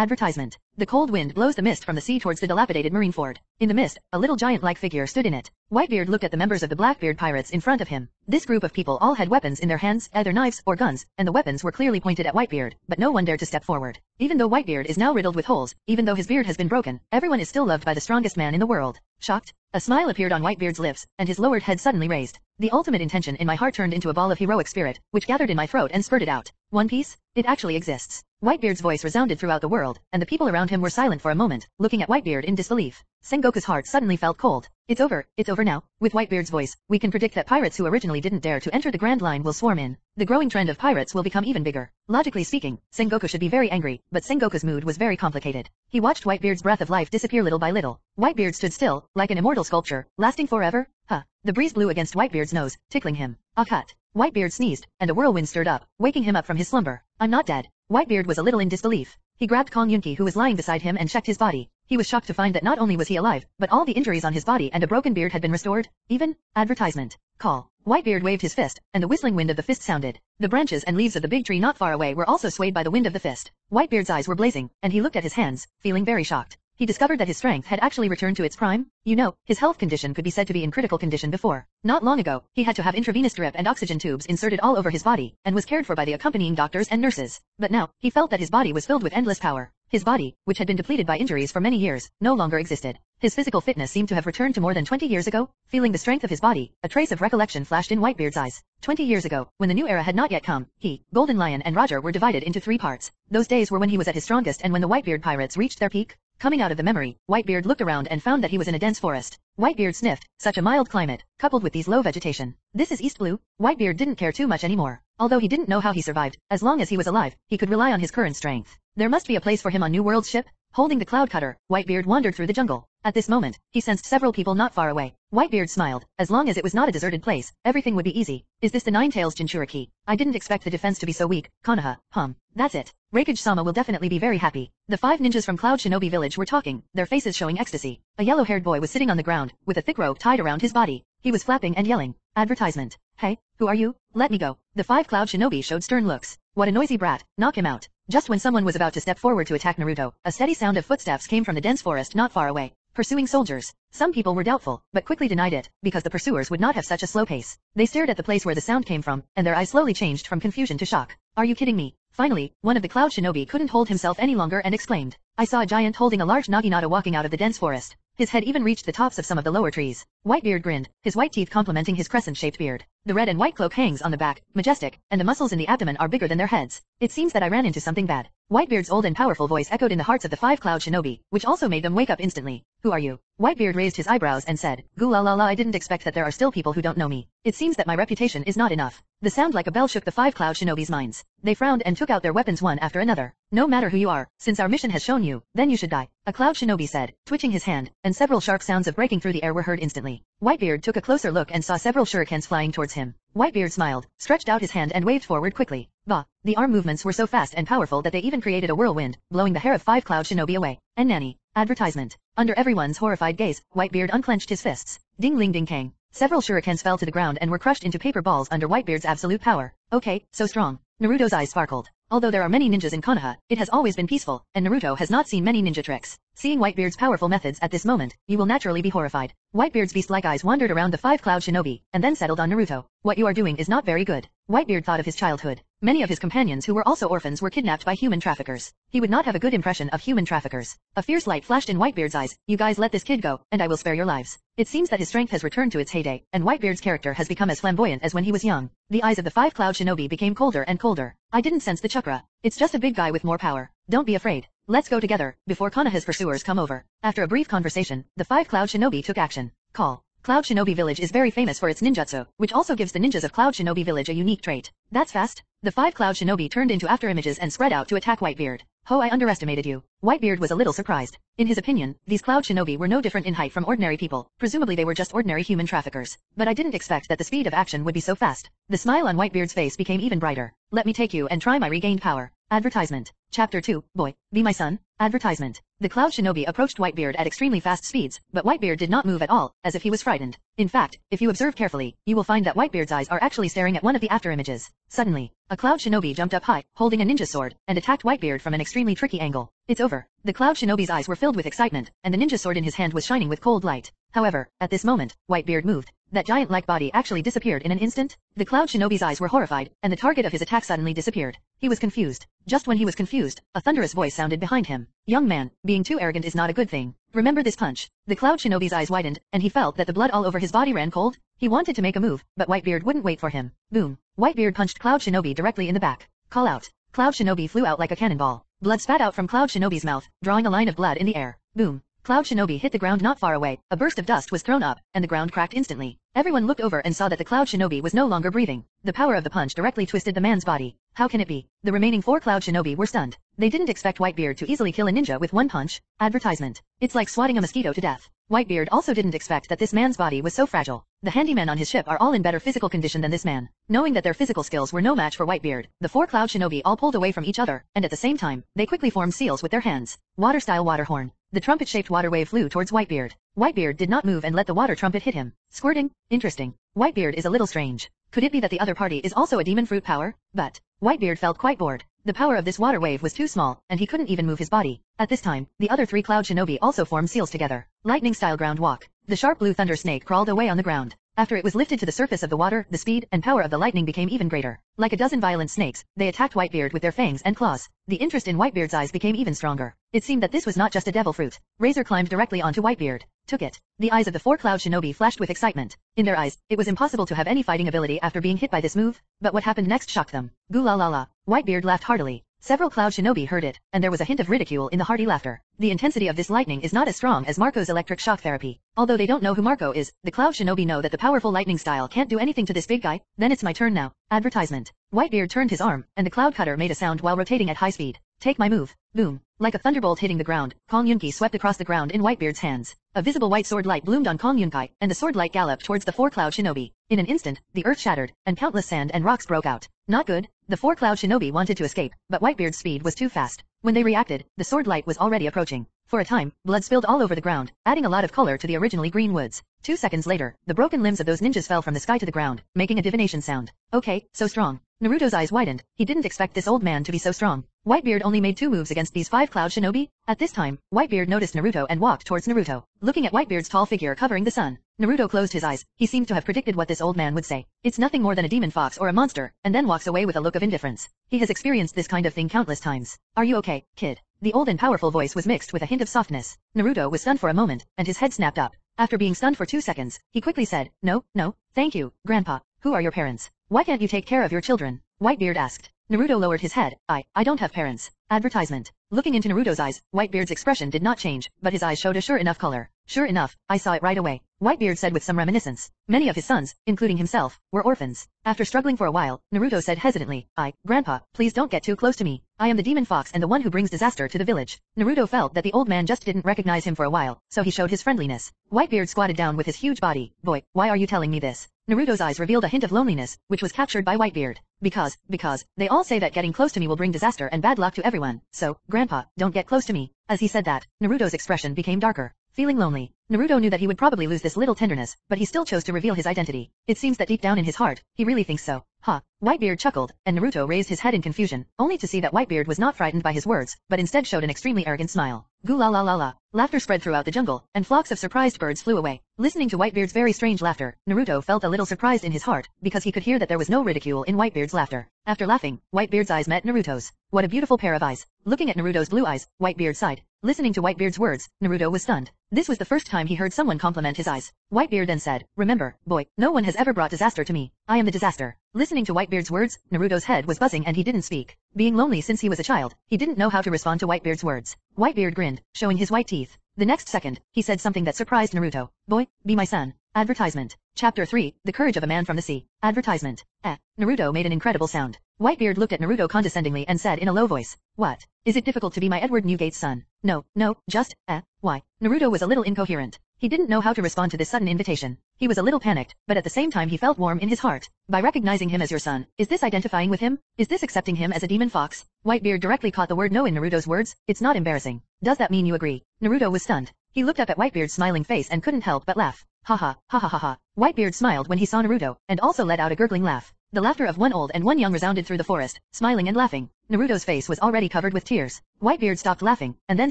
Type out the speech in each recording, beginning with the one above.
Advertisement. The cold wind blows the mist from the sea towards the dilapidated marine fort. In the mist, a little giant-like figure stood in it. Whitebeard looked at the members of the Blackbeard pirates in front of him. This group of people all had weapons in their hands, either knives or guns, and the weapons were clearly pointed at Whitebeard, but no one dared to step forward. Even though Whitebeard is now riddled with holes, even though his beard has been broken, everyone is still loved by the strongest man in the world. Shocked? A smile appeared on Whitebeard's lips, and his lowered head suddenly raised. The ultimate intention in my heart turned into a ball of heroic spirit, which gathered in my throat and spurted out. One Piece? It actually exists. Whitebeard's voice resounded throughout the world, and the people around him were silent for a moment, looking at Whitebeard in disbelief. Sengoku's heart suddenly felt cold. It's over, it's over now. With Whitebeard's voice, we can predict that pirates who originally didn't dare to enter the Grand Line will swarm in. The growing trend of pirates will become even bigger. Logically speaking, Sengoku should be very angry, but Sengoku's mood was very complicated. He watched Whitebeard's breath of life disappear little by little. Whitebeard stood still, like an immortal sculpture, lasting forever? Huh. The breeze blew against Whitebeard's nose, tickling him. A cut. Whitebeard sneezed, and a whirlwind stirred up, waking him up from his slumber. I'm not dead. Whitebeard was a little in disbelief. He grabbed Kong Yunki who was lying beside him and checked his body. He was shocked to find that not only was he alive, but all the injuries on his body and a broken beard had been restored. Even, advertisement. Call. Whitebeard waved his fist, and the whistling wind of the fist sounded. The branches and leaves of the big tree not far away were also swayed by the wind of the fist. Whitebeard's eyes were blazing, and he looked at his hands, feeling very shocked. He discovered that his strength had actually returned to its prime. You know, his health condition could be said to be in critical condition before. Not long ago, he had to have intravenous drip and oxygen tubes inserted all over his body, and was cared for by the accompanying doctors and nurses. But now, he felt that his body was filled with endless power. His body, which had been depleted by injuries for many years, no longer existed. His physical fitness seemed to have returned to more than 20 years ago. Feeling the strength of his body, a trace of recollection flashed in Whitebeard's eyes. 20 years ago, when the new era had not yet come, he, Golden Lion and Roger were divided into three parts. Those days were when he was at his strongest and when the Whitebeard pirates reached their peak. Coming out of the memory, Whitebeard looked around and found that he was in a dense forest. Whitebeard sniffed, such a mild climate, coupled with these low vegetation. This is East Blue? Whitebeard didn't care too much anymore. Although he didn't know how he survived, as long as he was alive, he could rely on his current strength. There must be a place for him on New World's ship. Holding the cloud cutter, Whitebeard wandered through the jungle. At this moment, he sensed several people not far away. Whitebeard smiled. As long as it was not a deserted place, everything would be easy. Is this the Nine-Tails Jinchuriki? I didn't expect the defense to be so weak. Konoha, hum. That's it. Raikage-sama will definitely be very happy. The five ninjas from Cloud Shinobi Village were talking, their faces showing ecstasy. A yellow-haired boy was sitting on the ground, with a thick rope tied around his body. He was flapping and yelling. Advertisement. Hey, who are you? Let me go. The five Cloud Shinobi showed stern looks. What a noisy brat. Knock him out. Just when someone was about to step forward to attack Naruto, a steady sound of footsteps came from the dense forest not far away. Pursuing soldiers. Some people were doubtful, but quickly denied it, because the pursuers would not have such a slow pace. They stared at the place where the sound came from, and their eyes slowly changed from confusion to shock. Are you kidding me? Finally, one of the cloud shinobi couldn't hold himself any longer and exclaimed. I saw a giant holding a large naginata walking out of the dense forest. His head even reached the tops of some of the lower trees. Whitebeard grinned, his white teeth complementing his crescent-shaped beard. The red and white cloak hangs on the back, majestic, and the muscles in the abdomen are bigger than their heads. It seems that I ran into something bad. Whitebeard's old and powerful voice echoed in the hearts of the five cloud shinobi, which also made them wake up instantly. Who are you? Whitebeard raised his eyebrows and said, Goo la la la I didn't expect that there are still people who don't know me. It seems that my reputation is not enough. The sound like a bell shook the five cloud shinobi's minds. They frowned and took out their weapons one after another. No matter who you are, since our mission has shown you, then you should die. A cloud shinobi said, twitching his hand, and several sharp sounds of breaking through the air were heard instantly. Whitebeard took a closer look and saw several shurikens flying towards him. Whitebeard smiled, stretched out his hand and waved forward quickly. Bah! The arm movements were so fast and powerful that they even created a whirlwind, blowing the hair of five cloud shinobi away. And nanny. Advertisement. Under everyone's horrified gaze, Whitebeard unclenched his fists. Ding ling ding kang. Several shurikens fell to the ground and were crushed into paper balls under Whitebeard's absolute power. Okay, so strong. Naruto's eyes sparkled. Although there are many ninjas in Konoha, it has always been peaceful, and Naruto has not seen many ninja tricks. Seeing Whitebeard's powerful methods at this moment, you will naturally be horrified. Whitebeard's beast-like eyes wandered around the five cloud shinobi, and then settled on Naruto. What you are doing is not very good. Whitebeard thought of his childhood. Many of his companions who were also orphans were kidnapped by human traffickers. He would not have a good impression of human traffickers. A fierce light flashed in Whitebeard's eyes. You guys let this kid go, and I will spare your lives. It seems that his strength has returned to its heyday, and Whitebeard's character has become as flamboyant as when he was young. The eyes of the five cloud shinobi became colder and colder. I didn't sense the chakra. It's just a big guy with more power. Don't be afraid. Let's go together, before Konoha's pursuers come over. After a brief conversation, the five cloud shinobi took action. Call. Cloud Shinobi Village is very famous for its ninjutsu, which also gives the ninjas of Cloud Shinobi Village a unique trait. That's fast. The five Cloud Shinobi turned into after images and spread out to attack Whitebeard. Ho I underestimated you. Whitebeard was a little surprised. In his opinion, these Cloud Shinobi were no different in height from ordinary people, presumably they were just ordinary human traffickers. But I didn't expect that the speed of action would be so fast. The smile on Whitebeard's face became even brighter. Let me take you and try my regained power. Advertisement. Chapter 2, Boy, Be My Son. Advertisement. The Cloud Shinobi approached Whitebeard at extremely fast speeds, but Whitebeard did not move at all, as if he was frightened. In fact, if you observe carefully, you will find that Whitebeard's eyes are actually staring at one of the afterimages. Suddenly, a Cloud Shinobi jumped up high, holding a ninja sword, and attacked Whitebeard from an extremely tricky angle. It's over. The Cloud Shinobi's eyes were filled with excitement, and the ninja sword in his hand was shining with cold light. However, at this moment, Whitebeard moved. That giant-like body actually disappeared in an instant. The Cloud Shinobi's eyes were horrified, and the target of his attack suddenly disappeared. He was confused. Just when he was confused, a thunderous voice sounded behind him. Young man, being too arrogant is not a good thing. Remember this punch. The Cloud Shinobi's eyes widened, and he felt that the blood all over his body ran cold. He wanted to make a move, but Whitebeard wouldn't wait for him. Boom. Whitebeard punched Cloud Shinobi directly in the back. Call out. Cloud Shinobi flew out like a cannonball. Blood spat out from Cloud Shinobi's mouth, drawing a line of blood in the air. Boom. Cloud Shinobi hit the ground not far away, a burst of dust was thrown up, and the ground cracked instantly. Everyone looked over and saw that the Cloud Shinobi was no longer breathing. The power of the punch directly twisted the man's body. How can it be? The remaining four Cloud Shinobi were stunned. They didn't expect Whitebeard to easily kill a ninja with one punch. Advertisement. It's like swatting a mosquito to death. Whitebeard also didn't expect that this man's body was so fragile. The handymen on his ship are all in better physical condition than this man. Knowing that their physical skills were no match for Whitebeard, the four Cloud Shinobi all pulled away from each other, and at the same time, they quickly formed seals with their hands. Water-style water horn. The trumpet-shaped water wave flew towards Whitebeard. Whitebeard did not move and let the water trumpet hit him. Squirting? Interesting. Whitebeard is a little strange. Could it be that the other party is also a demon fruit power? But, Whitebeard felt quite bored. The power of this water wave was too small, and he couldn't even move his body. At this time, the other three Cloud Shinobi also formed seals together. Lightning-style ground walk. The sharp blue thunder snake crawled away on the ground. After it was lifted to the surface of the water, the speed and power of the lightning became even greater. Like a dozen violent snakes, they attacked Whitebeard with their fangs and claws. The interest in Whitebeard's eyes became even stronger. It seemed that this was not just a devil fruit. Razor climbed directly onto Whitebeard, took it. The eyes of the four Cloud Shinobi flashed with excitement. In their eyes, it was impossible to have any fighting ability after being hit by this move, but what happened next shocked them. Goo la la la. Whitebeard laughed heartily. Several Cloud Shinobi heard it, and there was a hint of ridicule in the hearty laughter. The intensity of this lightning is not as strong as Marco's electric shock therapy. Although they don't know who Marco is, the Cloud Shinobi know that the powerful lightning style can't do anything to this big guy. Then it's my turn now. Advertisement. Whitebeard turned his arm, and the cloud cutter made a sound while rotating at high speed. Take my move. Boom. Like a thunderbolt hitting the ground, Kong Yunkai swept across the ground in Whitebeard's hands. A visible white sword light bloomed on Kong Yunkai, and the sword light galloped towards the four Cloud Shinobi. In an instant, the earth shattered, and countless sand and rocks broke out. Not good. The four Cloud Shinobi wanted to escape, but Whitebeard's speed was too fast. When they reacted, the sword light was already approaching. For a time, blood spilled all over the ground, adding a lot of color to the originally green woods. Two seconds later, the broken limbs of those ninjas fell from the sky to the ground, making a divination sound. Okay, so strong. Naruto's eyes widened. He didn't expect this old man to be so strong. Whitebeard only made two moves against these five Cloud Shinobi. At this time, Whitebeard noticed Naruto and walked towards Naruto. Looking at Whitebeard's tall figure covering the sun, Naruto closed his eyes. He seemed to have predicted what this old man would say. It's nothing more than a demon fox or a monster, and then walks away with a look of indifference. He has experienced this kind of thing countless times. Are you okay, kid? The old and powerful voice was mixed with a hint of softness. Naruto was stunned for a moment, and his head snapped up. After being stunned for two seconds, he quickly said, No, no, thank you, Grandpa. Who are your parents? Why can't you take care of your children? Whitebeard asked. Naruto lowered his head. I, I don't have parents. Advertisement. Looking into Naruto's eyes, Whitebeard's expression did not change, but his eyes showed a sure enough color. Sure enough, I saw it right away. Whitebeard said with some reminiscence. Many of his sons, including himself, were orphans. After struggling for a while, Naruto said hesitantly, I, Grandpa, please don't get too close to me. I am the demon fox and the one who brings disaster to the village. Naruto felt that the old man just didn't recognize him for a while, so he showed his friendliness. Whitebeard squatted down with his huge body. Boy, why are you telling me this? Naruto's eyes revealed a hint of loneliness, which was captured by Whitebeard. Because, because, they all say that getting close to me will bring disaster and bad luck to everyone, so, Grandpa, don't get close to me. As he said that, Naruto's expression became darker. Feeling lonely, Naruto knew that he would probably lose this little tenderness, but he still chose to reveal his identity. It seems that deep down in his heart, he really thinks so. Ha! Whitebeard chuckled, and Naruto raised his head in confusion, only to see that Whitebeard was not frightened by his words, but instead showed an extremely arrogant smile. Goo la la la la. Laughter spread throughout the jungle, and flocks of surprised birds flew away. Listening to Whitebeard's very strange laughter, Naruto felt a little surprised in his heart, because he could hear that there was no ridicule in Whitebeard's laughter. After laughing, Whitebeard's eyes met Naruto's. What a beautiful pair of eyes. Looking at Naruto's blue eyes, Whitebeard sighed. Listening to Whitebeard's words, Naruto was stunned. This was the first time he heard someone compliment his eyes. Whitebeard then said, Remember, boy, no one has ever brought disaster to me. I am the disaster. Listening to Whitebeard's words, Naruto's head was buzzing and he didn't speak. Being lonely since he was a child, he didn't know how to respond to Whitebeard's words. Whitebeard grinned, showing his white teeth. The next second, he said something that surprised Naruto. Boy, be my son. Advertisement. Chapter 3, The Courage of a Man from the Sea. Advertisement. Eh. Naruto made an incredible sound. Whitebeard looked at Naruto condescendingly and said in a low voice, What? Is it difficult to be my Edward Newgate's son? No, no, just, eh, why? Naruto was a little incoherent. He didn't know how to respond to this sudden invitation. He was a little panicked, but at the same time he felt warm in his heart. By recognizing him as your son, is this identifying with him? Is this accepting him as a demon fox? Whitebeard directly caught the word no in Naruto's words, it's not embarrassing. Does that mean you agree? Naruto was stunned. He looked up at Whitebeard's smiling face and couldn't help but laugh. Ha ha, ha ha ha ha. Whitebeard smiled when he saw Naruto, and also let out a gurgling laugh. The laughter of one old and one young resounded through the forest, smiling and laughing. Naruto's face was already covered with tears. Whitebeard stopped laughing, and then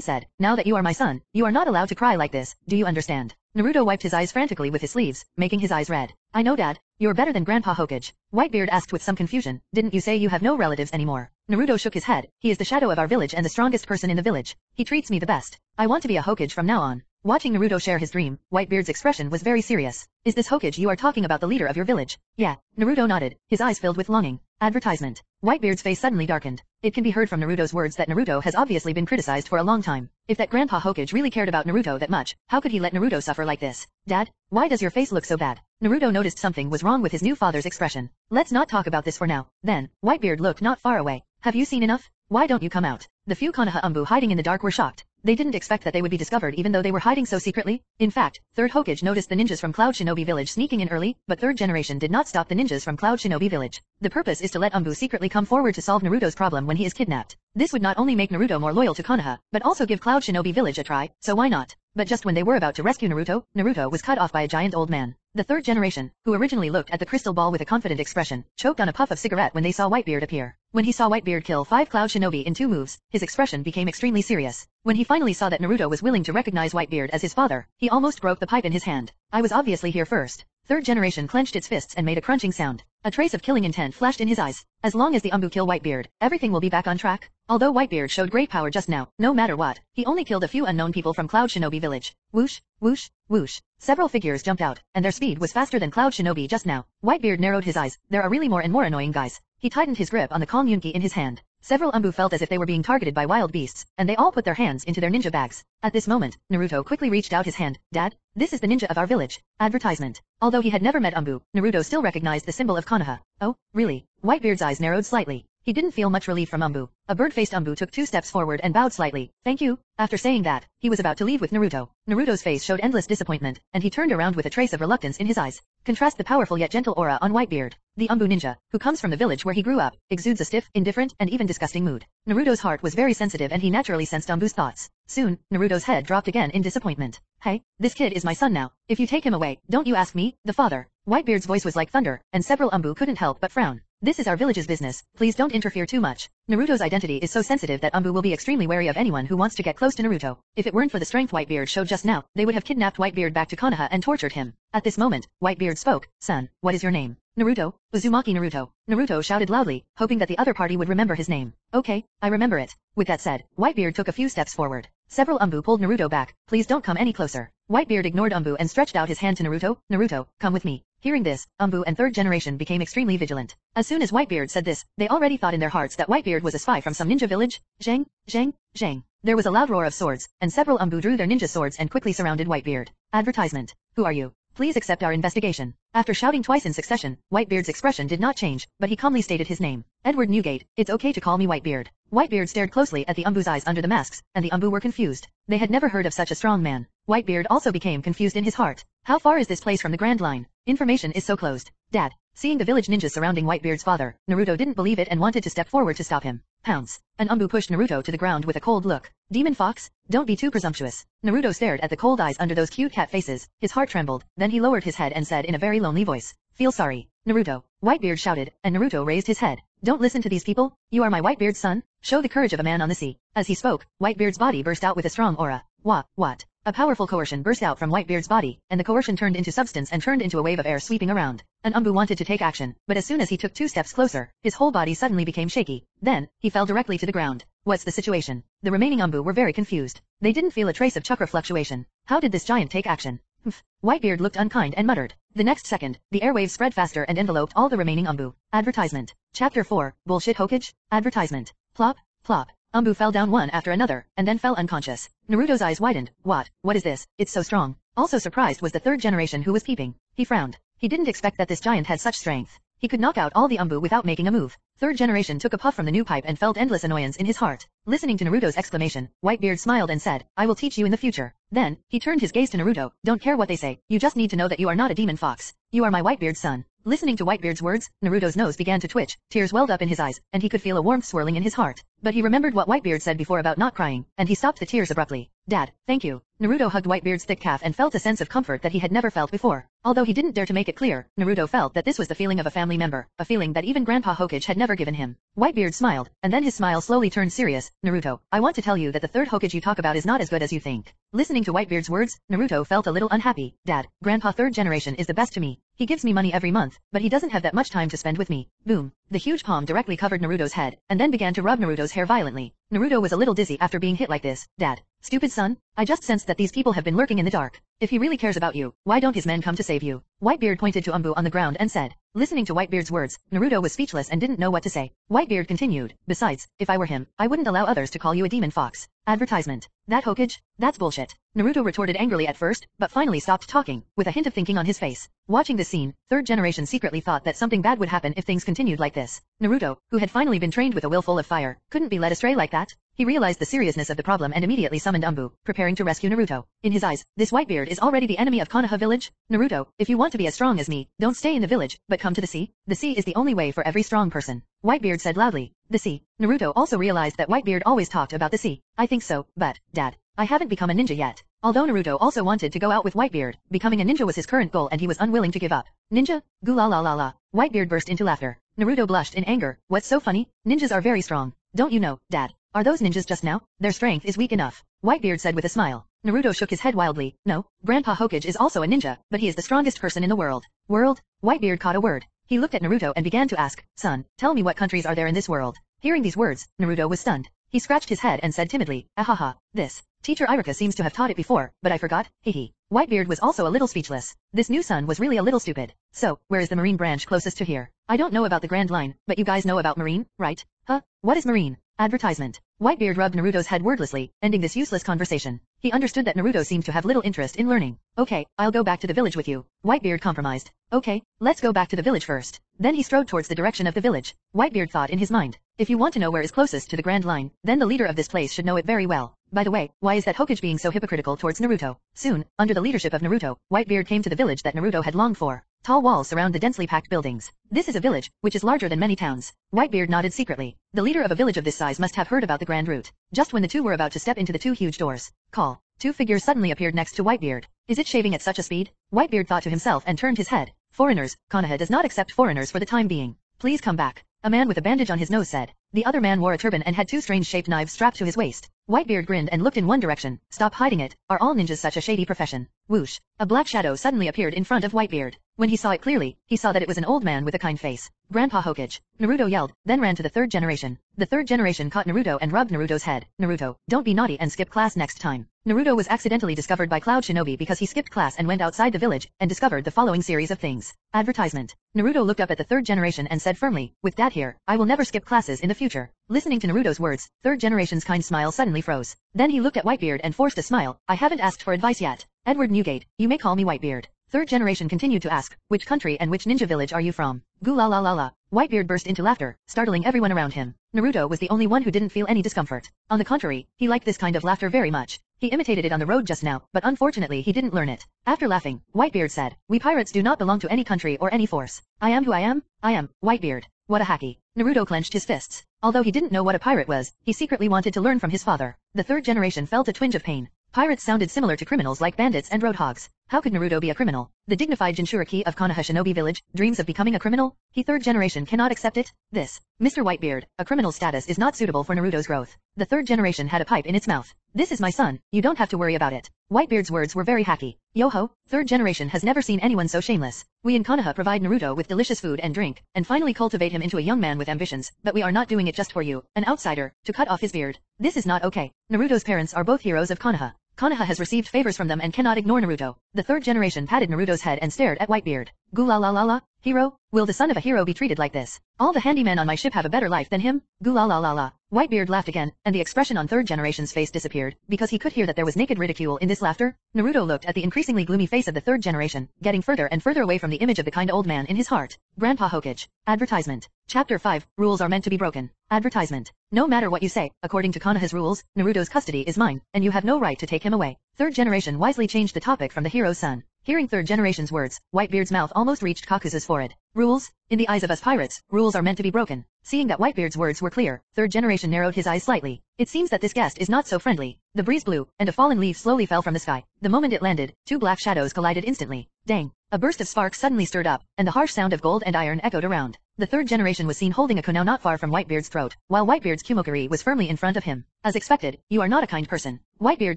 said, Now that you are my son, you are not allowed to cry like this, do you understand? Naruto wiped his eyes frantically with his sleeves, making his eyes red. I know dad, you're better than Grandpa Hokage. Whitebeard asked with some confusion, didn't you say you have no relatives anymore? Naruto shook his head, he is the shadow of our village and the strongest person in the village. He treats me the best. I want to be a Hokage from now on. Watching Naruto share his dream, Whitebeard's expression was very serious. Is this Hokage you are talking about the leader of your village? Yeah. Naruto nodded, his eyes filled with longing. Advertisement. Whitebeard's face suddenly darkened. It can be heard from Naruto's words that Naruto has obviously been criticized for a long time. If that Grandpa Hokage really cared about Naruto that much, how could he let Naruto suffer like this? Dad, why does your face look so bad? Naruto noticed something was wrong with his new father's expression. Let's not talk about this for now. Then, Whitebeard looked not far away. Have you seen enough? Why don't you come out? The few Konoha Anbu hiding in the dark were shocked. They didn't expect that they would be discovered even though they were hiding so secretly. In fact, Third Hokage noticed the ninjas from Cloud Shinobi Village sneaking in early, but Third Generation did not stop the ninjas from Cloud Shinobi Village. The purpose is to let Anbu secretly come forward to solve Naruto's problem when he is kidnapped. This would not only make Naruto more loyal to Konoha, but also give Cloud Shinobi Village a try, so why not? But just when they were about to rescue Naruto, Naruto was cut off by a giant old man. The third generation, who originally looked at the crystal ball with a confident expression, choked on a puff of cigarette when they saw Whitebeard appear. When he saw Whitebeard kill five Cloud Shinobi in two moves, his expression became extremely serious. When he finally saw that Naruto was willing to recognize Whitebeard as his father, he almost broke the pipe in his hand. I was obviously here first. Third generation clenched its fists and made a crunching sound. A trace of killing intent flashed in his eyes. As long as the Anbu kill Whitebeard, everything will be back on track. Although Whitebeard showed great power just now, no matter what, he only killed a few unknown people from Cloud Shinobi village. Whoosh, whoosh, whoosh. Several figures jumped out, and their speed was faster than Cloud Shinobi just now. Whitebeard narrowed his eyes. There are really more and more annoying guys. He tightened his grip on the Kong Yunki in his hand. Several Anbu felt as if they were being targeted by wild beasts, and they all put their hands into their ninja bags. At this moment, Naruto quickly reached out his hand. Dad, this is the ninja of our village. Advertisement. Although he had never met Anbu, Naruto still recognized the symbol of Konoha. Oh, really? Whitebeard's eyes narrowed slightly. He didn't feel much relief from Anbu. A bird-faced Anbu took two steps forward and bowed slightly. Thank you. After saying that, he was about to leave with Naruto. Naruto's face showed endless disappointment, and he turned around with a trace of reluctance in his eyes. Contrast the powerful yet gentle aura on Whitebeard. The Anbu ninja, who comes from the village where he grew up, exudes a stiff, indifferent, and even disgusting mood. Naruto's heart was very sensitive and he naturally sensed Anbu's thoughts. Soon, Naruto's head dropped again in disappointment. Hey, this kid is my son now. If you take him away, don't you ask me, the father. Whitebeard's voice was like thunder, and several Anbu couldn't help but frown. This is our village's business, please don't interfere too much. Naruto's identity is so sensitive that Anbu will be extremely wary of anyone who wants to get close to Naruto. If it weren't for the strength Whitebeard showed just now, they would have kidnapped Whitebeard back to Konoha and tortured him. At this moment, Whitebeard spoke, Son, what is your name? Naruto, Uzumaki Naruto. Naruto shouted loudly, hoping that the other party would remember his name. Okay, I remember it. With that said, Whitebeard took a few steps forward. Several Anbu pulled Naruto back, please don't come any closer. Whitebeard ignored Anbu and stretched out his hand to Naruto, Naruto, come with me. Hearing this, Anbu and third generation became extremely vigilant. As soon as Whitebeard said this, they already thought in their hearts that Whitebeard was a spy from some ninja village. Zhang, Zhang, Zhang. There was a loud roar of swords, and several Anbu drew their ninja swords and quickly surrounded Whitebeard. Advertisement. Who are you? Please accept our investigation. After shouting twice in succession, Whitebeard's expression did not change, but he calmly stated his name. Edward Newgate, it's okay to call me Whitebeard. Whitebeard stared closely at the Anbu's eyes under the masks, and the Anbu were confused. They had never heard of such a strong man. Whitebeard also became confused in his heart. How far is this place from the Grand Line? Information is so closed. Dad, seeing the village ninjas surrounding Whitebeard's father, Naruto didn't believe it and wanted to step forward to stop him. Pounce. An Anbu pushed Naruto to the ground with a cold look. Demon Fox, don't be too presumptuous. Naruto stared at the cold eyes under those cute cat faces. His heart trembled. Then he lowered his head and said in a very lonely voice, Feel sorry. Naruto. Whitebeard shouted, and Naruto raised his head. Don't listen to these people. You are my Whitebeard's son. Show the courage of a man on the sea. As he spoke, Whitebeard's body burst out with a strong aura. What? What? A powerful coercion burst out from Whitebeard's body, and the coercion turned into substance and turned into a wave of air sweeping around. An Anbu wanted to take action, but as soon as he took two steps closer, his whole body suddenly became shaky. Then, he fell directly to the ground. What's the situation? The remaining Anbu were very confused. They didn't feel a trace of chakra fluctuation. How did this giant take action? Humph. Whitebeard looked unkind and muttered. The next second, the airwaves spread faster and enveloped all the remaining Anbu. Advertisement. Chapter 4, Bullshit Hokage? Advertisement. Plop, plop. Anbu fell down one after another, and then fell unconscious. Naruto's eyes widened. What? What is this? It's so strong. Also surprised was the third generation who was peeping. He frowned. He didn't expect that this giant had such strength. He could knock out all the Anbu without making a move. Third generation took a puff from the new pipe and felt endless annoyance in his heart. Listening to Naruto's exclamation, Whitebeard smiled and said, I will teach you in the future. Then, he turned his gaze to Naruto, don't care what they say, you just need to know that you are not a demon fox. You are my Whitebeard's son. Listening to Whitebeard's words, Naruto's nose began to twitch, tears welled up in his eyes, and he could feel a warmth swirling in his heart. But he remembered what Whitebeard said before about not crying, and he stopped the tears abruptly. Dad, thank you. Naruto hugged Whitebeard's thick calf and felt a sense of comfort that he had never felt before. Although he didn't dare to make it clear, Naruto felt that this was the feeling of a family member, a feeling that even Grandpa Hokage had never given him. Whitebeard smiled, and then his smile slowly turned serious. Naruto, I want to tell you that the third Hokage you talk about is not as good as you think. Listening to Whitebeard's words, Naruto felt a little unhappy. Dad, Grandpa third generation is the best to me. He gives me money every month, but he doesn't have that much time to spend with me. Boom. The huge palm directly covered Naruto's head, and then began to rub Naruto's hair violently. Naruto was a little dizzy after being hit like this. Dad, stupid son, I just sensed that these people have been lurking in the dark. If he really cares about you, why don't his men come to save you? Whitebeard pointed to Anbu on the ground and said. Listening to Whitebeard's words, Naruto was speechless and didn't know what to say. Whitebeard continued, besides, if I were him, I wouldn't allow others to call you a demon fox. Advertisement. That Hokage? That's bullshit. Naruto retorted angrily at first, but finally stopped talking, with a hint of thinking on his face. Watching this scene, third generation secretly thought that something bad would happen if things continued like this. Naruto, who had finally been trained with a will full of fire, couldn't be led astray like that. He realized the seriousness of the problem and immediately summoned Anbu, preparing to rescue Naruto. In his eyes, this Whitebeard is already the enemy of Konoha village. Naruto, if you want to be as strong as me, don't stay in the village, but come to the sea. The sea is the only way for every strong person. Whitebeard said loudly. The sea. Naruto also realized that Whitebeard always talked about the sea. I think so, but, Dad, I haven't become a ninja yet. Although Naruto also wanted to go out with Whitebeard, becoming a ninja was his current goal and he was unwilling to give up. Ninja? Goo la la la la. Whitebeard burst into laughter. Naruto blushed in anger. What's so funny? Ninjas are very strong. Don't you know, Dad? Are those ninjas just now? Their strength is weak enough. Whitebeard said with a smile. Naruto shook his head wildly. No, Grandpa Hokage is also a ninja, but he is the strongest person in the world. World? Whitebeard caught a word. He looked at Naruto and began to ask, Son, tell me what countries are there in this world? Hearing these words, Naruto was stunned. He scratched his head and said timidly, Ahaha, this. Teacher Iruka seems to have taught it before, but I forgot, hehe. Whitebeard was also a little speechless. This new son was really a little stupid. So, where is the marine branch closest to here? I don't know about the Grand Line, but you guys know about marine, right? Huh? What is marine? Advertisement. Whitebeard rubbed Naruto's head wordlessly, ending this useless conversation. He understood that Naruto seemed to have little interest in learning. Okay, I'll go back to the village with you. Whitebeard compromised. Okay, let's go back to the village first. Then he strode towards the direction of the village. Whitebeard thought in his mind. If you want to know where is closest to the Grand Line, then the leader of this place should know it very well. By the way, why is that Hokage being so hypocritical towards Naruto? Soon, under the leadership of Naruto, Whitebeard came to the village that Naruto had longed for. Tall walls surround the densely packed buildings. This is a village, which is larger than many towns. Whitebeard nodded secretly. The leader of a village of this size must have heard about the grand route. Just when the two were about to step into the two huge doors. Call. Two figures suddenly appeared next to Whitebeard. Is it shaving at such a speed? Whitebeard thought to himself and turned his head. Foreigners, Konoha does not accept foreigners for the time being. Please come back. A man with a bandage on his nose said. The other man wore a turban and had two strange-shaped knives strapped to his waist. Whitebeard grinned and looked in one direction. Stop hiding it. Are all ninjas such a shady profession? Whoosh. A black shadow suddenly appeared in front of Whitebeard. When he saw it clearly, he saw that it was an old man with a kind face. Grandpa Hokage. Naruto yelled, then ran to the third generation. The third generation caught Naruto and rubbed Naruto's head. Naruto, don't be naughty and skip class next time. Naruto was accidentally discovered by Cloud Shinobi because he skipped class and went outside the village and discovered the following series of things. Advertisement. Naruto looked up at the third generation and said firmly, with dad here, I will never skip classes in the future. Listening to Naruto's words, third generation's kind smile suddenly froze. Then he looked at Whitebeard and forced a smile, I haven't asked for advice yet. Edward Newgate, you may call me Whitebeard. Third generation continued to ask, which country and which ninja village are you from? Goo la la la. Whitebeard burst into laughter, startling everyone around him. Naruto was the only one who didn't feel any discomfort. On the contrary, he liked this kind of laughter very much. He imitated it on the road just now, but unfortunately he didn't learn it. After laughing, Whitebeard said, We pirates do not belong to any country or any force. I am who I am, I am, Whitebeard. What a hacky. Naruto clenched his fists. Although he didn't know what a pirate was, he secretly wanted to learn from his father. The third generation felt a twinge of pain. Pirates sounded similar to criminals like bandits and roadhogs. How could Naruto be a criminal? The dignified Jinchuriki of Konoha Shinobi Village dreams of becoming a criminal? He third generation cannot accept it? This, Mr. Whitebeard, a criminal status is not suitable for Naruto's growth. The third generation had a pipe in its mouth. This is my son, you don't have to worry about it. Whitebeard's words were very hacky. Yo-ho, third generation has never seen anyone so shameless. We in Konoha provide Naruto with delicious food and drink, and finally cultivate him into a young man with ambitions, but we are not doing it just for you, an outsider, to cut off his beard. This is not okay. Naruto's parents are both heroes of Konoha. Konoha has received favors from them and cannot ignore Naruto. The third generation patted Naruto's head and stared at Whitebeard. Goo la la la la, hero? Will the son of a hero be treated like this? All the handymen on my ship have a better life than him? Goo la la la la. Whitebeard laughed again, and the expression on third generation's face disappeared, because he could hear that there was naked ridicule in this laughter. Naruto looked at the increasingly gloomy face of the third generation, getting further and further away from the image of the kind old man in his heart. Grandpa Hokage. Advertisement. Chapter 5, Rules are meant to be broken. Advertisement. No matter what you say, according to Konoha's rules, Naruto's custody is mine, and you have no right to take him away. Third generation wisely changed the topic from the hero's son. Hearing third generation's words, Whitebeard's mouth almost reached Kakuzu's forehead. Rules? In the eyes of us pirates, rules are meant to be broken. Seeing that Whitebeard's words were clear, third generation narrowed his eyes slightly. It seems that this guest is not so friendly. The breeze blew, and a fallen leaf slowly fell from the sky. The moment it landed, two black shadows collided instantly. Dang. A burst of sparks suddenly stirred up, and the harsh sound of gold and iron echoed around. The third generation was seen holding a kunai not far from Whitebeard's throat, while Whitebeard's kumokiri was firmly in front of him. As expected, you are not a kind person. Whitebeard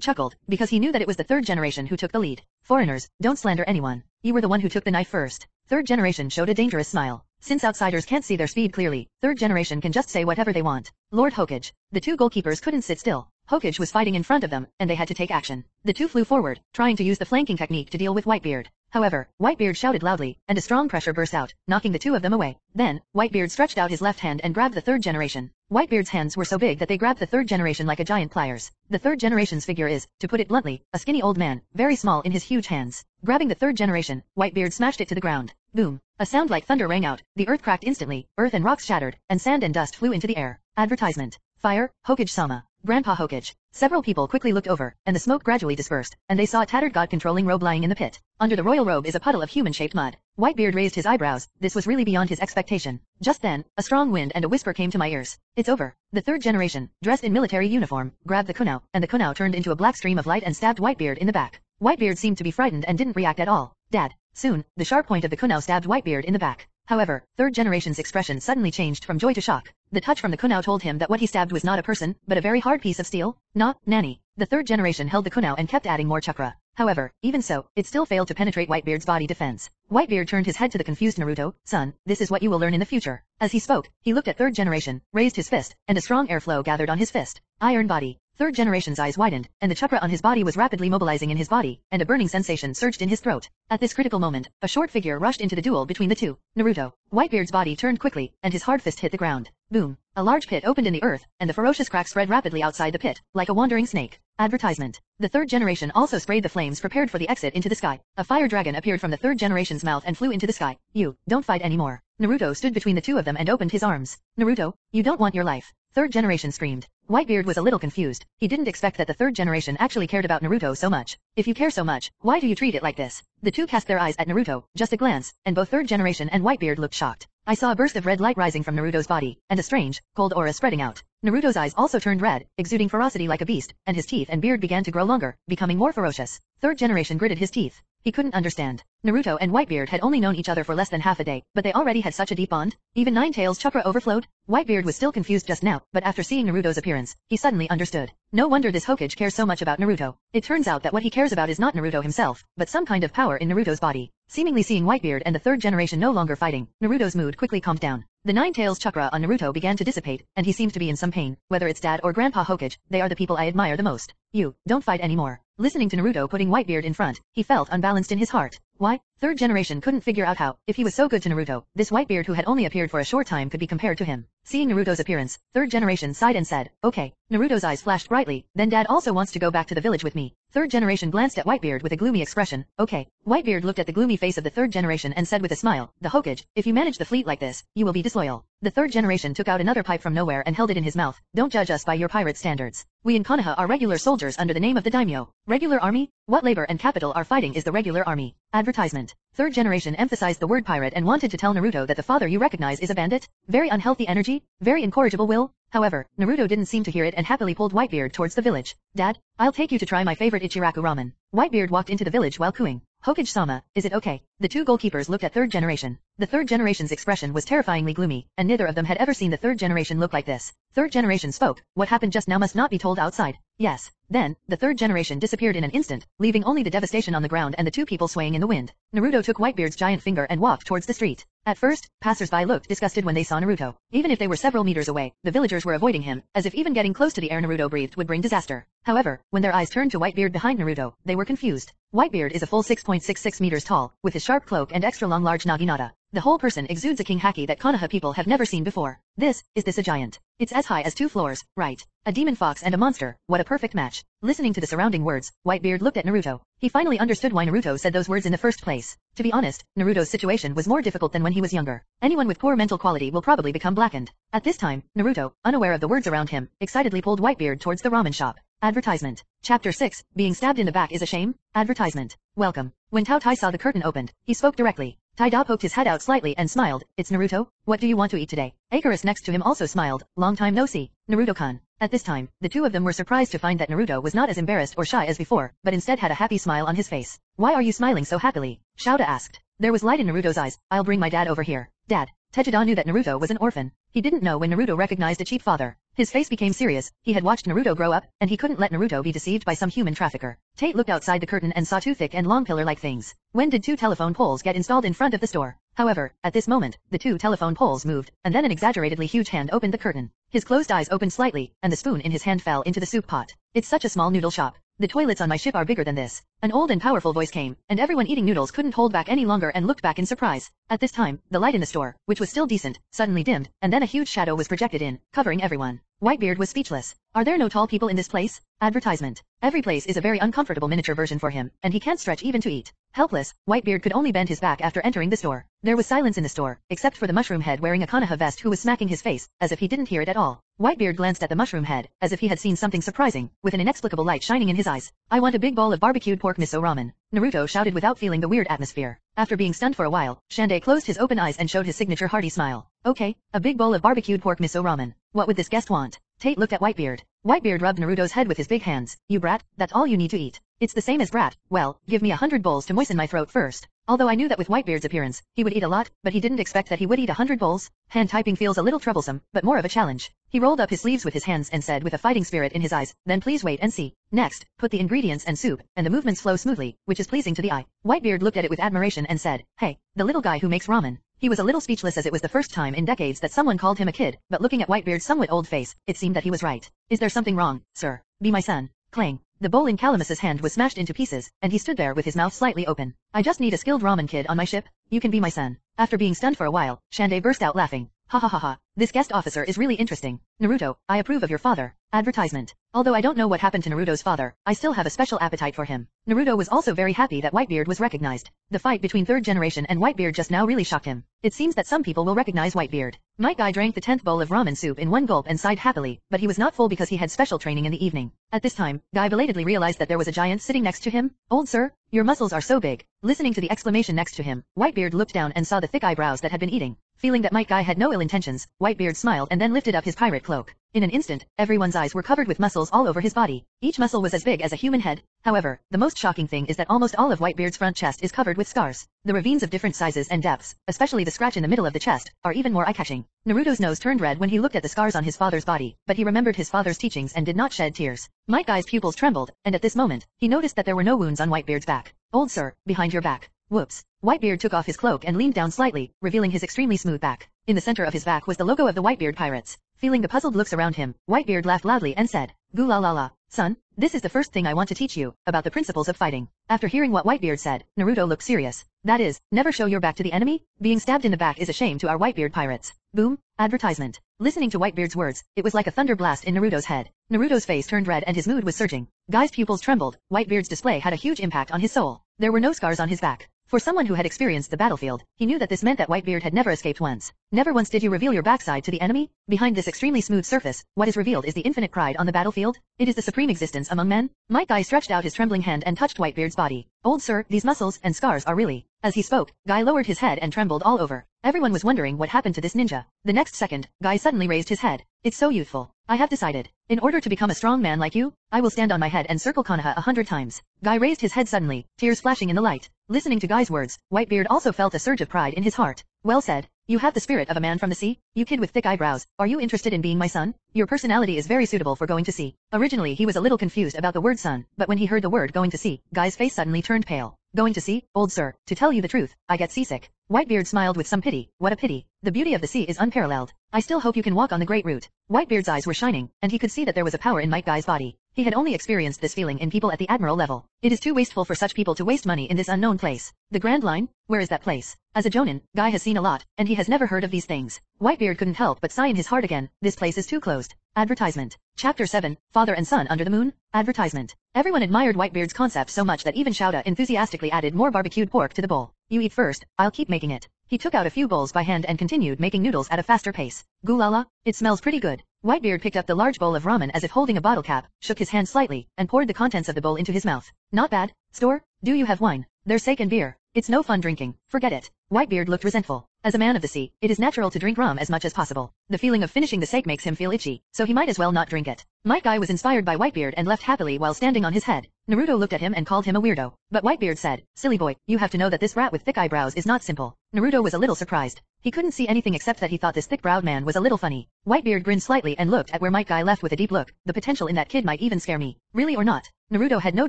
chuckled, because he knew that it was the third generation who took the lead. Foreigners, don't slander anyone. You were the one who took the knife first. Third generation showed a dangerous smile. Since outsiders can't see their speed clearly, third generation can just say whatever they want. Lord Hokage. The two goalkeepers couldn't sit still. Hokage was fighting in front of them, and they had to take action. The two flew forward, trying to use the flanking technique to deal with Whitebeard. However, Whitebeard shouted loudly, and a strong pressure burst out, knocking the two of them away. Then, Whitebeard stretched out his left hand and grabbed the third generation. Whitebeard's hands were so big that they grabbed the third generation like a giant pliers. The third generation's figure is, to put it bluntly, a skinny old man, very small in his huge hands. Grabbing the third generation, Whitebeard smashed it to the ground. Boom. A sound like thunder rang out, the earth cracked instantly, earth and rocks shattered, and sand and dust flew into the air. Advertisement. Fire, Hokage-sama. Grandpa Hokage. Several people quickly looked over, and the smoke gradually dispersed, and they saw a tattered god-controlling robe lying in the pit. Under the royal robe is a puddle of human-shaped mud. Whitebeard raised his eyebrows, this was really beyond his expectation. Just then, a strong wind and a whisper came to my ears. It's over. The third generation, dressed in military uniform, grabbed the kunai, and the kunai turned into a black stream of light and stabbed Whitebeard in the back. Whitebeard seemed to be frightened and didn't react at all. Dad. Soon, the sharp point of the kunai stabbed Whitebeard in the back. However, third generation's expression suddenly changed from joy to shock. The touch from the kunai told him that what he stabbed was not a person, but a very hard piece of steel. Not, Nanny. The third generation held the kunai and kept adding more chakra. However, even so, it still failed to penetrate Whitebeard's body defense. Whitebeard turned his head to the confused Naruto, son, this is what you will learn in the future. As he spoke, he looked at third generation, raised his fist, and a strong airflow gathered on his fist. Iron body. Third generation's eyes widened, and the chakra on his body was rapidly mobilizing in his body, and a burning sensation surged in his throat. At this critical moment, a short figure rushed into the duel between the two. Naruto. Whitebeard's body turned quickly, and his hard fist hit the ground. Boom. A large pit opened in the earth, and the ferocious crack spread rapidly outside the pit, like a wandering snake. Advertisement. The third generation also sprayed the flames prepared for the exit into the sky. A fire dragon appeared from the third generation's mouth and flew into the sky. You, don't fight anymore. Naruto stood between the two of them and opened his arms. Naruto, you don't want your life. Third generation screamed. Whitebeard was a little confused. He didn't expect that the third generation actually cared about Naruto so much. If you care so much, why do you treat it like this? The two cast their eyes at Naruto, just a glance, and both third generation and Whitebeard looked shocked. I saw a burst of red light rising from Naruto's body, and a strange, cold aura spreading out. Naruto's eyes also turned red, exuding ferocity like a beast, and his teeth and beard began to grow longer, becoming more ferocious. Third generation gritted his teeth. He couldn't understand. Naruto and Whitebeard had only known each other for less than half a day, but they already had such a deep bond. Even Nine Tails chakra overflowed. Whitebeard was still confused just now, but after seeing Naruto's appearance, he suddenly understood. No wonder this Hokage cares so much about Naruto. It turns out that what he cares about is not Naruto himself, but some kind of power in Naruto's body. Seemingly seeing Whitebeard and the third generation no longer fighting, Naruto's mood quickly calmed down. The Nine Tails chakra on Naruto began to dissipate, and he seemed to be in some pain. Whether it's dad or grandpa Hokage, they are the people I admire the most. You, don't fight anymore. Listening to Naruto putting Whitebeard in front, he felt unbalanced in his heart. Why? Third generation couldn't figure out how, if he was so good to Naruto, this Whitebeard who had only appeared for a short time could be compared to him. Seeing Naruto's appearance, third generation sighed and said, okay. Naruto's eyes flashed brightly, then dad also wants to go back to the village with me. Third generation glanced at Whitebeard with a gloomy expression, okay. Whitebeard looked at the gloomy face of the third generation and said with a smile, the Hokage, if you manage the fleet like this, you will be disloyal. The third generation took out another pipe from nowhere and held it in his mouth, don't judge us by your pirate standards. We in Konoha are regular soldiers under the name of the daimyo. Regular army? What labor and capital are fighting is the regular army. Advertisement. Third generation emphasized the word pirate and wanted to tell Naruto that the father you recognize is a bandit. Very unhealthy energy, very incorrigible will. However, Naruto didn't seem to hear it and happily pulled Whitebeard towards the village. Dad, I'll take you to try my favorite Ichiraku ramen. Whitebeard walked into the village while cooing. Hokage-sama, is it okay? The two goalkeepers looked at third generation. The third generation's expression was terrifyingly gloomy, and neither of them had ever seen the third generation look like this. Third generation spoke, what happened just now must not be told outside. Yes. Then, the third generation disappeared in an instant, leaving only the devastation on the ground and the two people swaying in the wind. Naruto took Whitebeard's giant finger and walked towards the street. At first, passers-by looked disgusted when they saw Naruto. Even if they were several meters away, the villagers were avoiding him, as if even getting close to the air Naruto breathed would bring disaster. However, when their eyes turned to Whitebeard behind Naruto, they were confused. Whitebeard is a full 6.66 meters tall, with his sharp cloak and extra long large naginata. The whole person exudes a king haki that Konoha people have never seen before. This, is this a giant? It's as high as two floors, right? A demon fox and a monster, what a perfect match. Listening to the surrounding words, Whitebeard looked at Naruto. He finally understood why Naruto said those words in the first place. To be honest, Naruto's situation was more difficult than when he was younger. Anyone with poor mental quality will probably become blackened. At this time, Naruto, unaware of the words around him, excitedly pulled Whitebeard towards the ramen shop. Advertisement. Chapter 6, Being stabbed in the back is a shame? Advertisement. Welcome. When Tao Tai saw the curtain opened, he spoke directly. Tai Da poked his head out slightly and smiled. It's Naruto? What do you want to eat today? Icarus next to him also smiled. Long time no see. Naruto-kun. At this time, the two of them were surprised to find that Naruto was not as embarrassed or shy as before, but instead had a happy smile on his face. Why are you smiling so happily? Shouta asked. There was light in Naruto's eyes. I'll bring my dad over here. Dad. Tejada knew that Naruto was an orphan. He didn't know when Naruto recognized a cheap father. His face became serious, he had watched Naruto grow up, and he couldn't let Naruto be deceived by some human trafficker. Tate looked outside the curtain and saw two thick and long pillar-like things. When did two telephone poles get installed in front of the store? However, at this moment, the two telephone poles moved, and then an exaggeratedly huge hand opened the curtain. His closed eyes opened slightly, and the spoon in his hand fell into the soup pot. It's such a small noodle shop. The toilets on my ship are bigger than this. An old and powerful voice came, and everyone eating noodles couldn't hold back any longer and looked back in surprise. At this time, the light in the store, which was still decent, suddenly dimmed, and then a huge shadow was projected in, covering everyone. Whitebeard was speechless. Are there no tall people in this place? Advertisement. Every place is a very uncomfortable miniature version for him, and he can't stretch even to eat. Helpless, Whitebeard could only bend his back after entering the store. There was silence in the store, except for the mushroom head wearing a Konoha vest who was smacking his face, as if he didn't hear it at all. Whitebeard glanced at the mushroom head, as if he had seen something surprising, with an inexplicable light shining in his eyes. I want a big bowl of barbecued pork miso ramen. Naruto shouted without feeling the weird atmosphere. After being stunned for a while, Shande closed his open eyes and showed his signature hearty smile. Okay, a big bowl of barbecued pork miso ramen. What would this guest want? Tate looked at Whitebeard. Whitebeard rubbed Naruto's head with his big hands. You brat, that's all you need to eat. It's the same as brat. Well, give me a hundred bowls to moisten my throat first. Although I knew that with Whitebeard's appearance, he would eat a lot, but he didn't expect that he would eat a hundred bowls. Hand typing feels a little troublesome, but more of a challenge. He rolled up his sleeves with his hands and said with a fighting spirit in his eyes, then please wait and see. Next, put the ingredients and soup, and the movements flow smoothly, which is pleasing to the eye. Whitebeard looked at it with admiration and said, hey, the little guy who makes ramen. He was a little speechless as it was the first time in decades that someone called him a kid, but looking at Whitebeard's somewhat old face, it seemed that he was right. Is there something wrong, sir? Be my son. Clang. The bowl in Calamus's hand was smashed into pieces, and he stood there with his mouth slightly open. I just need a skilled ramen kid on my ship. You can be my son. After being stunned for a while, Shande burst out laughing. Ha ha ha ha. This guest officer is really interesting. Naruto, I approve of your father. Advertisement. Although I don't know what happened to Naruto's father, I still have a special appetite for him. Naruto was also very happy that Whitebeard was recognized. The fight between third generation and Whitebeard just now really shocked him. It seems that some people will recognize Whitebeard. Might Guy drank the tenth bowl of ramen soup in one gulp and sighed happily, but he was not full because he had special training in the evening. At this time, Guy belatedly realized that there was a giant sitting next to him. Old sir, your muscles are so big. Listening to the exclamation next to him, Whitebeard looked down and saw the thick eyebrows that had been eating. Feeling that Might Guy had no ill intentions, Whitebeard smiled and then lifted up his pirate cloak. In an instant, everyone's eyes were covered with muscles all over his body. Each muscle was as big as a human head. However, the most shocking thing is that almost all of Whitebeard's front chest is covered with scars. The ravines of different sizes and depths, especially the scratch in the middle of the chest, are even more eye-catching. Naruto's nose turned red when he looked at the scars on his father's body, but he remembered his father's teachings and did not shed tears. Might Guy's pupils trembled, and at this moment, he noticed that there were no wounds on Whitebeard's back. Old sir, behind your back. Whoops. Whitebeard took off his cloak and leaned down slightly, revealing his extremely smooth back. In the center of his back was the logo of the Whitebeard Pirates. Feeling the puzzled looks around him, Whitebeard laughed loudly and said, Goo la la son, this is the first thing I want to teach you, about the principles of fighting. After hearing what Whitebeard said, Naruto looked serious. That is, never show your back to the enemy? Being stabbed in the back is a shame to our Whitebeard pirates. Boom. Advertisement. Listening to Whitebeard's words, it was like a thunder blast in Naruto's head. Naruto's face turned red and his mood was surging. Guy's pupils trembled. Whitebeard's display had a huge impact on his soul. There were no scars on his back. For someone who had experienced the battlefield, he knew that this meant that Whitebeard had never escaped once. Never once did you reveal your backside to the enemy? Behind this extremely smooth surface, what is revealed is the infinite pride on the battlefield? It is the supreme existence among men? Might Guy stretched out his trembling hand and touched Whitebeard's body. Old sir, these muscles and scars are really. As he spoke, Guy lowered his head and trembled all over. Everyone was wondering what happened to this ninja. The next second, Guy suddenly raised his head. It's so youthful. I have decided. In order to become a strong man like you, I will stand on my head and circle Konoha a hundred times. Guy raised his head suddenly, tears flashing in the light. Listening to Guy's words, Whitebeard also felt a surge of pride in his heart. Well said. You have the spirit of a man from the sea? You kid with thick eyebrows, are you interested in being my son? Your personality is very suitable for going to sea. Originally he was a little confused about the word son, but when he heard the word going to sea, Guy's face suddenly turned pale. Going to sea, old sir, to tell you the truth, I get seasick. Whitebeard smiled with some pity, what a pity. The beauty of the sea is unparalleled. I still hope you can walk on the great route. Whitebeard's eyes were shining, and he could see that there was a power in Might Guy's body. He had only experienced this feeling in people at the admiral level. It is too wasteful for such people to waste money in this unknown place. The Grand Line? Where is that place? As a Jonin, Guy has seen a lot, and he has never heard of these things. Whitebeard couldn't help but sigh in his heart again, this place is too closed. Advertisement. Chapter 7, Father and Son Under the Moon, Advertisement. Everyone admired Whitebeard's concept so much that even Shouta enthusiastically added more barbecued pork to the bowl. You eat first, I'll keep making it. He took out a few bowls by hand and continued making noodles at a faster pace. Gulala, it smells pretty good. Whitebeard picked up the large bowl of ramen as if holding a bottle cap, shook his hand slightly, and poured the contents of the bowl into his mouth. Not bad. Store, do you have wine? There's sake and beer. It's no fun drinking. Forget it. Whitebeard looked resentful. As a man of the sea, it is natural to drink rum as much as possible. The feeling of finishing the sake makes him feel itchy, so he might as well not drink it. Might Guy was inspired by Whitebeard and left happily while standing on his head. Naruto looked at him and called him a weirdo. But Whitebeard said, Silly boy, you have to know that this rat with thick eyebrows is not simple. Naruto was a little surprised. He couldn't see anything except that he thought this thick-browed man was a little funny. Whitebeard grinned slightly and looked at where Might Guy left with a deep look. The potential in that kid might even scare me. Really or not? Naruto had no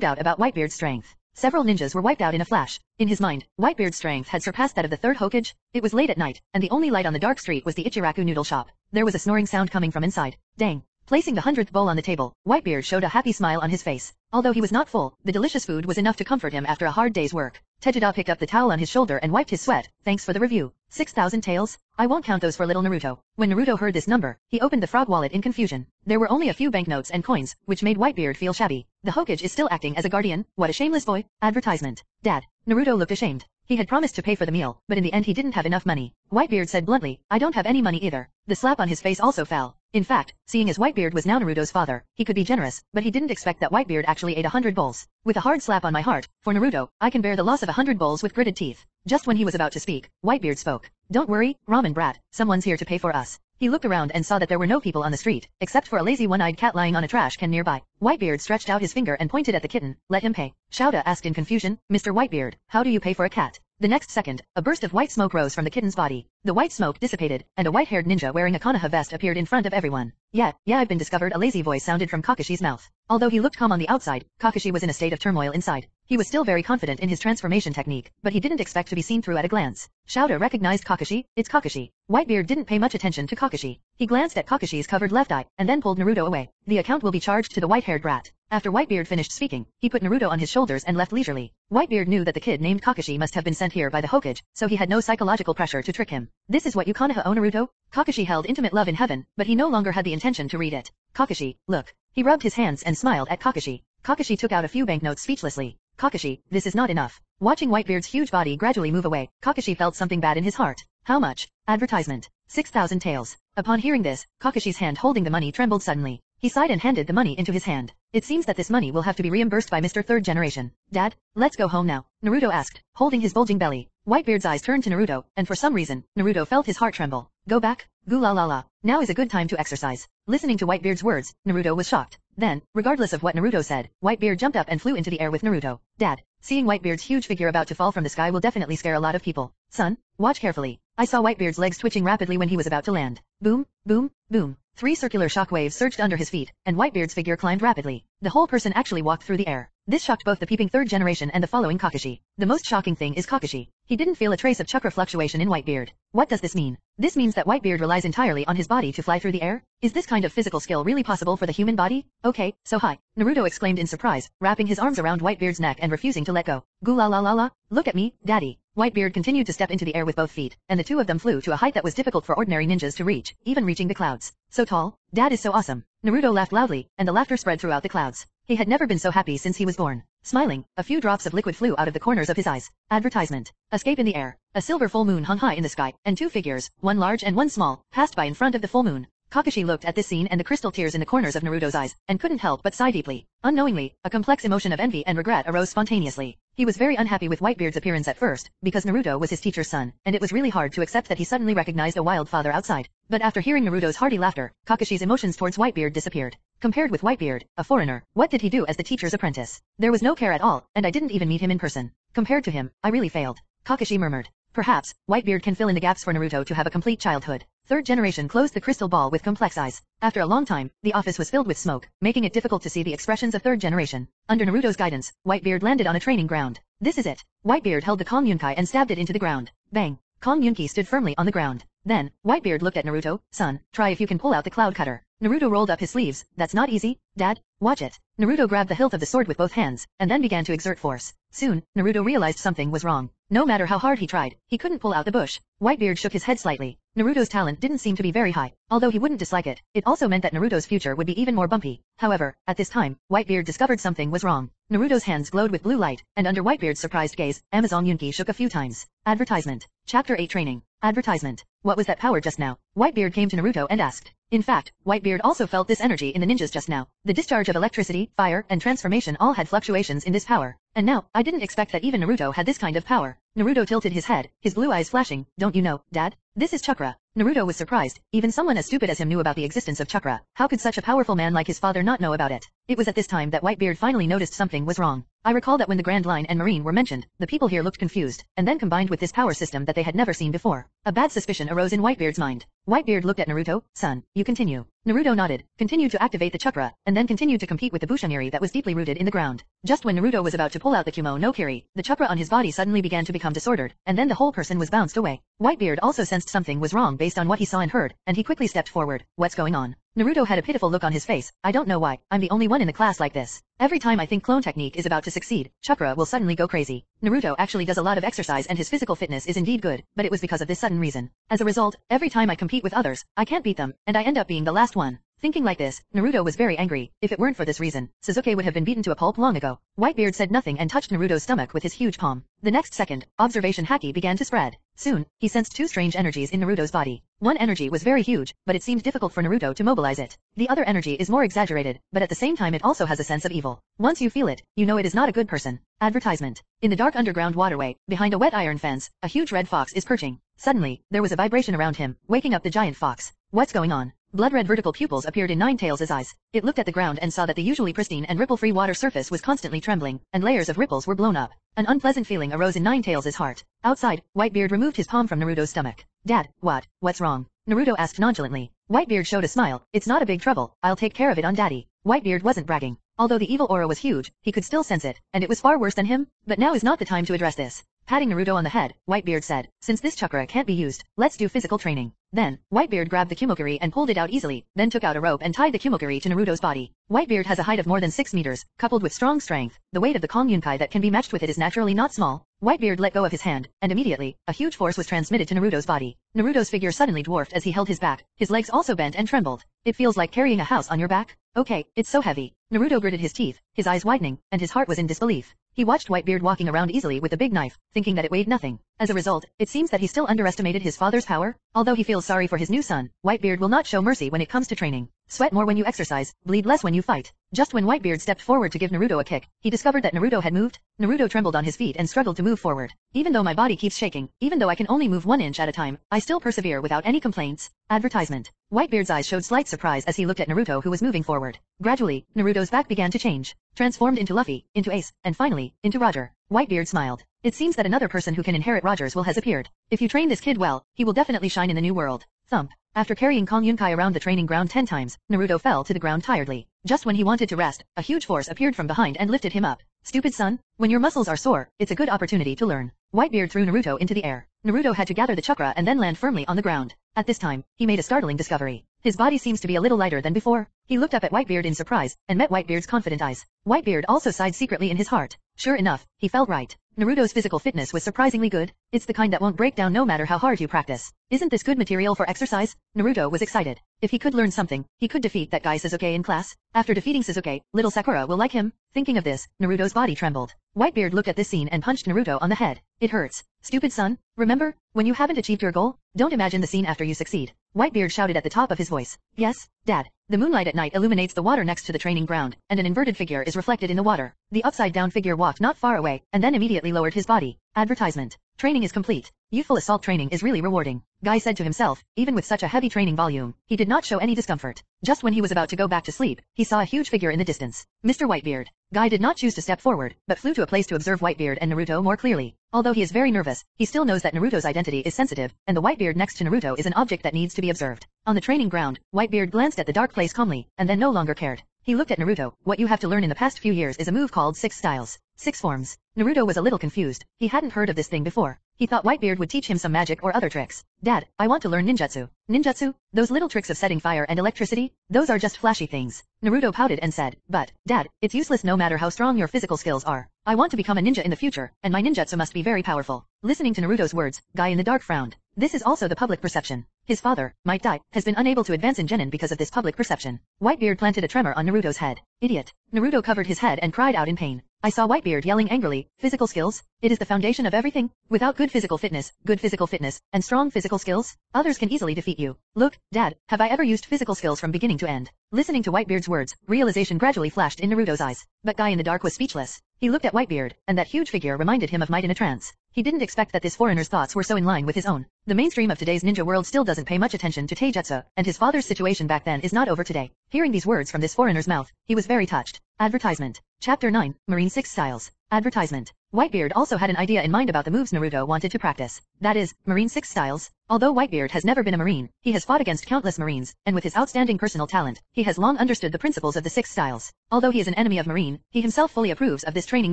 doubt about Whitebeard's strength. Several ninjas were wiped out in a flash. In his mind, Whitebeard's strength had surpassed that of the third Hokage. It was late at night, and the only light on the dark street was the Ichiraku noodle shop. There was a snoring sound coming from inside. Dang. Placing the hundredth bowl on the table, Whitebeard showed a happy smile on his face. Although he was not full, the delicious food was enough to comfort him after a hard day's work. Tejada picked up the towel on his shoulder and wiped his sweat. Thanks for the review. 6,000 taels? I won't count those for little Naruto. When Naruto heard this number, he opened the frog wallet in confusion. There were only a few banknotes and coins, which made Whitebeard feel shabby. The Hokage is still acting as a guardian? What a shameless boy. Advertisement. Dad. Naruto looked ashamed. He had promised to pay for the meal, but in the end he didn't have enough money. Whitebeard said bluntly, I don't have any money either. The slap on his face also fell. In fact, seeing as Whitebeard was now Naruto's father, he could be generous, but he didn't expect that Whitebeard actually ate a hundred bowls. With a hard slap on my heart, for Naruto, I can bear the loss of a hundred bowls with gritted teeth. Just when he was about to speak, Whitebeard spoke. Don't worry, Ramen brat, someone's here to pay for us. He looked around and saw that there were no people on the street, except for a lazy one-eyed cat lying on a trash can nearby. Whitebeard stretched out his finger and pointed at the kitten, let him pay. Shouta asked in confusion, Mr. Whitebeard, how do you pay for a cat? The next second, a burst of white smoke rose from the kitten's body. The white smoke dissipated, and a white-haired ninja wearing a Konoha vest appeared in front of everyone. Yeah, yeah I've been discovered a lazy voice sounded from Kakashi's mouth. Although he looked calm on the outside, Kakashi was in a state of turmoil inside. He was still very confident in his transformation technique, but he didn't expect to be seen through at a glance. Shouta recognized Kakashi, it's Kakashi. Whitebeard didn't pay much attention to Kakashi. He glanced at Kakashi's covered left eye, and then pulled Naruto away. The account will be charged to the white-haired brat. After Whitebeard finished speaking, he put Naruto on his shoulders and left leisurely. Whitebeard knew that the kid named Kakashi must have been sent here by the Hokage, so he had no psychological pressure to trick him. This is what Konoha Naruto? Kakashi held intimate love in heaven, but he no longer had the intention to read it. Kakashi, look. He rubbed his hands and smiled at Kakashi. Kakashi took out a few banknotes speechlessly. Kakashi, this is not enough. Watching Whitebeard's huge body gradually move away, Kakashi felt something bad in his heart. How much? Advertisement. 6,000 taels. Upon hearing this, Kakashi's hand holding the money trembled suddenly. He sighed and handed the money into his hand. It seems that this money will have to be reimbursed by Mr. Third Generation. Dad, let's go home now. Naruto asked, holding his bulging belly. Whitebeard's eyes turned to Naruto, and for some reason, Naruto felt his heart tremble. Go back? Goo la la la. Now is a good time to exercise. Listening to Whitebeard's words, Naruto was shocked. Then, regardless of what Naruto said, Whitebeard jumped up and flew into the air with Naruto. Dad, seeing Whitebeard's huge figure about to fall from the sky will definitely scare a lot of people. Son, watch carefully. I saw Whitebeard's legs twitching rapidly when he was about to land. Boom, boom, boom. Three circular shock waves surged under his feet, and Whitebeard's figure climbed rapidly. The whole person actually walked through the air. This shocked both the peeping third generation and the following Kakashi. The most shocking thing is Kakashi. He didn't feel a trace of chakra fluctuation in Whitebeard. What does this mean? This means that Whitebeard relies entirely on his body to fly through the air? Is this kind of physical skill really possible for the human body? Okay, so hi. Naruto exclaimed in surprise, wrapping his arms around Whitebeard's neck and refusing to let go. Goo la la la la, look at me, daddy. Whitebeard continued to step into the air with both feet, and the two of them flew to a height that was difficult for ordinary ninjas to reach, even reaching the clouds. So tall, dad is so awesome. Naruto laughed loudly, and the laughter spread throughout the clouds. He had never been so happy since he was born. Smiling, a few drops of liquid flew out of the corners of his eyes. Advertisement. Escape in the air. A silver full moon hung high in the sky, and two figures, one large and one small, passed by in front of the full moon. Kakashi looked at this scene and the crystal tears in the corners of Naruto's eyes, and couldn't help but sigh deeply. Unknowingly, a complex emotion of envy and regret arose spontaneously. He was very unhappy with Whitebeard's appearance at first, because Naruto was his teacher's son, and it was really hard to accept that he suddenly recognized a wild father outside. But after hearing Naruto's hearty laughter, Kakashi's emotions towards Whitebeard disappeared. Compared with Whitebeard, a foreigner, what did he do as the teacher's apprentice? There was no care at all, and I didn't even meet him in person. Compared to him, I really failed. Kakashi murmured. Perhaps, Whitebeard can fill in the gaps for Naruto to have a complete childhood. Third generation closed the crystal ball with complex eyes. After a long time, the office was filled with smoke, making it difficult to see the expressions of third generation. Under Naruto's guidance, Whitebeard landed on a training ground. This is it. Whitebeard held the Kong Yunkai and stabbed it into the ground. Bang. Kong stood firmly on the ground. Then, Whitebeard looked at Naruto, son, try if you can pull out the cloud cutter. Naruto rolled up his sleeves, that's not easy, dad, watch it. Naruto grabbed the hilt of the sword with both hands, and then began to exert force. Soon, Naruto realized something was wrong. No matter how hard he tried, he couldn't pull out the bush. Whitebeard shook his head slightly. Naruto's talent didn't seem to be very high. Although he wouldn't dislike it, it also meant that Naruto's future would be even more bumpy. However, at this time, Whitebeard discovered something was wrong. Naruto's hands glowed with blue light, and under Whitebeard's surprised gaze, Amazon Yunki shook a few times. Advertisement. Chapter 8 Training. Advertisement. What was that power just now? Whitebeard came to Naruto and asked. In fact, Whitebeard also felt this energy in the ninjas just now. The discharge of electricity, fire, and transformation all had fluctuations in this power. And now, I didn't expect that even Naruto had this kind of power. Naruto tilted his head, his blue eyes flashing. Don't you know, Dad? This is chakra. Naruto was surprised. Even someone as stupid as him knew about the existence of chakra. How could such a powerful man like his father not know about it? It was at this time that Whitebeard finally noticed something was wrong. I recall that when the Grand Line and Marine were mentioned, the people here looked confused, and then combined with this power system that they had never seen before. A bad suspicion arose in Whitebeard's mind. Whitebeard looked at Naruto, son, you continue. Naruto nodded, continued to activate the chakra, and then continued to compete with the Bushangiri that was deeply rooted in the ground. Just when Naruto was about to pull out the Kumo no Kiri, the chakra on his body suddenly began to become disordered, and then the whole person was bounced away. Whitebeard also sensed something was wrong based on what he saw and heard, and he quickly stepped forward. What's going on? Naruto had a pitiful look on his face. I don't know why, I'm the only one in the class like this. Every time I think clone technique is about to succeed, chakra will suddenly go crazy. Naruto actually does a lot of exercise and his physical fitness is indeed good, but it was because of this sudden reason. As a result, every time I compete with others, I can't beat them, and I end up being the last one. Thinking like this, Naruto was very angry. If it weren't for this reason, Sasuke would have been beaten to a pulp long ago. Whitebeard said nothing and touched Naruto's stomach with his huge palm. The next second, observation haki began to spread. Soon, he sensed two strange energies in Naruto's body. One energy was very huge, but it seemed difficult for Naruto to mobilize it. The other energy is more exaggerated, but at the same time it also has a sense of evil. Once you feel it, you know it is not a good person. Advertisement. In the dark underground waterway, behind a wet iron fence, a huge red fox is perching. Suddenly, there was a vibration around him, waking up the giant fox. What's going on? Blood-red vertical pupils appeared in Nine Tails' eyes. It looked at the ground and saw that the usually pristine and ripple-free water surface was constantly trembling, and layers of ripples were blown up. An unpleasant feeling arose in Nine Tails' heart. Outside, Whitebeard removed his palm from Naruto's stomach. Dad, what, what's wrong? Naruto asked nonchalantly. Whitebeard showed a smile. It's not a big trouble, I'll take care of it on daddy. Whitebeard wasn't bragging. Although the evil aura was huge, he could still sense it, and it was far worse than him, but now is not the time to address this. Patting Naruto on the head, Whitebeard said, since this chakra can't be used, let's do physical training. Then, Whitebeard grabbed the Kumogiri and pulled it out easily, then took out a rope and tied the Kumogiri to Naruto's body. Whitebeard has a height of more than 6 meters, coupled with strong strength. The weight of the Kong Yunkai that can be matched with it is naturally not small. Whitebeard let go of his hand, and immediately, a huge force was transmitted to Naruto's body. Naruto's figure suddenly dwarfed as he held his back. His legs also bent and trembled. It feels like carrying a house on your back. Okay, it's so heavy. Naruto gritted his teeth, his eyes widening, and his heart was in disbelief. He watched Whitebeard walking around easily with a big knife, thinking that it weighed nothing. As a result, it seems that he still underestimated his father's power. Although he feels sorry for his new son, Whitebeard will not show mercy when it comes to training. Sweat more when you exercise, bleed less when you fight. Just when Whitebeard stepped forward to give Naruto a kick, he discovered that Naruto had moved. Naruto trembled on his feet and struggled to move forward. Even though my body keeps shaking, even though I can only move one inch at a time, I still persevere without any complaints. Advertisement. Whitebeard's eyes showed slight surprise as he looked at Naruto who was moving forward. Gradually, Naruto's back began to change, transformed into Luffy, into Ace, and finally, into Roger. Whitebeard smiled. It seems that another person who can inherit Roger's will has appeared. If you train this kid well, he will definitely shine in the new world. Thump. After carrying Kong Yunkai around the training ground ten times, Naruto fell to the ground tiredly. Just when he wanted to rest, a huge force appeared from behind and lifted him up. Stupid son, when your muscles are sore, it's a good opportunity to learn. Whitebeard threw Naruto into the air. Naruto had to gather the chakra and then land firmly on the ground. At this time, he made a startling discovery. His body seems to be a little lighter than before. He looked up at Whitebeard in surprise, and met Whitebeard's confident eyes. Whitebeard also sighed secretly in his heart. Sure enough, he felt right. Naruto's physical fitness was surprisingly good. It's the kind that won't break down no matter how hard you practice. Isn't this good material for exercise? Naruto was excited. If he could learn something, he could defeat that guy Sasuke in class. After defeating Sasuke, little Sakura will like him. Thinking of this, Naruto's body trembled. Whitebeard looked at this scene and punched Naruto on the head. It hurts. Stupid son, remember, when you haven't achieved your goal, don't imagine the scene after you succeed. Whitebeard shouted at the top of his voice. Yes, Dad. The moonlight at night illuminates the water next to the training ground, and an inverted figure is reflected in the water. The upside-down figure walked not far away, and then immediately lowered his body. Advertisement. Training is complete. Youthful assault training is really rewarding. Guy said to himself, even with such a heavy training volume, he did not show any discomfort. Just when he was about to go back to sleep, he saw a huge figure in the distance. Mr. Whitebeard. Guy did not choose to step forward, but flew to a place to observe Whitebeard and Naruto more clearly. Although he is very nervous, he still knows that Naruto's identity is sensitive, and the Whitebeard next to Naruto is an object that needs to be observed. On the training ground, Whitebeard glanced at the dark place calmly, and then no longer cared. He looked at Naruto. What you have to learn in the past few years is a move called Six Styles. Six Forms. Naruto was a little confused. He hadn't heard of this thing before. He thought Whitebeard would teach him some magic or other tricks. Dad, I want to learn ninjutsu. Ninjutsu? Those little tricks of setting fire and electricity? Those are just flashy things. Naruto pouted and said, but, Dad, it's useless no matter how strong your physical skills are. I want to become a ninja in the future, and my ninjutsu must be very powerful. Listening to Naruto's words, Guy in the dark frowned. This is also the public perception. His father, Might Dai, has been unable to advance in Genin because of this public perception. Whitebeard planted a tremor on Naruto's head. Idiot. Naruto covered his head and cried out in pain. I saw Whitebeard yelling angrily, physical skills? It is the foundation of everything. Without good physical fitness, good physical fitness, and strong physical skills, others can easily defeat you. Look, Dad, have I ever used physical skills from beginning to end? Listening to Whitebeard's words, realization gradually flashed in Naruto's eyes. But Guy in the dark was speechless. He looked at Whitebeard, and that huge figure reminded him of Might in a trance. He didn't expect that this foreigner's thoughts were so in line with his own. The mainstream of today's ninja world still doesn't pay much attention to Taijutsu, and his father's situation back then is not over today. Hearing these words from this foreigner's mouth, he was very touched. Advertisement. Chapter 9, Marine 6 Styles. Advertisement. Whitebeard also had an idea in mind about the moves Naruto wanted to practice. That is, Marine 6 styles. Although Whitebeard has never been a Marine, he has fought against countless Marines, and with his outstanding personal talent, he has long understood the principles of the six styles. Although he is an enemy of Marine, he himself fully approves of this training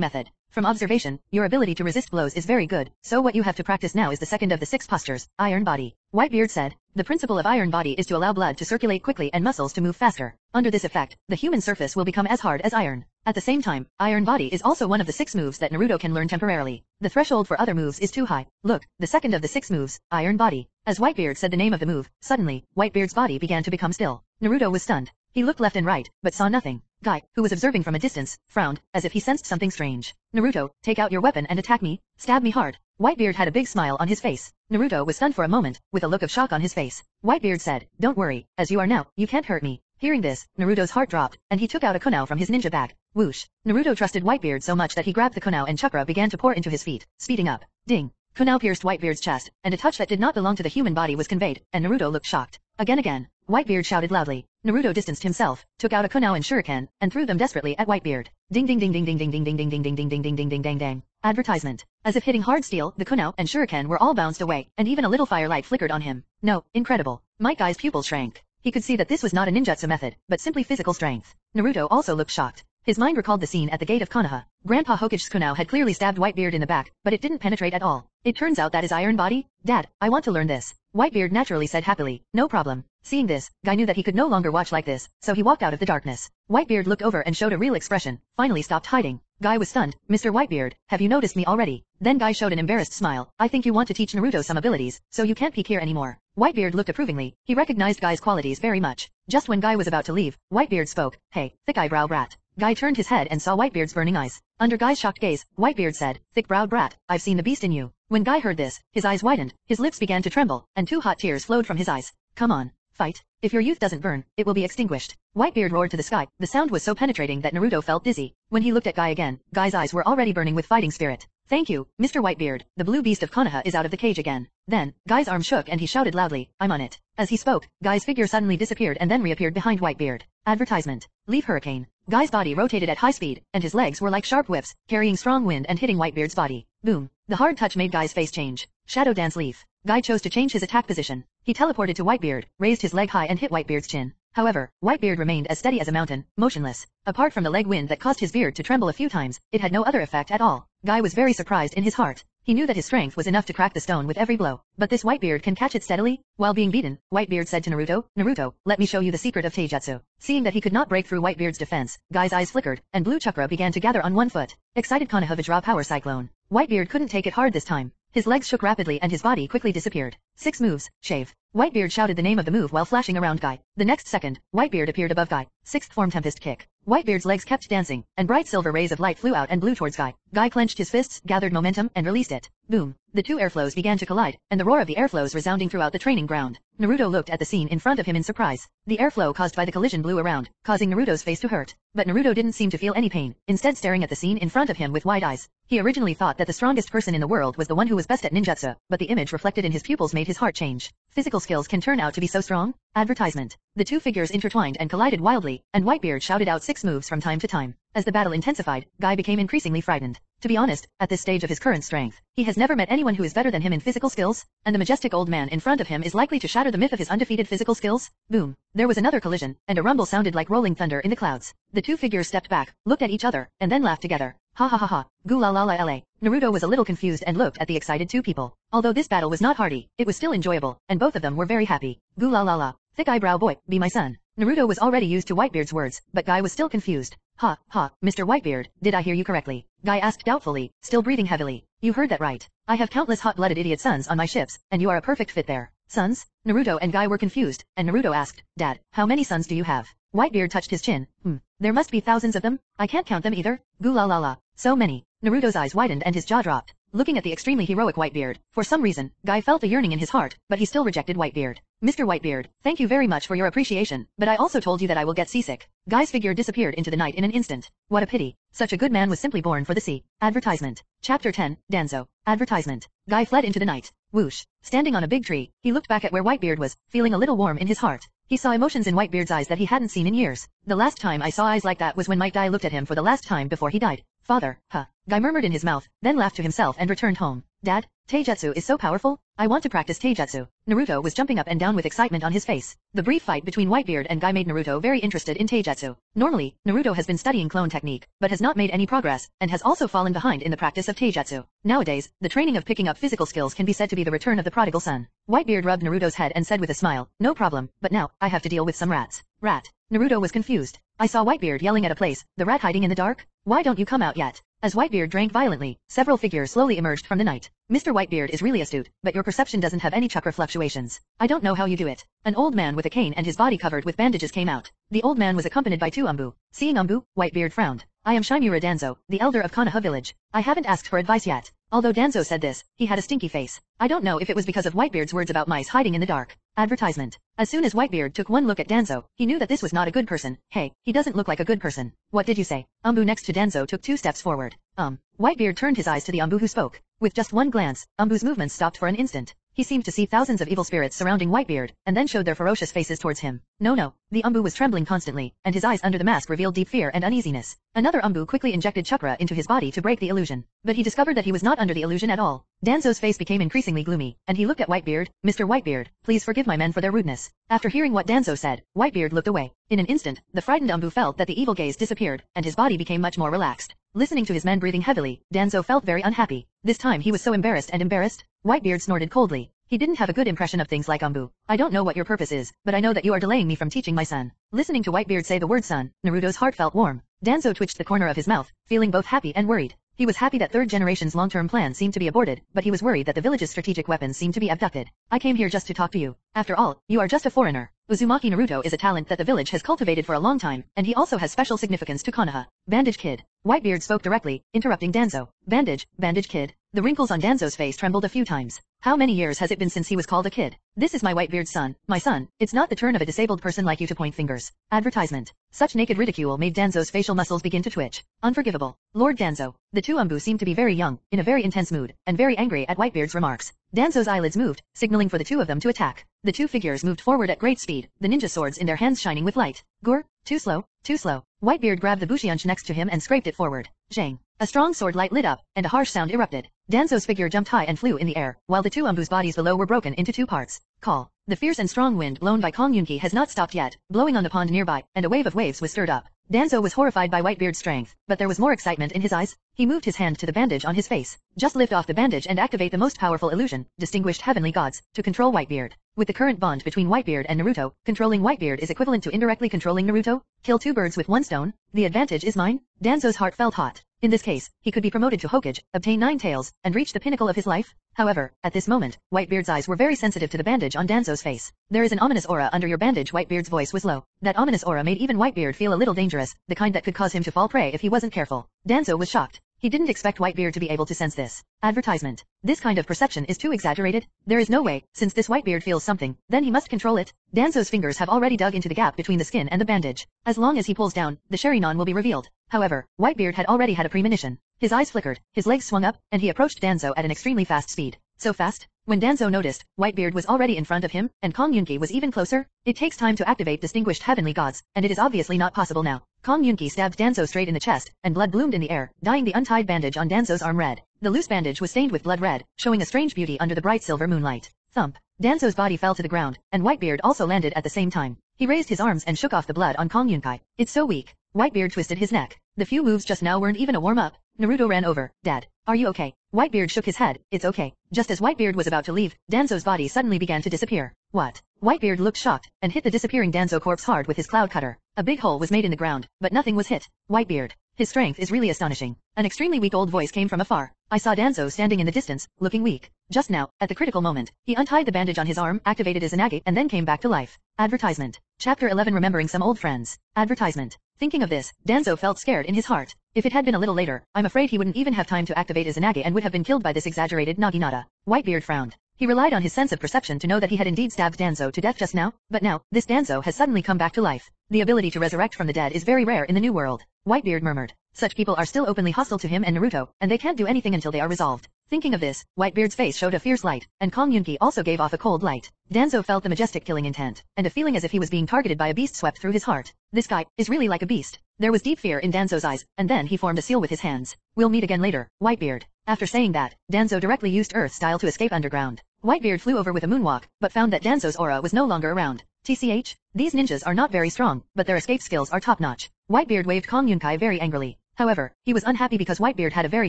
method. From observation, your ability to resist blows is very good, so what you have to practice now is the second of the six postures, Iron Body. Whitebeard said, the principle of iron body is to allow blood to circulate quickly and muscles to move faster. Under this effect, the human surface will become as hard as iron. At the same time, Iron Body is also one of the six moves that Naruto can learn temporarily. The threshold for other moves is too high. Look, the second of the six moves, Iron Body. As Whitebeard said the name of the move, suddenly, Whitebeard's body began to become still. Naruto was stunned. He looked left and right, but saw nothing. Guy, who was observing from a distance, frowned, as if he sensed something strange. Naruto, take out your weapon and attack me, stab me hard. Whitebeard had a big smile on his face. Naruto was stunned for a moment, with a look of shock on his face. Whitebeard said, don't worry, as you are now, you can't hurt me. Hearing this, Naruto's heart dropped, and he took out a kunai from his ninja bag. Whoosh. Naruto trusted Whitebeard so much that he grabbed the kunai and chakra began to pour into his feet, speeding up. Ding. Kunai pierced Whitebeard's chest, and a touch that did not belong to the human body was conveyed, and Naruto looked shocked. Again again. Whitebeard shouted loudly. Naruto distanced himself, took out a kunai and shuriken, and threw them desperately at Whitebeard. Ding ding ding ding ding ding ding ding ding ding ding ding ding ding ding ding ding ding. Advertisement. As if hitting hard steel, the kunai and shuriken were all bounced away, and even a little firelight flickered on him. No, incredible. Might Guy's pupils shrank. He could see that this was not a ninjutsu method, but simply physical strength. Naruto also looked shocked. His mind recalled the scene at the gate of Konoha. Grandpa Hokage's kunai had clearly stabbed Whitebeard in the back, but it didn't penetrate at all. It turns out that is Iron Body? Dad, I want to learn this. Whitebeard naturally said happily, no problem. Seeing this, Guy knew that he could no longer watch like this, so he walked out of the darkness. Whitebeard looked over and showed a real expression, finally stopped hiding. Guy was stunned. Mr. Whitebeard, have you noticed me already? Then Guy showed an embarrassed smile. I think you want to teach Naruto some abilities, so you can't peek here anymore. Whitebeard looked approvingly. He recognized Guy's qualities very much. Just when Guy was about to leave, Whitebeard spoke. Hey, thick-eyebrow brat. Guy turned his head and saw Whitebeard's burning eyes. Under Guy's shocked gaze, Whitebeard said, Thick-browed brat, I've seen the beast in you. When Guy heard this, his eyes widened, his lips began to tremble, and two hot tears flowed from his eyes. Come on, fight. If your youth doesn't burn, it will be extinguished. Whitebeard roared to the sky. The sound was so penetrating that Naruto felt dizzy. When he looked at Guy again, Guy's eyes were already burning with fighting spirit. Thank you, Mr. Whitebeard. The blue beast of Konoha is out of the cage again. Then, Guy's arm shook and he shouted loudly, I'm on it. As he spoke, Guy's figure suddenly disappeared and then reappeared behind Whitebeard. Advertisement. Leaf Hurricane. Guy's body rotated at high speed, and his legs were like sharp whips, carrying strong wind and hitting Whitebeard's body. Boom. The hard touch made Guy's face change. Shadow Dance Leaf. Guy chose to change his attack position. He teleported to Whitebeard, raised his leg high and hit Whitebeard's chin. However, Whitebeard remained as steady as a mountain, motionless. Apart from the leg wind that caused his beard to tremble a few times, it had no other effect at all. Guy was very surprised in his heart. He knew that his strength was enough to crack the stone with every blow. But this Whitebeard can catch it steadily? While being beaten, Whitebeard said to Naruto, Naruto, let me show you the secret of Taijutsu. Seeing that he could not break through Whitebeard's defense, Guy's eyes flickered, and blue chakra began to gather on one foot. Excited Konoha Vajra Power Cyclone. Whitebeard couldn't take it hard this time. His legs shook rapidly and his body quickly disappeared. Six moves, shave. Whitebeard shouted the name of the move while flashing around Guy. The next second, Whitebeard appeared above Guy. Sixth form Tempest Kick. Whitebeard's legs kept dancing, and bright silver rays of light flew out and blew towards Guy. Guy clenched his fists, gathered momentum, and released it. Boom. The two airflows began to collide, and the roar of the airflows resounding throughout the training ground. Naruto looked at the scene in front of him in surprise. The airflow caused by the collision blew around, causing Naruto's face to hurt. But Naruto didn't seem to feel any pain, instead staring at the scene in front of him with wide eyes. He originally thought that the strongest person in the world was the one who was best at ninjutsu, but the image reflected in his pupils made his heart change. Physical skills can turn out to be so strong? Advertisement. The two figures intertwined and collided wildly, and Whitebeard shouted out six moves from time to time. As the battle intensified, Guy became increasingly frightened. To be honest, at this stage of his current strength, he has never met anyone who is better than him in physical skills, and the majestic old man in front of him is likely to shatter the myth of his undefeated physical skills. Boom. There was another collision, and a rumble sounded like rolling thunder in the clouds. The two figures stepped back, looked at each other, and then laughed together. Ha ha ha ha, goo la la la. Naruto was a little confused and looked at the excited two people. Although this battle was not hardy, it was still enjoyable, and both of them were very happy. Goo la la la. Thick eyebrow boy, be my son. Naruto was already used to Whitebeard's words, but Guy was still confused. Ha, ha, Mr. Whitebeard, did I hear you correctly? Guy asked doubtfully, still breathing heavily. You heard that right. I have countless hot-blooded idiot sons on my ships, and you are a perfect fit there. Sons? Naruto and Guy were confused, and Naruto asked, Dad, how many sons do you have? Whitebeard touched his chin. Hmm, there must be thousands of them. I can't count them either. Goo la la la. So many. Naruto's eyes widened and his jaw dropped. Looking at the extremely heroic Whitebeard, for some reason, Guy felt a yearning in his heart, but he still rejected Whitebeard. Mr. Whitebeard, thank you very much for your appreciation, but I also told you that I will get seasick. Guy's figure disappeared into the night in an instant. What a pity. Such a good man was simply born for the sea. Advertisement. Chapter 10, Danzo. Advertisement. Guy fled into the night. Whoosh. Standing on a big tree, he looked back at where Whitebeard was, feeling a little warm in his heart. He saw emotions in Whitebeard's eyes that he hadn't seen in years. The last time I saw eyes like that was when Might Guy looked at him for the last time before he died. Father, huh. Guy murmured in his mouth, then laughed to himself and returned home. Dad, Taijutsu is so powerful? I want to practice Taijutsu. Naruto was jumping up and down with excitement on his face. The brief fight between Whitebeard and Guy made Naruto very interested in Taijutsu. Normally, Naruto has been studying clone technique, but has not made any progress, and has also fallen behind in the practice of Taijutsu. Nowadays, the training of picking up physical skills can be said to be the return of the prodigal son. Whitebeard rubbed Naruto's head and said with a smile, no problem, but now, I have to deal with some rats. Rat. Naruto was confused. I saw Whitebeard yelling at a place, the rat hiding in the dark? Why don't you come out yet? As Whitebeard drank violently, several figures slowly emerged from the night. Mr. Whitebeard is really astute, but your perception doesn't have any chakra fluctuations. I don't know how you do it. An old man with a cane and his body covered with bandages came out. The old man was accompanied by two Anbu. Seeing Anbu, Whitebeard frowned. I am Shimura Danzo, the elder of Konoha village. I haven't asked for advice yet. Although Danzo said this, he had a stinky face. I don't know if it was because of Whitebeard's words about mice hiding in the dark. Advertisement. As soon as Whitebeard took one look at Danzo, he knew that this was not a good person. Hey, he doesn't look like a good person. What did you say? Anbu next to Danzo took two steps forward. Um. Whitebeard turned his eyes to the Anbu who spoke. With just one glance, Anbu's movements stopped for an instant. He seemed to see thousands of evil spirits surrounding Whitebeard, and then showed their ferocious faces towards him. No no, the Anbu was trembling constantly, and his eyes under the mask revealed deep fear and uneasiness. Another Anbu quickly injected chakra into his body to break the illusion, but he discovered that he was not under the illusion at all. Danzo's face became increasingly gloomy, and he looked at Whitebeard. Mr. Whitebeard, please forgive my men for their rudeness. After hearing what Danzo said, Whitebeard looked away. In an instant, the frightened Anbu felt that the evil gaze disappeared, and his body became much more relaxed. Listening to his men breathing heavily, Danzo felt very unhappy. This time he was so embarrassed and embarrassed. Whitebeard snorted coldly. He didn't have a good impression of things like Anbu. I don't know what your purpose is, but I know that you are delaying me from teaching my son. Listening to Whitebeard say the word son, Naruto's heart felt warm. Danzo twitched the corner of his mouth, feeling both happy and worried. He was happy that third generation's long-term plan seemed to be aborted, but he was worried that the village's strategic weapons seemed to be abducted. I came here just to talk to you. After all, you are just a foreigner. Uzumaki Naruto is a talent that the village has cultivated for a long time, and he also has special significance to Konoha. Bandage Kid. Whitebeard spoke directly, interrupting Danzo. Bandage, Bandage Kid. The wrinkles on Danzo's face trembled a few times. How many years has it been since he was called a kid? This is my Whitebeard's son, my son. It's not the turn of a disabled person like you to point fingers. Advertisement. Such naked ridicule made Danzo's facial muscles begin to twitch. Unforgivable. Lord Danzo. The two Anbu seemed to be very young, in a very intense mood, and very angry at Whitebeard's remarks. Danzo's eyelids moved, signaling for the two of them to attack. The two figures moved forward at great speed, the ninja swords in their hands shining with light. Gur, too slow, too slow. Whitebeard grabbed the bushiunchi next to him and scraped it forward. Zhang. A strong sword light lit up, and a harsh sound erupted. Danzo's figure jumped high and flew in the air, while the two Anbu's bodies below were broken into two parts. Call. The fierce and strong wind blown by Kong Yunki has not stopped yet, blowing on the pond nearby, and a wave of waves was stirred up. Danzo was horrified by Whitebeard's strength, but there was more excitement in his eyes. He moved his hand to the bandage on his face. Just lift off the bandage and activate the most powerful illusion, distinguished heavenly gods, to control Whitebeard. With the current bond between Whitebeard and Naruto, controlling Whitebeard is equivalent to indirectly controlling Naruto. Kill two birds with one stone. The advantage is mine. Danzo's heart felt hot. In this case, he could be promoted to Hokage, obtain nine tails, and reach the pinnacle of his life. However, at this moment, Whitebeard's eyes were very sensitive to the bandage on Danzo's face. There is an ominous aura under your bandage Whitebeard's voice was low. That ominous aura made even Whitebeard feel a little dangerous, the kind that could cause him to fall prey if he wasn't careful. Danzo was shocked. He didn't expect Whitebeard to be able to sense this. Advertisement. This kind of perception is too exaggerated. There is no way, since this Whitebeard feels something, then he must control it. Danzo's fingers have already dug into the gap between the skin and the bandage. As long as he pulls down, the Sharingan will be revealed. However, Whitebeard had already had a premonition. His eyes flickered, his legs swung up, and he approached Danzo at an extremely fast speed. So fast? When Danzo noticed, Whitebeard was already in front of him, and Kong Yunki was even closer. It takes time to activate distinguished heavenly gods, and it is obviously not possible now. Kong Yunki stabbed Danzo straight in the chest, and blood bloomed in the air, dyeing the untied bandage on Danzo's arm red. The loose bandage was stained with blood red, showing a strange beauty under the bright silver moonlight. Thump. Danzo's body fell to the ground, and Whitebeard also landed at the same time. He raised his arms and shook off the blood on Kong Yunkai. It's so weak. Whitebeard twisted his neck. The few moves just now weren't even a warm-up. Naruto ran over. Dad, are you okay? Whitebeard shook his head. It's okay. Just as Whitebeard was about to leave, Danzo's body suddenly began to disappear. What? Whitebeard looked shocked, and hit the disappearing Danzo corpse hard with his cloud cutter. A big hole was made in the ground, but nothing was hit. Whitebeard. His strength is really astonishing. An extremely weak old voice came from afar. I saw Danzo standing in the distance, looking weak. Just now, at the critical moment, he untied the bandage on his arm, activated his Izanagi, and then came back to life. Advertisement. Chapter 11 Remembering Some Old Friends. Advertisement. Thinking of this, Danzo felt scared in his heart. If it had been a little later, I'm afraid he wouldn't even have time to activate his Izanagi and would have been killed by this exaggerated Naginata. Whitebeard frowned. He relied on his sense of perception to know that he had indeed stabbed Danzo to death just now, but now, this Danzo has suddenly come back to life. The ability to resurrect from the dead is very rare in the new world. Whitebeard murmured. Such people are still openly hostile to him and Naruto, and they can't do anything until they are resolved. Thinking of this, Whitebeard's face showed a fierce light, and Kong Yunki also gave off a cold light. Danzo felt the majestic killing intent, and a feeling as if he was being targeted by a beast swept through his heart. This guy is really like a beast. There was deep fear in Danzo's eyes, and then he formed a seal with his hands. We'll meet again later, Whitebeard. After saying that, Danzo directly used Earth style to escape underground. Whitebeard flew over with a moonwalk, but found that Danzo's aura was no longer around. TCH, these ninjas are not very strong, but their escape skills are top-notch. Whitebeard waved Kong Yunkai very angrily. However, he was unhappy because Whitebeard had a very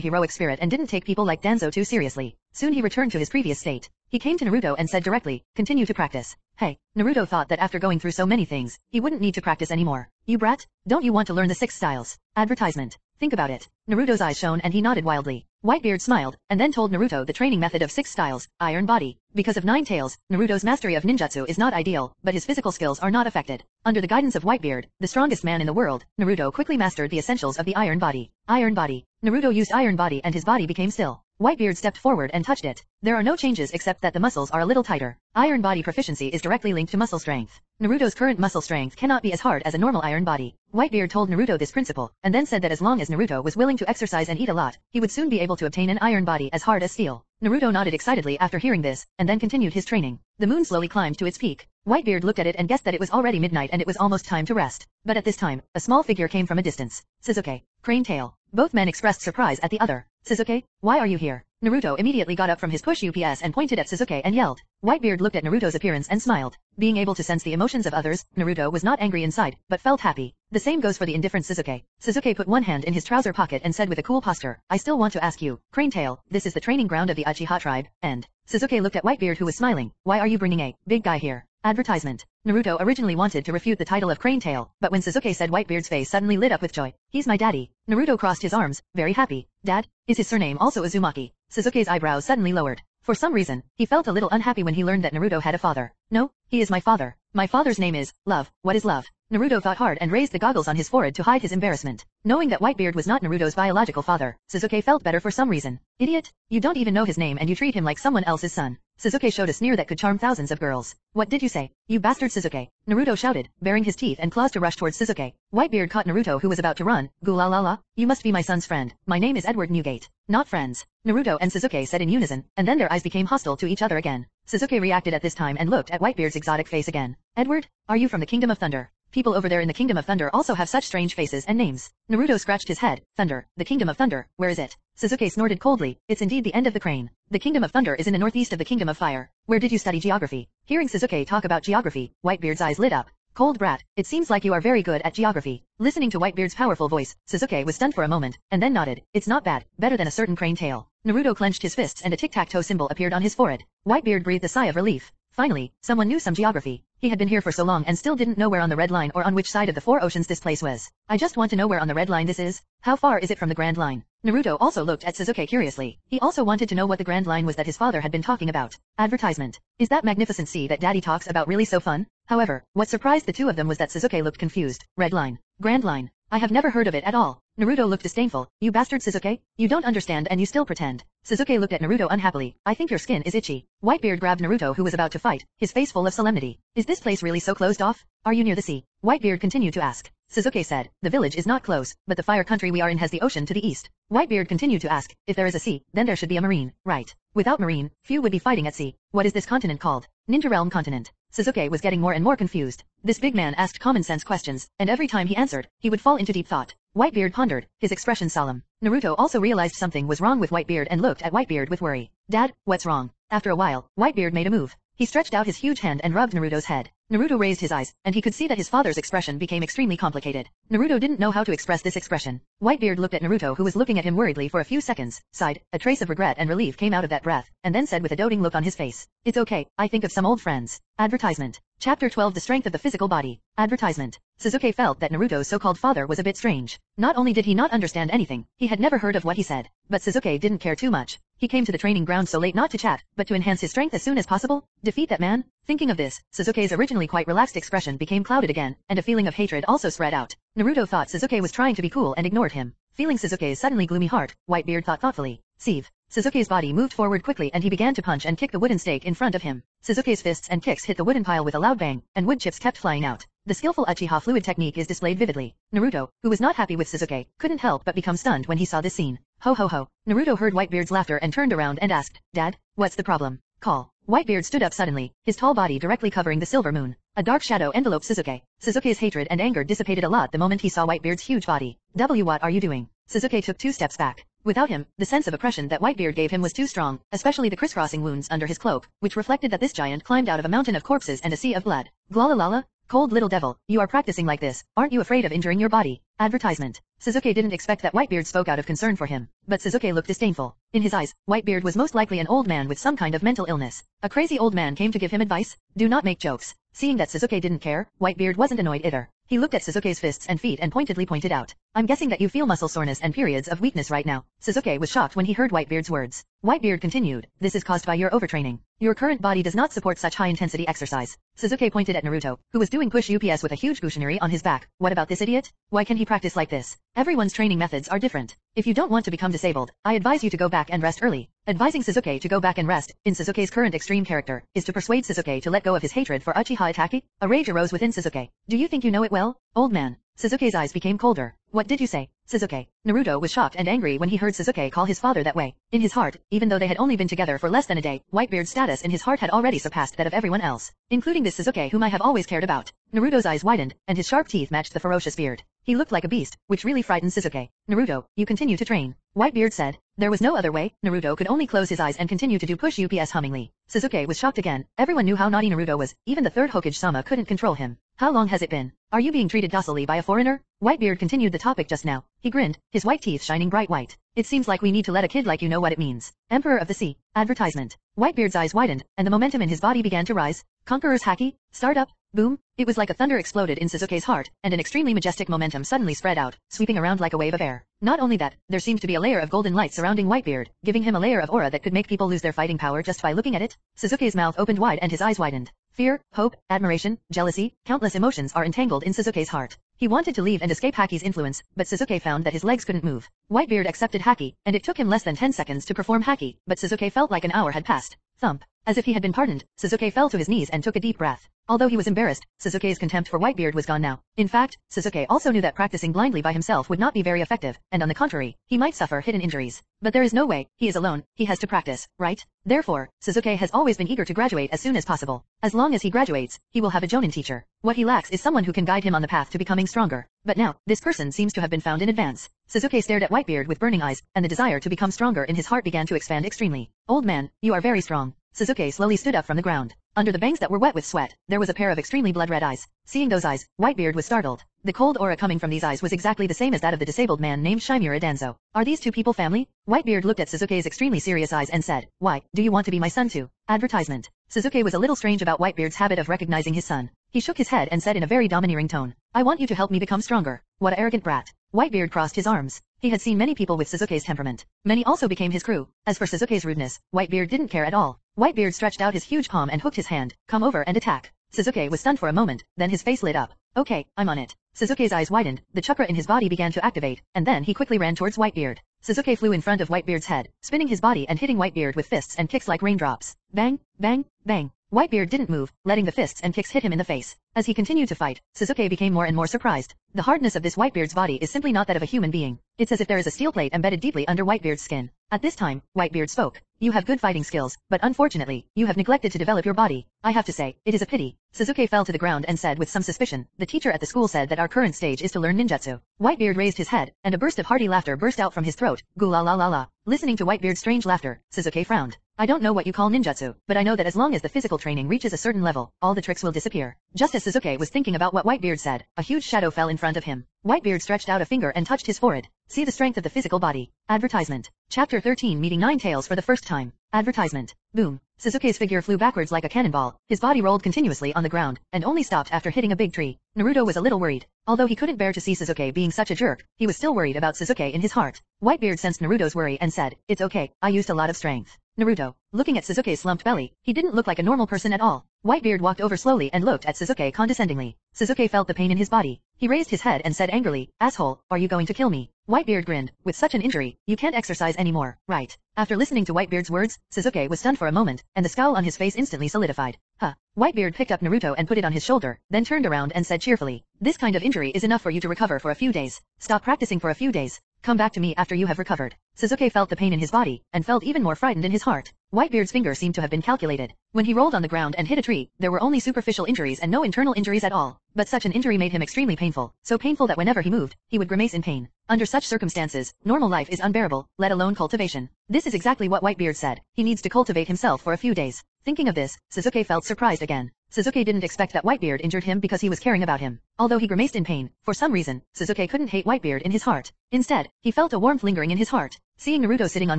heroic spirit and didn't take people like Danzo too seriously. Soon he returned to his previous state. He came to Naruto and said directly, continue to practice. Hey, Naruto thought that after going through so many things, he wouldn't need to practice anymore. You brat, don't you want to learn the six styles? Advertisement. Think about it. Naruto's eyes shone and he nodded wildly. Whitebeard smiled, and then told Naruto the training method of six styles, Iron Body. Because of Nine Tails, Naruto's mastery of ninjutsu is not ideal, but his physical skills are not affected. Under the guidance of Whitebeard, the strongest man in the world, Naruto quickly mastered the essentials of the Iron Body. Iron Body. Naruto used Iron Body and his body became still. Whitebeard stepped forward and touched it. There are no changes except that the muscles are a little tighter. Iron body proficiency is directly linked to muscle strength. Naruto's current muscle strength cannot be as hard as a normal iron body. Whitebeard told Naruto this principle, and then said that as long as Naruto was willing to exercise and eat a lot, he would soon be able to obtain an iron body as hard as steel. Naruto nodded excitedly after hearing this, and then continued his training. The moon slowly climbed to its peak. Whitebeard looked at it and guessed that it was already midnight and it was almost time to rest. But at this time, a small figure came from a distance. Sasuke. Crane tail. Both men expressed surprise at the other. Sasuke, why are you here? Naruto immediately got up from his push UPS and pointed at Sasuke and yelled. Whitebeard looked at Naruto's appearance and smiled. Being able to sense the emotions of others, Naruto was not angry inside, but felt happy. The same goes for the indifferent Sasuke. Sasuke put one hand in his trouser pocket and said with a cool posture, I still want to ask you, Crane Tail, this is the training ground of the Uchiha tribe, and... Sasuke looked at Whitebeard who was smiling, why are you bringing a big guy here? Advertisement. Naruto originally wanted to refute the title of Crane Tail, but when Sasuke said Whitebeard's face suddenly lit up with joy. He's my daddy. Naruto crossed his arms, very happy. Dad? Is his surname also Uzumaki? Sasuke's eyebrows suddenly lowered. For some reason, he felt a little unhappy when he learned that Naruto had a father. No, he is my father. My father's name is, Love. What is love? Naruto thought hard and raised the goggles on his forehead to hide his embarrassment. Knowing that Whitebeard was not Naruto's biological father, Sasuke felt better for some reason. Idiot, you don't even know his name and you treat him like someone else's son. Sasuke showed a sneer that could charm thousands of girls. What did you say? You bastard Sasuke. Naruto shouted, baring his teeth and claws to rush towards Sasuke. Whitebeard caught Naruto who was about to run. Gula la la, you must be my son's friend. My name is Edward Newgate. Not friends. Naruto and Sasuke said in unison, and then their eyes became hostile to each other again. Sasuke reacted at this time and looked at Whitebeard's exotic face again. Edward, are you from the Kingdom of Thunder? People over there in the Kingdom of Thunder also have such strange faces and names. Naruto scratched his head. Thunder, the Kingdom of Thunder, where is it? Sasuke snorted coldly. It's indeed the end of the crane. The Kingdom of Thunder is in the northeast of the Kingdom of Fire. Where did you study geography? Hearing Sasuke talk about geography, Whitebeard's eyes lit up. Cold brat, it seems like you are very good at geography. Listening to Whitebeard's powerful voice, Sasuke was stunned for a moment, and then nodded. It's not bad, better than a certain crane tail. Naruto clenched his fists and a tic-tac-toe symbol appeared on his forehead. Whitebeard breathed a sigh of relief. Finally, someone knew some geography. He had been here for so long and still didn't know where on the red line or on which side of the four oceans this place was. I just want to know where on the red line this is. How far is it from the Grand Line? Naruto also looked at Sasuke curiously. He also wanted to know what the Grand Line was that his father had been talking about. Advertisement. Is that magnificent sea that daddy talks about really so fun? However, what surprised the two of them was that Sasuke looked confused. Red Line. Grand Line. I have never heard of it at all. Naruto looked disdainful. You bastard Sasuke? You don't understand and you still pretend. Sasuke looked at Naruto unhappily. I think your skin is itchy. Whitebeard grabbed Naruto who was about to fight, his face full of solemnity. Is this place really so closed off? Are you near the sea? Whitebeard continued to ask. Sasuke said, the village is not close, but the fire country we are in has the ocean to the east. Whitebeard continued to ask, if there is a sea, then there should be a marine, right? Without marine, few would be fighting at sea. What is this continent called? Ninja Realm Continent. Sasuke was getting more and more confused. This big man asked common sense questions, and every time he answered, he would fall into deep thought. Whitebeard pondered, his expression solemn. Naruto also realized something was wrong with Whitebeard and looked at Whitebeard with worry. Dad, what's wrong? After a while, Whitebeard made a move. He stretched out his huge hand and rubbed Naruto's head. Naruto raised his eyes, and he could see that his father's expression became extremely complicated. Naruto didn't know how to express this expression. Whitebeard looked at Naruto who was looking at him worriedly for a few seconds, sighed, a trace of regret and relief came out of that breath, and then said with a doting look on his face, It's okay, I think of some old friends. Advertisement. Chapter 12 The Strength of the Physical Body. Advertisement. Sasuke felt that Naruto's so-called father was a bit strange. Not only did he not understand anything, he had never heard of what he said. But Sasuke didn't care too much. He came to the training ground so late not to chat, but to enhance his strength as soon as possible. Defeat that man? Thinking of this, Sasuke's originally quite relaxed expression became clouded again, and a feeling of hatred also spread out. Naruto thought Sasuke was trying to be cool and ignored him. Feeling Sasuke's suddenly gloomy heart, Whitebeard thought thoughtfully, Sieve. Sasuke's body moved forward quickly and he began to punch and kick the wooden stake in front of him. Sasuke's fists and kicks hit the wooden pile with a loud bang, and wood chips kept flying out. The skillful Uchiha fluid technique is displayed vividly. Naruto, who was not happy with Sasuke, couldn't help but become stunned when he saw this scene. Ho ho ho. Naruto heard Whitebeard's laughter and turned around and asked, Dad, what's the problem? Call. Whitebeard stood up suddenly, his tall body directly covering the silver moon. A dark shadow enveloped Sasuke. Sasuke's hatred and anger dissipated a lot the moment he saw Whitebeard's huge body. W what are you doing? Sasuke took two steps back. Without him, the sense of oppression that Whitebeard gave him was too strong, especially the crisscrossing wounds under his cloak, which reflected that this giant climbed out of a mountain of corpses and a sea of blood. Glalalala, Cold little devil, you are practicing like this, aren't you afraid of injuring your body? Advertisement. Sasuke didn't expect that Whitebeard spoke out of concern for him, but Sasuke looked disdainful. In his eyes, Whitebeard was most likely an old man with some kind of mental illness. A crazy old man came to give him advice? Do not make jokes. Seeing that Sasuke didn't care, Whitebeard wasn't annoyed either. He looked at Sasuke's fists and feet and pointedly pointed out. I'm guessing that you feel muscle soreness and periods of weakness right now. Sasuke was shocked when he heard Whitebeard's words. Whitebeard continued, this is caused by your overtraining. Your current body does not support such high-intensity exercise. Sasuke pointed at Naruto, who was doing push UPS with a huge Bushinari on his back. What about this idiot? Why can he practice like this? Everyone's training methods are different. If you don't want to become disabled, I advise you to go back and rest early. Advising Sasuke to go back and rest, in Sasuke's current extreme character, is to persuade Sasuke to let go of his hatred for Uchiha Itachi. A rage arose within Sasuke. Do you think you know it well, old man? Sasuke's eyes became colder. What did you say, Sasuke? Naruto was shocked and angry when he heard Sasuke call his father that way. In his heart, even though they had only been together for less than a day, Whitebeard's status in his heart had already surpassed that of everyone else, including this Sasuke whom I have always cared about. Naruto's eyes widened, and his sharp teeth matched the ferocious beard. He looked like a beast, which really frightened Sasuke. Naruto, you continue to train. Whitebeard said. There was no other way, Naruto could only close his eyes and continue to do push UPS hummingly. Sasuke was shocked again, everyone knew how naughty Naruto was, even the third Hokage-sama couldn't control him. How long has it been? Are you being treated docilely by a foreigner? Whitebeard continued the topic just now. He grinned, his white teeth shining bright white. It seems like we need to let a kid like you know what it means. Emperor of the Sea. Advertisement. Whitebeard's eyes widened, and the momentum in his body began to rise. Conqueror's Haki, Start up. Boom! It was like a thunder exploded in Sasuke's heart, and an extremely majestic momentum suddenly spread out, sweeping around like a wave of air. Not only that, there seemed to be a layer of golden light surrounding Whitebeard, giving him a layer of aura that could make people lose their fighting power just by looking at it. Sasuke's mouth opened wide and his eyes widened. Fear, hope, admiration, jealousy, countless emotions are entangled in Sasuke's heart. He wanted to leave and escape Haki's influence, but Sasuke found that his legs couldn't move. Whitebeard accepted Haki, and it took him less than 10 seconds to perform Haki, but Sasuke felt like an hour had passed. Thump. As if he had been pardoned, Sasuke fell to his knees and took a deep breath. Although he was embarrassed, Sasuke's contempt for Whitebeard was gone now. In fact, Sasuke also knew that practicing blindly by himself would not be very effective, and on the contrary, he might suffer hidden injuries. But there is no way, he is alone, he has to practice, right? Therefore, Sasuke has always been eager to graduate as soon as possible. As long as he graduates, he will have a Jonin teacher. What he lacks is someone who can guide him on the path to becoming stronger. But now, this person seems to have been found in advance. Sasuke stared at Whitebeard with burning eyes, and the desire to become stronger in his heart began to expand extremely. Old man, you are very strong. Sasuke slowly stood up from the ground. Under the bangs that were wet with sweat, there was a pair of extremely blood-red eyes. Seeing those eyes, Whitebeard was startled. The cold aura coming from these eyes was exactly the same as that of the disabled man named Shimura Danzo. Are these two people family? Whitebeard looked at Sasuke's extremely serious eyes and said, Why, do you want to be my son too? Advertisement. Sasuke was a little strange about Whitebeard's habit of recognizing his son. He shook his head and said in a very domineering tone, I want you to help me become stronger. What a arrogant brat. Whitebeard crossed his arms. He had seen many people with Sasuke's temperament. Many also became his crew. As for Sasuke's rudeness, Whitebeard didn't care at all. Whitebeard stretched out his huge palm and hooked his hand. Come over and attack. Sasuke was stunned for a moment, then his face lit up. Okay, I'm on it. Sasuke's eyes widened, the chakra in his body began to activate, and then he quickly ran towards Whitebeard. Sasuke flew in front of Whitebeard's head, spinning his body and hitting Whitebeard with fists and kicks like raindrops. Bang, bang, bang. Whitebeard didn't move, letting the fists and kicks hit him in the face. As he continued to fight, Sasuke became more and more surprised. The hardness of this Whitebeard's body is simply not that of a human being. It's as if there is a steel plate embedded deeply under Whitebeard's skin. At this time, Whitebeard spoke. You have good fighting skills, but unfortunately, you have neglected to develop your body. I have to say, it is a pity. Sasuke fell to the ground and said with some suspicion, the teacher at the school said that our current stage is to learn ninjutsu. Whitebeard raised his head, and a burst of hearty laughter burst out from his throat. Goo la la la la. Listening to Whitebeard's strange laughter, Sasuke frowned. I don't know what you call ninjutsu, but I know that as long as the physical training reaches a certain level, all the tricks will disappear. Just as Sasuke was thinking about what Whitebeard said, a huge shadow fell in front of him. Whitebeard stretched out a finger and touched his forehead. See the strength of the physical body. Advertisement. Chapter 13 Meeting Nine Tails for the first time. Advertisement. Boom. Sasuke's figure flew backwards like a cannonball, his body rolled continuously on the ground, and only stopped after hitting a big tree. Naruto was a little worried. Although he couldn't bear to see Sasuke being such a jerk, he was still worried about Sasuke in his heart. Whitebeard sensed Naruto's worry and said, It's okay, I used a lot of strength. Naruto, looking at Sasuke's slumped belly, he didn't look like a normal person at all. Whitebeard walked over slowly and looked at Sasuke condescendingly. Sasuke felt the pain in his body. He raised his head and said angrily, Asshole, are you going to kill me? Whitebeard grinned, with such an injury, you can't exercise anymore, right? After listening to Whitebeard's words, Sasuke was stunned for a moment, and the scowl on his face instantly solidified. Huh. Whitebeard picked up Naruto and put it on his shoulder, then turned around and said cheerfully, This kind of injury is enough for you to recover for a few days. Stop practicing for a few days. Come back to me after you have recovered. Sasuke felt the pain in his body, and felt even more frightened in his heart. Whitebeard's finger seemed to have been calculated. When he rolled on the ground and hit a tree, there were only superficial injuries and no internal injuries at all. But such an injury made him extremely painful, so painful that whenever he moved, he would grimace in pain. Under such circumstances, normal life is unbearable, let alone cultivation. This is exactly what Whitebeard said. He needs to cultivate himself for a few days. Thinking of this, Sasuke felt surprised again. Sasuke didn't expect that Whitebeard injured him because he was caring about him. Although he grimaced in pain, for some reason, Sasuke couldn't hate Whitebeard in his heart. Instead, he felt a warmth lingering in his heart. Seeing Naruto sitting on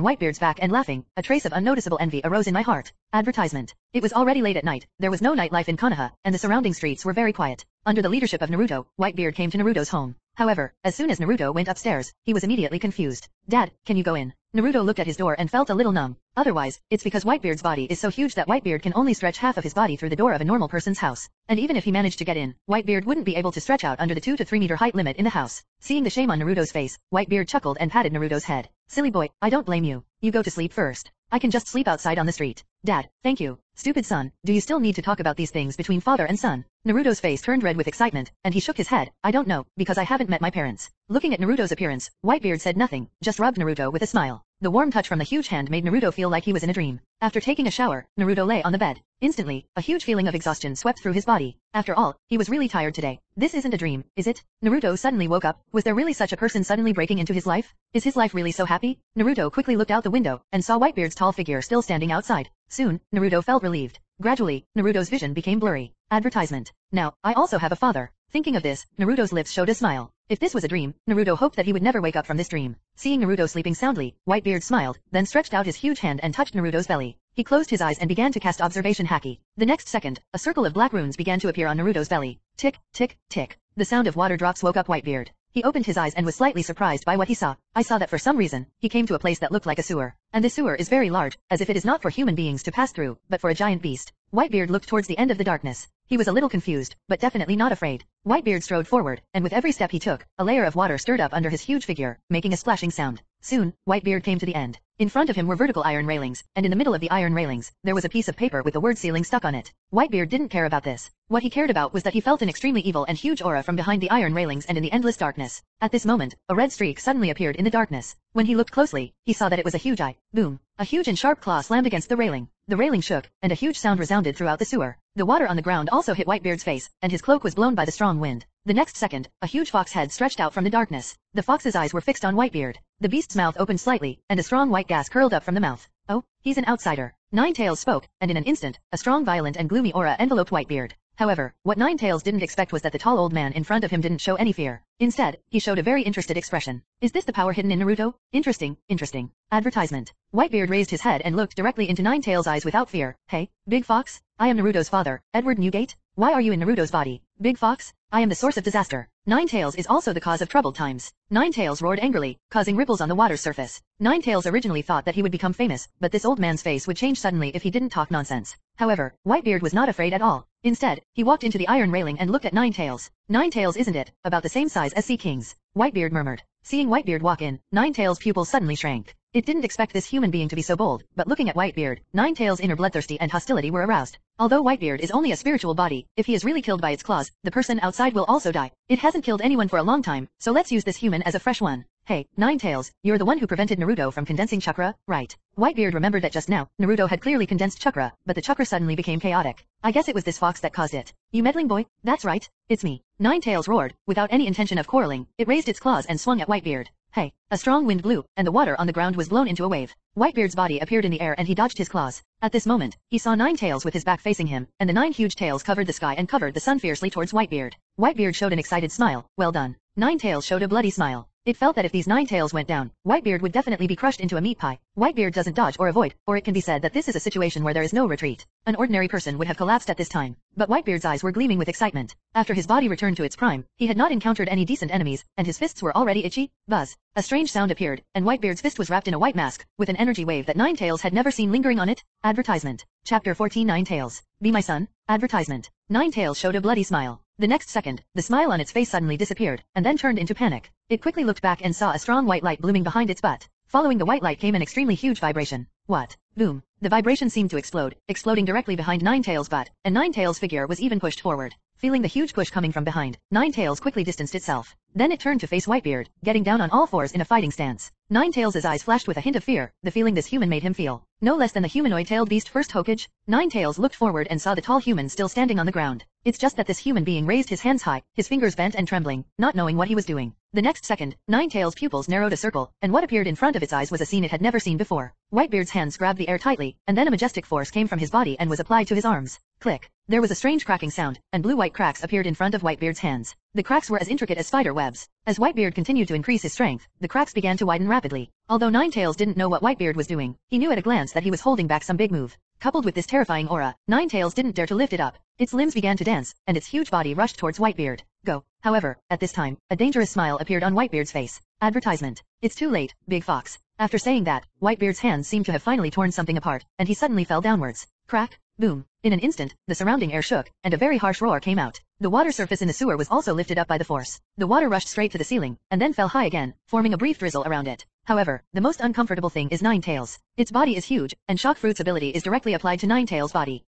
Whitebeard's back and laughing, a trace of unnoticeable envy arose in my heart. Advertisement. It was already late at night, there was no nightlife in Konoha, and the surrounding streets were very quiet. Under the leadership of Naruto, Whitebeard came to Naruto's home. However, as soon as Naruto went upstairs, he was immediately confused. Dad, can you go in? Naruto looked at his door and felt a little numb. Otherwise, it's because Whitebeard's body is so huge that Whitebeard can only stretch half of his body through the door of a normal person's house. And even if he managed to get in, Whitebeard wouldn't be able to stretch out under the 2 to 3 meter height limit in the house. Seeing the shame on Naruto's face, Whitebeard chuckled and patted Naruto's head. Silly boy, I don't blame you. You go to sleep first. I can just sleep outside on the street. Dad, thank you. Stupid son, do you still need to talk about these things between father and son? Naruto's face turned red with excitement, and he shook his head. I don't know, because I haven't met my parents. Looking at Naruto's appearance, Whitebeard said nothing, just rubbed Naruto with a smile. The warm touch from the huge hand made Naruto feel like he was in a dream. After taking a shower, Naruto lay on the bed. Instantly, a huge feeling of exhaustion swept through his body. After all, he was really tired today. This isn't a dream, is it? Naruto suddenly woke up. Was there really such a person suddenly breaking into his life? Is his life really so happy? Naruto quickly looked out the window, and saw Whitebeard's tall figure still standing outside. Soon, Naruto felt relieved. Gradually, Naruto's vision became blurry. Advertisement. Now, I also have a father. Thinking of this, Naruto's lips showed a smile. If this was a dream, Naruto hoped that he would never wake up from this dream. Seeing Naruto sleeping soundly, Whitebeard smiled, then stretched out his huge hand and touched Naruto's belly. He closed his eyes and began to cast observation haki. The next second, a circle of black runes began to appear on Naruto's belly. Tick, tick, tick. The sound of water drops woke up Whitebeard. He opened his eyes and was slightly surprised by what he saw. I saw that for some reason, he came to a place that looked like a sewer. And the sewer is very large, as if it is not for human beings to pass through, but for a giant beast. Whitebeard looked towards the end of the darkness. He was a little confused, but definitely not afraid. Whitebeard strode forward, and with every step he took, a layer of water stirred up under his huge figure, making a splashing sound. Soon, Whitebeard came to the end. In front of him were vertical iron railings, and in the middle of the iron railings, there was a piece of paper with the word sealing stuck on it. Whitebeard didn't care about this. What he cared about was that he felt an extremely evil and huge aura from behind the iron railings and in the endless darkness. At this moment, a red streak suddenly appeared in the darkness. When he looked closely, he saw that it was a huge eye. Boom. A huge and sharp claw slammed against the railing. The railing shook, and a huge sound resounded throughout the sewer. The water on the ground also hit Whitebeard's face, and his cloak was blown by the strong wind. The next second, a huge fox head stretched out from the darkness. The fox's eyes were fixed on Whitebeard. The beast's mouth opened slightly, and a strong white gas curled up from the mouth. Oh, he's an outsider. Nine Tails spoke, and in an instant, a strong violent and gloomy aura enveloped Whitebeard. However, what Nine Tails didn't expect was that the tall old man in front of him didn't show any fear. Instead, he showed a very interested expression. Is this the power hidden in Naruto? Interesting, interesting. Advertisement. Whitebeard raised his head and looked directly into Nine Tails' eyes without fear. Hey, Big Fox? I am Naruto's father, Edward Newgate. Why are you in Naruto's body? Big Fox? I am the source of disaster. Nine Tails is also the cause of troubled times. Nine Tails roared angrily, causing ripples on the water's surface. Nine Tails originally thought that he would become famous, but this old man's face would change suddenly if he didn't talk nonsense. However, Whitebeard was not afraid at all. Instead, he walked into the iron railing and looked at Nine Tails. Nine Tails isn't it, about the same size as Sea King's. Whitebeard murmured. Seeing Whitebeard walk in, Nine Tails' pupils suddenly shrank. It didn't expect this human being to be so bold, but looking at Whitebeard, Nine Tails' inner bloodthirsty and hostility were aroused. Although Whitebeard is only a spiritual body, if he is really killed by its claws, the person outside will also die. It hasn't killed anyone for a long time, so let's use this human as a fresh one. Hey, Nine Tails, you're the one who prevented Naruto from condensing chakra, right? Whitebeard remembered that just now, Naruto had clearly condensed chakra, but the chakra suddenly became chaotic. I guess it was this fox that caused it. You meddling boy, that's right, it's me. Nine Tails roared, without any intention of quarreling, it raised its claws and swung at Whitebeard. Hey, a strong wind blew, and the water on the ground was blown into a wave. Whitebeard's body appeared in the air and he dodged his claws. At this moment, he saw nine tails with his back facing him, and the nine huge tails covered the sky and covered the sun fiercely towards Whitebeard. Whitebeard showed an excited smile, well done. Nine tails showed a bloody smile. It felt that if these nine tails went down, Whitebeard would definitely be crushed into a meat pie. Whitebeard doesn't dodge or avoid, or it can be said that this is a situation where there is no retreat. An ordinary person would have collapsed at this time, but Whitebeard's eyes were gleaming with excitement. After his body returned to its prime, he had not encountered any decent enemies, and his fists were already itchy. Buzz. A strange sound appeared, and Whitebeard's fist was wrapped in a white mask, with an energy wave that Nine Tails had never seen lingering on it. Advertisement. Chapter 14 Nine Tails. Be my son. Advertisement. Nine Tails showed a bloody smile. The next second, the smile on its face suddenly disappeared, and then turned into panic. It quickly looked back and saw a strong white light blooming behind its butt. Following the white light came an extremely huge vibration. What? Boom. The vibration seemed to explode, exploding directly behind Nine Tails' butt, and Nine Tails' figure was even pushed forward. Feeling the huge push coming from behind, Nine Tails quickly distanced itself. Then it turned to face Whitebeard, getting down on all fours in a fighting stance. Nine Tails' eyes flashed with a hint of fear, the feeling this human made him feel. No less than the humanoid-tailed beast first Hokage, Nine Tails looked forward and saw the tall human still standing on the ground. It's just that this human being raised his hands high, his fingers bent and trembling, not knowing what he was doing. The next second, Nine Tails' pupils narrowed a circle, and what appeared in front of its eyes was a scene it had never seen before. Whitebeard's hands grabbed the air tightly, and then a majestic force came from his body and was applied to his arms. Click. There was a strange cracking sound, and blue-white cracks appeared in front of Whitebeard's hands. The cracks were as intricate as spider webs. As Whitebeard continued to increase his strength, the cracks began to widen rapidly. Although Nine Tails didn't know what Whitebeard was doing, he knew at a glance that he was holding back some big move. Coupled with this terrifying aura, Nine Tails didn't dare to lift it up. Its limbs began to dance, and its huge body rushed towards Whitebeard. Go. However, at this time, a dangerous smile appeared on Whitebeard's face. Advertisement. It's too late, Big Fox. After saying that, Whitebeard's hands seemed to have finally torn something apart, and he suddenly fell downwards. Crack. Boom. In an instant, the surrounding air shook, and a very harsh roar came out. The water surface in the sewer was also lifted up by the force. The water rushed straight to the ceiling, and then fell high again, forming a brief drizzle around it. However, the most uncomfortable thing is Nine Tails. Its body is huge, and Shock Fruit's ability is directly applied to Nine Tails' body.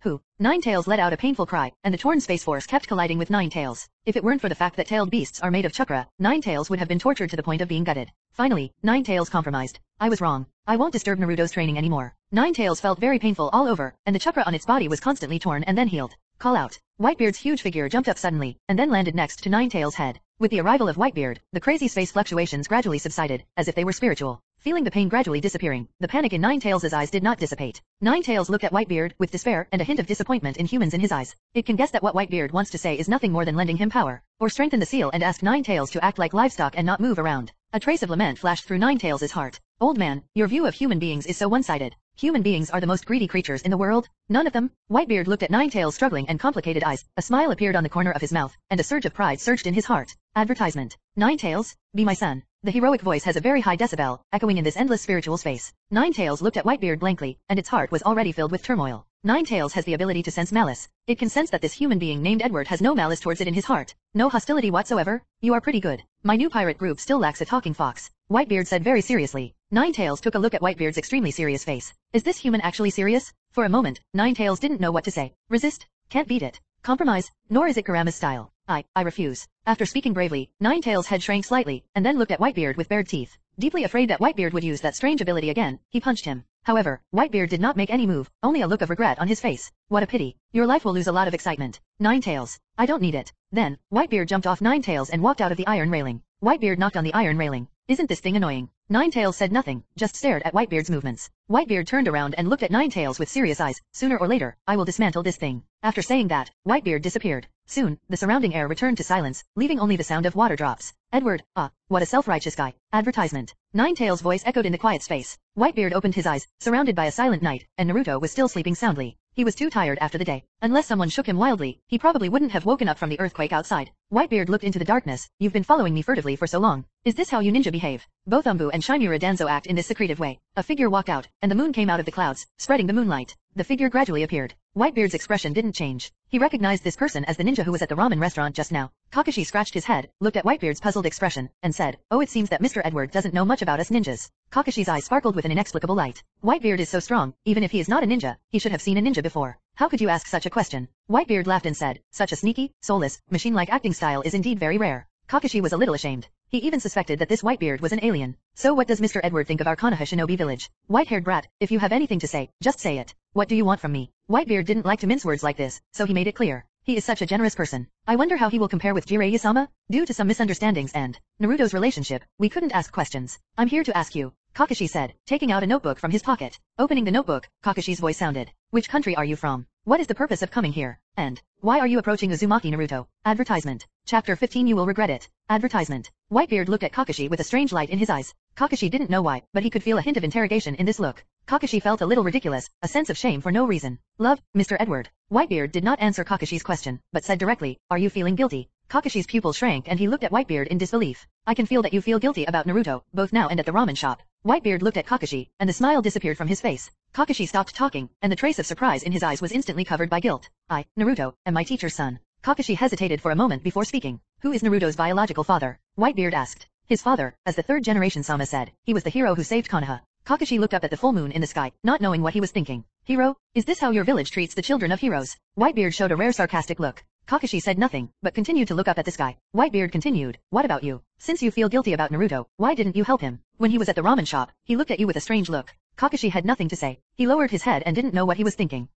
Who? Who? Nine Tails let out a painful cry, and the torn space force kept colliding with Nine Tails. If it weren't for the fact that tailed beasts are made of chakra, Nine Tails would have been tortured to the point of being gutted. Finally, Nine Tails compromised. I was wrong. I won't disturb Naruto's training anymore. Nine Tails felt very painful all over, and the chakra on its body was constantly torn and then healed. Call out. Whitebeard's huge figure jumped up suddenly, and then landed next to Nine Tails' head. With the arrival of Whitebeard, the crazy space fluctuations gradually subsided, as if they were spiritual. Feeling the pain gradually disappearing, the panic in Nine Tails' eyes did not dissipate. Nine Tails looked at Whitebeard with despair and a hint of disappointment in humans in his eyes. It can guess that what Whitebeard wants to say is nothing more than lending him power, or strengthen the seal and ask Nine Tails to act like livestock and not move around. A trace of lament flashed through Nine Tails' heart. Old man, your view of human beings is so one-sided. Human beings are the most greedy creatures in the world. None of them. Whitebeard looked at Nine Tails' struggling and complicated eyes. A smile appeared on the corner of his mouth, and a surge of pride surged in his heart. Advertisement. Nine Tails, be my son. The heroic voice has a very high decibel, echoing in this endless spiritual space. Nine Tails looked at Whitebeard blankly, and its heart was already filled with turmoil. Nine Tails has the ability to sense malice. It can sense that this human being named Edward has no malice towards it in his heart. No hostility whatsoever? You are pretty good. My new pirate group still lacks a talking fox. Whitebeard said very seriously. Nine Tails took a look at Whitebeard's extremely serious face. Is this human actually serious? For a moment, Nine Tails didn't know what to say. Resist? Can't beat it. Compromise? Nor is it Kurama's style. I, I refuse. After speaking bravely, Nine Tails' head shrank slightly, and then looked at Whitebeard with bared teeth. Deeply afraid that Whitebeard would use that strange ability again, he punched him. However, Whitebeard did not make any move, only a look of regret on his face. What a pity. Your life will lose a lot of excitement. Nine Tails. I don't need it. Then, Whitebeard jumped off Nine Tails and walked out of the iron railing. Whitebeard knocked on the iron railing. Isn't this thing annoying? Nine Tails said nothing, just stared at Whitebeard's movements. Whitebeard turned around and looked at Nine Tails with serious eyes. Sooner or later, I will dismantle this thing. After saying that, Whitebeard disappeared. Soon, the surrounding air returned to silence, leaving only the sound of water drops. Edward, ah, what a self-righteous guy. Advertisement. Nine Tails' voice echoed in the quiet space. Whitebeard opened his eyes, surrounded by a silent night, and Naruto was still sleeping soundly. He was too tired after the day. Unless someone shook him wildly, he probably wouldn't have woken up from the earthquake outside. Whitebeard looked into the darkness. You've been following me furtively for so long. Is this how you ninja behave? Both Anbu and Shimura Danzo act in this secretive way. A figure walked out, and the moon came out of the clouds, spreading the moonlight. The figure gradually appeared. Whitebeard's expression didn't change. He recognized this person as the ninja who was at the ramen restaurant just now. Kakashi scratched his head, looked at Whitebeard's puzzled expression, and said, Oh it seems that Mr. Edward doesn't know much about us ninjas. Kakashi's eyes sparkled with an inexplicable light. Whitebeard is so strong, even if he is not a ninja, he should have seen a ninja before. How could you ask such a question? Whitebeard laughed and said, Such a sneaky, soulless, machine-like acting style is indeed very rare. Kakashi was a little ashamed. He even suspected that this Whitebeard was an alien. So what does Mr. Edward think of our Konoha shinobi village? White-haired brat, if you have anything to say, just say it. What do you want from me? Whitebeard didn't like to mince words like this, so he made it clear. He is such a generous person. I wonder how he will compare with Jiraiya-sama? Due to some misunderstandings and Naruto's relationship, we couldn't ask questions. I'm here to ask you. Kakashi said, taking out a notebook from his pocket. Opening the notebook, Kakashi's voice sounded. Which country are you from? What is the purpose of coming here? And, why are you approaching Uzumaki Naruto? Advertisement. Chapter 15 You will regret it. Advertisement. Whitebeard looked at Kakashi with a strange light in his eyes. Kakashi didn't know why, but he could feel a hint of interrogation in this look. Kakashi felt a little ridiculous, a sense of shame for no reason. Love, Mr. Edward. Whitebeard did not answer Kakashi's question, but said directly, are you feeling guilty? Kakashi's pupils shrank and he looked at Whitebeard in disbelief. I can feel that you feel guilty about Naruto, both now and at the ramen shop. Whitebeard looked at Kakashi, and the smile disappeared from his face. Kakashi stopped talking, and the trace of surprise in his eyes was instantly covered by guilt. I, Naruto, am my teacher's son. Kakashi hesitated for a moment before speaking. Who is Naruto's biological father? Whitebeard asked. His father, as the third generation Sama said, he was the hero who saved Konoha. Kakashi looked up at the full moon in the sky, not knowing what he was thinking. Hero? Is this how your village treats the children of heroes? Whitebeard showed a rare sarcastic look. Kakashi said nothing, but continued to look up at the sky. Whitebeard continued, what about you? Since you feel guilty about Naruto, why didn't you help him? When he was at the ramen shop, he looked at you with a strange look. Kakashi had nothing to say. He lowered his head and didn't know what he was thinking.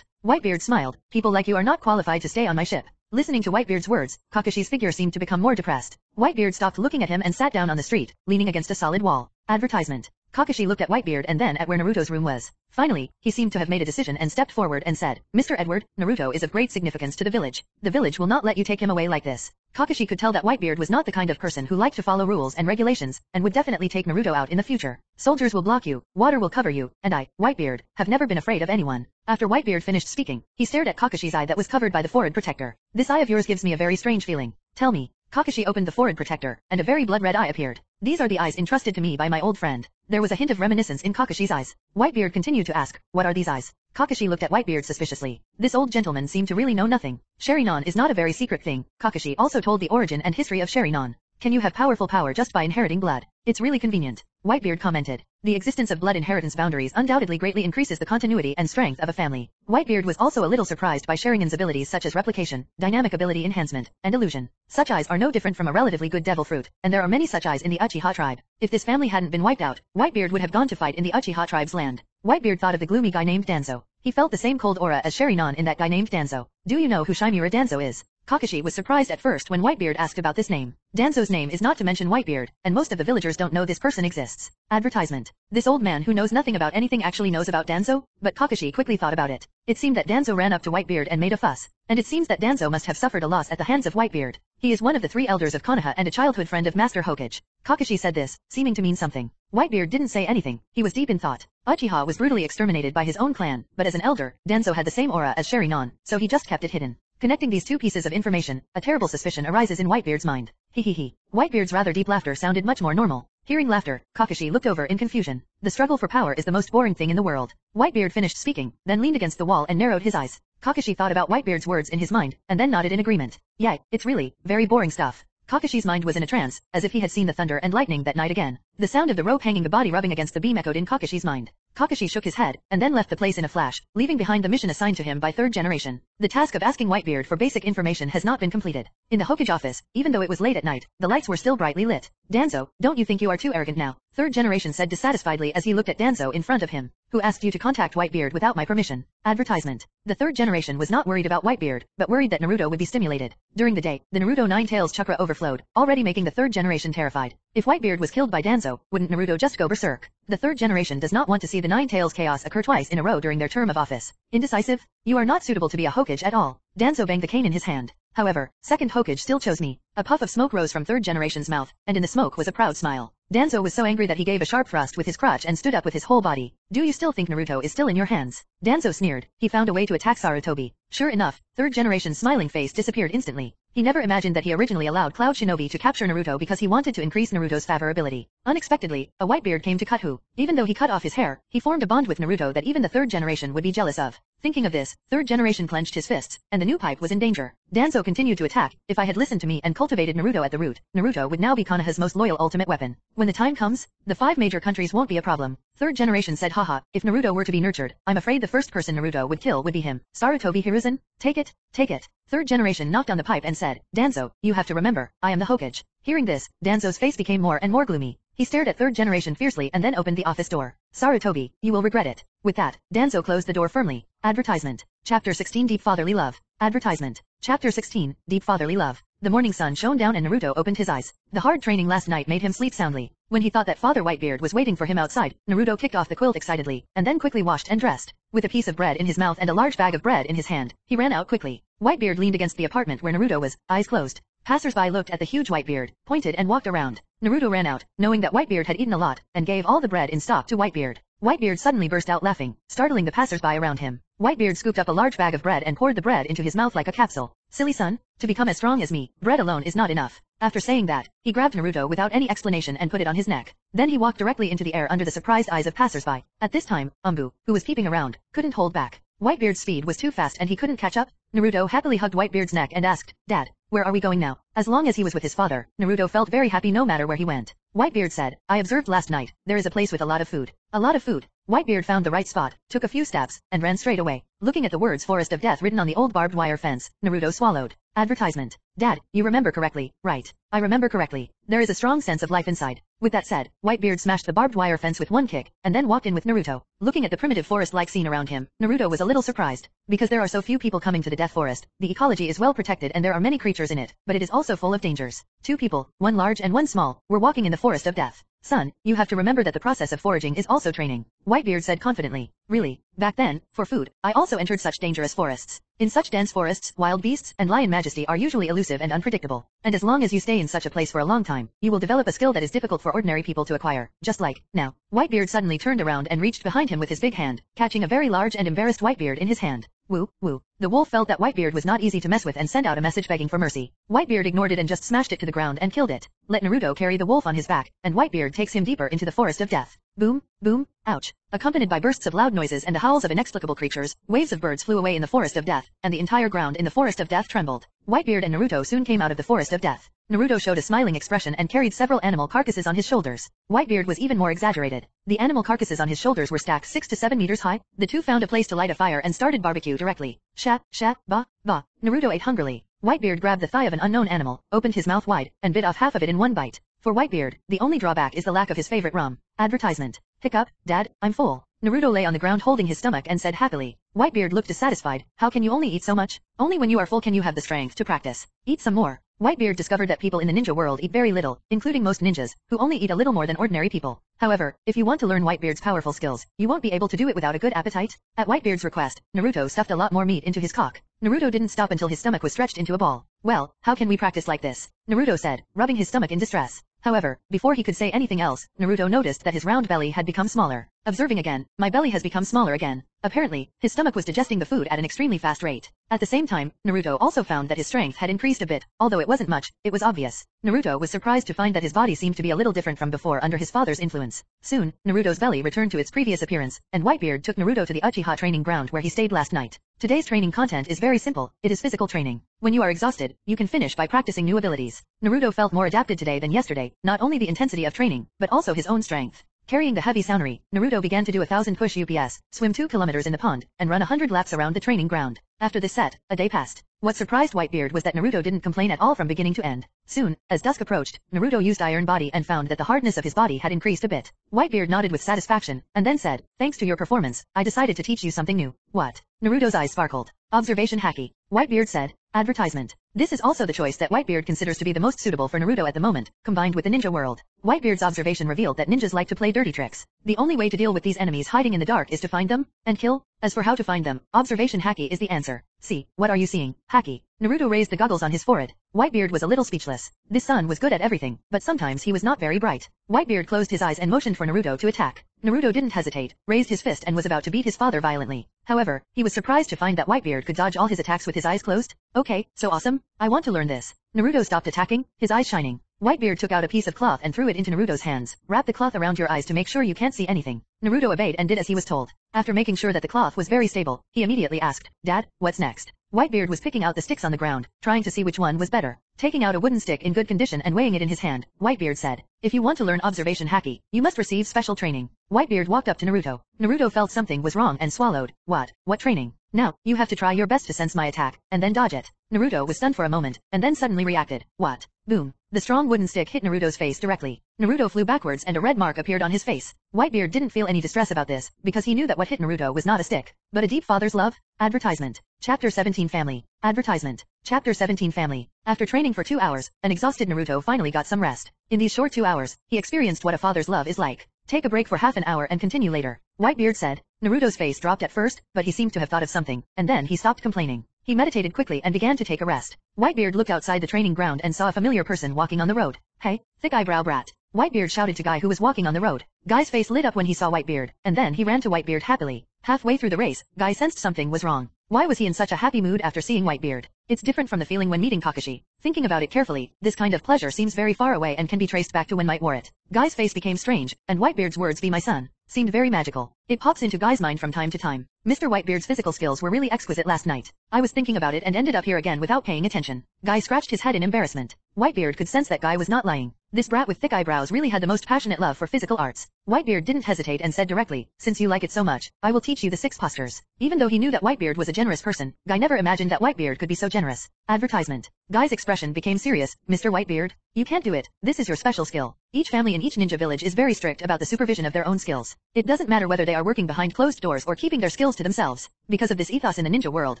Whitebeard smiled, people like you are not qualified to stay on my ship. Listening to Whitebeard's words, Kakashi's figure seemed to become more depressed. Whitebeard stopped looking at him and sat down on the street, leaning against a solid wall. Advertisement. Kakashi looked at Whitebeard and then at where Naruto's room was. Finally, he seemed to have made a decision and stepped forward and said, Mr. Edward, Naruto is of great significance to the village. The village will not let you take him away like this. Kakashi could tell that Whitebeard was not the kind of person who liked to follow rules and regulations, and would definitely take Naruto out in the future. Soldiers will block you, water will cover you, and I, Whitebeard, have never been afraid of anyone. After Whitebeard finished speaking, he stared at Kakashi's eye that was covered by the forehead protector. This eye of yours gives me a very strange feeling. Tell me. Kakashi opened the forehead protector, and a very blood-red eye appeared. These are the eyes entrusted to me by my old friend. There was a hint of reminiscence in Kakashi's eyes. Whitebeard continued to ask, what are these eyes? Kakashi looked at Whitebeard suspiciously. This old gentleman seemed to really know nothing. Sharingan is not a very secret thing. Kakashi also told the origin and history of Sharingan. Can you have powerful power just by inheriting blood? It's really convenient. Whitebeard commented. The existence of blood inheritance boundaries undoubtedly greatly increases the continuity and strength of a family. Whitebeard was also a little surprised by Sharingan's abilities such as replication, dynamic ability enhancement, and illusion. Such eyes are no different from a relatively good devil fruit, and there are many such eyes in the Uchiha tribe. If this family hadn't been wiped out, Whitebeard would have gone to fight in the Uchiha tribe's land. Whitebeard thought of the gloomy guy named Danzo. He felt the same cold aura as Sharingan in that guy named Danzo. Do you know who Shimura Danzo is? Kakashi was surprised at first when Whitebeard asked about this name. Danzo's name is not to mention Whitebeard, and most of the villagers don't know this person exists. Advertisement. This old man who knows nothing about anything actually knows about Danzo, but Kakashi quickly thought about it. It seemed that Danzo ran up to Whitebeard and made a fuss, and it seems that Danzo must have suffered a loss at the hands of Whitebeard. He is one of the three elders of Konoha and a childhood friend of Master Hokage. Kakashi said this, seeming to mean something. Whitebeard didn't say anything, he was deep in thought. Uchiha was brutally exterminated by his own clan, but as an elder, Danzo had the same aura as Sharingan, so he just kept it hidden. Connecting these two pieces of information, a terrible suspicion arises in Whitebeard's mind. He he he. Whitebeard's rather deep laughter sounded much more normal. Hearing laughter, Kakashi looked over in confusion. The struggle for power is the most boring thing in the world. Whitebeard finished speaking, then leaned against the wall and narrowed his eyes. Kakashi thought about Whitebeard's words in his mind, and then nodded in agreement. Yeah, it's really, very boring stuff. Kakashi's mind was in a trance, as if he had seen the thunder and lightning that night again. The sound of the rope hanging the body rubbing against the beam echoed in Kakashi's mind. Kakashi shook his head, and then left the place in a flash, leaving behind the mission assigned to him by third generation. The task of asking Whitebeard for basic information has not been completed. In the Hokage office, even though it was late at night, the lights were still brightly lit. Danzo, don't you think you are too arrogant now? Third generation said dissatisfiedly as he looked at Danzo in front of him. Who asked you to contact Whitebeard without my permission? Advertisement. The third generation was not worried about Whitebeard, but worried that Naruto would be stimulated. During the day, the Naruto Nine Tails chakra overflowed, already making the third generation terrified. If Whitebeard was killed by Danzo, wouldn't Naruto just go berserk? The third generation does not want to see the Nine Tails chaos occur twice in a row during their term of office. Indecisive? You are not suitable to be a Hokage at all. Danzo banged the cane in his hand. However, second Hokage still chose me. A puff of smoke rose from third generation's mouth, and in the smoke was a proud smile. Danzo was so angry that he gave a sharp thrust with his crotch and stood up with his whole body. Do you still think Naruto is still in your hands? Danzo sneered. He found a way to attack Sarutobi. Sure enough, third generation's smiling face disappeared instantly. He never imagined that he originally allowed Cloud Shinobi to capture Naruto because he wanted to increase Naruto's favorability. Unexpectedly, a Whitebeard came to cut Hu. Even though he cut off his hair, he formed a bond with Naruto that even the third generation would be jealous of. Thinking of this, third generation clenched his fists, and the new pipe was in danger. Danzo continued to attack. If I had listened to me and cultivated Naruto at the root, Naruto would now be Konoha's most loyal ultimate weapon. When the time comes, the five major countries won't be a problem. Third generation said haha, if Naruto were to be nurtured, I'm afraid the first person Naruto would kill would be him. Sarutobi Hiruzen? Take it, take it. Third generation knocked on the pipe and said, Danzo, you have to remember, I am the Hokage. Hearing this, Danzo's face became more and more gloomy. He stared at third generation fiercely and then opened the office door. Sarutobi, you will regret it. With that, Danzo closed the door firmly. Advertisement. Chapter 16 Deep Fatherly Love. Advertisement. Chapter 16 Deep Fatherly Love. The morning sun shone down and Naruto opened his eyes. The hard training last night made him sleep soundly. When he thought that Father Whitebeard was waiting for him outside, Naruto kicked off the quilt excitedly, and then quickly washed and dressed. With a piece of bread in his mouth and a large bag of bread in his hand, he ran out quickly. Whitebeard leaned against the apartment where Naruto was, eyes closed. Passersby looked at the huge Whitebeard, pointed and walked around. Naruto ran out, knowing that Whitebeard had eaten a lot, and gave all the bread in stock to Whitebeard. Whitebeard suddenly burst out laughing, startling the passersby around him. Whitebeard scooped up a large bag of bread and poured the bread into his mouth like a capsule. Silly son, to become as strong as me, bread alone is not enough. After saying that, he grabbed Naruto without any explanation and put it on his neck. Then he walked directly into the air under the surprised eyes of passersby. At this time, Anbu, who was peeping around, couldn't hold back. Whitebeard's speed was too fast and he couldn't catch up. Naruto happily hugged Whitebeard's neck and asked, Dad, where are we going now? As long as he was with his father, Naruto felt very happy no matter where he went. Whitebeard said, I observed last night, there is a place with a lot of food. A lot of food. Whitebeard found the right spot, took a few steps, and ran straight away. Looking at the words Forest of Death written on the old barbed wire fence, Naruto swallowed. Advertisement. Dad, you remember correctly, right? I remember correctly. There is a strong sense of life inside. With that said, Whitebeard smashed the barbed wire fence with one kick, and then walked in with Naruto. Looking at the primitive forest-like scene around him, Naruto was a little surprised. Because there are so few people coming to the Death Forest, the ecology is well protected and there are many creatures in it, but it is also full of dangers. Two people, one large and one small, were walking in the Forest of Death. Son, you have to remember that the process of foraging is also training. Whitebeard said confidently. Really? Back then, for food, I also entered such dangerous forests. In such dense forests, wild beasts and lion majesty are usually elusive and unpredictable. And as long as you stay in such a place for a long time, you will develop a skill that is difficult for ordinary people to acquire. Just like, now. Whitebeard suddenly turned around and reached behind him with his big hand, catching a very large and embarrassed Whitebeard in his hand. Woo, woo. The wolf felt that Whitebeard was not easy to mess with and sent out a message begging for mercy. Whitebeard ignored it and just smashed it to the ground and killed it. Let Naruto carry the wolf on his back, and Whitebeard takes him deeper into the forest of death. Boom, boom, ouch. Accompanied by bursts of loud noises and the howls of inexplicable creatures, waves of birds flew away in the forest of death, and the entire ground in the forest of death trembled. Whitebeard and Naruto soon came out of the forest of death. Naruto showed a smiling expression and carried several animal carcasses on his shoulders. Whitebeard was even more exaggerated. The animal carcasses on his shoulders were stacked 6 to 7 meters high. The two found a place to light a fire and started barbecue directly. Shat, shat, ba, ba. Naruto ate hungrily. Whitebeard grabbed the thigh of an unknown animal, opened his mouth wide, and bit off half of it in one bite. For Whitebeard, the only drawback is the lack of his favorite rum. Advertisement. Hiccup, Dad, I'm full. Naruto lay on the ground holding his stomach and said happily. Whitebeard looked dissatisfied. How can you only eat so much? Only when you are full can you have the strength to practice. Eat some more. Whitebeard discovered that people in the ninja world eat very little, including most ninjas, who only eat a little more than ordinary people. However, if you want to learn Whitebeard's powerful skills, you won't be able to do it without a good appetite. At Whitebeard's request, Naruto stuffed a lot more meat into his cock. Naruto didn't stop until his stomach was stretched into a ball. Well, how can we practice like this? Naruto said, rubbing his stomach in distress. However, before he could say anything else, Naruto noticed that his round belly had become smaller. Observing again, my belly has become smaller again. Apparently, his stomach was digesting the food at an extremely fast rate. At the same time, Naruto also found that his strength had increased a bit, although it wasn't much, it was obvious. Naruto was surprised to find that his body seemed to be a little different from before under his father's influence. Soon, Naruto's belly returned to its previous appearance, and Whitebeard took Naruto to the Uchiha training ground where he stayed last night. Today's training content is very simple, it is physical training. When you are exhausted, you can finish by practicing new abilities. Naruto felt more adapted today than yesterday, not only the intensity of training, but also his own strength. Carrying the heavy Sounry, Naruto began to do a thousand push UPS, swim two kilometers in the pond, and run a hundred laps around the training ground. After this set, a day passed. What surprised Whitebeard was that Naruto didn't complain at all from beginning to end. Soon, as dusk approached, Naruto used Iron Body and found that the hardness of his body had increased a bit. Whitebeard nodded with satisfaction, and then said, Thanks to your performance, I decided to teach you something new. What? Naruto's eyes sparkled. Observation haki. Whitebeard said, Advertisement. This is also the choice that Whitebeard considers to be the most suitable for Naruto at the moment, combined with the ninja world. Whitebeard's observation revealed that ninjas like to play dirty tricks. The only way to deal with these enemies hiding in the dark is to find them, and kill. As for how to find them, observation Haki is the answer. See, what are you seeing? Haki. Naruto raised the goggles on his forehead. Whitebeard was a little speechless. This son was good at everything, but sometimes he was not very bright. Whitebeard closed his eyes and motioned for Naruto to attack. Naruto didn't hesitate, raised his fist and was about to beat his father violently. However, he was surprised to find that Whitebeard could dodge all his attacks with his eyes closed. Okay, so awesome. I want to learn this. Naruto stopped attacking, his eyes shining. Whitebeard took out a piece of cloth and threw it into Naruto's hands. Wrap the cloth around your eyes to make sure you can't see anything. Naruto obeyed and did as he was told. After making sure that the cloth was very stable, he immediately asked, Dad, what's next? Whitebeard was picking out the sticks on the ground, trying to see which one was better. Taking out a wooden stick in good condition and weighing it in his hand, Whitebeard said, If you want to learn observation haki, you must receive special training. Whitebeard walked up to Naruto. Naruto felt something was wrong and swallowed. What? What training? Now, you have to try your best to sense my attack, and then dodge it. Naruto was stunned for a moment, and then suddenly reacted. What? Boom. The strong wooden stick hit Naruto's face directly. Naruto flew backwards and a red mark appeared on his face. Whitebeard didn't feel any distress about this, because he knew that what hit Naruto was not a stick, but a deep father's love. Advertisement. Chapter 17 Family. Advertisement. Chapter 17 Family. After training for two hours, an exhausted Naruto finally got some rest. In these short two hours, he experienced what a father's love is like. Take a break for half an hour and continue later. Whitebeard said. Naruto's face dropped at first, but he seemed to have thought of something, and then he stopped complaining. He meditated quickly and began to take a rest. Whitebeard looked outside the training ground and saw a familiar person walking on the road. Hey, thick eyebrow brat. Whitebeard shouted to Guy who was walking on the road. Guy's face lit up when he saw Whitebeard, and then he ran to Whitebeard happily. Halfway through the race, Guy sensed something was wrong. Why was he in such a happy mood after seeing Whitebeard? It's different from the feeling when meeting Kakashi. Thinking about it carefully, this kind of pleasure seems very far away and can be traced back to when Might wore it. Guy's face became strange, and Whitebeard's words be my son, seemed very magical. It pops into Guy's mind from time to time. Mr. Whitebeard's physical skills were really exquisite last night. I was thinking about it and ended up here again without paying attention. Guy scratched his head in embarrassment. Whitebeard could sense that Guy was not lying. This brat with thick eyebrows really had the most passionate love for physical arts. Whitebeard didn't hesitate and said directly, since you like it so much, I will teach you the six postures. Even though he knew that Whitebeard was a generous person, Guy never imagined that Whitebeard could be so generous. Advertisement. Guy's expression became serious, Mr. Whitebeard, you can't do it, this is your special skill. Each family in each ninja village is very strict about the supervision of their own skills. It doesn't matter whether they are working behind closed doors or keeping their skills to themselves. Because of this ethos in the ninja world,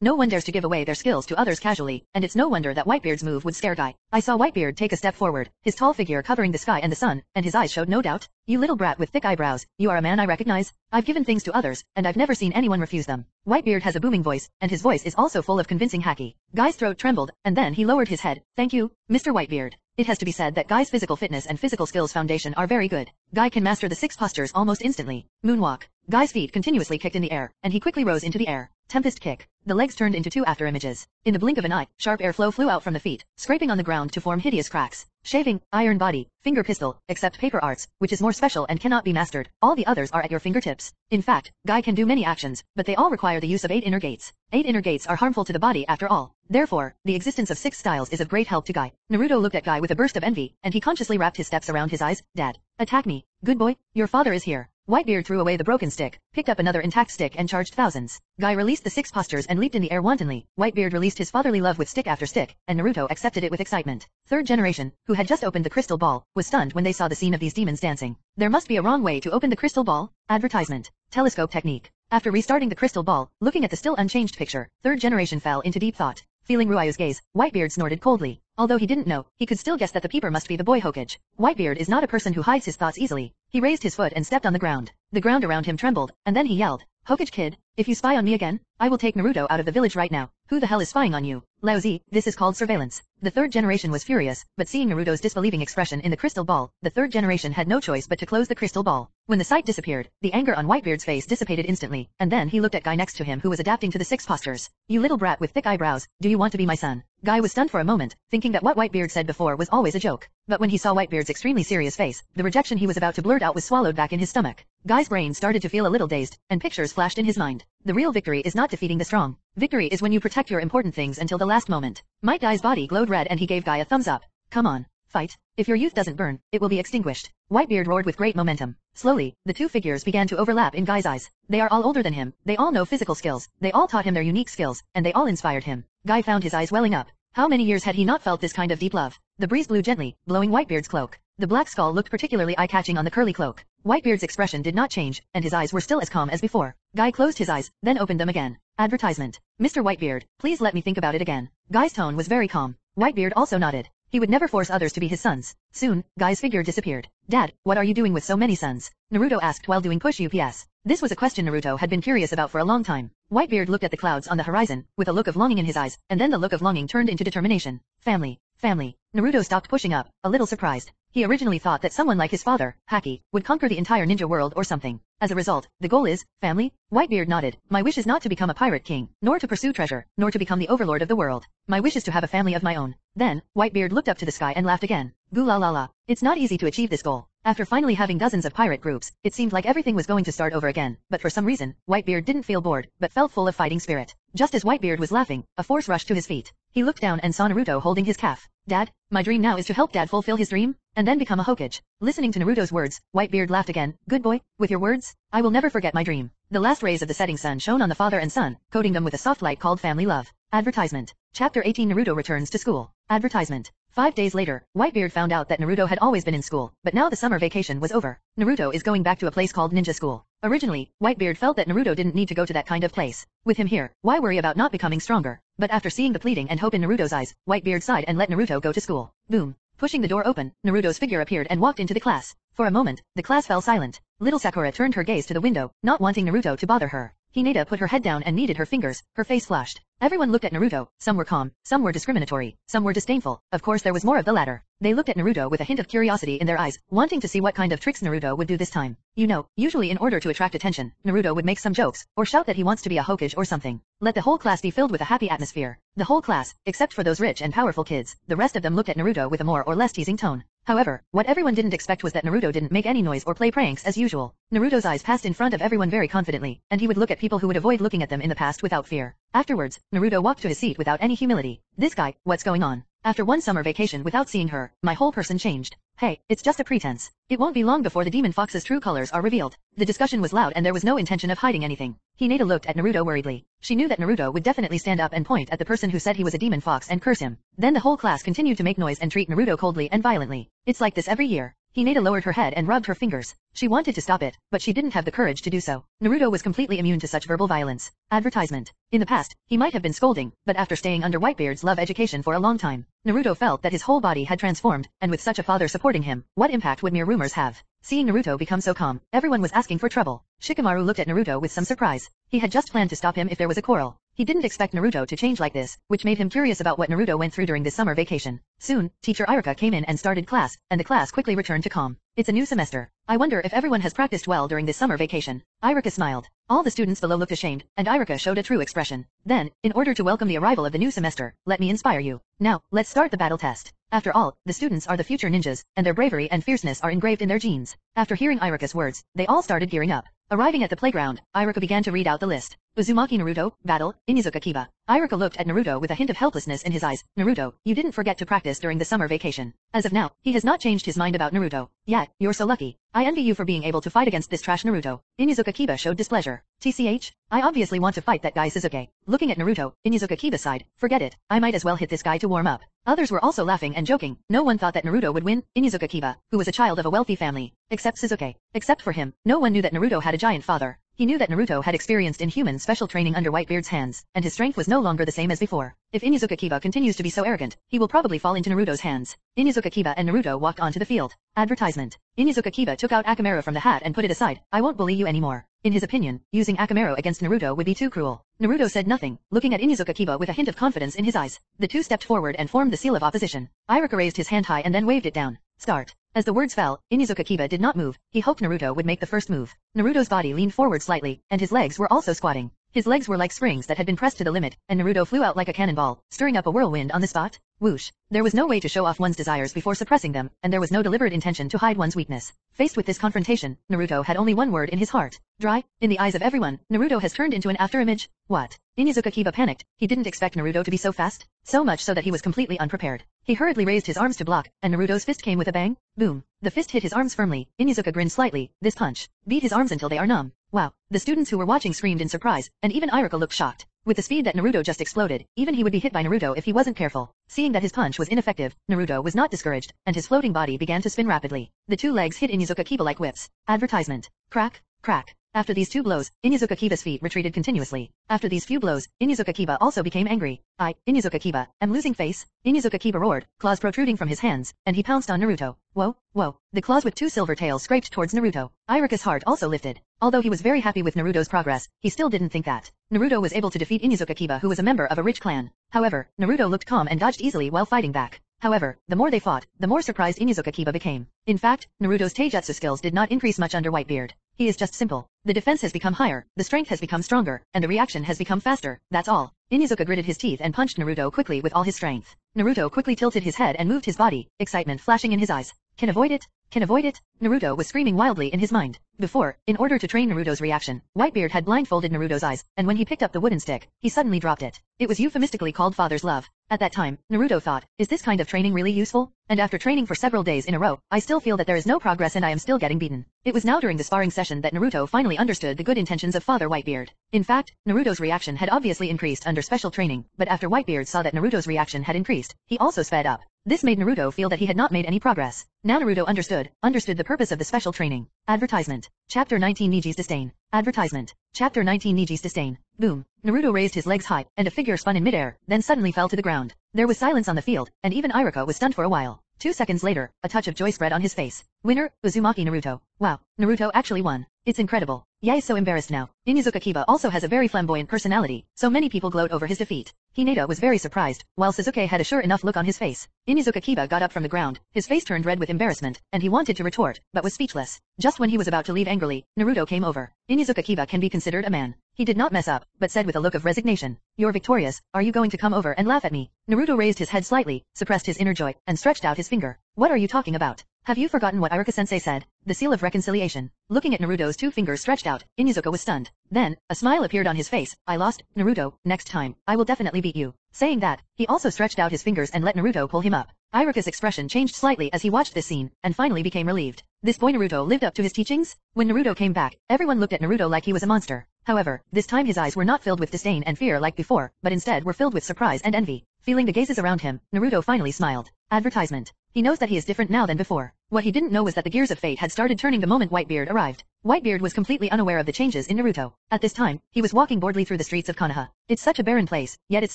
no one dares to give away their skills to others casually, and it's no wonder that Whitebeard's move would scare Guy. I saw Whitebeard take a step forward, his tall figure covering the sky and the sun, and his eyes showed no doubt. You little brat with thick eyebrows, you are a man I recognize. I've given things to others, and I've never seen anyone refuse them. Whitebeard has a booming voice, and his voice is also full of convincing haki. Guy's throat trembled, and then he lowered his head. Thank you, Mr. Whitebeard. It has to be said that Guy's physical fitness and physical skills foundation are very good. Guy can master the six postures almost instantly. Moonwalk. Guy's feet continuously kicked in the air, and he quickly rose into the air. Tempest kick. The legs turned into two after images. In the blink of an eye, sharp airflow flew out from the feet, scraping on the ground to form hideous cracks. Shaving, iron body, finger pistol, except paper arts, which is more special and cannot be mastered. All the others are at your fingertips. In fact, Guy can do many actions, but they all require the use of eight inner gates. Eight inner gates are harmful to the body after all. Therefore, the existence of six styles is of great help to Guy. Naruto looked at Guy with a burst of envy, and he consciously wrapped his steps around his eyes. Dad, attack me. Good boy, your father is here. Whitebeard threw away the broken stick, picked up another intact stick and charged thousands. Guy released the six postures and leaped in the air wantonly. Whitebeard released his fatherly love with stick after stick, and Naruto accepted it with excitement. Third generation, who had just opened the crystal ball, was stunned when they saw the scene of these demons dancing. There must be a wrong way to open the crystal ball. Advertisement. Telescope technique. After restarting the crystal ball, looking at the still unchanged picture, third generation fell into deep thought. Feeling Ruayu's gaze, Whitebeard snorted coldly. Although he didn't know, he could still guess that the peeper must be the boy Hokage. Whitebeard is not a person who hides his thoughts easily. He raised his foot and stepped on the ground. The ground around him trembled, and then he yelled, Hokage kid, if you spy on me again, I will take Naruto out of the village right now. Who the hell is spying on you? Laozi, this is called surveillance. The third generation was furious, but seeing Naruto's disbelieving expression in the crystal ball, the third generation had no choice but to close the crystal ball. When the sight disappeared, the anger on Whitebeard's face dissipated instantly, and then he looked at Guy next to him who was adapting to the six postures. You little brat with thick eyebrows, do you want to be my son? Guy was stunned for a moment, thinking that what Whitebeard said before was always a joke. But when he saw Whitebeard's extremely serious face, the rejection he was about to blurt out was swallowed back in his stomach. Guy's brain started to feel a little dazed, and pictures flashed in his mind. The real victory is not defeating the strong. Victory is when you protect your important things until the last moment. Might Guy's body glowed red and he gave Guy a thumbs up. Come on, fight. If your youth doesn't burn, it will be extinguished. Whitebeard roared with great momentum. Slowly, the two figures began to overlap in Guy's eyes. They are all older than him, they all know physical skills, they all taught him their unique skills, and they all inspired him. Guy found his eyes welling up. How many years had he not felt this kind of deep love? The breeze blew gently, blowing Whitebeard's cloak. The black skull looked particularly eye-catching on the curly cloak. Whitebeard's expression did not change, and his eyes were still as calm as before. Guy closed his eyes, then opened them again. Advertisement. Mr. Whitebeard, please let me think about it again. Guy's tone was very calm. Whitebeard also nodded. He would never force others to be his sons. Soon, Guy's figure disappeared. Dad, what are you doing with so many sons? Naruto asked while doing push UPS. This was a question Naruto had been curious about for a long time. Whitebeard looked at the clouds on the horizon, with a look of longing in his eyes, and then the look of longing turned into determination. Family. family. Naruto stopped pushing up, a little surprised. He originally thought that someone like his father, Haki, would conquer the entire ninja world or something. As a result, the goal is, family? Whitebeard nodded. My wish is not to become a pirate king, nor to pursue treasure, nor to become the overlord of the world. My wish is to have a family of my own. Then, Whitebeard looked up to the sky and laughed again. Goo la la la. It's not easy to achieve this goal. After finally having dozens of pirate groups, it seemed like everything was going to start over again, but for some reason, Whitebeard didn't feel bored, but felt full of fighting spirit. Just as Whitebeard was laughing, a force rushed to his feet. He looked down and saw Naruto holding his calf. Dad, my dream now is to help Dad fulfill his dream, and then become a Hokage. Listening to Naruto's words, Whitebeard laughed again. Good boy, with your words, I will never forget my dream. The last rays of the setting sun shone on the father and son, coating them with a soft light called family love. Advertisement. Chapter 18 Naruto returns to school. Advertisement. Five days later, Whitebeard found out that Naruto had always been in school, but now the summer vacation was over. Naruto is going back to a place called Ninja School. Originally, Whitebeard felt that Naruto didn't need to go to that kind of place. With him here, why worry about not becoming stronger? But after seeing the pleading and hope in Naruto's eyes, Whitebeard sighed and let Naruto go to school. Boom. Pushing the door open, Naruto's figure appeared and walked into the class. For a moment, the class fell silent. Little Sakura turned her gaze to the window, not wanting Naruto to bother her. Hinata put her head down and kneaded her fingers, her face flushed. Everyone looked at Naruto, some were calm, some were discriminatory, some were disdainful, of course there was more of the latter. They looked at Naruto with a hint of curiosity in their eyes, wanting to see what kind of tricks Naruto would do this time. You know, usually in order to attract attention, Naruto would make some jokes, or shout that he wants to be a Hokage or something. Let the whole class be filled with a happy atmosphere. The whole class, except for those rich and powerful kids, the rest of them looked at Naruto with a more or less teasing tone. However, what everyone didn't expect was that Naruto didn't make any noise or play pranks as usual. Naruto's eyes passed in front of everyone very confidently, and he would look at people who would avoid looking at them in the past without fear. Afterwards, Naruto walked to his seat without any humility. This guy, what's going on? After one summer vacation without seeing her, my whole person changed. Hey, it's just a pretense. It won't be long before the demon fox's true colors are revealed. The discussion was loud and there was no intention of hiding anything. Hinata looked at Naruto worriedly. She knew that Naruto would definitely stand up and point at the person who said he was a demon fox and curse him. Then the whole class continued to make noise and treat Naruto coldly and violently. It's like this every year. Hinata lowered her head and rubbed her fingers. She wanted to stop it, but she didn't have the courage to do so. Naruto was completely immune to such verbal violence. Advertisement. In the past, he might have been scolding, but after staying under Whitebeard's love education for a long time, Naruto felt that his whole body had transformed, and with such a father supporting him, what impact would mere rumors have? Seeing Naruto become so calm, everyone was asking for trouble. Shikamaru looked at Naruto with some surprise. He had just planned to stop him if there was a quarrel. He didn't expect Naruto to change like this, which made him curious about what Naruto went through during this summer vacation. Soon, teacher Iruka came in and started class, and the class quickly returned to calm. It's a new semester. I wonder if everyone has practiced well during this summer vacation. Iruka smiled. All the students below looked ashamed, and Iruka showed a true expression. Then, in order to welcome the arrival of the new semester, let me inspire you. Now, let's start the battle test. After all, the students are the future ninjas, and their bravery and fierceness are engraved in their genes. After hearing Iruka's words, they all started gearing up. Arriving at the playground, Iruka began to read out the list. Uzumaki Naruto, Battle, Inuzuka Kiba. Iruka looked at Naruto with a hint of helplessness in his eyes. Naruto, you didn't forget to practice during the summer vacation. As of now, he has not changed his mind about Naruto. Yet, you're so lucky. I envy you for being able to fight against this trash Naruto. Inuzuka Kiba showed displeasure. TCH, I obviously want to fight that guy Sasuke. Looking at Naruto, Inuzuka Kiba sighed. Forget it, I might as well hit this guy to warm up. Others were also laughing and joking. No one thought that Naruto would win. Inuzuka Kiba, who was a child of a wealthy family, except Sasuke. Except for him, no one knew that Naruto had a giant father. He knew that Naruto had experienced inhuman special training under Whitebeard's hands, and his strength was no longer the same as before. If Inuzuka Kiba continues to be so arrogant, he will probably fall into Naruto's hands. Inuzuka Kiba and Naruto walked onto the field. Advertisement. Inuzuka Kiba took out Akamaru from the hat and put it aside. I won't bully you anymore. In his opinion, using Akamaru against Naruto would be too cruel. Naruto said nothing, looking at Inuzuka Kiba with a hint of confidence in his eyes. The two stepped forward and formed the seal of opposition. Iruka raised his hand high and then waved it down. Start. As the words fell, Inuzuka Kiba did not move. He hoped Naruto would make the first move. Naruto's body leaned forward slightly, and his legs were also squatting. His legs were like springs that had been pressed to the limit, and Naruto flew out like a cannonball, stirring up a whirlwind on the spot. Whoosh. There was no way to show off one's desires before suppressing them, and there was no deliberate intention to hide one's weakness. Faced with this confrontation, Naruto had only one word in his heart. Dry. In the eyes of everyone, Naruto has turned into an afterimage. What? Inuzuka Kiba panicked. He didn't expect Naruto to be so fast. So much so that he was completely unprepared. He hurriedly raised his arms to block, and Naruto's fist came with a bang. Boom. The fist hit his arms firmly. Inuzuka grinned slightly. This punch beat his arms until they are numb. Wow. The students who were watching screamed in surprise, and even Iruka looked shocked. With the speed that Naruto just exploded, even he would be hit by Naruto if he wasn't careful. Seeing that his punch was ineffective, Naruto was not discouraged, and his floating body began to spin rapidly. The two legs hit Inuzuka Kiba like whips. Advertisement. Crack, crack. After these two blows, Inuzuka Kiba's feet retreated continuously. After these few blows, Inuzuka Kiba also became angry. I, Inuzuka Kiba, am losing face. Inuzuka Kiba roared, claws protruding from his hands, and he pounced on Naruto. Whoa, whoa. The claws with two silver tails scraped towards Naruto. Iruka's heart also lifted. Although he was very happy with Naruto's progress, he still didn't think that Naruto was able to defeat Inuzuka Kiba who was a member of a rich clan. However, Naruto looked calm and dodged easily while fighting back. However, the more they fought, the more surprised Inuzuka Kiba became. In fact, Naruto's taijutsu skills did not increase much under Whitebeard. He is just simple. The defense has become higher, the strength has become stronger, and the reaction has become faster, that's all. Inuzuka gritted his teeth and punched Naruto quickly with all his strength. Naruto quickly tilted his head and moved his body, excitement flashing in his eyes. Can avoid it? Can avoid it? Naruto was screaming wildly in his mind. Before, in order to train Naruto's reaction, Whitebeard had blindfolded Naruto's eyes, and when he picked up the wooden stick, he suddenly dropped it. It was euphemistically called father's love. At that time, Naruto thought, is this kind of training really useful? And after training for several days in a row, I still feel that there is no progress and I am still getting beaten. It was now during the sparring session that Naruto finally understood the good intentions of Father Whitebeard. In fact, Naruto's reaction had obviously increased under special training, but after Whitebeard saw that Naruto's reaction had increased, he also sped up. This made Naruto feel that he had not made any progress. Now Naruto understood, understood the purpose of the special training. Advertisement. Chapter 19 Neji's Disdain. Advertisement. Chapter 19 Neji's Disdain. Boom. Naruto raised his legs high, and a figure spun in midair, then suddenly fell to the ground. There was silence on the field, and even Iruka was stunned for a while. Two seconds later, a touch of joy spread on his face. Winner, Uzumaki Naruto. Wow, Naruto actually won. It's incredible. Yae is so embarrassed now. Inuzuka Kiba also has a very flamboyant personality, so many people gloat over his defeat. Hinata was very surprised, while Sasuke had a sure enough look on his face. Inuzuka Kiba got up from the ground, his face turned red with embarrassment, and he wanted to retort, but was speechless. Just when he was about to leave angrily, Naruto came over. Inuzuka Kiba can be considered a man. He did not mess up, but said with a look of resignation, You're victorious, are you going to come over and laugh at me? Naruto raised his head slightly, suppressed his inner joy, and stretched out his finger. What are you talking about? Have you forgotten what Iruka-sensei said? The seal of reconciliation. Looking at Naruto's two fingers stretched out, Inuzuka was stunned. Then, a smile appeared on his face. I lost, Naruto, next time, I will definitely beat you. Saying that, he also stretched out his fingers and let Naruto pull him up. Iruka's expression changed slightly as he watched this scene, and finally became relieved. This boy Naruto lived up to his teachings? When Naruto came back, everyone looked at Naruto like he was a monster. However, this time his eyes were not filled with disdain and fear like before, but instead were filled with surprise and envy. Feeling the gazes around him, Naruto finally smiled. Advertisement. He knows that he is different now than before. What he didn't know was that the gears of fate had started turning the moment Whitebeard arrived. Whitebeard was completely unaware of the changes in Naruto. At this time, he was walking boredly through the streets of Konoha. It's such a barren place, yet it's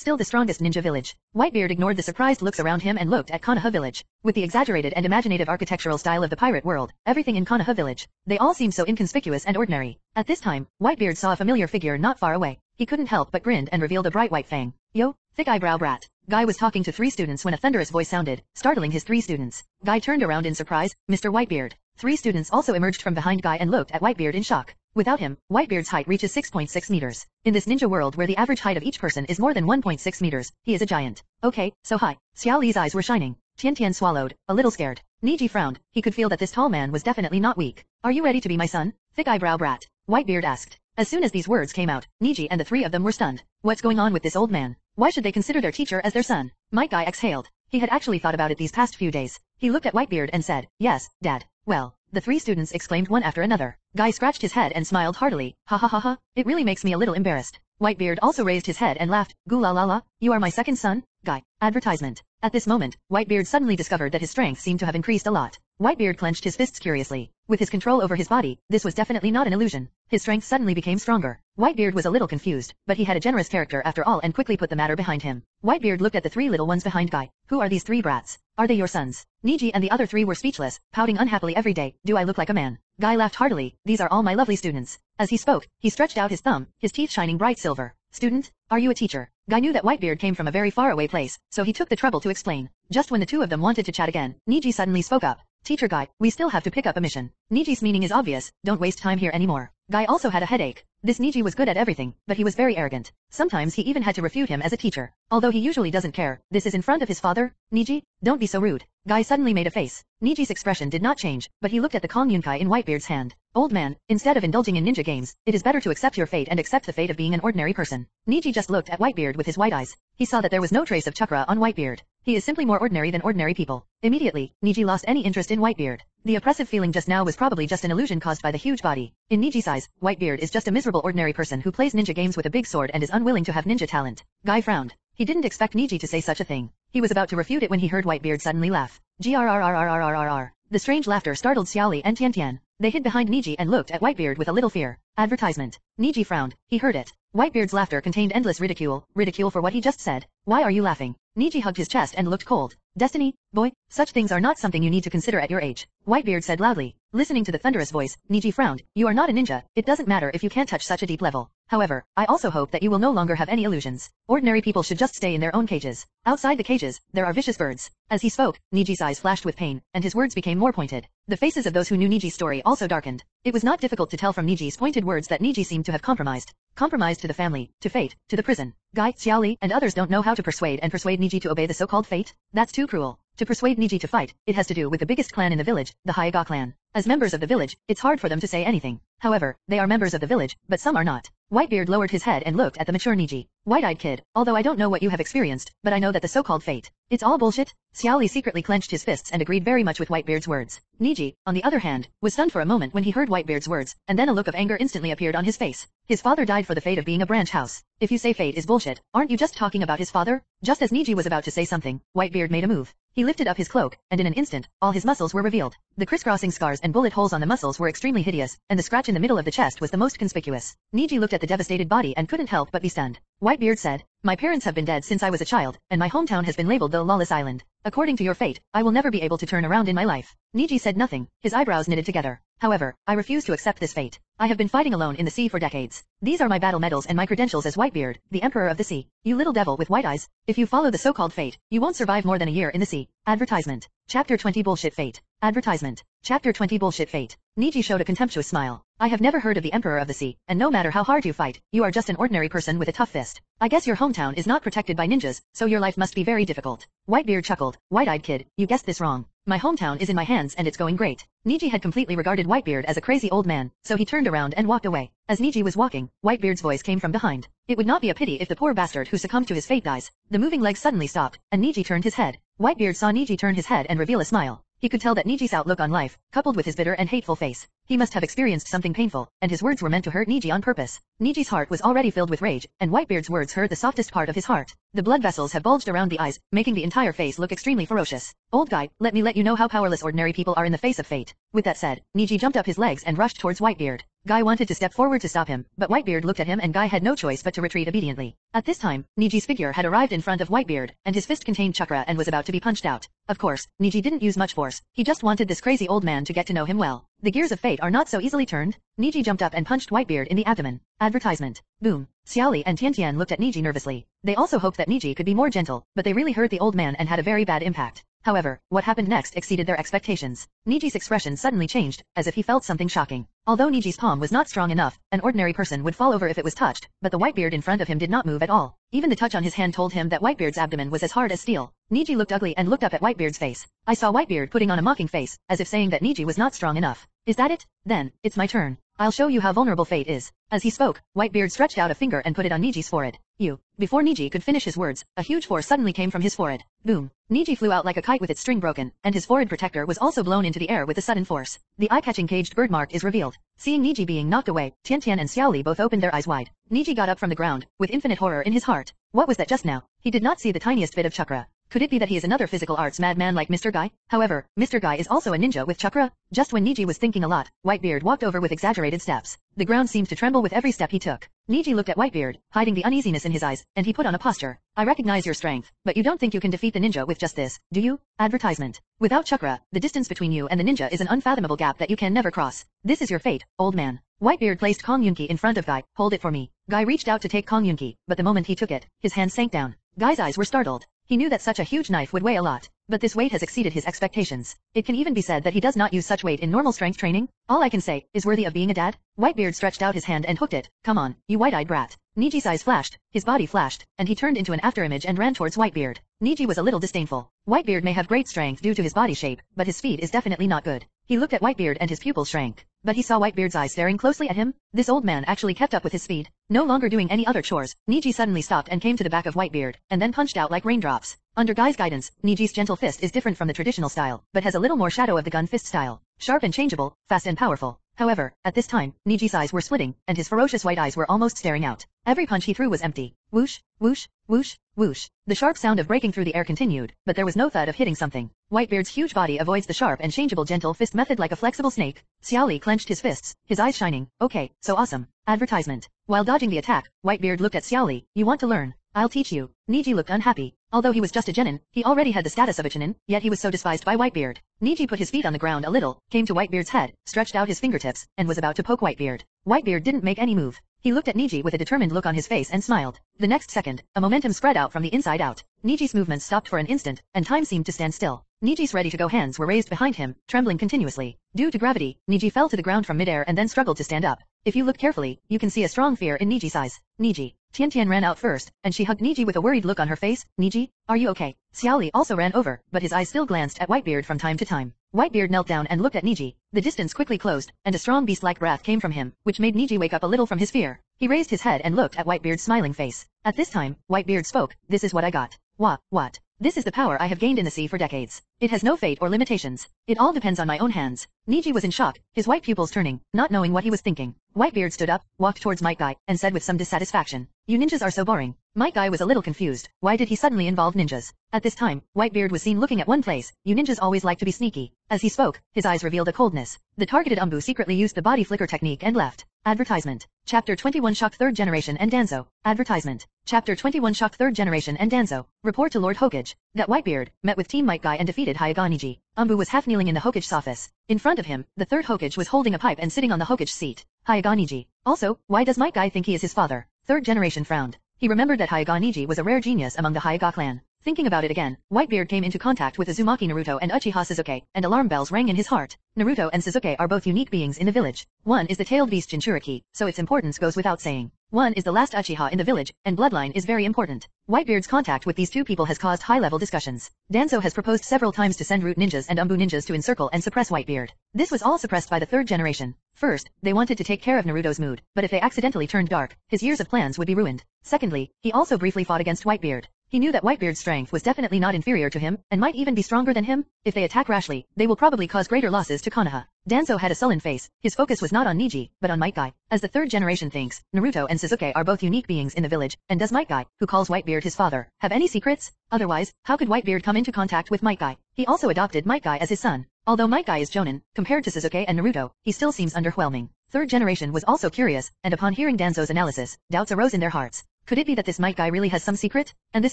still the strongest ninja village. Whitebeard ignored the surprised looks around him and looked at Konoha village. With the exaggerated and imaginative architectural style of the pirate world, everything in Konoha village, they all seem so inconspicuous and ordinary. At this time, Whitebeard saw a familiar figure not far away. He couldn't help but grinned and revealed a bright white fang. Yo, thick eyebrow brat. Guy was talking to three students when a thunderous voice sounded, startling his three students. Guy turned around in surprise, Mr. Whitebeard. Three students also emerged from behind Guy and looked at Whitebeard in shock. Without him, Whitebeard's height reaches 6.6 meters. In this ninja world where the average height of each person is more than 1.6 meters, he is a giant. Okay, so high. Xiao Li's eyes were shining. Tian Tian swallowed, a little scared. Neji frowned. He could feel that this tall man was definitely not weak. Are you ready to be my son? Thick eyebrow brat. Whitebeard asked. As soon as these words came out, Neji and the three of them were stunned. What's going on with this old man? Why should they consider their teacher as their son? Might Guy exhaled. He had actually thought about it these past few days. He looked at Whitebeard and said, Yes, Dad. Well, the three students exclaimed one after another. Guy scratched his head and smiled heartily. Ha ha ha ha, it really makes me a little embarrassed. Whitebeard also raised his head and laughed. Goo la la la, you are my second son? Guy. Advertisement. At this moment, Whitebeard suddenly discovered that his strength seemed to have increased a lot. Whitebeard clenched his fists curiously. With his control over his body, this was definitely not an illusion. His strength suddenly became stronger. Whitebeard was a little confused, but he had a generous character after all and quickly put the matter behind him. Whitebeard looked at the three little ones behind Guy. Who are these three brats? Are they your sons? Neji and the other three were speechless, pouting unhappily every day. Do I look like a man? Guy laughed heartily. These are all my lovely students. As he spoke, he stretched out his thumb, his teeth shining bright silver. Student, are you a teacher? Guy knew that Whitebeard came from a very far away place, so he took the trouble to explain. Just when the two of them wanted to chat again, Neji suddenly spoke up. Teacher Guy, we still have to pick up a mission. Neji's meaning is obvious, don't waste time here anymore. Guy also had a headache. This Neji was good at everything, but he was very arrogant. Sometimes he even had to refute him as a teacher. Although he usually doesn't care, this is in front of his father. Neji, don't be so rude. Guy suddenly made a face. Neji's expression did not change, but he looked at the Kong Yunkai in Whitebeard's hand. Old man, instead of indulging in ninja games, it is better to accept your fate and accept the fate of being an ordinary person. Neji just looked at Whitebeard with his white eyes. He saw that there was no trace of chakra on Whitebeard. He is simply more ordinary than ordinary people. Immediately, Neji lost any interest in Whitebeard. The oppressive feeling just now was probably just an illusion caused by the huge body. In Neji's eyes, Whitebeard is just a miserable ordinary person who plays ninja games with a big sword and is unwilling to have ninja talent. Guy frowned. He didn't expect Neji to say such a thing. He was about to refute it when he heard Whitebeard suddenly laugh. Grrrrrrrrrrrr. The strange laughter startled Xiaoli and Tian Tian. They hid behind Neji and looked at Whitebeard with a little fear. Advertisement. Neji frowned. He heard it. Whitebeard's laughter contained endless ridicule, ridicule for what he just said. Why are you laughing? Neji hugged his chest and looked cold. Destiny, boy, such things are not something you need to consider at your age. Whitebeard said loudly. Listening to the thunderous voice, Neji frowned. You are not a ninja, it doesn't matter if you can't touch such a deep level. However, I also hope that you will no longer have any illusions. Ordinary people should just stay in their own cages. Outside the cages, there are vicious birds. As he spoke, Neji's eyes flashed with pain, and his words became more pointed. The faces of those who knew Neji's story also darkened. It was not difficult to tell from Neji's pointed words that Neji seemed to have compromised. Compromised to the family, to fate, to the prison. Guy, Xiaoli, and others don't know how to persuade and persuade Neji to obey the so-called fate? That's too cruel. To persuade Neji to fight, it has to do with the biggest clan in the village, the Hyuga clan. As members of the village, it's hard for them to say anything. However, they are members of the village, but some are not. Whitebeard lowered his head and looked at the mature Neji. White-eyed kid, although I don't know what you have experienced, but I know that the so-called fate. It's all bullshit? Xiaoli secretly clenched his fists and agreed very much with Whitebeard's words. Neji, on the other hand, was stunned for a moment when he heard Whitebeard's words, and then a look of anger instantly appeared on his face. His father died for the fate of being a branch house. If you say fate is bullshit, aren't you just talking about his father? Just as Neji was about to say something, Whitebeard made a move. He lifted up his cloak, and in an instant, all his muscles were revealed. The crisscrossing scars and bullet holes on the muscles were extremely hideous, and the scratch in the middle of the chest was the most conspicuous. Neji looked at the devastated body and couldn't help but be stunned. Whitebeard said, My parents have been dead since I was a child, and my hometown has been labeled the Lawless Island. According to your fate, I will never be able to turn around in my life. Neji said nothing, his eyebrows knitted together. However, I refuse to accept this fate. I have been fighting alone in the sea for decades. These are my battle medals and my credentials as Whitebeard, the Emperor of the Sea. You little devil with white eyes, if you follow the so-called fate, you won't survive more than a year in the sea. Advertisement. Chapter 20 Bullshit Fate. Advertisement. Chapter 20 Bullshit Fate. Neji showed a contemptuous smile. I have never heard of the Emperor of the Sea, and no matter how hard you fight, you are just an ordinary person with a tough fist. I guess your hometown is not protected by ninjas, so your life must be very difficult. Whitebeard chuckled. White-eyed kid, you guessed this wrong. My hometown is in my hands and it's going great. Neji had completely regarded Whitebeard as a crazy old man, so he turned around and walked away. As Neji was walking, Whitebeard's voice came from behind. It would not be a pity if the poor bastard who succumbed to his fate dies. The moving legs suddenly stopped, and Neji turned his head. Whitebeard saw Neji turn his head and reveal a smile. He could tell that Neji's outlook on life, coupled with his bitter and hateful face, he must have experienced something painful, and his words were meant to hurt Neji on purpose. Neji's heart was already filled with rage, and Whitebeard's words hurt the softest part of his heart. The blood vessels have bulged around the eyes, making the entire face look extremely ferocious. Old guy, let me let you know how powerless ordinary people are in the face of fate. With that said, Neji jumped up his legs and rushed towards Whitebeard. Guy wanted to step forward to stop him, but Whitebeard looked at him and Guy had no choice but to retreat obediently. At this time, Neji's figure had arrived in front of Whitebeard, and his fist contained chakra and was about to be punched out. Of course, Neji didn't use much force, he just wanted this crazy old man to get to know him well. The gears of fate are not so easily turned. Neji jumped up and punched Whitebeard in the abdomen. Advertisement. Boom. Xiaoli and Tiantian looked at Neji nervously. They also hoped that Neji could be more gentle, but they really hurt the old man and had a very bad impact. However, what happened next exceeded their expectations. Neji's expression suddenly changed, as if he felt something shocking. Although Neji's palm was not strong enough, an ordinary person would fall over if it was touched, but the Whitebeard in front of him did not move at all. Even the touch on his hand told him that Whitebeard's abdomen was as hard as steel. Neji looked ugly and looked up at Whitebeard's face. I saw Whitebeard putting on a mocking face, as if saying that Neji was not strong enough. Is that it? Then, it's my turn. I'll show you how vulnerable fate is. As he spoke, Whitebeard stretched out a finger and put it on Neji's forehead. You. Before Neji could finish his words, a huge force suddenly came from his forehead. Boom. Neji flew out like a kite with its string broken, and his forehead protector was also blown into the air with a sudden force. The eye-catching caged bird mark is revealed. Seeing Neji being knocked away, Tian Tian and Xiaoli both opened their eyes wide. Neji got up from the ground, with infinite horror in his heart. What was that just now? He did not see the tiniest bit of chakra. Could it be that he is another physical arts madman like Mr. Guy? However, Mr. Guy is also a ninja with chakra. Just when Neji was thinking a lot, Whitebeard walked over with exaggerated steps. The ground seemed to tremble with every step he took. Neji looked at Whitebeard, hiding the uneasiness in his eyes, and he put on a posture. I recognize your strength, but you don't think you can defeat the ninja with just this, do you? Advertisement. Without chakra, the distance between you and the ninja is an unfathomable gap that you can never cross. This is your fate, old man. Whitebeard placed Kong Yunki in front of Guy. Hold it for me. Guy reached out to take Kong Yunki, but the moment he took it, his hand sank down. Guy's eyes were startled. He knew that such a huge knife would weigh a lot, but this weight has exceeded his expectations. It can even be said that he does not use such weight in normal strength training. All I can say is worthy of being a dad. Whitebeard stretched out his hand and hooked it. Come on, you white-eyed brat. Neji's eyes flashed, his body flashed, and he turned into an afterimage and ran towards Whitebeard. Neji was a little disdainful. Whitebeard may have great strength due to his body shape, but his speed is definitely not good. He looked at Whitebeard and his pupils shrank. But he saw Whitebeard's eyes staring closely at him. This old man actually kept up with his speed. No longer doing any other chores, Neji suddenly stopped and came to the back of Whitebeard, and then punched out like raindrops. Under Guy's guidance, Neji's gentle fist is different from the traditional style, but has a little more shadow of the gun fist style. Sharp and changeable, fast and powerful. However, at this time, Neji's eyes were splitting, and his ferocious white eyes were almost staring out. Every punch he threw was empty. Whoosh, whoosh, whoosh, whoosh. The sharp sound of breaking through the air continued, but there was no thud of hitting something. Whitebeard's huge body avoids the sharp and changeable gentle fist method like a flexible snake. Xiaoli clenched his fists, his eyes shining. Okay, so awesome. Advertisement. While dodging the attack, Whitebeard looked at Xiaoli. You want to learn? I'll teach you. Neji looked unhappy. Although he was just a genin, he already had the status of a chunin, yet he was so despised by Whitebeard. Neji put his feet on the ground a little, came to Whitebeard's head, stretched out his fingertips, and was about to poke Whitebeard. Whitebeard didn't make any move. He looked at Neji with a determined look on his face and smiled. The next second, a momentum spread out from the inside out. Neji's movements stopped for an instant, and time seemed to stand still. Neji's ready-to-go hands were raised behind him, trembling continuously. Due to gravity, Neji fell to the ground from midair and then struggled to stand up. If you look carefully, you can see a strong fear in Neji's eyes. Neji. Tian Tian ran out first, and she hugged Neji with a worried look on her face. Neji, are you okay? Xiaoli also ran over, but his eyes still glanced at Whitebeard from time to time. Whitebeard knelt down and looked at Neji. The distance quickly closed, and a strong beast-like breath came from him, which made Neji wake up a little from his fear. He raised his head and looked at Whitebeard's smiling face. At this time, Whitebeard spoke, this is what I got. What, what? This is the power I have gained in the sea for decades. It has no fate or limitations. It all depends on my own hands. Neji was in shock, his white pupils turning, not knowing what he was thinking. Whitebeard stood up, walked towards Might Guy, and said with some dissatisfaction, You ninjas are so boring. Might Guy was a little confused. Why did he suddenly involve ninjas? At this time, Whitebeard was seen looking at one place. You ninjas always like to be sneaky. As he spoke, his eyes revealed a coldness. The targeted Anbu secretly used the body flicker technique and left. Advertisement. Chapter 21 Shock 3rd Generation and Danzo. Advertisement. Chapter 21 Shock 3rd Generation and Danzo. Report to Lord Hokage. That Whitebeard met with Team Might Guy and defeated Hyaganiji. Anbu was half kneeling in the Hokage's office. In front of him, the third Hokage was holding a pipe and sitting on the Hokage's seat. Hyuga Neji. Also, why does Might Guy think he is his father? Third generation frowned. He remembered that Hyuga Neji was a rare genius among the Hyuga clan. Thinking about it again, Whitebeard came into contact with Uzumaki Naruto and Uchiha Sasuke, and alarm bells rang in his heart. Naruto and Sasuke are both unique beings in the village. One is the tailed beast Jinchuriki, so its importance goes without saying. One is the last Uchiha in the village, and bloodline is very important. Whitebeard's contact with these two people has caused high-level discussions. Danzo has proposed several times to send root ninjas and Anbu ninjas to encircle and suppress Whitebeard. This was all suppressed by the third generation. First, they wanted to take care of Naruto's mood, but if they accidentally turned dark, his years of plans would be ruined. Secondly, he also briefly fought against Whitebeard. He knew that Whitebeard's strength was definitely not inferior to him, and might even be stronger than him. If they attack rashly, they will probably cause greater losses to Konoha. Danzo had a sullen face, his focus was not on Neji, but on Might Guy. As the third generation thinks, Naruto and Sasuke are both unique beings in the village, and does Might Guy, who calls Whitebeard his father, have any secrets? Otherwise, how could Whitebeard come into contact with Might Guy? He also adopted Might Guy as his son. Although Might Guy is Jonin, compared to Sasuke and Naruto, he still seems underwhelming. Third generation was also curious, and upon hearing Danzo's analysis, doubts arose in their hearts. Could it be that this Might Guy really has some secret? And this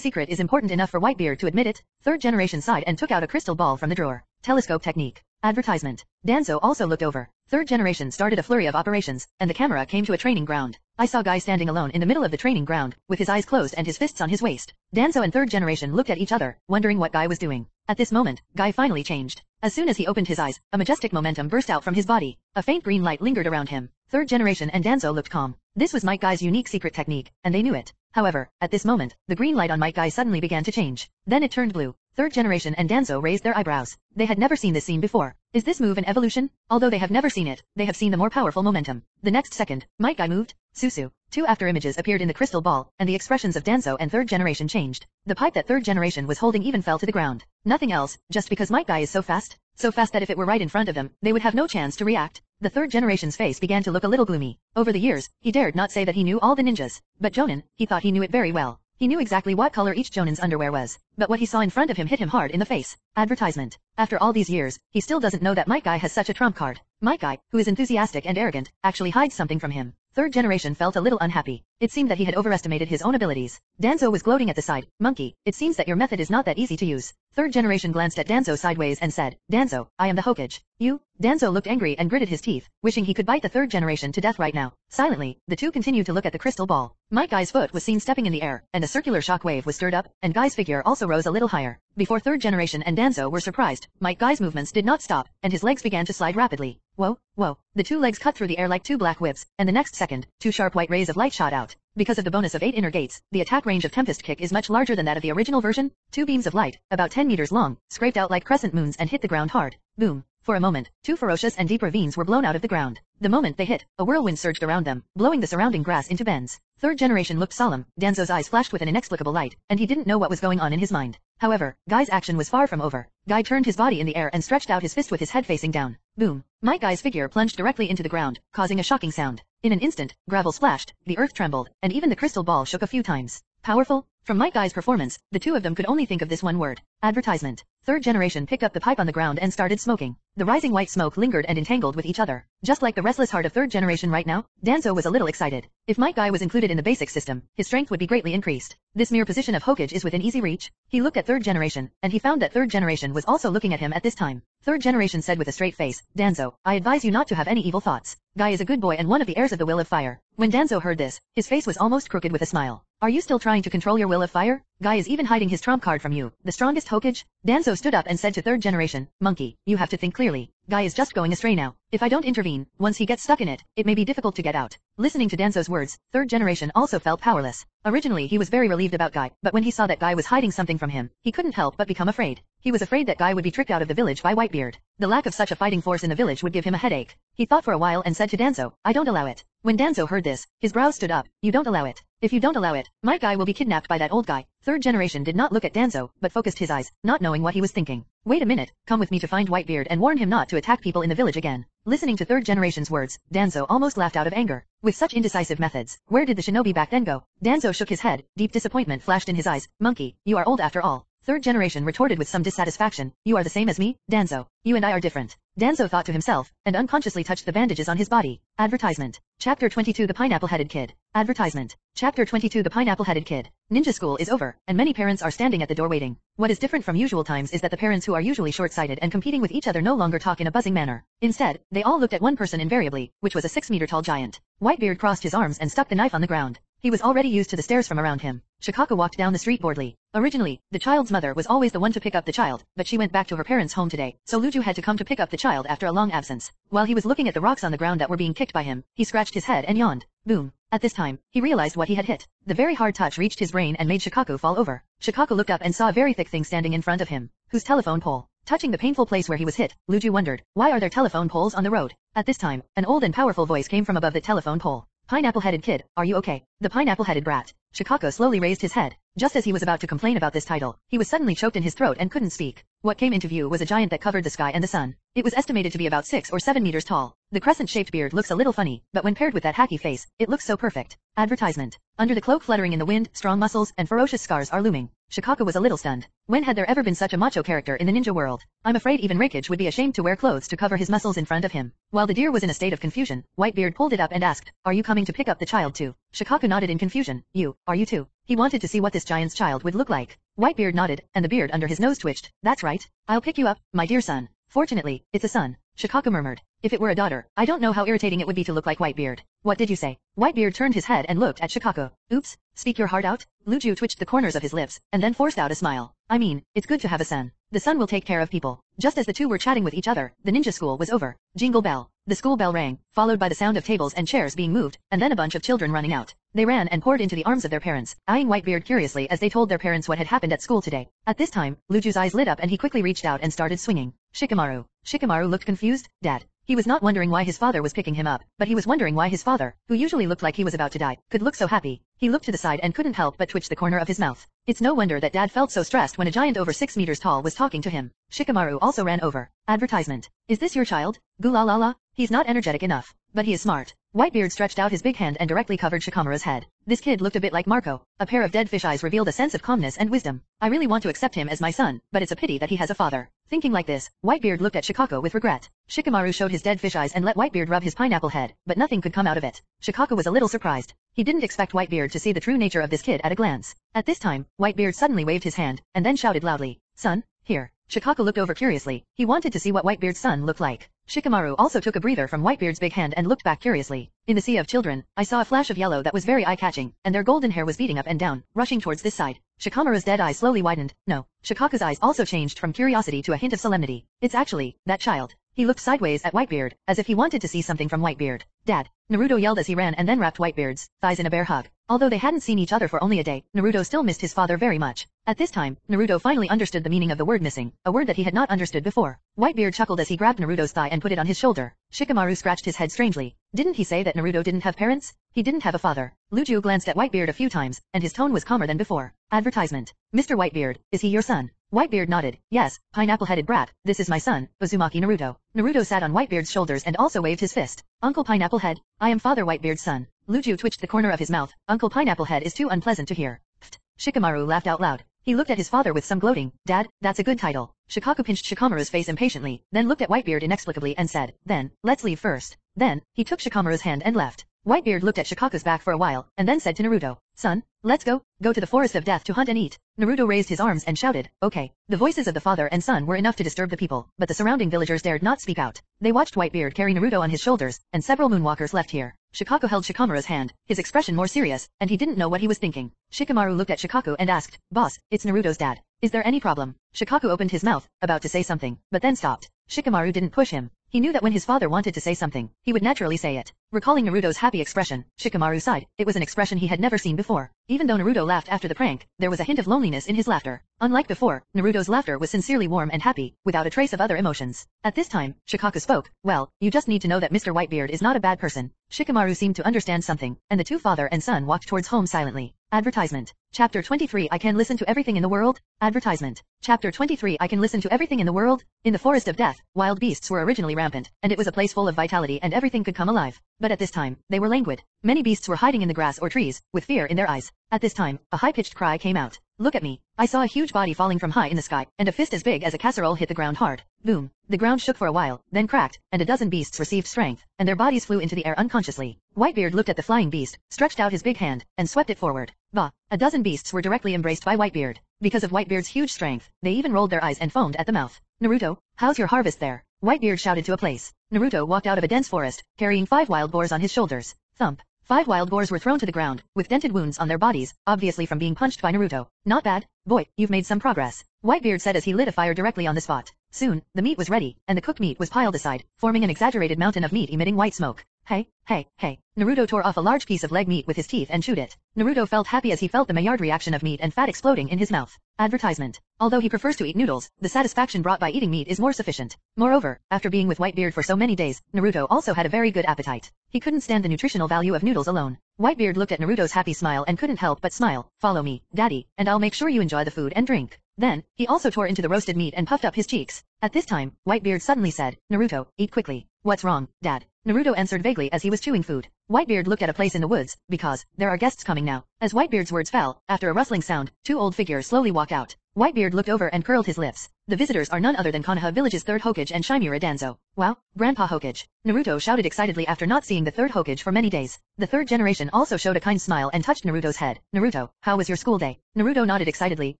secret is important enough for Whitebeard to admit it? Third generation sighed and took out a crystal ball from the drawer. Telescope technique. Advertisement. Danzo also looked over. Third generation started a flurry of operations, and the camera came to a training ground. I saw Guy standing alone in the middle of the training ground, with his eyes closed and his fists on his waist. Danzo and third generation looked at each other, wondering what Guy was doing. At this moment, Guy finally changed. As soon as he opened his eyes, a majestic momentum burst out from his body. A faint green light lingered around him. Third generation and Danzo looked calm. This was Might Guy's unique secret technique, and they knew it. However, at this moment, the green light on Might Guy suddenly began to change. Then it turned blue. Third generation and Danzo raised their eyebrows. They had never seen this scene before. Is this move an evolution? Although they have never seen it, they have seen the more powerful momentum. The next second, Might Guy moved. Susu. Two after images appeared in the crystal ball, and the expressions of Danzo and third generation changed. The pipe that third generation was holding even fell to the ground. Nothing else, just because Might Guy is so fast. So fast that if it were right in front of them, they would have no chance to react. The third generation's face began to look a little gloomy. Over the years, he dared not say that he knew all the ninjas. But Jonin, he thought he knew it very well. He knew exactly what color each Jonin's underwear was, but what he saw in front of him hit him hard in the face. Advertisement. After all these years, he still doesn't know that Might Guy has such a trump card. Might Guy, who is enthusiastic and arrogant, actually hides something from him. Third generation felt a little unhappy. It seemed that he had overestimated his own abilities. Danzo was gloating at the side. Monkey, it seems that your method is not that easy to use. Third generation glanced at Danzo sideways and said, Danzo, I am the Hokage. You? Danzo looked angry and gritted his teeth, wishing he could bite the third generation to death right now. Silently, the two continued to look at the crystal ball. Might Guy's foot was seen stepping in the air, and a circular shock wave was stirred up, and Guy's figure also rose a little higher. Before third generation and Danzo were surprised, Might Guy's movements did not stop, and his legs began to slide rapidly. Whoa, whoa. The two legs cut through the air like two black whips, and the next second, two sharp white rays of light shot out. Because of the bonus of 8 inner gates, the attack range of Tempest Kick is much larger than that of the original version. Two beams of light, about 10 meters long, scraped out like crescent moons and hit the ground hard. Boom. For a moment, two ferocious and deep ravines were blown out of the ground. The moment they hit, a whirlwind surged around them, blowing the surrounding grass into bends. Third generation looked solemn, Danzo's eyes flashed with an inexplicable light, and he didn't know what was going on in his mind. However, Guy's action was far from over. Guy turned his body in the air and stretched out his fist with his head facing down. Boom. Might Guy's figure plunged directly into the ground, causing a shocking sound. In an instant, gravel splashed, the earth trembled, and even the crystal ball shook a few times. Powerful? From Might Guy's performance, the two of them could only think of this one word. Advertisement. Third generation picked up the pipe on the ground and started smoking. The rising white smoke lingered and entangled with each other. Just like the restless heart of third generation right now, Danzo was a little excited. If Might Guy was included in the basic system, his strength would be greatly increased. This mere position of Hokage is within easy reach. He looked at third generation, and he found that third generation was also looking at him at this time. Third generation said with a straight face, Danzo, I advise you not to have any evil thoughts. Guy is a good boy and one of the heirs of the Will of Fire. When Danzo heard this, his face was almost crooked with a smile. Are you still trying to control your Will of Fire? Guy is even hiding his trump card from you. The strongest Hokage? Danzo stood up and said to third generation, Monkey, you have to think clearly. Guy is just going astray now. If I don't intervene, once he gets stuck in it, it may be difficult to get out. Listening to Danzo's words, third generation also felt powerless. Originally he was very relieved about Guy, but when he saw that Guy was hiding something from him, he couldn't help but become afraid. He was afraid that Guy would be tricked out of the village by Whitebeard. The lack of such a fighting force in the village would give him a headache. He thought for a while and said to Danzo, I don't allow it. When Danzo heard this, his brows stood up, you don't allow it. If you don't allow it, my guy will be kidnapped by that old guy. Third generation did not look at Danzo, but focused his eyes, not knowing what he was thinking. Wait a minute, come with me to find Whitebeard and warn him not to attack people in the village again. Listening to third generation's words, Danzo almost laughed out of anger. With such indecisive methods, where did the shinobi back then go? Danzo shook his head, deep disappointment flashed in his eyes. Monkey, you are old after all. Third generation retorted with some dissatisfaction, you are the same as me, Danzo. You and I are different. Danzo thought to himself, and unconsciously touched the bandages on his body. Advertisement. Chapter 22 The Pineapple-Headed Kid. Advertisement. Chapter 22 The Pineapple-Headed Kid. Ninja school is over, and many parents are standing at the door waiting. What is different from usual times is that the parents who are usually short-sighted and competing with each other no longer talk in a buzzing manner. Instead, they all looked at one person invariably, which was a six-meter-tall giant. Whitebeard crossed his arms and stuck the knife on the ground. He was already used to the stares from around him. Shikaku walked down the street boredly. Originally, the child's mother was always the one to pick up the child, but she went back to her parents' home today, so Luju had to come to pick up the child after a long absence. While he was looking at the rocks on the ground that were being kicked by him, he scratched his head and yawned. Boom. At this time, he realized what he had hit. The very hard touch reached his brain and made Shikaku fall over. Shikaku looked up and saw a very thick thing standing in front of him. Whose telephone pole? Touching the painful place where he was hit, Luju wondered, why are there telephone poles on the road? At this time, an old and powerful voice came from above the telephone pole. Pineapple-headed kid, are you okay? The pineapple-headed brat. Shikaku slowly raised his head. Just as he was about to complain about this title, he was suddenly choked in his throat and couldn't speak. What came into view was a giant that covered the sky and the sun. It was estimated to be about 6 or 7 meters tall. The crescent-shaped beard looks a little funny, but when paired with that hacky face, it looks so perfect. Advertisement. Under the cloak fluttering in the wind, strong muscles and ferocious scars are looming. Shikaku was a little stunned. When had there ever been such a macho character in the ninja world? I'm afraid even Raikage would be ashamed to wear clothes to cover his muscles in front of him. While the deer was in a state of confusion, Whitebeard pulled it up and asked, Are you coming to pick up the child too? Shikaku nodded in confusion. You, are you too? He wanted to see what this giant's child would look like. Whitebeard nodded, and the beard under his nose twitched. That's right. I'll pick you up, my dear son. Fortunately, it's a son. Shikaku murmured. If it were a daughter, I don't know how irritating it would be to look like Whitebeard. What did you say? Whitebeard turned his head and looked at Shikaku. Oops, speak your heart out? Luju twitched the corners of his lips, and then forced out a smile. I mean, it's good to have a son. The son will take care of people. Just as the two were chatting with each other, the ninja school was over. Jingle bell. The school bell rang, followed by the sound of tables and chairs being moved, and then a bunch of children running out. They ran and poured into the arms of their parents, eyeing Whitebeard curiously as they told their parents what had happened at school today. At this time, Luju's eyes lit up and he quickly reached out and started swinging. Shikamaru. Shikamaru looked confused. Dad. He was not wondering why his father was picking him up, but he was wondering why his father, who usually looked like he was about to die, could look so happy. He looked to the side and couldn't help but twitch the corner of his mouth. It's no wonder that dad felt so stressed when a giant over 6 meters tall was talking to him. Shikamaru also ran over. Advertisement. Is this your child? Gula la la? He's not energetic enough, but he is smart. Whitebeard stretched out his big hand and directly covered Shikamaru's head. This kid looked a bit like Marco. A pair of dead fish eyes revealed a sense of calmness and wisdom. I really want to accept him as my son, but it's a pity that he has a father. Thinking like this, Whitebeard looked at Shikaku with regret. Shikamaru showed his dead fish eyes and let Whitebeard rub his pineapple head, but nothing could come out of it. Shikaku was a little surprised. He didn't expect Whitebeard to see the true nature of this kid at a glance. At this time, Whitebeard suddenly waved his hand, and then shouted loudly, Son, here. Shikaku looked over curiously. He wanted to see what Whitebeard's son looked like. Shikamaru also took a breather from Whitebeard's big hand and looked back curiously. In the sea of children, I saw a flash of yellow that was very eye-catching, and their golden hair was beating up and down, rushing towards this side. Shikamaru's dead eyes slowly widened. No. Shikaku's eyes also changed from curiosity to a hint of solemnity. It's actually, that child. He looked sideways at Whitebeard, as if he wanted to see something from Whitebeard. Dad. Naruto yelled as he ran and then wrapped Whitebeard's thighs in a bear hug. Although they hadn't seen each other for only a day, Naruto still missed his father very much. At this time, Naruto finally understood the meaning of the word missing, a word that he had not understood before. Whitebeard chuckled as he grabbed Naruto's thigh and put it on his shoulder. Shikamaru scratched his head strangely. Didn't he say that Naruto didn't have parents? He didn't have a father. Luju glanced at Whitebeard a few times, and his tone was calmer than before. Advertisement. Mr. Whitebeard, is he your son? Whitebeard nodded. Yes, pineapple-headed brat, this is my son, Uzumaki Naruto. Naruto sat on Whitebeard's shoulders and also waved his fist. Uncle Pineapple Head, I am Father Whitebeard's son. Luju twitched the corner of his mouth. Uncle Pineapple Head is too unpleasant to hear. Pfft. Shikamaru laughed out loud. He looked at his father with some gloating. Dad, that's a good title. Shikaku pinched Shikamaru's face impatiently, then looked at Whitebeard inexplicably and said, then, let's leave first. Then, he took Shikamaru's hand and left. Whitebeard looked at Shikaku's back for a while, and then said to Naruto, Son, let's go, go to the forest of death to hunt and eat. Naruto raised his arms and shouted, okay. The voices of the father and son were enough to disturb the people, but the surrounding villagers dared not speak out. They watched Whitebeard carry Naruto on his shoulders, and several moonwalkers left here. Shikaku held Shikamaru's hand, his expression more serious, and he didn't know what he was thinking. Shikamaru looked at Shikaku and asked, Boss, it's Naruto's dad. Is there any problem? Shikaku opened his mouth, about to say something, but then stopped. Shikamaru didn't push him. He knew that when his father wanted to say something, he would naturally say it. Recalling Naruto's happy expression, Shikamaru sighed. It was an expression he had never seen before. Even though Naruto laughed after the prank, there was a hint of loneliness in his laughter. Unlike before, Naruto's laughter was sincerely warm and happy, without a trace of other emotions. At this time, Shikaku spoke, well, you just need to know that Mr. Whitebeard is not a bad person. Shikamaru seemed to understand something, and the two father and son walked towards home silently. Advertisement. Chapter 23 I can listen to everything in the world. Advertisement. Chapter 23 I can listen to everything in the world. In the forest of death, wild beasts were originally rampant, and it was a place full of vitality and everything could come alive. But at this time, they were languid. Many beasts were hiding in the grass or trees, with fear in their eyes. At this time, a high-pitched cry came out. Look at me. I saw a huge body falling from high in the sky, and a fist as big as a casserole hit the ground hard. Boom. The ground shook for a while, then cracked, and a dozen beasts received strength, and their bodies flew into the air unconsciously. Whitebeard looked at the flying beast, stretched out his big hand, and swept it forward. Bah! A dozen beasts were directly embraced by Whitebeard. Because of Whitebeard's huge strength, they even rolled their eyes and foamed at the mouth. Naruto, how's your harvest there? Whitebeard shouted to a place. Naruto walked out of a dense forest, carrying five wild boars on his shoulders. Thump. Five wild boars were thrown to the ground, with dented wounds on their bodies, obviously from being punched by Naruto. Not bad. Boy, you've made some progress. Whitebeard said as he lit a fire directly on the spot. Soon, the meat was ready, and the cooked meat was piled aside, forming an exaggerated mountain of meat emitting white smoke. Hey, hey, hey. Naruto tore off a large piece of leg meat with his teeth and chewed it. Naruto felt happy as he felt the Maillard reaction of meat and fat exploding in his mouth. Advertisement. Although he prefers to eat noodles, the satisfaction brought by eating meat is more sufficient. Moreover, after being with Whitebeard for so many days, Naruto also had a very good appetite. He couldn't stand the nutritional value of noodles alone. Whitebeard looked at Naruto's happy smile and couldn't help but smile. Follow me, daddy, and I'll make sure you enjoy the food and drink. Then, he also tore into the roasted meat and puffed up his cheeks. At this time, Whitebeard suddenly said, Naruto, eat quickly. What's wrong, dad? Naruto answered vaguely as he was chewing food. Whitebeard looked at a place in the woods, because, there are guests coming now. As Whitebeard's words fell, after a rustling sound, two old figures slowly walk out. Whitebeard looked over and curled his lips. The visitors are none other than Konoha Village's third Hokage and Shimura Danzo. Wow, Grandpa Hokage. Naruto shouted excitedly after not seeing the third Hokage for many days. The third generation also showed a kind smile and touched Naruto's head. Naruto, how was your school day? Naruto nodded excitedly.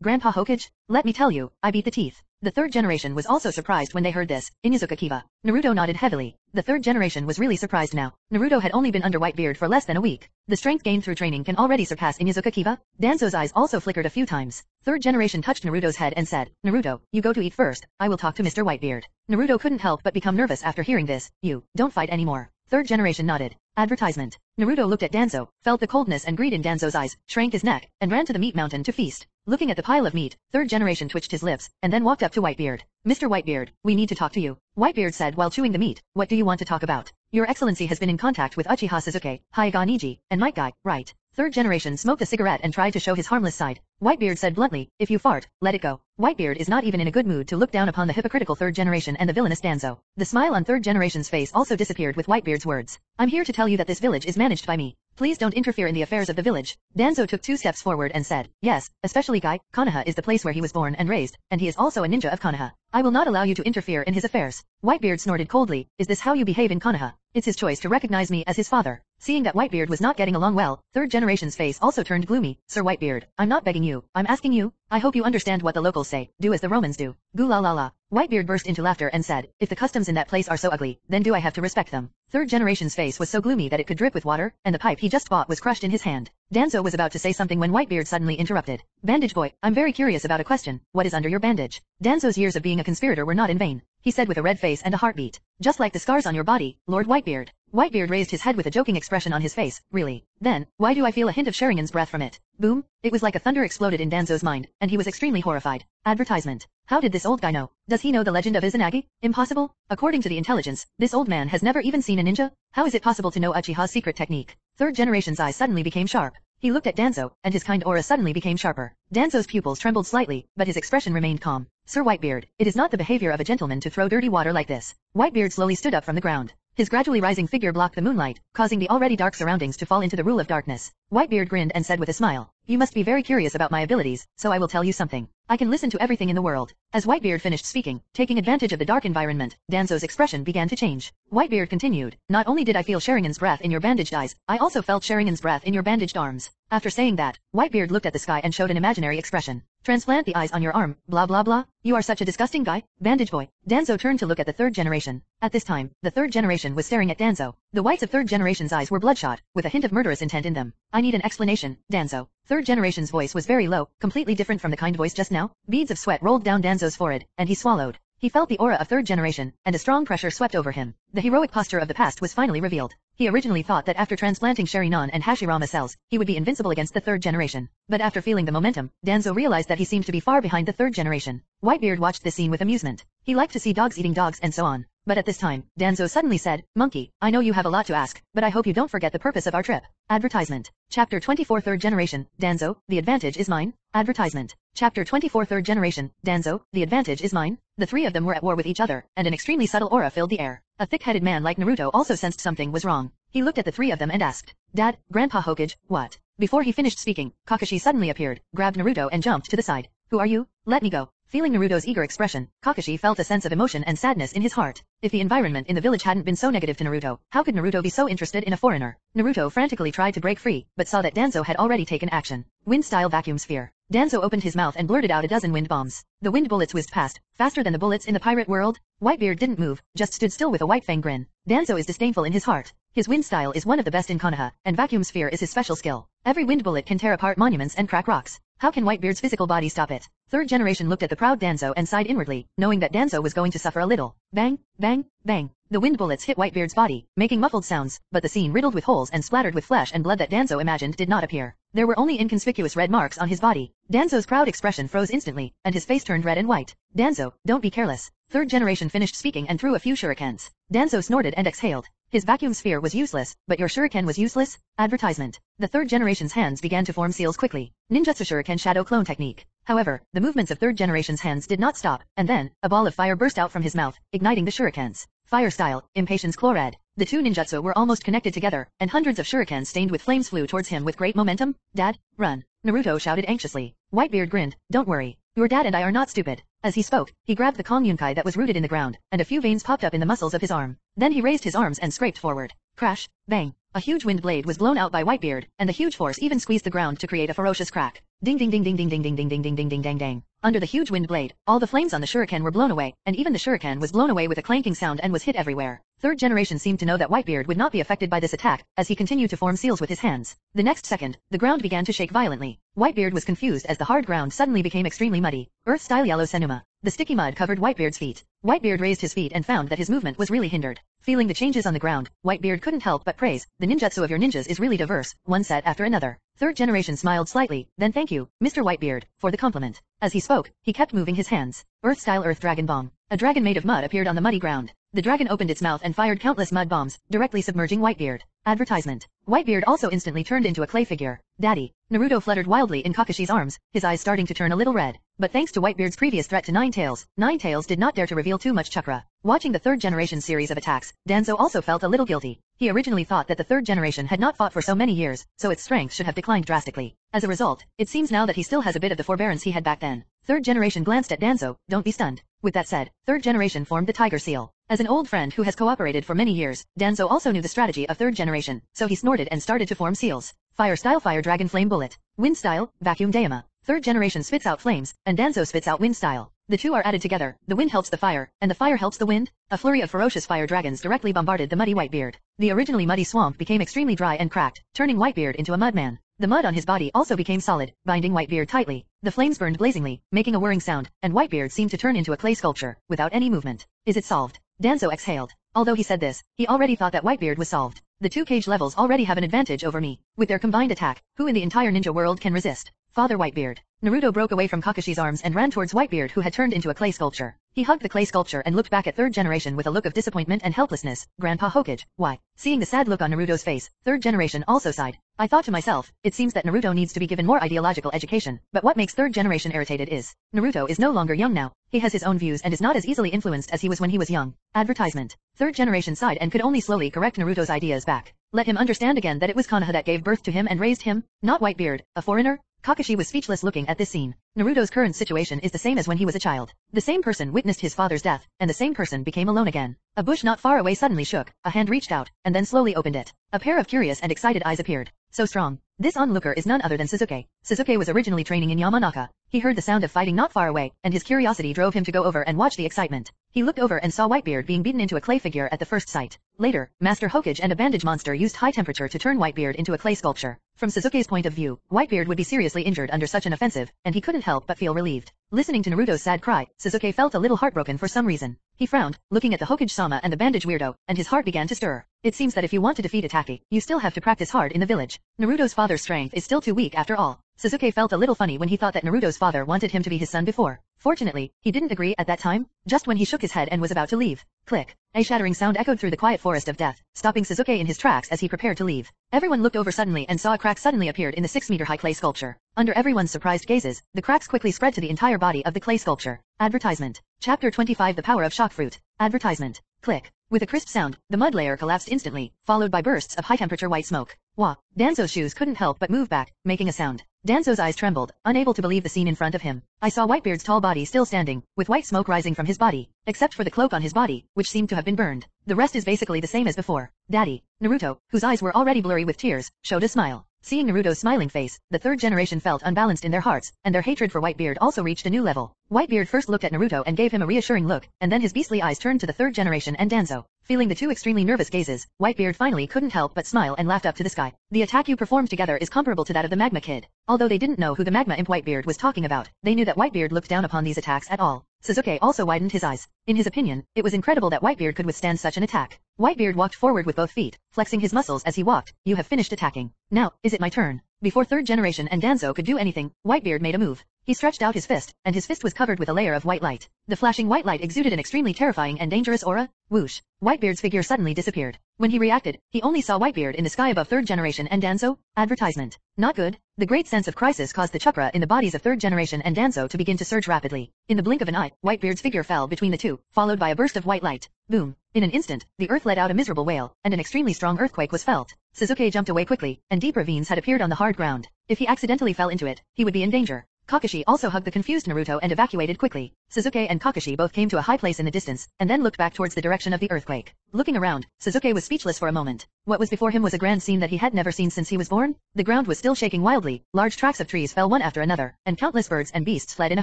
Grandpa Hokage? Let me tell you, I beat the teeth. The third generation was also surprised when they heard this. Inuzuka Kiba. Naruto nodded heavily. The third generation was really surprised now. Naruto had only been under Whitebeard for less than a week. The strength gained through training can already surpass Inuzuka Kiba. Danzo's eyes also flickered a few times. Third generation touched Naruto's head and said, Naruto, you go to eat first. I will talk to Mr. Whitebeard. Naruto couldn't help but become nervous after hearing this. You, don't fight anymore. Third generation nodded. Advertisement. Naruto looked at Danzo, felt the coldness and greed in Danzo's eyes, shrank his neck, and ran to the meat mountain to feast. Looking at the pile of meat, third generation twitched his lips, and then walked up to Whitebeard. Mr. Whitebeard, we need to talk to you. Whitebeard said while chewing the meat, what do you want to talk about? Your excellency has been in contact with Uchiha Sasuke, Hyuga Neji, and Might Guy, right? Third generation smoked a cigarette and tried to show his harmless side. Whitebeard said bluntly, if you fart, let it go. Whitebeard is not even in a good mood to look down upon the hypocritical third generation and the villainous Danzo. The smile on third generation's face also disappeared with Whitebeard's words. I'm here to tell you that this village is managed by me. Please don't interfere in the affairs of the village. Danzo took two steps forward and said, yes, especially Guy, Konoha is the place where he was born and raised, and he is also a ninja of Konoha. I will not allow you to interfere in his affairs. Whitebeard snorted coldly, is this how you behave in Konoha? It's his choice to recognize me as his father. Seeing that Whitebeard was not getting along well, third generation's face also turned gloomy. Sir Whitebeard, I'm not begging you, I'm asking you. I hope you understand what the locals say, do as the Romans do. Goo la la la. Whitebeard burst into laughter and said, if the customs in that place are so ugly, then do I have to respect them. Third generation's face was so gloomy that it could drip with water, and the pipe he just bought was crushed in his hand. Danzo was about to say something when Whitebeard suddenly interrupted. Bandage boy, I'm very curious about a question. What is under your bandage? Danzo's years of being a conspirator were not in vain. He said with a red face and a heartbeat. Just like the scars on your body, Lord Whitebeard. Whitebeard raised his head with a joking expression on his face. Really? Then, why do I feel a hint of Sharingan's breath from it? Boom. It was like a thunder exploded in Danzo's mind, and he was extremely horrified. Advertisement. How did this old guy know? Does he know the legend of Izanagi? Impossible? According to the intelligence, this old man has never even seen a ninja? How is it possible to know Uchiha's secret technique? Third generation's eyes suddenly became sharp. He looked at Danzo, and his kind aura suddenly became sharper. Danzo's pupils trembled slightly, but his expression remained calm. Sir Whitebeard, it is not the behavior of a gentleman to throw dirty water like this. Whitebeard slowly stood up from the ground. His gradually rising figure blocked the moonlight, causing the already dark surroundings to fall into the rule of darkness. Whitebeard grinned and said with a smile, You must be very curious about my abilities, so I will tell you something. I can listen to everything in the world. As Whitebeard finished speaking, taking advantage of the dark environment, Danzo's expression began to change. Whitebeard continued, Not only did I feel Sharingan's breath in your bandaged eyes, I also felt Sharingan's breath in your bandaged arms. After saying that, Whitebeard looked at the sky and showed an imaginary expression. Transplant the eyes on your arm, blah blah blah. You are such a disgusting guy, bandage boy. Danzo turned to look at the third generation. At this time, the third generation was staring at Danzo. The whites of third generation's eyes were bloodshot, with a hint of murderous intent in them. I need an explanation, Danzo. Third generation's voice was very low, completely different from the kind voice just now. Beads of sweat rolled down Danzo's forehead, and he swallowed. He felt the aura of third generation, and a strong pressure swept over him. The heroic posture of the past was finally revealed. He originally thought that after transplanting Sharingan and Hashirama cells, he would be invincible against the third generation. But after feeling the momentum, Danzo realized that he seemed to be far behind the third generation. Whitebeard watched this scene with amusement. He liked to see dogs eating dogs and so on. But at this time, Danzo suddenly said, Monkey, I know you have a lot to ask, but I hope you don't forget the purpose of our trip. Advertisement. Chapter 24 Third Generation, Danzo, the advantage is mine. Advertisement. Chapter 24 Third Generation, Danzo, the advantage is mine. The three of them were at war with each other, and an extremely subtle aura filled the air. A thick-headed man like Naruto also sensed something was wrong. He looked at the three of them and asked, Dad, Grandpa Hokage, what? Before he finished speaking, Kakashi suddenly appeared, grabbed Naruto and jumped to the side. Who are you? Let me go. Feeling Naruto's eager expression, Kakashi felt a sense of emotion and sadness in his heart. If the environment in the village hadn't been so negative to Naruto, how could Naruto be so interested in a foreigner? Naruto frantically tried to break free, but saw that Danzo had already taken action. Wind-style vacuum sphere. Danzo opened his mouth and blurted out a dozen wind bombs. The wind bullets whizzed past, faster than the bullets in the pirate world. Whitebeard didn't move, just stood still with a white fang grin. Danzo is disdainful in his heart. His wind style is one of the best in Konoha, and vacuum sphere is his special skill. Every wind bullet can tear apart monuments and crack rocks. How can Whitebeard's physical body stop it? Third generation looked at the proud Danzo and sighed inwardly, knowing that Danzo was going to suffer a little. Bang, bang, bang. The wind bullets hit Whitebeard's body, making muffled sounds, but the scene riddled with holes and splattered with flesh and blood that Danzo imagined did not appear. There were only inconspicuous red marks on his body. Danzo's proud expression froze instantly, and his face turned red and white. Danzo, don't be careless. Third generation finished speaking and threw a few shurikens. Danzo snorted and exhaled. His vacuum sphere was useless, but your shuriken was useless? Advertisement. The third generation's hands began to form seals quickly. Ninjutsu shuriken shadow clone technique. However, the movements of third generation's hands did not stop, and then, a ball of fire burst out from his mouth, igniting the shurikens. Fire style, impatience chlored. The two ninjutsu were almost connected together, and hundreds of shurikens stained with flames flew towards him with great momentum. Dad, run. Naruto shouted anxiously. Whitebeard grinned, don't worry. Your dad and I are not stupid. As he spoke, he grabbed the Kong Yunkai that was rooted in the ground, and a few veins popped up in the muscles of his arm. Then he raised his arms and scraped forward. Crash, bang. A huge wind blade was blown out by Whitebeard, and the huge force even squeezed the ground to create a ferocious crack. Ding ding ding ding ding ding ding ding ding ding ding ding ding ding. Under the huge wind blade, all the flames on the shuriken were blown away, and even the shuriken was blown away with a clanking sound and was hit everywhere. Third generation seemed to know that Whitebeard would not be affected by this attack, as he continued to form seals with his hands. The next second, the ground began to shake violently. Whitebeard was confused as the hard ground suddenly became extremely muddy. Earth-style yellow senuma. The sticky mud covered Whitebeard's feet. Whitebeard raised his feet and found that his movement was really hindered. Feeling the changes on the ground, Whitebeard couldn't help but praise, the ninjutsu of your ninjas is really diverse, one set after another. Third generation smiled slightly, then thank you, Mr. Whitebeard, for the compliment. As he spoke, he kept moving his hands. Earth-style Earth Dragon Bomb. A dragon made of mud appeared on the muddy ground. The dragon opened its mouth and fired countless mud bombs, directly submerging Whitebeard. Advertisement. Whitebeard also instantly turned into a clay figure. Daddy. Naruto fluttered wildly in Kakashi's arms, his eyes starting to turn a little red. But thanks to Whitebeard's previous threat to Nine Tails, Nine Tails did not dare to reveal too much chakra. Watching the third generation series of attacks, Danzo also felt a little guilty. He originally thought that the third generation had not fought for so many years, so its strength should have declined drastically. As a result, it seems now that he still has a bit of the forbearance he had back then. Third generation glanced at Danzo, don't be stunned. With that said, third generation formed the tiger seal. As an old friend who has cooperated for many years, Danzo also knew the strategy of third generation, so he snorted and started to form seals. Fire style fire dragon flame bullet. Wind style, vacuum daima. Third generation spits out flames, and Danzo spits out wind style. The two are added together, the wind helps the fire, and the fire helps the wind. A flurry of ferocious fire dragons directly bombarded the muddy Whitebeard. The originally muddy swamp became extremely dry and cracked, turning Whitebeard into a mudman. The mud on his body also became solid, binding Whitebeard tightly. The flames burned blazingly, making a whirring sound, and Whitebeard seemed to turn into a clay sculpture, without any movement. Is it solved? Danzo exhaled. Although he said this, he already thought that Whitebeard was solved. The two cage levels already have an advantage over me. With their combined attack, who in the entire ninja world can resist? Father Whitebeard. Naruto broke away from Kakashi's arms and ran towards Whitebeard who had turned into a clay sculpture. He hugged the clay sculpture and looked back at third generation with a look of disappointment and helplessness. Grandpa Hokage, why? Seeing the sad look on Naruto's face, third generation also sighed. I thought to myself, it seems that Naruto needs to be given more ideological education, but what makes third generation irritated is, Naruto is no longer young now, He has his own views and is not as easily influenced as he was when he was young. Advertisement. Third generation sighed and could only slowly correct Naruto's ideas back. Let him understand again that it was Konoha that gave birth to him and raised him, not Whitebeard, a foreigner, Kakashi was speechless looking at this scene. Naruto's current situation is the same as when he was a child. The same person witnessed his father's death, and the same person became alone again. A bush not far away suddenly shook, a hand reached out, and then slowly opened it. A pair of curious and excited eyes appeared. So strong. This onlooker is none other than Sasuke. Sasuke was originally training in Yamanaka. He heard the sound of fighting not far away, and his curiosity drove him to go over and watch the excitement. He looked over and saw Whitebeard being beaten into a clay figure at the first sight. Later, Master Hokage and a bandage monster used high temperature to turn Whitebeard into a clay sculpture. From Sasuke's point of view, Whitebeard would be seriously injured under such an offensive, and he couldn't help but feel relieved. Listening to Naruto's sad cry, Sasuke felt a little heartbroken for some reason. He frowned, looking at the Hokage-sama and the bandage weirdo, and his heart began to stir. It seems that if you want to defeat Itachi, you still have to practice hard in the village. Naruto's father's strength is still too weak after all. Sasuke felt a little funny when he thought that Naruto's father wanted him to be his son before. Fortunately, he didn't agree at that time, just when he shook his head and was about to leave. Click. A shattering sound echoed through the quiet forest of death, stopping Sasuke in his tracks as he prepared to leave. Everyone looked over suddenly and saw a crack suddenly appeared in the six-meter-high clay sculpture. Under everyone's surprised gazes, the cracks quickly spread to the entire body of the clay sculpture. Advertisement. Chapter 25 The Power of Shock Fruit. Advertisement. Click. With a crisp sound, the mud layer collapsed instantly, followed by bursts of high-temperature white smoke. Wah! Danzo's shoes couldn't help but move back, making a sound. Danzo's eyes trembled, unable to believe the scene in front of him. I saw Whitebeard's tall body still standing, with white smoke rising from his body, except for the cloak on his body, which seemed to have been burned. The rest is basically the same as before. Daddy, Naruto, whose eyes were already blurry with tears, showed a smile. Seeing Naruto's smiling face, the third generation felt unbalanced in their hearts, and their hatred for Whitebeard also reached a new level. Whitebeard first looked at Naruto and gave him a reassuring look, and then his beastly eyes turned to the third generation and Danzo. Feeling the two extremely nervous gazes, Whitebeard finally couldn't help but smile and laughed up to the sky. The attack you performed together is comparable to that of the Magma Kid. Although they didn't know who the Magma Imp Whitebeard was talking about, they knew that Whitebeard looked down upon these attacks at all. Sasuke also widened his eyes. In his opinion, it was incredible that Whitebeard could withstand such an attack. Whitebeard walked forward with both feet, flexing his muscles as he walked. You have finished attacking. Now, is it my turn? Before third generation and Danzo could do anything, Whitebeard made a move. He stretched out his fist, and his fist was covered with a layer of white light. The flashing white light exuded an extremely terrifying and dangerous aura. Whoosh! Whitebeard's figure suddenly disappeared. When he reacted, he only saw Whitebeard in the sky above third generation and Danzo. Advertisement. Not good. The great sense of crisis caused the chakra in the bodies of third generation and Danzo to begin to surge rapidly. In the blink of an eye, Whitebeard's figure fell between the two, followed by a burst of white light. Boom. In an instant, the earth let out a miserable wail, and an extremely strong earthquake was felt. Sasuke jumped away quickly, and deep ravines had appeared on the hard ground. If he accidentally fell into it, he would be in danger. Kakashi also hugged the confused Naruto and evacuated quickly. Sasuke and Kakashi both came to a high place in the distance, and then looked back towards the direction of the earthquake. Looking around, Sasuke was speechless for a moment. What was before him was a grand scene that he had never seen since he was born. The ground was still shaking wildly, large tracts of trees fell one after another, and countless birds and beasts fled in a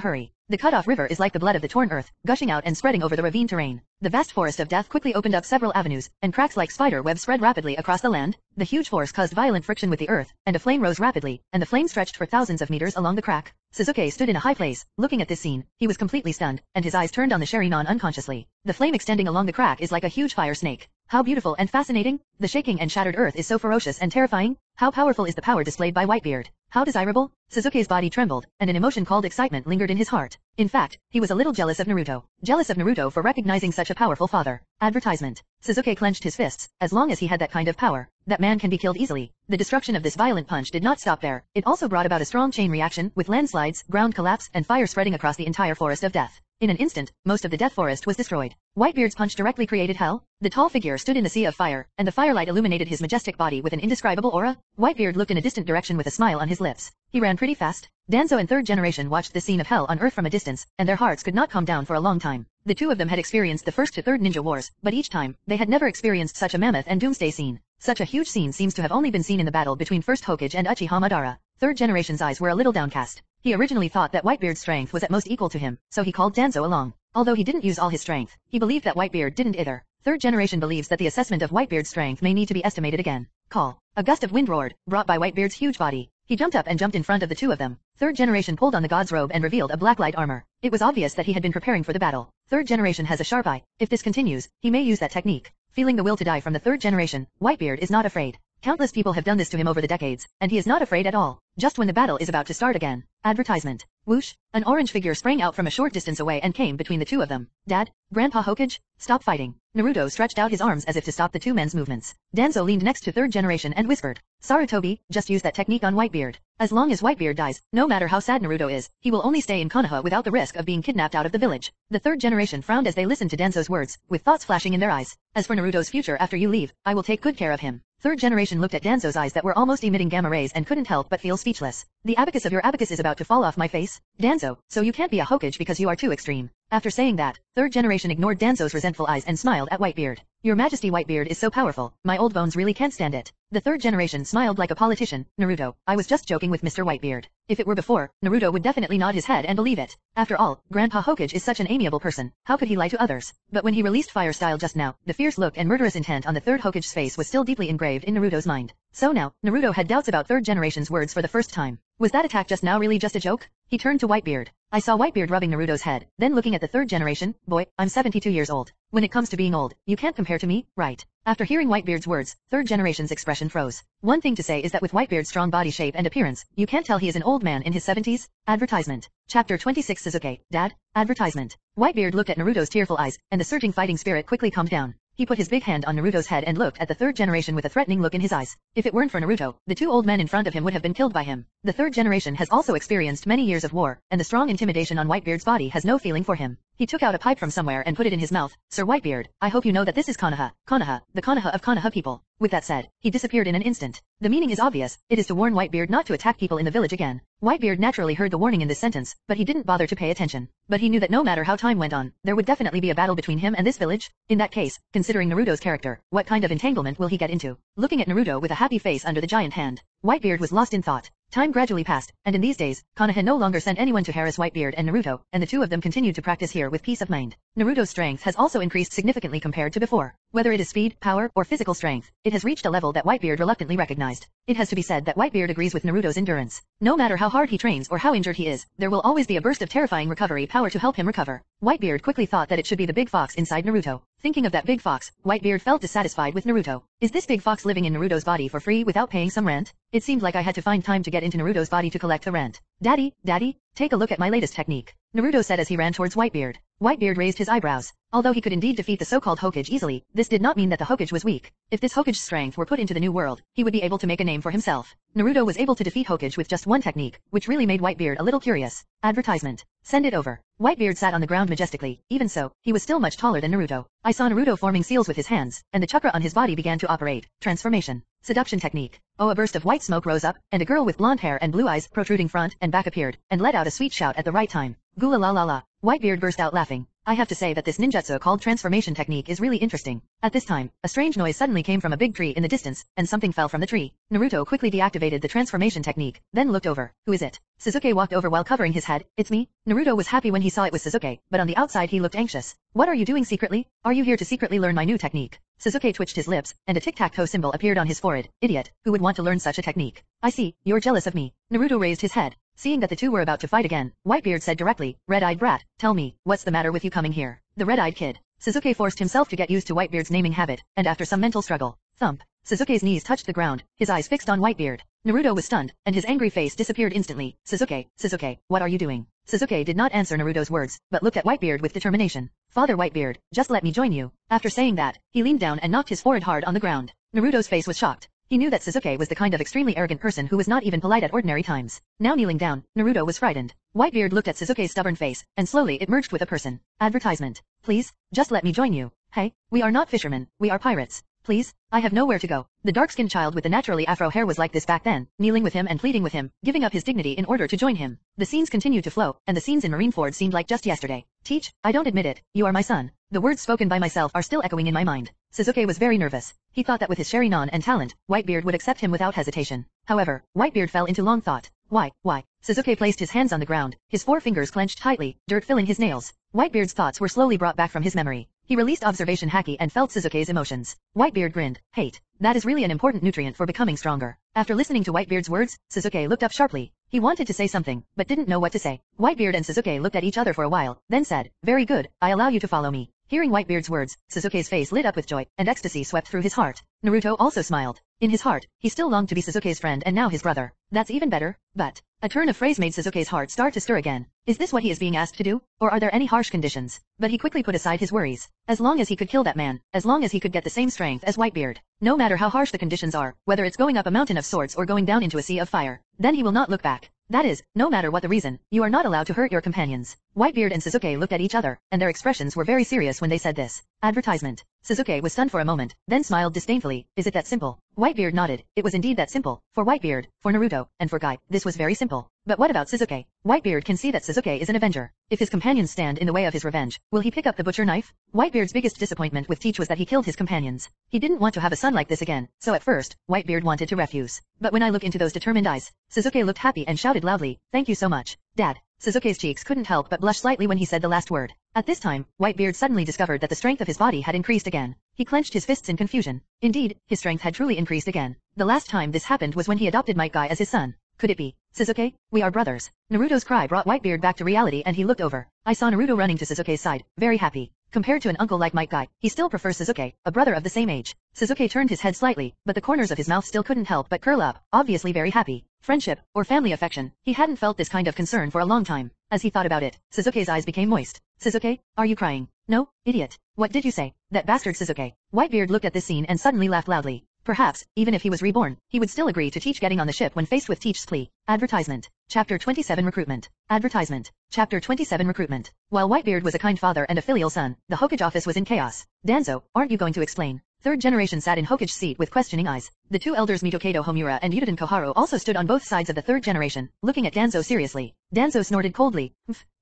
hurry. The cut-off river is like the blood of the torn earth, gushing out and spreading over the ravine terrain. The vast forest of death quickly opened up several avenues, and cracks like spider webs spread rapidly across the land. The huge force caused violent friction with the earth, and a flame rose rapidly, and the flame stretched for thousands of meters along the crack. Sasuke stood in a high place, looking at this scene. He was completely stunned, and his eyes turned on the Sharingan unconsciously. The flame extending along the crack is like a huge fire snake. How beautiful and fascinating! The shaking and shattered earth is so ferocious and terrifying. How powerful is the power displayed by Whitebeard? How desirable? Sasuke's body trembled, and an emotion called excitement lingered in his heart. In fact, he was a little jealous of Naruto. Jealous of Naruto for recognizing such a powerful father. Advertisement. Sasuke clenched his fists. As long as he had that kind of power, that man can be killed easily. The destruction of this violent punch did not stop there. It also brought about a strong chain reaction, with landslides, ground collapse, and fire spreading across the entire forest of death. In an instant, most of the death forest was destroyed. Whitebeard's punch directly created hell. The tall figure stood in the sea of fire, and the firelight illuminated his majestic body with an indescribable aura. Whitebeard looked in a distant direction with a smile on his lips. He ran pretty fast. Danzo and third generation watched the scene of hell on earth from a distance, and their hearts could not calm down for a long time. The two of them had experienced the first to third ninja wars, but each time, they had never experienced such a mammoth and doomsday scene. Such a huge scene seems to have only been seen in the battle between first Hokage and Uchiha Madara. Third generation's eyes were a little downcast. He originally thought that Whitebeard's strength was at most equal to him, so he called Danzo along. Although he didn't use all his strength, he believed that Whitebeard didn't either. Third generation believes that the assessment of Whitebeard's strength may need to be estimated again. Call. A gust of wind roared, brought by Whitebeard's huge body. He jumped up and jumped in front of the two of them. Third generation pulled on the god's robe and revealed a black light armor. It was obvious that he had been preparing for the battle. Third generation has a sharp eye. If this continues, he may use that technique. Feeling the will to die from the third generation, Whitebeard is not afraid. Countless people have done this to him over the decades, and he is not afraid at all. Just when the battle is about to start again. Advertisement. Whoosh. An orange figure sprang out from a short distance away and came between the two of them. Dad? Grandpa Hokage? Stop fighting. Naruto stretched out his arms as if to stop the two men's movements. Danzo leaned next to third generation and whispered. Sarutobi, just use that technique on Whitebeard. As long as Whitebeard dies, no matter how sad Naruto is, he will only stay in Konoha without the risk of being kidnapped out of the village. The third generation frowned as they listened to Danzo's words, with thoughts flashing in their eyes. As for Naruto's future after you leave, I will take good care of him. Third generation looked at Danzo's eyes that were almost emitting gamma rays and couldn't help but feel speechless. The abacus of your abacus is about to fall off my face. Danzo, so you can't be a Hokage because you are too extreme. After saying that, third generation ignored Danzo's resentful eyes and smiled at Whitebeard. Your majesty Whitebeard is so powerful, my old bones really can't stand it. The third generation smiled like a politician, Naruto, I was just joking with Mr. Whitebeard. If it were before, Naruto would definitely nod his head and believe it. After all, Grandpa Hokage is such an amiable person, how could he lie to others? But when he released Fire Style just now, the fierce look and murderous intent on the third Hokage's face was still deeply engraved in Naruto's mind. So now, Naruto had doubts about third generation's words for the first time. Was that attack just now really just a joke? He turned to Whitebeard. I saw Whitebeard rubbing Naruto's head, then looking at the third generation, boy, I'm 72 years old. When it comes to being old, you can't compare to me, right? After hearing Whitebeard's words, third generation's expression froze. One thing to say is that with Whitebeard's strong body shape and appearance, you can't tell he is an old man in his 70s. Advertisement. Chapter 26 Sasuke, Dad, Advertisement. Whitebeard looked at Naruto's tearful eyes, and the surging fighting spirit quickly calmed down. He put his big hand on Naruto's head and looked at the third generation with a threatening look in his eyes. If it weren't for Naruto, the two old men in front of him would have been killed by him. The third generation has also experienced many years of war, and the strong intimidation on Whitebeard's body has no feeling for him. He took out a pipe from somewhere and put it in his mouth. Sir Whitebeard, I hope you know that this is Konoha. Konoha, the Konoha of Konoha people. With that said, he disappeared in an instant. The meaning is obvious, it is to warn Whitebeard not to attack people in the village again. Whitebeard naturally heard the warning in this sentence, but he didn't bother to pay attention. But he knew that no matter how time went on, there would definitely be a battle between him and this village. In that case, considering Naruto's character, what kind of entanglement will he get into? Looking at Naruto with a happy face under the giant hand, Whitebeard was lost in thought. Time gradually passed, and in these days, Konoha no longer sent anyone to harass Whitebeard and Naruto, and the two of them continued to practice here with peace of mind. Naruto's strength has also increased significantly compared to before. Whether it is speed, power, or physical strength, it has reached a level that Whitebeard reluctantly recognized. It has to be said that Whitebeard agrees with Naruto's endurance. No matter how hard he trains or how injured he is, there will always be a burst of terrifying recovery power to help him recover. Whitebeard quickly thought that it should be the big fox inside Naruto. Thinking of that big fox, Whitebeard felt dissatisfied with Naruto. Is this big fox living in Naruto's body for free without paying some rent? It seemed like I had to find time to get into Naruto's body to collect the rent. Daddy, daddy, take a look at my latest technique. Naruto said as he ran towards Whitebeard. Whitebeard raised his eyebrows. Although he could indeed defeat the so-called Hokage easily, this did not mean that the Hokage was weak. If this Hokage's strength were put into the new world, he would be able to make a name for himself. Naruto was able to defeat Hokage with just one technique, which really made Whitebeard a little curious. Advertisement. Send it over. Whitebeard sat on the ground majestically, even so, he was still much taller than Naruto. I saw Naruto forming seals with his hands, and the chakra on his body began to operate. Transformation. Seduction technique. Oh a burst of white smoke rose up, and a girl with blonde hair and blue eyes protruding front and back appeared, and let out a sweet shout at the right time. Gula la la la. Whitebeard burst out laughing. I have to say that this ninjutsu called transformation technique is really interesting. At this time, a strange noise suddenly came from a big tree in the distance, and something fell from the tree. Naruto quickly deactivated the transformation technique, then looked over. Who is it? Sasuke walked over while covering his head. It's me. Naruto was happy when he saw it was Sasuke, but on the outside he looked anxious. What are you doing secretly? Are you here to secretly learn my new technique? Sasuke twitched his lips, and a tic-tac-toe symbol appeared on his forehead. Idiot, who would want to learn such a technique? I see, you're jealous of me. Naruto raised his head. Seeing that the two were about to fight again, Whitebeard said directly, Red-eyed brat, tell me, what's the matter with you coming here? The red-eyed kid. Sasuke forced himself to get used to Whitebeard's naming habit, and after some mental struggle, thump, Sasuke's knees touched the ground, his eyes fixed on Whitebeard. Naruto was stunned, and his angry face disappeared instantly. Sasuke, Sasuke, what are you doing? Sasuke did not answer Naruto's words, but looked at Whitebeard with determination. Father Whitebeard, just let me join you. After saying that, he leaned down and knocked his forehead hard on the ground. Naruto's face was shocked. He knew that Sasuke was the kind of extremely arrogant person who was not even polite at ordinary times. Now kneeling down, Naruto was frightened. Whitebeard looked at Sasuke's stubborn face, and slowly it merged with a person. Advertisement. Please, just let me join you. Hey, we are not fishermen, we are pirates. Please, I have nowhere to go. The dark-skinned child with the naturally afro hair was like this back then, kneeling with him and pleading with him, giving up his dignity in order to join him. The scenes continued to flow, and the scenes in Marineford seemed like just yesterday. Teach, I don't admit it, you are my son. The words spoken by myself are still echoing in my mind. Sasuke was very nervous. He thought that with his Sharingan and talent, Whitebeard would accept him without hesitation. However, Whitebeard fell into long thought. Why, why? Sasuke placed his hands on the ground, his four fingers clenched tightly, dirt filling his nails. Whitebeard's thoughts were slowly brought back from his memory. He released observation haki and felt Sasuke's emotions. Whitebeard grinned. Hate. That is really an important nutrient for becoming stronger. After listening to Whitebeard's words, Sasuke looked up sharply. He wanted to say something, but didn't know what to say. Whitebeard and Sasuke looked at each other for a while, then said, Very good, I allow you to follow me. Hearing Whitebeard's words, Sasuke's face lit up with joy, and ecstasy swept through his heart. Naruto also smiled. In his heart, he still longed to be Sasuke's friend and now his brother. That's even better, but... A turn of phrase made Sasuke's heart start to stir again. Is this what he is being asked to do? Or are there any harsh conditions? But he quickly put aside his worries. As long as he could kill that man, as long as he could get the same strength as Whitebeard, no matter how harsh the conditions are, whether it's going up a mountain of swords or going down into a sea of fire, then he will not look back. That is, no matter what the reason, you are not allowed to hurt your companions. Whitebeard and Sasuke looked at each other, and their expressions were very serious when they said this. Advertisement. Sasuke was stunned for a moment, then smiled disdainfully. Is it that simple? Whitebeard nodded. It was indeed that simple. For Whitebeard, for Naruto, and for Guy, this was very simple. But what about Sasuke? Whitebeard can see that Sasuke is an avenger. If his companions stand in the way of his revenge, will he pick up the butcher knife? Whitebeard's biggest disappointment with Teach was that he killed his companions. He didn't want to have a son like this again, so at first, Whitebeard wanted to refuse. But when I look into those determined eyes, Sasuke looked happy and shouted loudly, thank you so much, Dad. Sasuke's cheeks couldn't help but blush slightly when he said the last word. At this time, Whitebeard suddenly discovered that the strength of his body had increased again. He clenched his fists in confusion. Indeed, his strength had truly increased again. The last time this happened was when he adopted Might Guy as his son. Could it be? Sasuke, we are brothers. Naruto's cry brought Whitebeard back to reality and he looked over. I saw Naruto running to Sasuke's side, very happy. Compared to an uncle like Might Guy, he still prefers Sasuke, a brother of the same age. Sasuke turned his head slightly, but the corners of his mouth still couldn't help but curl up, obviously very happy. Friendship, or family affection, he hadn't felt this kind of concern for a long time. As he thought about it, Sasuke's eyes became moist. Sasuke, are you crying? No, idiot. What did you say? That bastard Sasuke. Whitebeard looked at this scene and suddenly laughed loudly. Perhaps, even if he was reborn, he would still agree to Teach getting on the ship when faced with Teach's plea. Advertisement. Chapter 27 Recruitment. Advertisement. Chapter 27 Recruitment. While Whitebeard was a kind father and a filial son, the Hokage office was in chaos. Danzo, aren't you going to explain? Third generation sat in Hokage's seat with questioning eyes. The two elders Mitokado Homura and Yudin Koharu also stood on both sides of the third generation, looking at Danzo seriously. Danzo snorted coldly.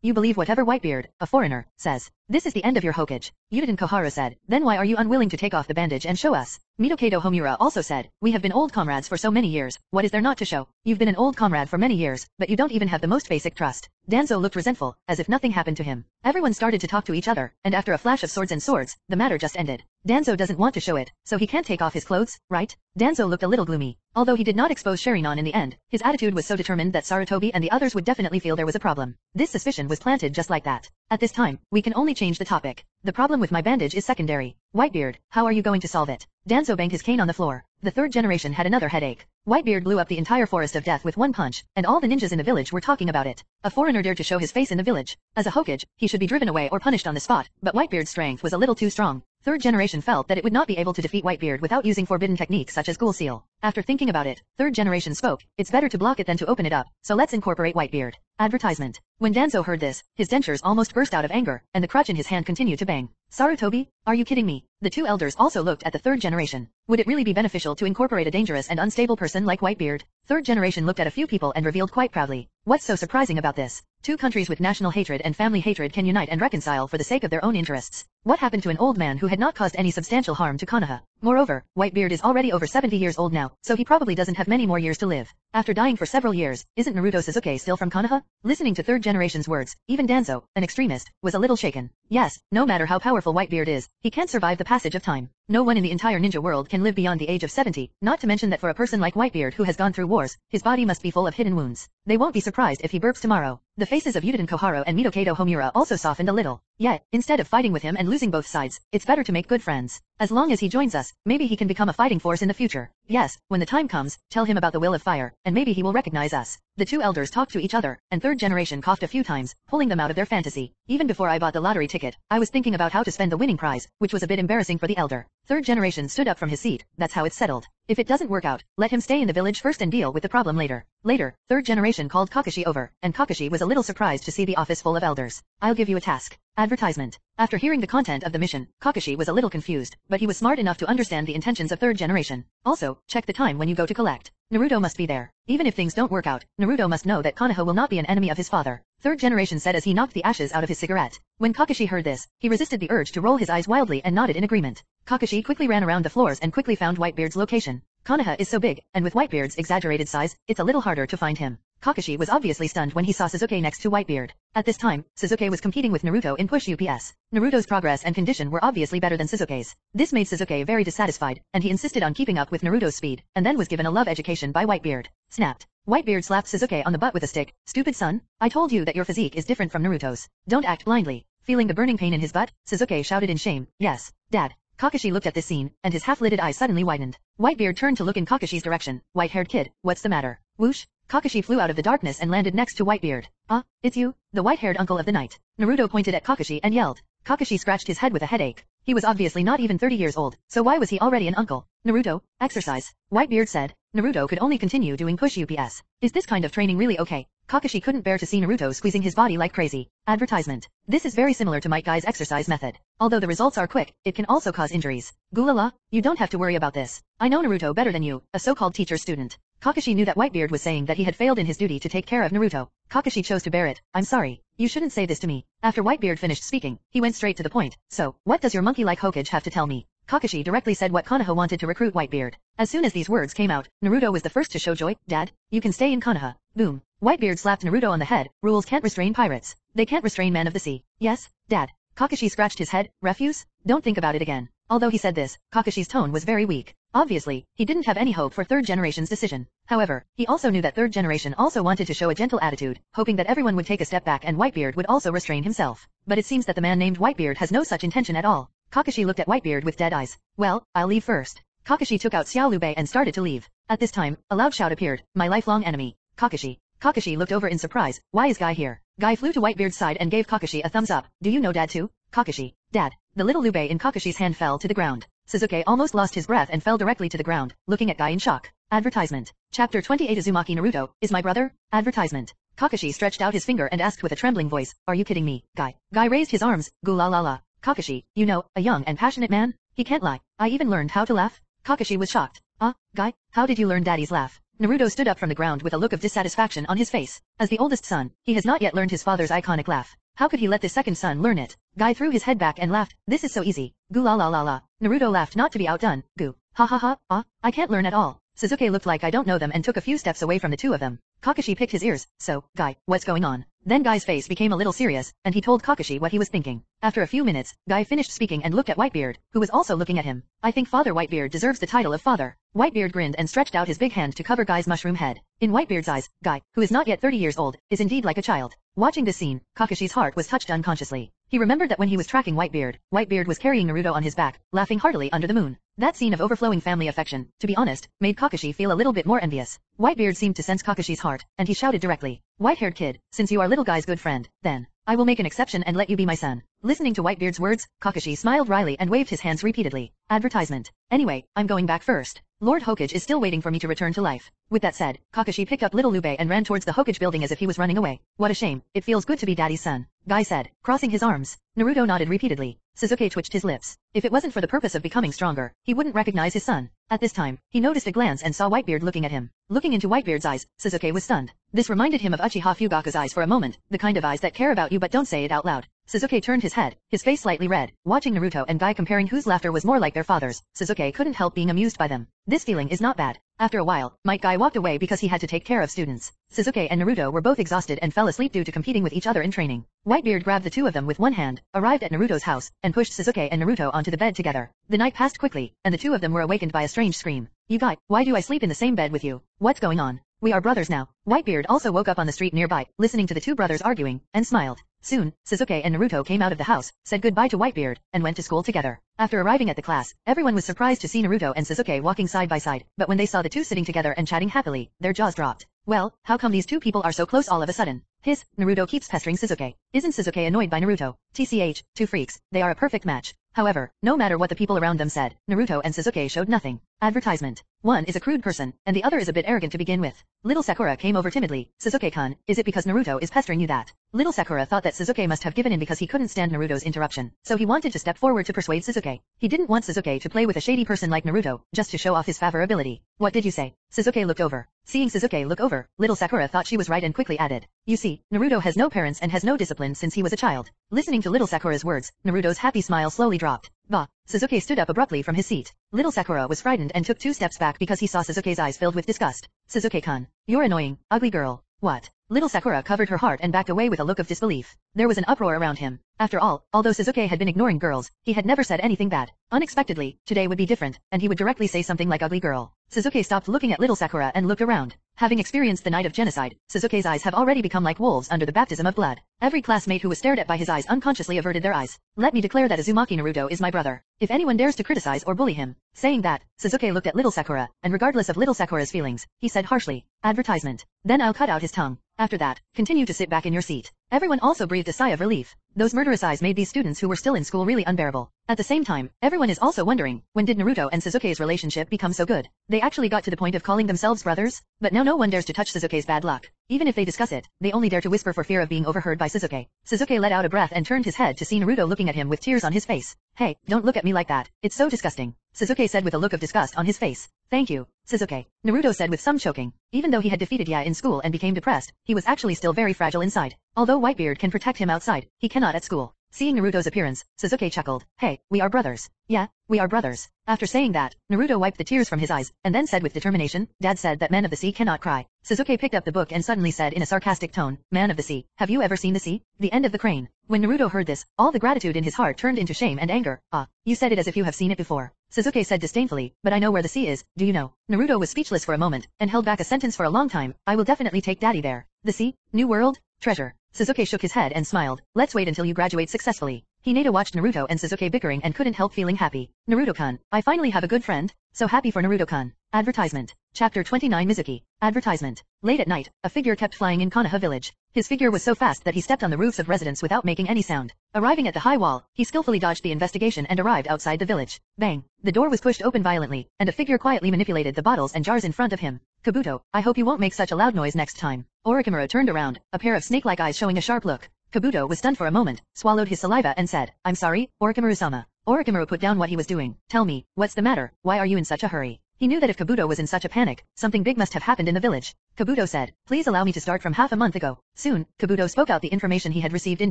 You believe whatever Whitebeard, a foreigner, says. This is the end of your Hokage. Yudin Koharu said. Then why are you unwilling to take off the bandage and show us? Mitokado Homura also said. We have been old comrades for so many years. What is there not to show? You've been an old comrade for many years, but you don't even have the most basic trust. Danzo looked resentful, as if nothing happened to him. Everyone started to talk to each other, and after a flash of swords and swords, the matter just ended. Danzo doesn't want to show it, so he can't take off his clothes, right? Danzo looked a little gloomy. Although he did not expose Sharingan in the end, his attitude was so determined that Sarutobi and the others would definitely feel there was a problem. This suspicion was planted just like that. At this time, we can only change the topic. The problem with my bandage is secondary. Whitebeard, how are you going to solve it? Danzo banged his cane on the floor. The third generation had another headache. Whitebeard blew up the entire forest of death with one punch, and all the ninjas in the village were talking about it. A foreigner dared to show his face in the village. As a Hokage, he should be driven away or punished on the spot, but Whitebeard's strength was a little too strong. Third generation felt that it would not be able to defeat Whitebeard without using forbidden techniques such as Ghoul Seal. After thinking about it, third generation spoke, it's better to block it than to open it up, so let's incorporate Whitebeard. Advertisement. When Danzo heard this, his dentures almost burst out of anger, and the crutch in his hand continued to bang. Sarutobi, are you kidding me? The two elders also looked at the third generation. Would it really be beneficial to incorporate a dangerous and unstable person like Whitebeard? Third generation looked at a few people and revealed quite proudly. What's so surprising about this? Two countries with national hatred and family hatred can unite and reconcile for the sake of their own interests. What happened to an old man who had not caused any substantial harm to Konoha? Moreover, Whitebeard is already over 70 years old now, so he probably doesn't have many more years to live. After dying for several years, isn't Naruto Sasuke still from Konoha? Listening to third generation's words, even Danzo, an extremist, was a little shaken. Yes, no matter how powerful Whitebeard is, he can't survive the passage of time. No one in the entire ninja world can live beyond the age of 70, not to mention that for a person like Whitebeard who has gone through wars, his body must be full of hidden wounds. They won't be surprised if he burps tomorrow. The faces of Yudin Koharu and Mitokado Homura also softened a little. Yet, instead of fighting with him and losing both sides, it's better to make good friends. As long as he joins us, maybe he can become a fighting force in the future. Yes, when the time comes, tell him about the will of fire, and maybe he will recognize us. The two elders talked to each other, and third generation coughed a few times, pulling them out of their fantasy. Even before I bought the lottery ticket, I was thinking about how to spend the winning prize, which was a bit embarrassing for the elder. Third generation stood up from his seat, that's how it's settled. If it doesn't work out, let him stay in the village first and deal with the problem later. Later, third generation called Kakashi over, and Kakashi was a little surprised to see the office full of elders. I'll give you a task. Advertisement. After hearing the content of the mission, Kakashi was a little confused, but he was smart enough to understand the intentions of third generation. Also, check the time when you go to collect. Naruto must be there. Even if things don't work out, Naruto must know that Konoha will not be an enemy of his father. Third generation said as he knocked the ashes out of his cigarette. When Kakashi heard this, he resisted the urge to roll his eyes wildly and nodded in agreement. Kakashi quickly ran around the floors and quickly found Whitebeard's location. Konoha is so big, and with Whitebeard's exaggerated size, it's a little harder to find him. Kakashi was obviously stunned when he saw Sasuke next to Whitebeard. At this time, Sasuke was competing with Naruto in push UPS. Naruto's progress and condition were obviously better than Sasuke's. This made Sasuke very dissatisfied, and he insisted on keeping up with Naruto's speed, and then was given a love education by Whitebeard. Snapped. Whitebeard slapped Sasuke on the butt with a stick. Stupid son, I told you that your physique is different from Naruto's. Don't act blindly. Feeling the burning pain in his butt, Sasuke shouted in shame, yes, dad. Kakashi looked at this scene, and his half-lidded eyes suddenly widened. Whitebeard turned to look in Kakashi's direction. White-haired kid, what's the matter? Whoosh! Kakashi flew out of the darkness and landed next to Whitebeard. Ah, it's you, the white-haired uncle of the night. Naruto pointed at Kakashi and yelled. Kakashi scratched his head with a headache. He was obviously not even 30 years old, so why was he already an uncle? Naruto, exercise. Whitebeard said. Naruto could only continue doing push UPS. Is this kind of training really okay? Kakashi couldn't bear to see Naruto squeezing his body like crazy. Advertisement. This is very similar to Might Guy's exercise method. Although the results are quick, it can also cause injuries. Gulala, you don't have to worry about this. I know Naruto better than you, a so-called teacher student. Kakashi knew that Whitebeard was saying that he had failed in his duty to take care of Naruto. Kakashi chose to bear it. I'm sorry. You shouldn't say this to me. After Whitebeard finished speaking, he went straight to the point. So, what does your monkey-like Hokage have to tell me? Kakashi directly said what Konoha wanted to recruit Whitebeard. As soon as these words came out, Naruto was the first to show joy. Dad, you can stay in Konoha. Boom. Whitebeard slapped Naruto on the head. Rules can't restrain pirates. They can't restrain men of the sea. Yes, Dad. Kakashi scratched his head. Refuse? Don't think about it again. Although he said this, Kakashi's tone was very weak. Obviously, he didn't have any hope for third generation's decision. However, he also knew that third generation also wanted to show a gentle attitude, hoping that everyone would take a step back and Whitebeard would also restrain himself. But it seems that the man named Whitebeard has no such intention at all. Kakashi looked at Whitebeard with dead eyes. Well, I'll leave first. Kakashi took out Xiao Lubei and started to leave. At this time, a loud shout appeared, my lifelong enemy. Kakashi. Kakashi looked over in surprise, why is Guy here? Guy flew to Whitebeard's side and gave Kakashi a thumbs up. Do you know dad too? Kakashi. Dad. The little Lubei in Kakashi's hand fell to the ground. Sasuke almost lost his breath and fell directly to the ground, looking at Guy in shock. Advertisement. Chapter 28 Uzumaki Naruto, is my brother? Advertisement. Kakashi stretched out his finger and asked with a trembling voice, are you kidding me, Guy? Guy raised his arms, goo la la la. Kakashi, you know, a young and passionate man? He can't lie. I even learned how to laugh. Kakashi was shocked. Ah, Guy, how did you learn daddy's laugh? Naruto stood up from the ground with a look of dissatisfaction on his face. As the oldest son, he has not yet learned his father's iconic laugh. How could he let the second son learn it? Guy threw his head back and laughed. This is so easy. Goo la la la la. Naruto laughed not to be outdone. Goo. Ha ha ha, ah, I can't learn at all. Sasuke looked like I don't know them and took a few steps away from the two of them. Kakashi picked his ears. So, Guy, what's going on? Then Guy's face became a little serious, and he told Kakashi what he was thinking. After a few minutes, Guy finished speaking and looked at Whitebeard, who was also looking at him. I think Father Whitebeard deserves the title of father. Whitebeard grinned and stretched out his big hand to cover Guy's mushroom head. In Whitebeard's eyes, Guy, who is not yet 30 years old, is indeed like a child. Watching this scene, Kakashi's heart was touched unconsciously. He remembered that when he was tracking Whitebeard, Whitebeard was carrying Naruto on his back, laughing heartily under the moon. That scene of overflowing family affection, to be honest, made Kakashi feel a little bit more envious. Whitebeard seemed to sense Kakashi's heart, and he shouted directly, White-haired kid, since you are little guy's good friend, then, I will make an exception and let you be my son. Listening to Whitebeard's words, Kakashi smiled wryly and waved his hands repeatedly. Advertisement. Anyway, I'm going back first. Lord Hokage is still waiting for me to return to life. With that said, Kakashi picked up little Lubei and ran towards the Hokage building as if he was running away. What a shame, it feels good to be daddy's son. Guy said, crossing his arms. Naruto nodded repeatedly. Sasuke twitched his lips. If it wasn't for the purpose of becoming stronger, he wouldn't recognize his son. At this time, he noticed a glance and saw Whitebeard looking at him. Looking into Whitebeard's eyes, Sasuke was stunned. This reminded him of Uchiha Fugaku's eyes for a moment, the kind of eyes that care about you but don't say it out loud. Sasuke turned his head, his face slightly red, watching Naruto and Guy comparing whose laughter was more like their father's. Sasuke couldn't help being amused by them. This feeling is not bad. After a while, Might Guy walked away because he had to take care of students. Sasuke and Naruto were both exhausted and fell asleep due to competing with each other in training. Whitebeard grabbed the two of them with one hand, arrived at Naruto's house, and pushed Sasuke and Naruto onto the bed together. The night passed quickly, and the two of them were awakened by a strange scream. You guy, why do I sleep in the same bed with you? What's going on? We are brothers now. Whitebeard also woke up on the street nearby, listening to the two brothers arguing, and smiled. Soon, Sasuke and Naruto came out of the house, said goodbye to Whitebeard, and went to school together. After arriving at the class, everyone was surprised to see Naruto and Sasuke walking side by side, but when they saw the two sitting together and chatting happily, their jaws dropped. Well, how come these two people are so close all of a sudden? His, Naruto keeps pestering Sasuke. Isn't Sasuke annoyed by Naruto? TCH, two freaks, they are a perfect match. However, no matter what the people around them said, Naruto and Sasuke showed nothing. Advertisement. One is a crude person, and the other is a bit arrogant to begin with. Little Sakura came over timidly. Sasuke-kun, is it because Naruto is pestering you that? Little Sakura thought that Sasuke must have given in because he couldn't stand Naruto's interruption, so he wanted to step forward to persuade Sasuke. He didn't want Sasuke to play with a shady person like Naruto, just to show off his favorability. What did you say? Sasuke looked over. Seeing Sasuke look over, little Sakura thought she was right and quickly added. You see, Naruto has no parents and has no discipline since he was a child. Listening to little Sakura's words, Naruto's happy smile slowly dropped. Bah! Sasuke stood up abruptly from his seat. Little Sakura was frightened and took two steps back because he saw Sasuke's eyes filled with disgust. Sasuke-kun, you're annoying, ugly girl. What? Little Sakura covered her heart and backed away with a look of disbelief. There was an uproar around him. After all, although Sasuke had been ignoring girls, he had never said anything bad. Unexpectedly, today would be different, and he would directly say something like ugly girl. Sasuke stopped looking at little Sakura and looked around. Having experienced the night of genocide, Suzuki's eyes have already become like wolves under the baptism of blood. Every classmate who was stared at by his eyes unconsciously averted their eyes. Let me declare that Uzumaki Naruto is my brother. If anyone dares to criticize or bully him. Saying that, Suzuki looked at little Sakura, and regardless of little Sakura's feelings, he said harshly, advertisement. Then I'll cut out his tongue. After that, continue to sit back in your seat. Everyone also breathed a sigh of relief. Those murderous eyes made these students who were still in school really unbearable. At the same time, everyone is also wondering, when did Naruto and Suzuki's relationship become so good? They actually got to the point of calling themselves brothers? But now no one dares to touch Suzuki's bad luck. Even if they discuss it, they only dare to whisper for fear of being overheard by Suzuki. Suzuki let out a breath and turned his head to see Naruto looking at him with tears on his face. Hey, don't look at me like that, it's so disgusting. Suzuki said with a look of disgust on his face. Thank you, Suzuki. Naruto said with some choking. Even though he had defeated Ya in school and became depressed, he was actually still very fragile inside. Although Whitebeard can protect him outside, he cannot at school. Seeing Naruto's appearance, Suzuki chuckled. Hey, we are brothers. Yeah, we are brothers. After saying that, Naruto wiped the tears from his eyes, and then said with determination, Dad said that men of the sea cannot cry. Suzuki picked up the book and suddenly said in a sarcastic tone, Man of the sea, have you ever seen the sea? The end of the crane. When Naruto heard this, all the gratitude in his heart turned into shame and anger. Ah, you said it as if you have seen it before. Suzuki said disdainfully, but I know where the sea is, do you know? Naruto was speechless for a moment, and held back a sentence for a long time, I will definitely take daddy there. The sea? New world? Treasure. Suzuki shook his head and smiled, let's wait until you graduate successfully. Hinata watched Naruto and Suzuki bickering and couldn't help feeling happy. Naruto-kun, I finally have a good friend, so happy for Naruto-kun. Advertisement. Chapter 29 Mizuki. Advertisement. Late at night, a figure kept flying in Konoha village. His figure was so fast that he stepped on the roofs of residents without making any sound. Arriving at the high wall, he skillfully dodged the investigation and arrived outside the village. Bang! The door was pushed open violently, and a figure quietly manipulated the bottles and jars in front of him. Kabuto, I hope you won't make such a loud noise next time. Orochimaru turned around, a pair of snake-like eyes showing a sharp look. Kabuto was stunned for a moment, swallowed his saliva and said, I'm sorry, Orochimaru-sama. Orochimaru put down what he was doing. Tell me, what's the matter? Why are you in such a hurry? He knew that if Kabuto was in such a panic, something big must have happened in the village. Kabuto said, please allow me to start from half a month ago. Soon, Kabuto spoke out the information he had received in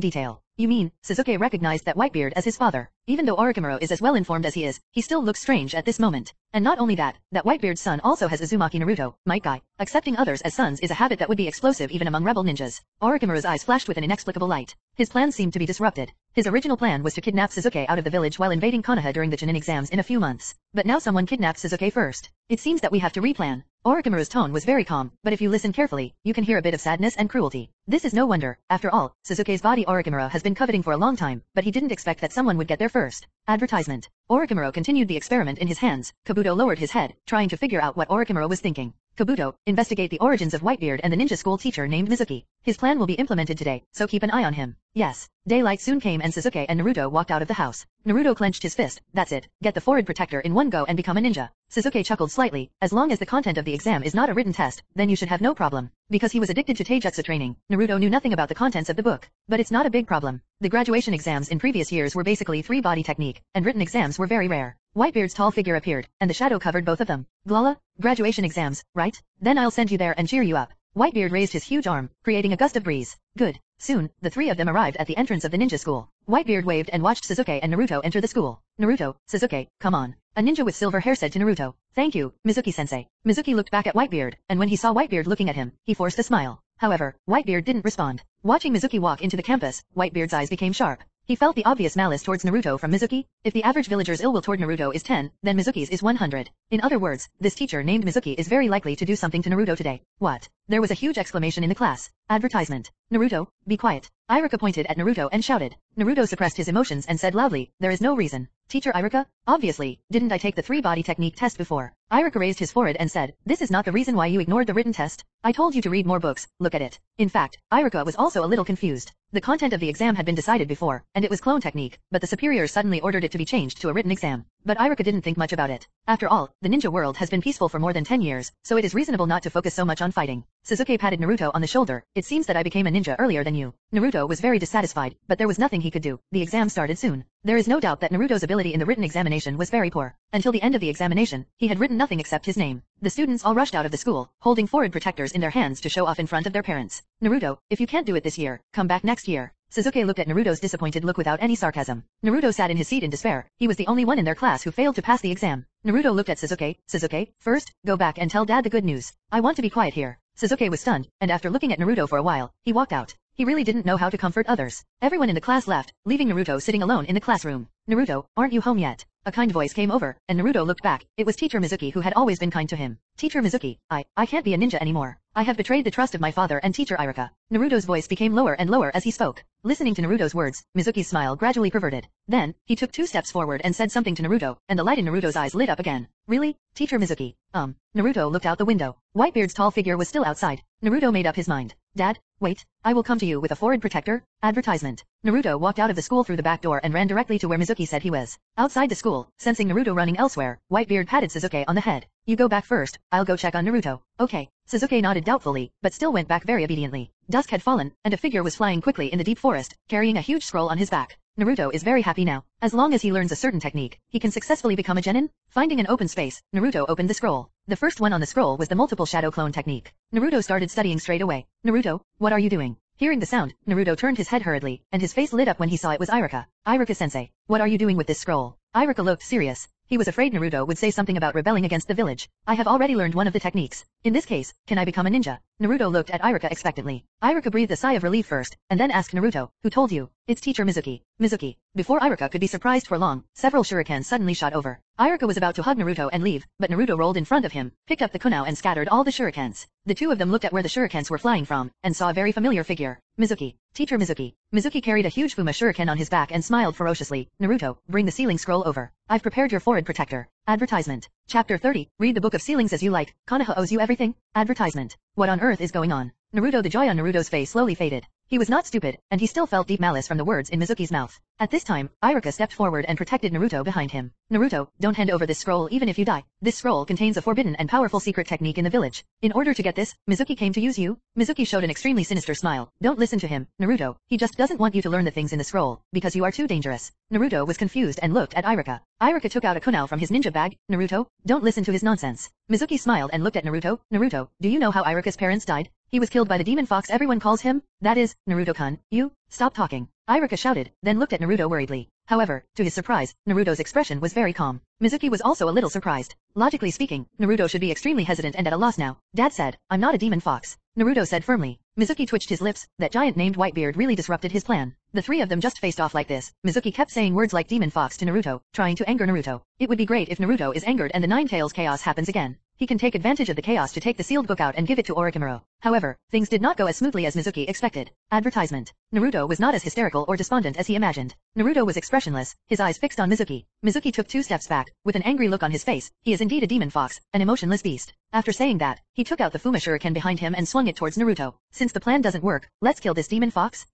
detail. You mean, Suzuki recognized that Whitebeard as his father. Even though Orochimaru is as well informed as he is, he still looks strange at this moment. And not only that, that Whitebeard's son also has Uzumaki Naruto, Might Guy. Accepting others as sons is a habit that would be explosive even among rebel ninjas. Orochimaru's eyes flashed with an inexplicable light. His plans seemed to be disrupted. His original plan was to kidnap Suzuki out of the village while invading Konoha during the Chunin exams in a few months. But now someone kidnapped Suzuki first. It seems that we have to replan. Orochimaru's tone was very calm, but if you listen carefully, you can hear a bit of sadness and cruelty. This is no wonder, after all, Suzuki's body Orochimaru has been coveting for a long time, but he didn't expect that someone would get there first. Advertisement. Orochimaru continued the experiment in his hands, Kabuto lowered his head, trying to figure out what Orochimaru was thinking. Kabuto, investigate the origins of Whitebeard and the ninja school teacher named Mizuki. His plan will be implemented today, so keep an eye on him. Yes. Daylight soon came and Suzuki and Naruto walked out of the house. Naruto clenched his fist, that's it, get the forehead protector in one go and become a ninja. Suzuki chuckled slightly, as long as the content of the exam is not a written test, then you should have no problem. Because he was addicted to taijutsu training, Naruto knew nothing about the contents of the book. But it's not a big problem. The graduation exams in previous years were basically three body technique, and written exams were very rare. Whitebeard's tall figure appeared, and the shadow covered both of them. Glala, graduation exams, right? Then I'll send you there and cheer you up. Whitebeard raised his huge arm, creating a gust of breeze. Good. Soon, the three of them arrived at the entrance of the ninja school. Whitebeard waved and watched Suzuki and Naruto enter the school. Naruto, Suzuki, come on. A ninja with silver hair said to Naruto. Thank you, Mizuki-sensei. Mizuki looked back at Whitebeard, and when he saw Whitebeard looking at him, he forced a smile. However, Whitebeard didn't respond. Watching Mizuki walk into the campus, Whitebeard's eyes became sharp. He felt the obvious malice towards Naruto from Mizuki. If the average villager's ill will toward Naruto is 10, then Mizuki's is 100. In other words, this teacher named Mizuki is very likely to do something to Naruto today. What? There was a huge exclamation in the class. Advertisement. Naruto, be quiet. Iruka pointed at Naruto and shouted. Naruto suppressed his emotions and said loudly, there is no reason. Teacher Iruka? Obviously, didn't I take the three-body technique test before? Iruka raised his forehead and said, this is not the reason why you ignored the written test. I told you to read more books, look at it. In fact, Iruka was also a little confused. The content of the exam had been decided before, and it was clone technique, but the superiors suddenly ordered it to be changed to a written exam. But Iruka didn't think much about it. After all, the ninja world has been peaceful for more than 10 years, so it is reasonable not to focus so much on fighting. Suzuki patted Naruto on the shoulder, it seems that I became a ninja earlier than you. Naruto was very dissatisfied, but there was nothing he could do. The exam started soon. There is no doubt that Naruto's ability in the written examination was very poor. Until the end of the examination, he had written nothing except his name. The students all rushed out of the school, holding forehead protectors in their hands to show off in front of their parents. Naruto, if you can't do it this year, come back next year. Suzuki looked at Naruto's disappointed look without any sarcasm. Naruto sat in his seat in despair. He was the only one in their class who failed to pass the exam. Naruto looked at Suzuki. Suzuki, first, go back and tell dad the good news. I want to be quiet here. Suzuki was stunned, and after looking at Naruto for a while, he walked out. He really didn't know how to comfort others. Everyone in the class left, leaving Naruto sitting alone in the classroom. Naruto, aren't you home yet? A kind voice came over, and Naruto looked back. It was Teacher Mizuki who had always been kind to him. Teacher Mizuki, I, I can't be a ninja anymore. I have betrayed the trust of my father and teacher Iruka. Naruto's voice became lower and lower as he spoke. Listening to Naruto's words, Mizuki's smile gradually perverted. Then, he took two steps forward and said something to Naruto, and the light in Naruto's eyes lit up again. Really? Teacher Mizuki. Um. Naruto looked out the window. Whitebeard's tall figure was still outside. Naruto made up his mind. Dad, wait, I will come to you with a forehead protector. Advertisement. Naruto walked out of the school through the back door and ran directly to where Mizuki said he was. Outside the school, sensing Naruto running elsewhere, Whitebeard patted Sasuke on the head. You go back first, I'll go check on Naruto. Okay. Sasuke nodded doubtfully, but still went back very obediently. Dusk had fallen, and a figure was flying quickly in the deep forest, carrying a huge scroll on his back. Naruto is very happy now. As long as he learns a certain technique, he can successfully become a genin. Finding an open space, Naruto opened the scroll. The first one on the scroll was the multiple shadow clone technique. Naruto started studying straight away. Naruto, what are you doing? Hearing the sound, Naruto turned his head hurriedly, and his face lit up when he saw it was Iruka. Iruka-sensei, what are you doing with this scroll? Iruka looked serious. He was afraid Naruto would say something about rebelling against the village. I have already learned one of the techniques. In this case, can I become a ninja? Naruto looked at Iruka expectantly. Iruka breathed a sigh of relief first, and then asked Naruto, who told you? It's teacher Mizuki. Mizuki. Before Iruka could be surprised for long, several shurikens suddenly shot over. Iruka was about to hug Naruto and leave, but Naruto rolled in front of him, picked up the kunai and scattered all the shurikens. The two of them looked at where the shurikens were flying from, and saw a very familiar figure. Mizuki. Teacher Mizuki. Mizuki carried a huge Fuma shuriken on his back and smiled ferociously. Naruto, bring the sealing scroll over. I've prepared your forehead protector. Advertisement. Chapter 30. Read the book of sealings as you like. Konoha owes you everything. Advertisement. What on earth is going on? Naruto the joy on Naruto's face slowly faded. He was not stupid, and he still felt deep malice from the words in Mizuki's mouth. At this time, Iruka stepped forward and protected Naruto behind him. Naruto, don't hand over this scroll even if you die. This scroll contains a forbidden and powerful secret technique in the village. In order to get this, Mizuki came to use you. Mizuki showed an extremely sinister smile. Don't listen to him, Naruto. He just doesn't want you to learn the things in the scroll, because you are too dangerous. Naruto was confused and looked at Iruka. Iruka took out a kunai from his ninja bag. Naruto, don't listen to his nonsense. Mizuki smiled and looked at Naruto. Naruto, do you know how Iruka's parents died? He was killed by the demon fox everyone calls him, that is, Naruto-kun, you, stop talking. Iruka shouted, then looked at Naruto worriedly. However, to his surprise, Naruto's expression was very calm. Mizuki was also a little surprised. Logically speaking, Naruto should be extremely hesitant and at a loss now. Dad said, I'm not a demon fox. Naruto said firmly. Mizuki twitched his lips, that giant named Whitebeard really disrupted his plan. The three of them just faced off like this. Mizuki kept saying words like demon fox to Naruto, trying to anger Naruto. It would be great if Naruto is angered and the Nine Tails chaos happens again. He can take advantage of the chaos to take the sealed book out and give it to Orochimaru. However, things did not go as smoothly as Mizuki expected. Advertisement. Naruto was not as hysterical or despondent as he imagined. Naruto was expressionless, his eyes fixed on Mizuki. Mizuki took two steps back, with an angry look on his face. He is indeed a demon fox, an emotionless beast. After saying that, he took out the Fuma shuriken behind him and swung it towards Naruto. Since the plan doesn't work, let's kill this demon fox.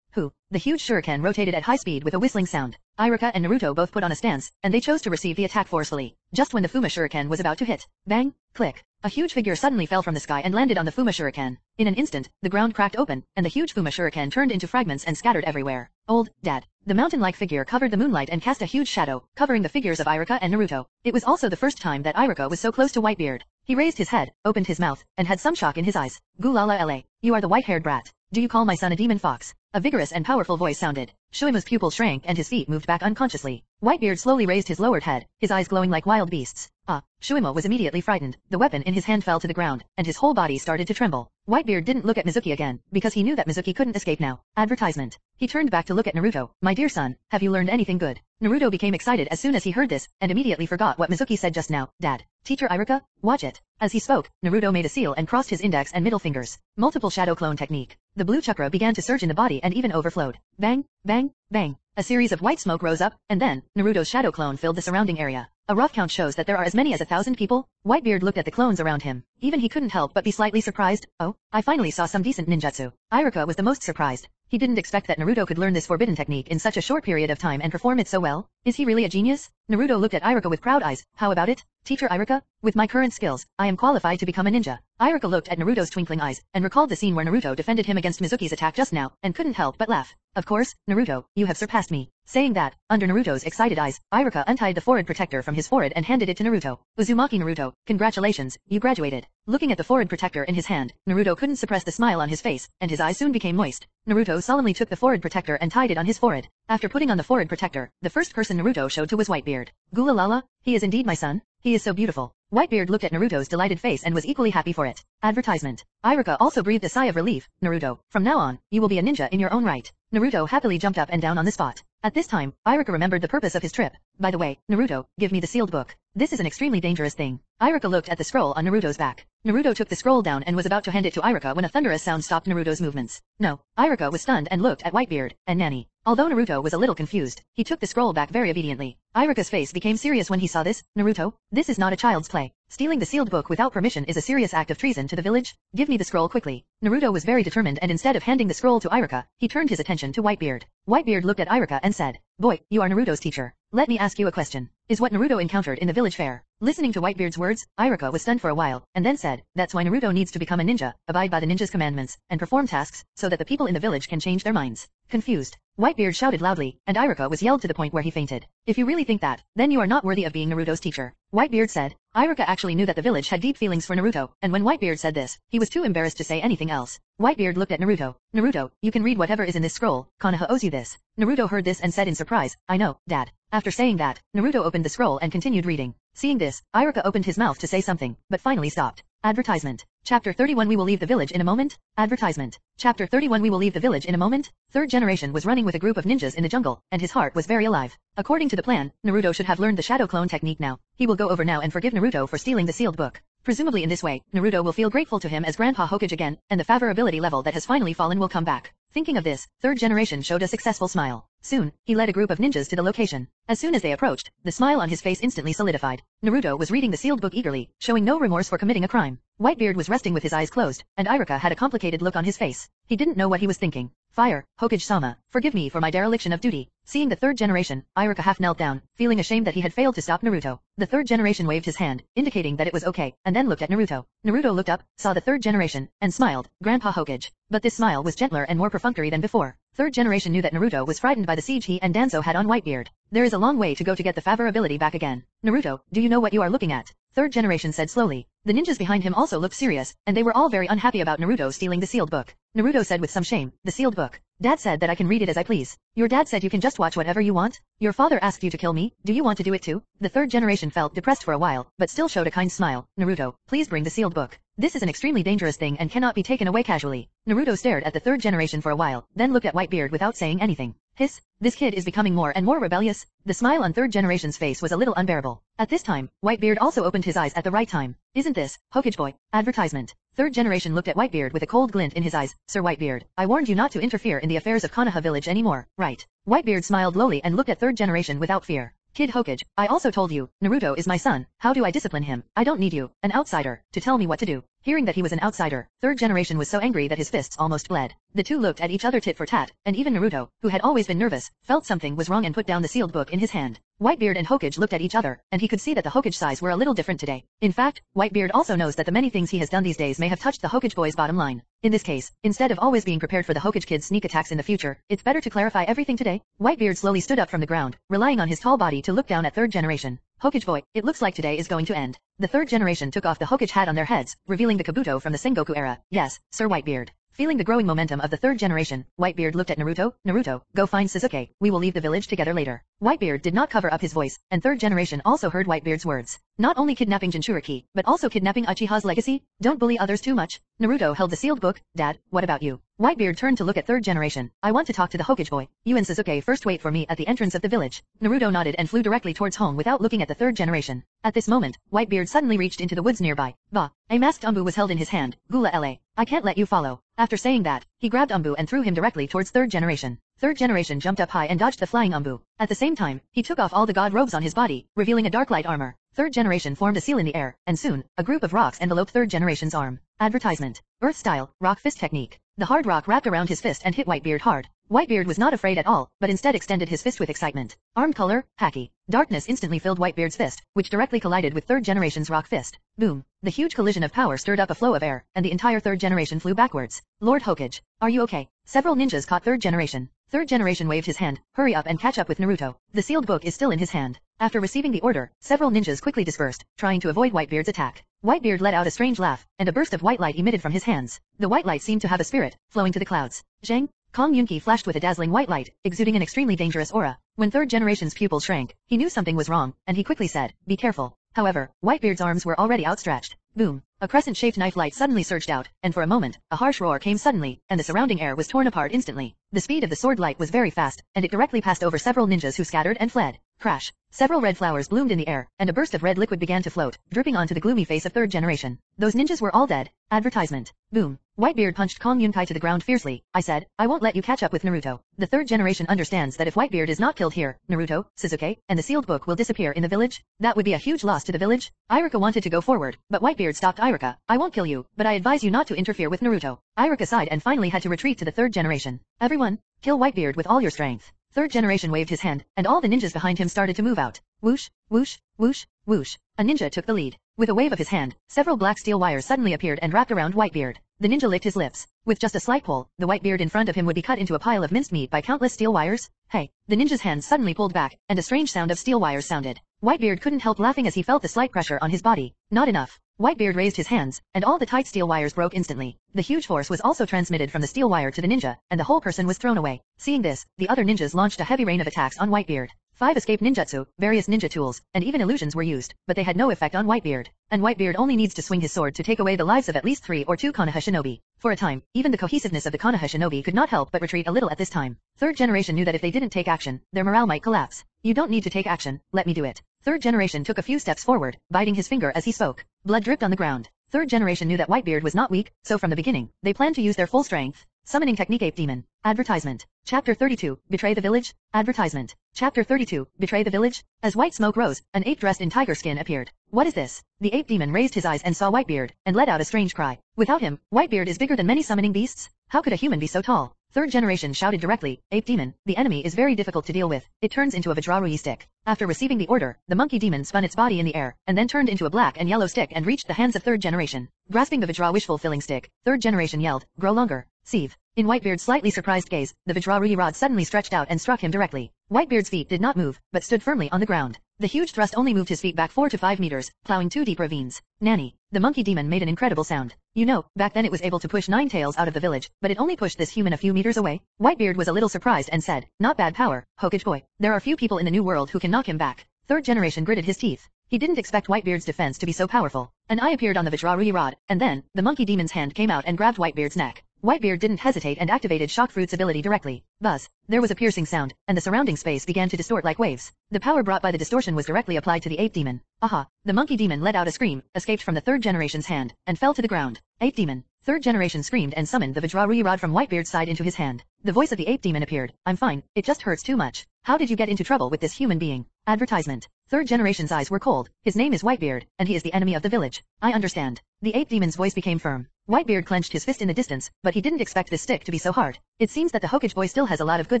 Who? The huge shuriken rotated at high speed with a whistling sound. Iruka and Naruto both put on a stance, and they chose to receive the attack forcefully. Just when the Fuma shuriken was about to hit, bang, click, a huge figure suddenly fell from the sky and landed on the Fuma shuriken. In an instant, the ground cracked open, and the huge Fuma shuriken turned into fragments and scattered everywhere. Old, Dad. The mountain-like figure covered the moonlight and cast a huge shadow, covering the figures of Iruka and Naruto. It was also the first time that Iruka was so close to Whitebeard. He raised his head, opened his mouth, and had some shock in his eyes. Gulala la you are the white-haired brat. Do you call my son a demon fox? A vigorous and powerful voice sounded. Shuima's pupils shrank and his feet moved back unconsciously. Whitebeard slowly raised his lowered head, his eyes glowing like wild beasts. Ah, Shuima was immediately frightened. The weapon in his hand fell to the ground, and his whole body started to tremble. Whitebeard didn't look at Mizuki again, because he knew that Mizuki couldn't escape now. Advertisement. He turned back to look at Naruto. My dear son, have you learned anything good? Naruto became excited as soon as he heard this, and immediately forgot what Mizuki said just now. Dad. Teacher Iruka, watch it. As he spoke, Naruto made a seal and crossed his index and middle fingers. Multiple shadow clone technique. The blue chakra began to surge in the body and even overflowed. Bang, bang, bang. A series of white smoke rose up, and then, Naruto's shadow clone filled the surrounding area. A rough count shows that there are as many as a thousand people. Whitebeard looked at the clones around him. Even he couldn't help but be slightly surprised. Oh, I finally saw some decent ninjutsu. Iruka was the most surprised. He didn't expect that Naruto could learn this forbidden technique in such a short period of time and perform it so well. Is he really a genius? Naruto looked at Iruka with proud eyes. How about it? Teacher Iruka? With my current skills, I am qualified to become a ninja. Iruka looked at Naruto's twinkling eyes, and recalled the scene where Naruto defended him against Mizuki's attack just now, and couldn't help but laugh. Of course, Naruto, you have surpassed me. Saying that, under Naruto's excited eyes, Iruka untied the forehead protector from his forehead and handed it to Naruto. Uzumaki Naruto, congratulations, you graduated. Looking at the forehead protector in his hand, Naruto couldn't suppress the smile on his face, and his eyes soon became moist. Naruto solemnly took the forehead protector and tied it on his forehead. After putting on the forehead protector, the first person Naruto showed to was Whitebeard. Gula Lala, he is indeed my son. He is so beautiful. Whitebeard looked at Naruto's delighted face and was equally happy for it. Advertisement. Iruka also breathed a sigh of relief. Naruto, from now on, you will be a ninja in your own right. Naruto happily jumped up and down on the spot. At this time, Iruka remembered the purpose of his trip. By the way, Naruto, give me the sealed book. This is an extremely dangerous thing. Iruka looked at the scroll on Naruto's back. Naruto took the scroll down and was about to hand it to Iruka when a thunderous sound stopped Naruto's movements. No, Iruka was stunned and looked at Whitebeard and Nani. Although Naruto was a little confused, he took the scroll back very obediently. Iruka's face became serious when he saw this. Naruto, this is not a child's play. Stealing the sealed book without permission is a serious act of treason to the village. Give me the scroll quickly. Naruto was very determined and instead of handing the scroll to Iruka, he turned his attention to Whitebeard. Whitebeard looked at Iruka and said, Boy, you are Naruto's teacher. Let me ask you a question. Is what Naruto encountered in the village fair? Listening to Whitebeard's words, Iruka was stunned for a while, and then said, That's why Naruto needs to become a ninja, abide by the ninja's commandments, and perform tasks, so that the people in the village can change their minds. Confused. Whitebeard shouted loudly, and Iruka was yelled to the point where he fainted. If you really think that, then you are not worthy of being Naruto's teacher. Whitebeard said. Iruka actually knew that the village had deep feelings for Naruto, and when Whitebeard said this, he was too embarrassed to say anything else. Whitebeard looked at Naruto. Naruto, you can read whatever is in this scroll, Konoha owes you this. Naruto heard this and said in surprise, I know, dad. After saying that, Naruto opened the scroll and continued reading. Seeing this, Iruka opened his mouth to say something, but finally stopped. Advertisement. Chapter 31 We will leave the village in a moment. Advertisement. Chapter 31 We will leave the village in a moment. Third generation was running with a group of ninjas in the jungle, and his heart was very alive. According to the plan, Naruto should have learned the shadow clone technique now. He will go over now and forgive Naruto for stealing the sealed book. Presumably in this way, Naruto will feel grateful to him as Grandpa Hokage again, and the favorability level that has finally fallen will come back. Thinking of this, third generation showed a successful smile. Soon, he led a group of ninjas to the location. As soon as they approached, the smile on his face instantly solidified. Naruto was reading the sealed book eagerly, showing no remorse for committing a crime. Whitebeard was resting with his eyes closed, and Iruka had a complicated look on his face. He didn't know what he was thinking. Fire, Hokage-sama, forgive me for my dereliction of duty. Seeing the third generation, Iruka half knelt down, feeling ashamed that he had failed to stop Naruto. The third generation waved his hand, indicating that it was okay, and then looked at Naruto. Naruto looked up, saw the third generation, and smiled, Grandpa Hokage. But this smile was gentler and more perfunctory than before. Third generation knew that Naruto was frightened by the siege he and Danzo had on Whitebeard. There is a long way to go to get the favor ability back again. Naruto, do you know what you are looking at? Third generation said slowly. The ninjas behind him also looked serious, and they were all very unhappy about Naruto stealing the sealed book. Naruto said with some shame, the sealed book. Dad said that I can read it as I please. Your dad said you can just watch whatever you want? Your father asked you to kill me, do you want to do it too? The third generation felt depressed for a while, but still showed a kind smile. Naruto, please bring the sealed book. This is an extremely dangerous thing and cannot be taken away casually. Naruto stared at the third generation for a while, then looked at Whitebeard without saying anything. Hiss, this kid is becoming more and more rebellious. The smile on third generation's face was a little unbearable. At this time, Whitebeard also opened his eyes at the right time. Isn't this, Hokage boy? Advertisement. Third generation looked at Whitebeard with a cold glint in his eyes. Sir Whitebeard, I warned you not to interfere in the affairs of Konoha village anymore, right? Whitebeard smiled lowly and looked at third generation without fear. Kid Hokage, I also told you, Naruto is my son, how do I discipline him? I don't need you, an outsider, to tell me what to do. Hearing that he was an outsider, third generation was so angry that his fists almost bled. The two looked at each other tit for tat, and even Naruto, who had always been nervous, felt something was wrong and put down the sealed book in his hand. Whitebeard and Hokage looked at each other, and he could see that the Hokage size were a little different today. In fact, Whitebeard also knows that the many things he has done these days may have touched the Hokage boy's bottom line. In this case, instead of always being prepared for the Hokage kid's sneak attacks in the future, it's better to clarify everything today. Whitebeard slowly stood up from the ground, relying on his tall body to look down at third generation. Hokage boy, it looks like today is going to end. The third generation took off the Hokage hat on their heads, revealing the Kabuto from the Sengoku era. Yes, Sir Whitebeard. Feeling the growing momentum of the third generation, Whitebeard looked at Naruto, Naruto, go find Sasuke, we will leave the village together later. Whitebeard did not cover up his voice, and third generation also heard Whitebeard's words. Not only kidnapping Jinchuriki, but also kidnapping Uchiha's legacy? Don't bully others too much. Naruto held the sealed book, Dad, what about you? Whitebeard turned to look at third generation. I want to talk to the Hokage boy. You and Sasuke first wait for me at the entrance of the village. Naruto nodded and flew directly towards home without looking at the third generation. At this moment, Whitebeard suddenly reached into the woods nearby. Bah! A masked Anbu was held in his hand. Gula La. I can't let you follow. After saying that, he grabbed Anbu and threw him directly towards third generation. Third generation jumped up high and dodged the flying Anbu. At the same time, he took off all the god robes on his body, revealing a dark light armor. Third generation formed a seal in the air, and soon, a group of rocks enveloped third generation's arm. Advertisement. Earth style, rock fist technique. The hard rock wrapped around his fist and hit Whitebeard hard. Whitebeard was not afraid at all, but instead extended his fist with excitement. Arm color, Haki. Darkness instantly filled Whitebeard's fist, which directly collided with third generation's rock fist. Boom. The huge collision of power stirred up a flow of air, and the entire third generation flew backwards. Lord Hokage, are you okay? Several ninjas caught third generation. Third generation waved his hand, hurry up and catch up with Naruto. The sealed book is still in his hand. After receiving the order, several ninjas quickly dispersed, trying to avoid Whitebeard's attack. Whitebeard let out a strange laugh, and a burst of white light emitted from his hands. The white light seemed to have a spirit, flowing to the clouds. Zhang, Kong Yunki flashed with a dazzling white light, exuding an extremely dangerous aura. When third generation's pupils shrank, he knew something was wrong, and he quickly said, be careful. However, Whitebeard's arms were already outstretched. Boom. A crescent-shaped knife light suddenly surged out, and for a moment, a harsh roar came suddenly, and the surrounding air was torn apart instantly. The speed of the sword light was very fast, and it directly passed over several ninjas who scattered and fled. Crash. Several red flowers bloomed in the air, and a burst of red liquid began to float, dripping onto the gloomy face of third generation. Those ninjas were all dead. Advertisement. Boom. Whitebeard punched Kong Yunkai to the ground fiercely. I said, I won't let you catch up with Naruto. The third generation understands that if Whitebeard is not killed here, Naruto, Sasuke, and the sealed book will disappear in the village. That would be a huge loss to the village. Iruka wanted to go forward, but Whitebeard stopped Iruka. I won't kill you, but I advise you not to interfere with Naruto. Iruka sighed and finally had to retreat to the third generation. Everyone, kill Whitebeard with all your strength. Third generation waved his hand, and all the ninjas behind him started to move out. Whoosh, whoosh, whoosh, whoosh. A ninja took the lead. With a wave of his hand, several black steel wires suddenly appeared and wrapped around Whitebeard. The ninja licked his lips. With just a slight pull, the white beard in front of him would be cut into a pile of minced meat by countless steel wires. Hey, the ninja's hands suddenly pulled back, and a strange sound of steel wires sounded. Whitebeard couldn't help laughing as he felt the slight pressure on his body. Not enough. Whitebeard raised his hands, and all the tight steel wires broke instantly. The huge force was also transmitted from the steel wire to the ninja, and the whole person was thrown away. Seeing this, the other ninjas launched a heavy rain of attacks on Whitebeard. Five escape ninjutsu, various ninja tools, and even illusions were used, but they had no effect on Whitebeard. And Whitebeard only needs to swing his sword to take away the lives of at least three or two Konoha shinobi. For a time, even the cohesiveness of the Konoha shinobi could not help but retreat a little at this time. Third generation knew that if they didn't take action, their morale might collapse. You don't need to take action, let me do it. Third generation took a few steps forward, biting his finger as he spoke. Blood dripped on the ground. Third generation knew that Whitebeard was not weak, so from the beginning, they planned to use their full strength. Summoning Technique Ape Demon. Advertisement. Chapter 32, Betray the Village. Advertisement. Chapter 32, Betray the Village. As white smoke rose, an ape dressed in tiger skin appeared. What is this? The ape demon raised his eyes and saw Whitebeard, and let out a strange cry. Without him, Whitebeard is bigger than many summoning beasts? How could a human be so tall? Third generation shouted directly, Ape Demon, the enemy is very difficult to deal with. It turns into a Vajra Ruyi stick. After receiving the order, the monkey demon spun its body in the air, and then turned into a black and yellow stick and reached the hands of third generation. Grasping the Vajra wish fulfilling stick, third generation yelled, grow longer. Sieve. In Whitebeard's slightly surprised gaze, the Vajra Ruyi rod suddenly stretched out and struck him directly. Whitebeard's feet did not move, but stood firmly on the ground. The huge thrust only moved his feet back 4 to 5 meters, plowing two deep ravines. Nanny. The monkey demon made an incredible sound. You know, back then it was able to push nine tails out of the village, but it only pushed this human a few meters away. Whitebeard was a little surprised and said, not bad power, Hokage boy. There are few people in the new world who can knock him back. Third generation gritted his teeth. He didn't expect Whitebeard's defense to be so powerful. An eye appeared on the Vajra Ruyi rod, and then, the monkey demon's hand came out and grabbed Whitebeard's neck. Whitebeard didn't hesitate and activated Shock Fruit's ability directly. Buzz. There was a piercing sound, and the surrounding space began to distort like waves. The power brought by the distortion was directly applied to the ape demon. Aha. The monkey demon let out a scream, escaped from the third generation's hand, and fell to the ground. Ape demon. Third generation screamed and summoned the Vajra Ruyi rod from Whitebeard's side into his hand. The voice of the ape demon appeared. I'm fine, it just hurts too much. How did you get into trouble with this human being? Advertisement. Third generation's eyes were cold. His name is Whitebeard, and he is the enemy of the village. I understand. The ape demon's voice became firm. Whitebeard clenched his fist in the distance, but he didn't expect this stick to be so hard. It seems that the Hokage boy still has a lot of good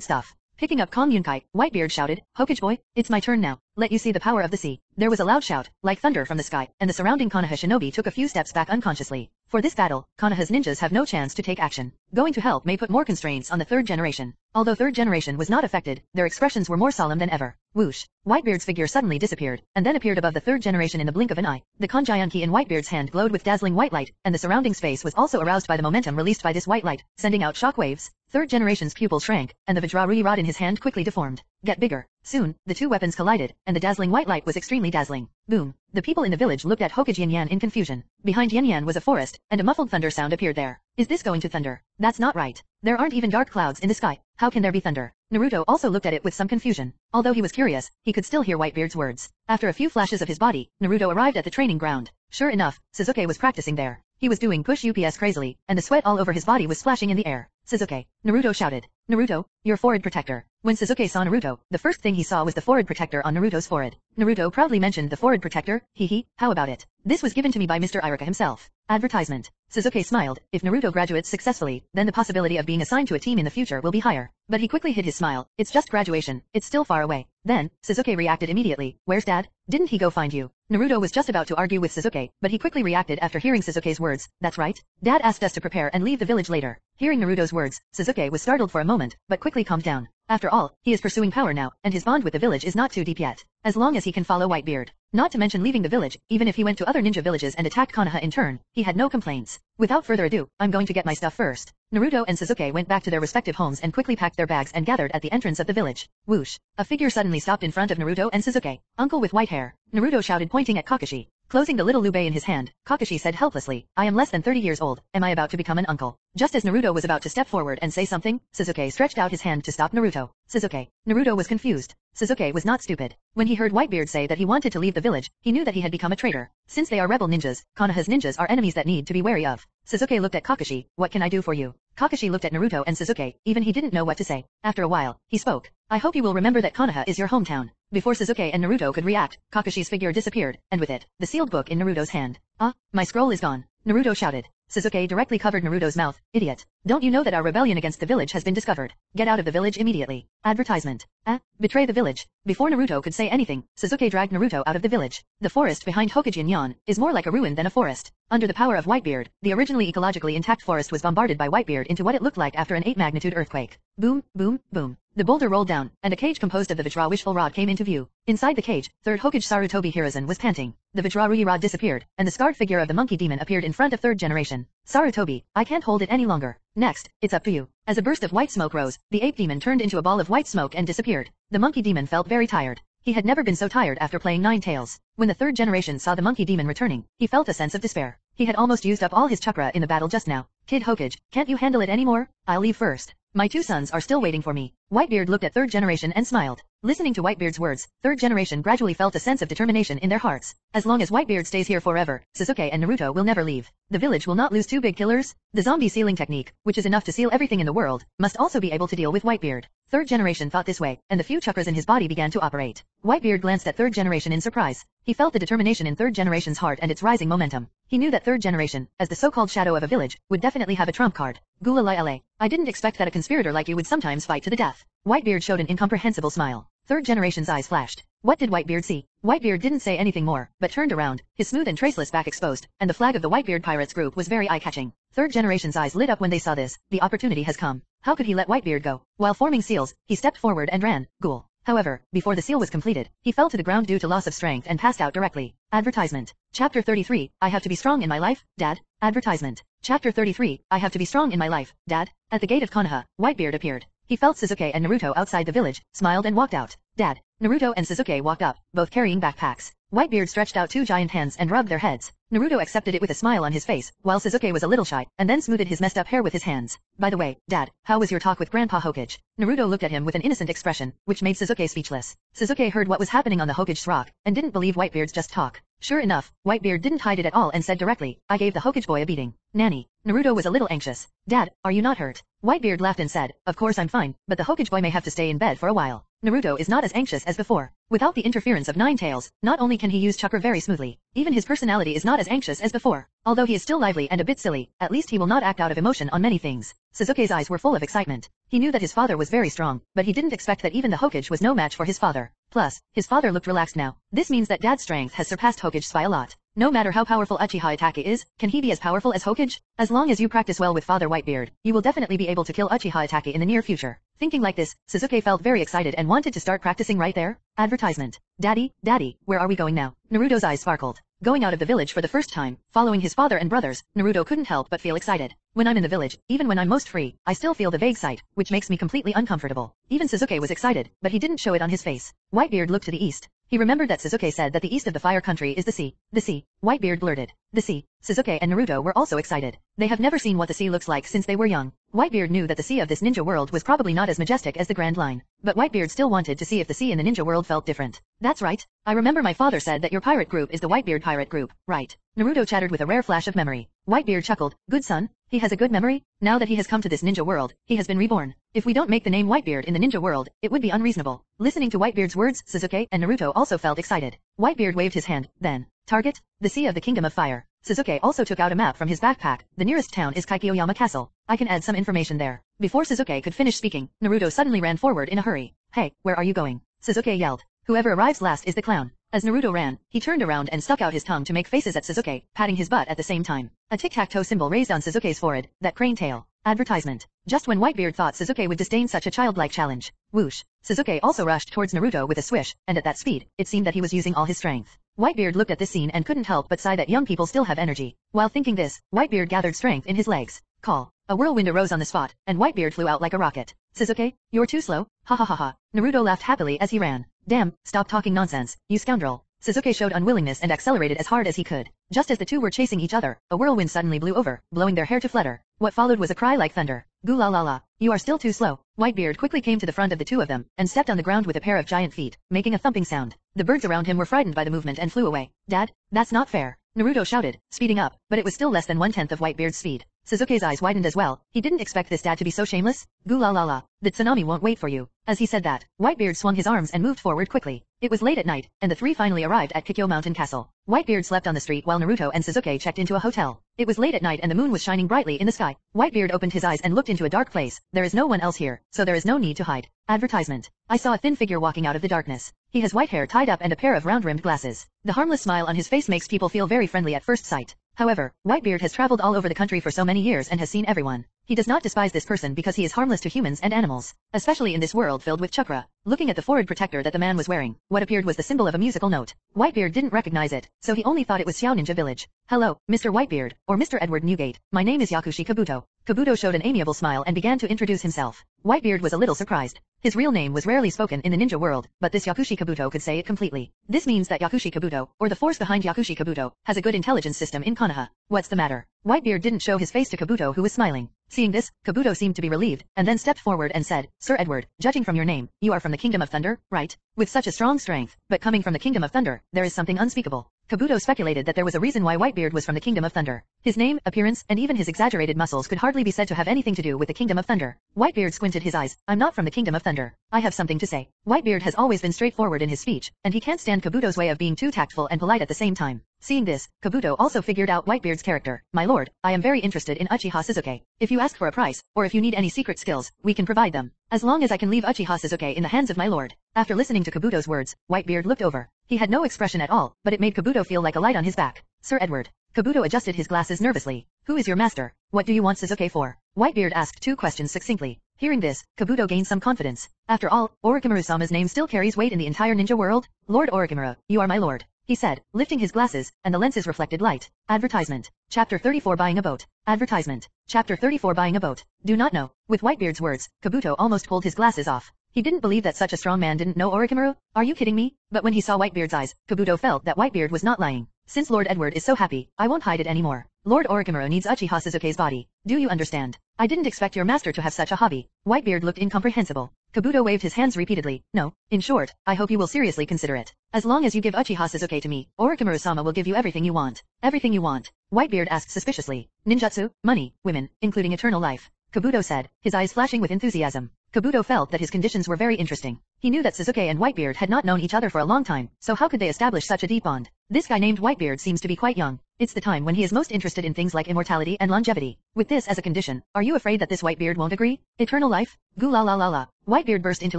stuff. Picking up Kong Yunkai, Whitebeard shouted, Hokage boy, it's my turn now. Let you see the power of the sea. There was a loud shout, like thunder from the sky, and the surrounding Konoha shinobi took a few steps back unconsciously. For this battle, Konoha's ninjas have no chance to take action. Going to help may put more constraints on the third generation. Although third generation was not affected, their expressions were more solemn than ever. Whoosh. Whitebeard's figure suddenly disappeared, and then appeared above the third generation in the blink of an eye. The Konjayan in Whitebeard's hand glowed with dazzling white light, and the surrounding space was also aroused by the momentum released by this white light, sending out shock waves. Third generation's pupils shrank, and the Vajra Ruyi rod in his hand quickly deformed. Get bigger. Soon, the two weapons collided, and the dazzling white light was extremely dazzling. Boom. The people in the village looked at Hokage Yan in confusion. Behind Yan Yan was a forest, and a muffled thunder sound appeared there. Is this going to thunder? That's not right. There aren't even dark clouds in the sky. How can there be thunder? Naruto also looked at it with some confusion. Although he was curious, he could still hear Whitebeard's words. After a few flashes of his body, Naruto arrived at the training ground. Sure enough, Sasuke was practicing there. He was doing push UPS crazily, and the sweat all over his body was splashing in the air. Sasuke. Naruto shouted. Naruto, your forehead protector. When Sasuke saw Naruto, the first thing he saw was the forehead protector on Naruto's forehead. Naruto proudly mentioned the forehead protector, hee hee, how about it? This was given to me by Mr. Iruka himself. Advertisement. Sasuke smiled, if Naruto graduates successfully, then the possibility of being assigned to a team in the future will be higher. But he quickly hid his smile, it's just graduation, it's still far away. Then, Sasuke reacted immediately, where's dad? Didn't he go find you? Naruto was just about to argue with Sasuke, but he quickly reacted after hearing Sasuke's words, that's right. Dad asked us to prepare and leave the village later. Hearing Naruto's words, Sasuke was startled for a moment, but quickly calmed down. After all, he is pursuing power now, and his bond with the village is not too deep yet. As long as he can follow Whitebeard. Not to mention leaving the village, even if he went to other ninja villages and attacked Konoha in turn, he had no complaints. Without further ado, I'm going to get my stuff first. Naruto and Sasuke went back to their respective homes and quickly packed their bags and gathered at the entrance of the village. Whoosh. A figure suddenly stopped in front of Naruto and Sasuke. Uncle with white hair. Naruto shouted pointing at Kakashi. Closing the little lube in his hand, Kakashi said helplessly, I am less than 30 years old, am I about to become an uncle? Just as Naruto was about to step forward and say something, Sasuke stretched out his hand to stop Naruto. Sasuke. Naruto was confused. Sasuke was not stupid. When he heard Whitebeard say that he wanted to leave the village, he knew that he had become a traitor. Since they are rebel ninjas, Konoha's ninjas are enemies that need to be wary of. Sasuke looked at Kakashi, what can I do for you? Kakashi looked at Naruto and Sasuke, even he didn't know what to say. After a while, he spoke. I hope you will remember that Konoha is your hometown. Before Sasuke and Naruto could react, Kakashi's figure disappeared, and with it, the sealed book in Naruto's hand. Ah, my scroll is gone. Naruto shouted. Sasuke directly covered Naruto's mouth. Idiot. Don't you know that our rebellion against the village has been discovered? Get out of the village immediately. Advertisement. Eh? Betray the village. Before Naruto could say anything, Sasuke dragged Naruto out of the village. The forest behind Hokage is more like a ruin than a forest. Under the power of Whitebeard, the originally ecologically intact forest was bombarded by Whitebeard into what it looked like after an 8-magnitude earthquake. Boom, boom, boom. The boulder rolled down, and a cage composed of the Vajra Wishful Rod came into view. Inside the cage, third Hokage Sarutobi Hiruzen was panting. The Vajra Ruyi Rod disappeared, and the scarred figure of the monkey demon appeared in front of third generation. Sarutobi, I can't hold it any longer. Next, it's up to you. As a burst of white smoke rose, the ape demon turned into a ball of white smoke and disappeared. The monkey demon felt very tired. He had never been so tired after playing Nine Tails. When the third generation saw the monkey demon returning, he felt a sense of despair. He had almost used up all his chakra in the battle just now. Kid Hokage, can't you handle it anymore? I'll leave first. My two sons are still waiting for me. Whitebeard looked at third generation and smiled. Listening to Whitebeard's words, third generation gradually felt a sense of determination in their hearts. As long as Whitebeard stays here forever, Sasuke and Naruto will never leave. The village will not lose two big killers. The zombie sealing technique, which is enough to seal everything in the world, must also be able to deal with Whitebeard. Third generation thought this way, and the few chakras in his body began to operate. Whitebeard glanced at third generation in surprise. He felt the determination in third generation's heart and its rising momentum. He knew that third generation, as the so-called shadow of a village, would definitely have a trump card. Gula La I didn't expect that a conspirator like you would sometimes fight to the death. Whitebeard showed an incomprehensible smile. Third generation's eyes flashed. What did Whitebeard see? Whitebeard didn't say anything more, but turned around, his smooth and traceless back exposed, and the flag of the Whitebeard Pirates group was very eye-catching. Third generation's eyes lit up when they saw this. The opportunity has come. How could he let Whitebeard go? While forming seals, he stepped forward and ran. Ghoul. However, before the seal was completed, he fell to the ground due to loss of strength and passed out directly. Advertisement. Chapter 33, I have to be strong in my life, Dad. Advertisement. Chapter 33, I have to be strong in my life, Dad. At the gate of Konoha, Whitebeard appeared. He felt Sasuke and Naruto outside the village, smiled and walked out. Dad. Naruto and Sasuke walked up, both carrying backpacks. Whitebeard stretched out two giant hands and rubbed their heads. Naruto accepted it with a smile on his face, while Sasuke was a little shy, and then smoothed his messed up hair with his hands. By the way, Dad, how was your talk with Grandpa Hokage? Naruto looked at him with an innocent expression, which made Sasuke speechless. Sasuke heard what was happening on the Hokage's rock, and didn't believe Whitebeard's just talk. Sure enough, Whitebeard didn't hide it at all and said directly, I gave the Hokage boy a beating. Nanny. Naruto was a little anxious. Dad, are you not hurt? Whitebeard laughed and said, Of course I'm fine, but the Hokage boy may have to stay in bed for a while. Naruto is not as anxious as before. Without the interference of Nine Tails, not only can he use chakra very smoothly, even his personality is not as anxious as before. Although he is still lively and a bit silly, at least he will not act out of emotion on many things. Sasuke's eyes were full of excitement. He knew that his father was very strong, but he didn't expect that even the Hokage was no match for his father. Plus, his father looked relaxed now. This means that dad's strength has surpassed Hokage's by a lot. No matter how powerful Uchiha Itachi is, can he be as powerful as Hokage? As long as you practice well with Father Whitebeard, you will definitely be able to kill Uchiha Itachi in the near future. Thinking like this, Sasuke felt very excited and wanted to start practicing right there. Advertisement. Daddy, Daddy, where are we going now? Naruto's eyes sparkled. Going out of the village for the first time, following his father and brothers, Naruto couldn't help but feel excited. When I'm in the village, even when I'm most free, I still feel the vague sight, which makes me completely uncomfortable. Even Sasuke was excited, but he didn't show it on his face. Whitebeard looked to the east. He remembered that Sasuke said that the east of the fire country is the sea. The sea. Whitebeard blurted. The sea. Sasuke and Naruto were also excited. They have never seen what the sea looks like since they were young. Whitebeard knew that the sea of this ninja world was probably not as majestic as the Grand Line. But Whitebeard still wanted to see if the sea in the ninja world felt different. That's right. I remember my father said that your pirate group is the Whitebeard pirate group, right? Naruto chattered with a rare flash of memory. Whitebeard chuckled, good son, he has a good memory. Now that he has come to this ninja world, he has been reborn. If we don't make the name Whitebeard in the ninja world, it would be unreasonable. Listening to Whitebeard's words, Sasuke and Naruto also felt excited. Whitebeard waved his hand, then, target, the sea of the kingdom of fire. Sasuke also took out a map from his backpack. The nearest town is Kaikioyama Castle. I can add some information there. Before Sasuke could finish speaking, Naruto suddenly ran forward in a hurry. Hey, where are you going? Sasuke yelled. Whoever arrives last is the clown. As Naruto ran, he turned around and stuck out his tongue to make faces at Sasuke, patting his butt at the same time. A tic-tac-toe symbol raised on Sasuke's forehead, that crane tail. Advertisement. just when Whitebeard thought Sasuke would disdain such a childlike challenge. Whoosh. Sasuke also rushed towards Naruto with a swish, and at that speed, it seemed that he was using all his strength. Whitebeard looked at this scene and couldn't help but sigh that young people still have energy. While thinking this, Whitebeard gathered strength in his legs. Call. A whirlwind arose on the spot, and Whitebeard flew out like a rocket. Sasuke, you're too slow, ha ha ha ha. Naruto laughed happily as he ran. Damn, stop talking nonsense, you scoundrel. Sasuke showed unwillingness and accelerated as hard as he could. Just as the two were chasing each other, a whirlwind suddenly blew over, blowing their hair to flutter. What followed was a cry like thunder. Goo la la la, you are still too slow. Whitebeard quickly came to the front of the two of them, and stepped on the ground with a pair of giant feet, making a thumping sound. The birds around him were frightened by the movement and flew away. Dad, that's not fair. Naruto shouted, speeding up, but it was still less than one-tenth of Whitebeard's speed. Sasuke's eyes widened as well. He didn't expect this dad to be so shameless. Goo la la la. The tsunami won't wait for you. As he said that, Whitebeard swung his arms and moved forward quickly. It was late at night, and the three finally arrived at Kikyo Mountain Castle. Whitebeard slept on the street while Naruto and Sasuke checked into a hotel. It was late at night and the moon was shining brightly in the sky. Whitebeard opened his eyes and looked into a dark place. There is no one else here, so there is no need to hide. Advertisement. I saw a thin figure walking out of the darkness. He has white hair tied up and a pair of round-rimmed glasses. The harmless smile on his face makes people feel very friendly at first sight. However, Whitebeard has traveled all over the country for so many years and has seen everyone. He does not despise this person because he is harmless to humans and animals, especially in this world filled with chakra. Looking at the forehead protector that the man was wearing, what appeared was the symbol of a musical note. Whitebeard didn't recognize it, so he only thought it was Xiao Ninja Village. Hello, Mr. Whitebeard, or Mr. Edward Newgate. My name is Yakushi Kabuto. Kabuto showed an amiable smile and began to introduce himself. Whitebeard was a little surprised. His real name was rarely spoken in the ninja world, but this Yakushi Kabuto could say it completely. This means that Yakushi Kabuto, or the force behind Yakushi Kabuto, has a good intelligence system in Konoha. What's the matter? Whitebeard didn't show his face to Kabuto who was smiling. Seeing this, Kabuto seemed to be relieved, and then stepped forward and said, Sir Edward, judging from your name, you are from the Kingdom of Thunder, right? With such a strong strength, but coming from the Kingdom of Thunder, there is something unspeakable. Kabuto speculated that there was a reason why Whitebeard was from the Kingdom of Thunder. His name, appearance, and even his exaggerated muscles could hardly be said to have anything to do with the Kingdom of Thunder. Whitebeard squinted his eyes. I'm not from the Kingdom of Thunder. I have something to say. Whitebeard has always been straightforward in his speech, and he can't stand Kabuto's way of being too tactful and polite at the same time. Seeing this, Kabuto also figured out Whitebeard's character. My lord, I am very interested in Uchiha Sasuke. If you ask for a price, or if you need any secret skills, we can provide them. As long as I can leave Uchiha Sasuke in the hands of my lord. After listening to Kabuto's words, Whitebeard looked over. He had no expression at all, but it made Kabuto feel like a light on his back. Sir Edward. Kabuto adjusted his glasses nervously. Who is your master? What do you want Sasuke for? Whitebeard asked two questions succinctly. Hearing this, Kabuto gained some confidence. After all, Orochimaru-sama's name still carries weight in the entire ninja world. Lord Orochimaru, you are my lord he said, lifting his glasses, and the lenses reflected light. Advertisement. Chapter 34 Buying a Boat. Advertisement. Chapter 34 Buying a Boat. Do not know. With Whitebeard's words, Kabuto almost pulled his glasses off. He didn't believe that such a strong man didn't know Orochimaru. Are you kidding me? But when he saw Whitebeard's eyes, Kabuto felt that Whitebeard was not lying. Since Lord Edward is so happy, I won't hide it anymore. Lord Orochimaru needs Uchiha Sasuke's body. Do you understand? I didn't expect your master to have such a hobby. Whitebeard looked incomprehensible. Kabuto waved his hands repeatedly. No, in short, I hope you will seriously consider it. As long as you give Uchiha Sasuke to me, Orochimaru-sama will give you everything you want. Everything you want. Whitebeard asked suspiciously. Ninjutsu, money, women, including eternal life. Kabuto said, his eyes flashing with enthusiasm. Kabuto felt that his conditions were very interesting. He knew that Sasuke and Whitebeard had not known each other for a long time, so how could they establish such a deep bond? This guy named Whitebeard seems to be quite young. It's the time when he is most interested in things like immortality and longevity. With this as a condition, are you afraid that this Whitebeard won't agree? Eternal life? Goo la la la la. Whitebeard burst into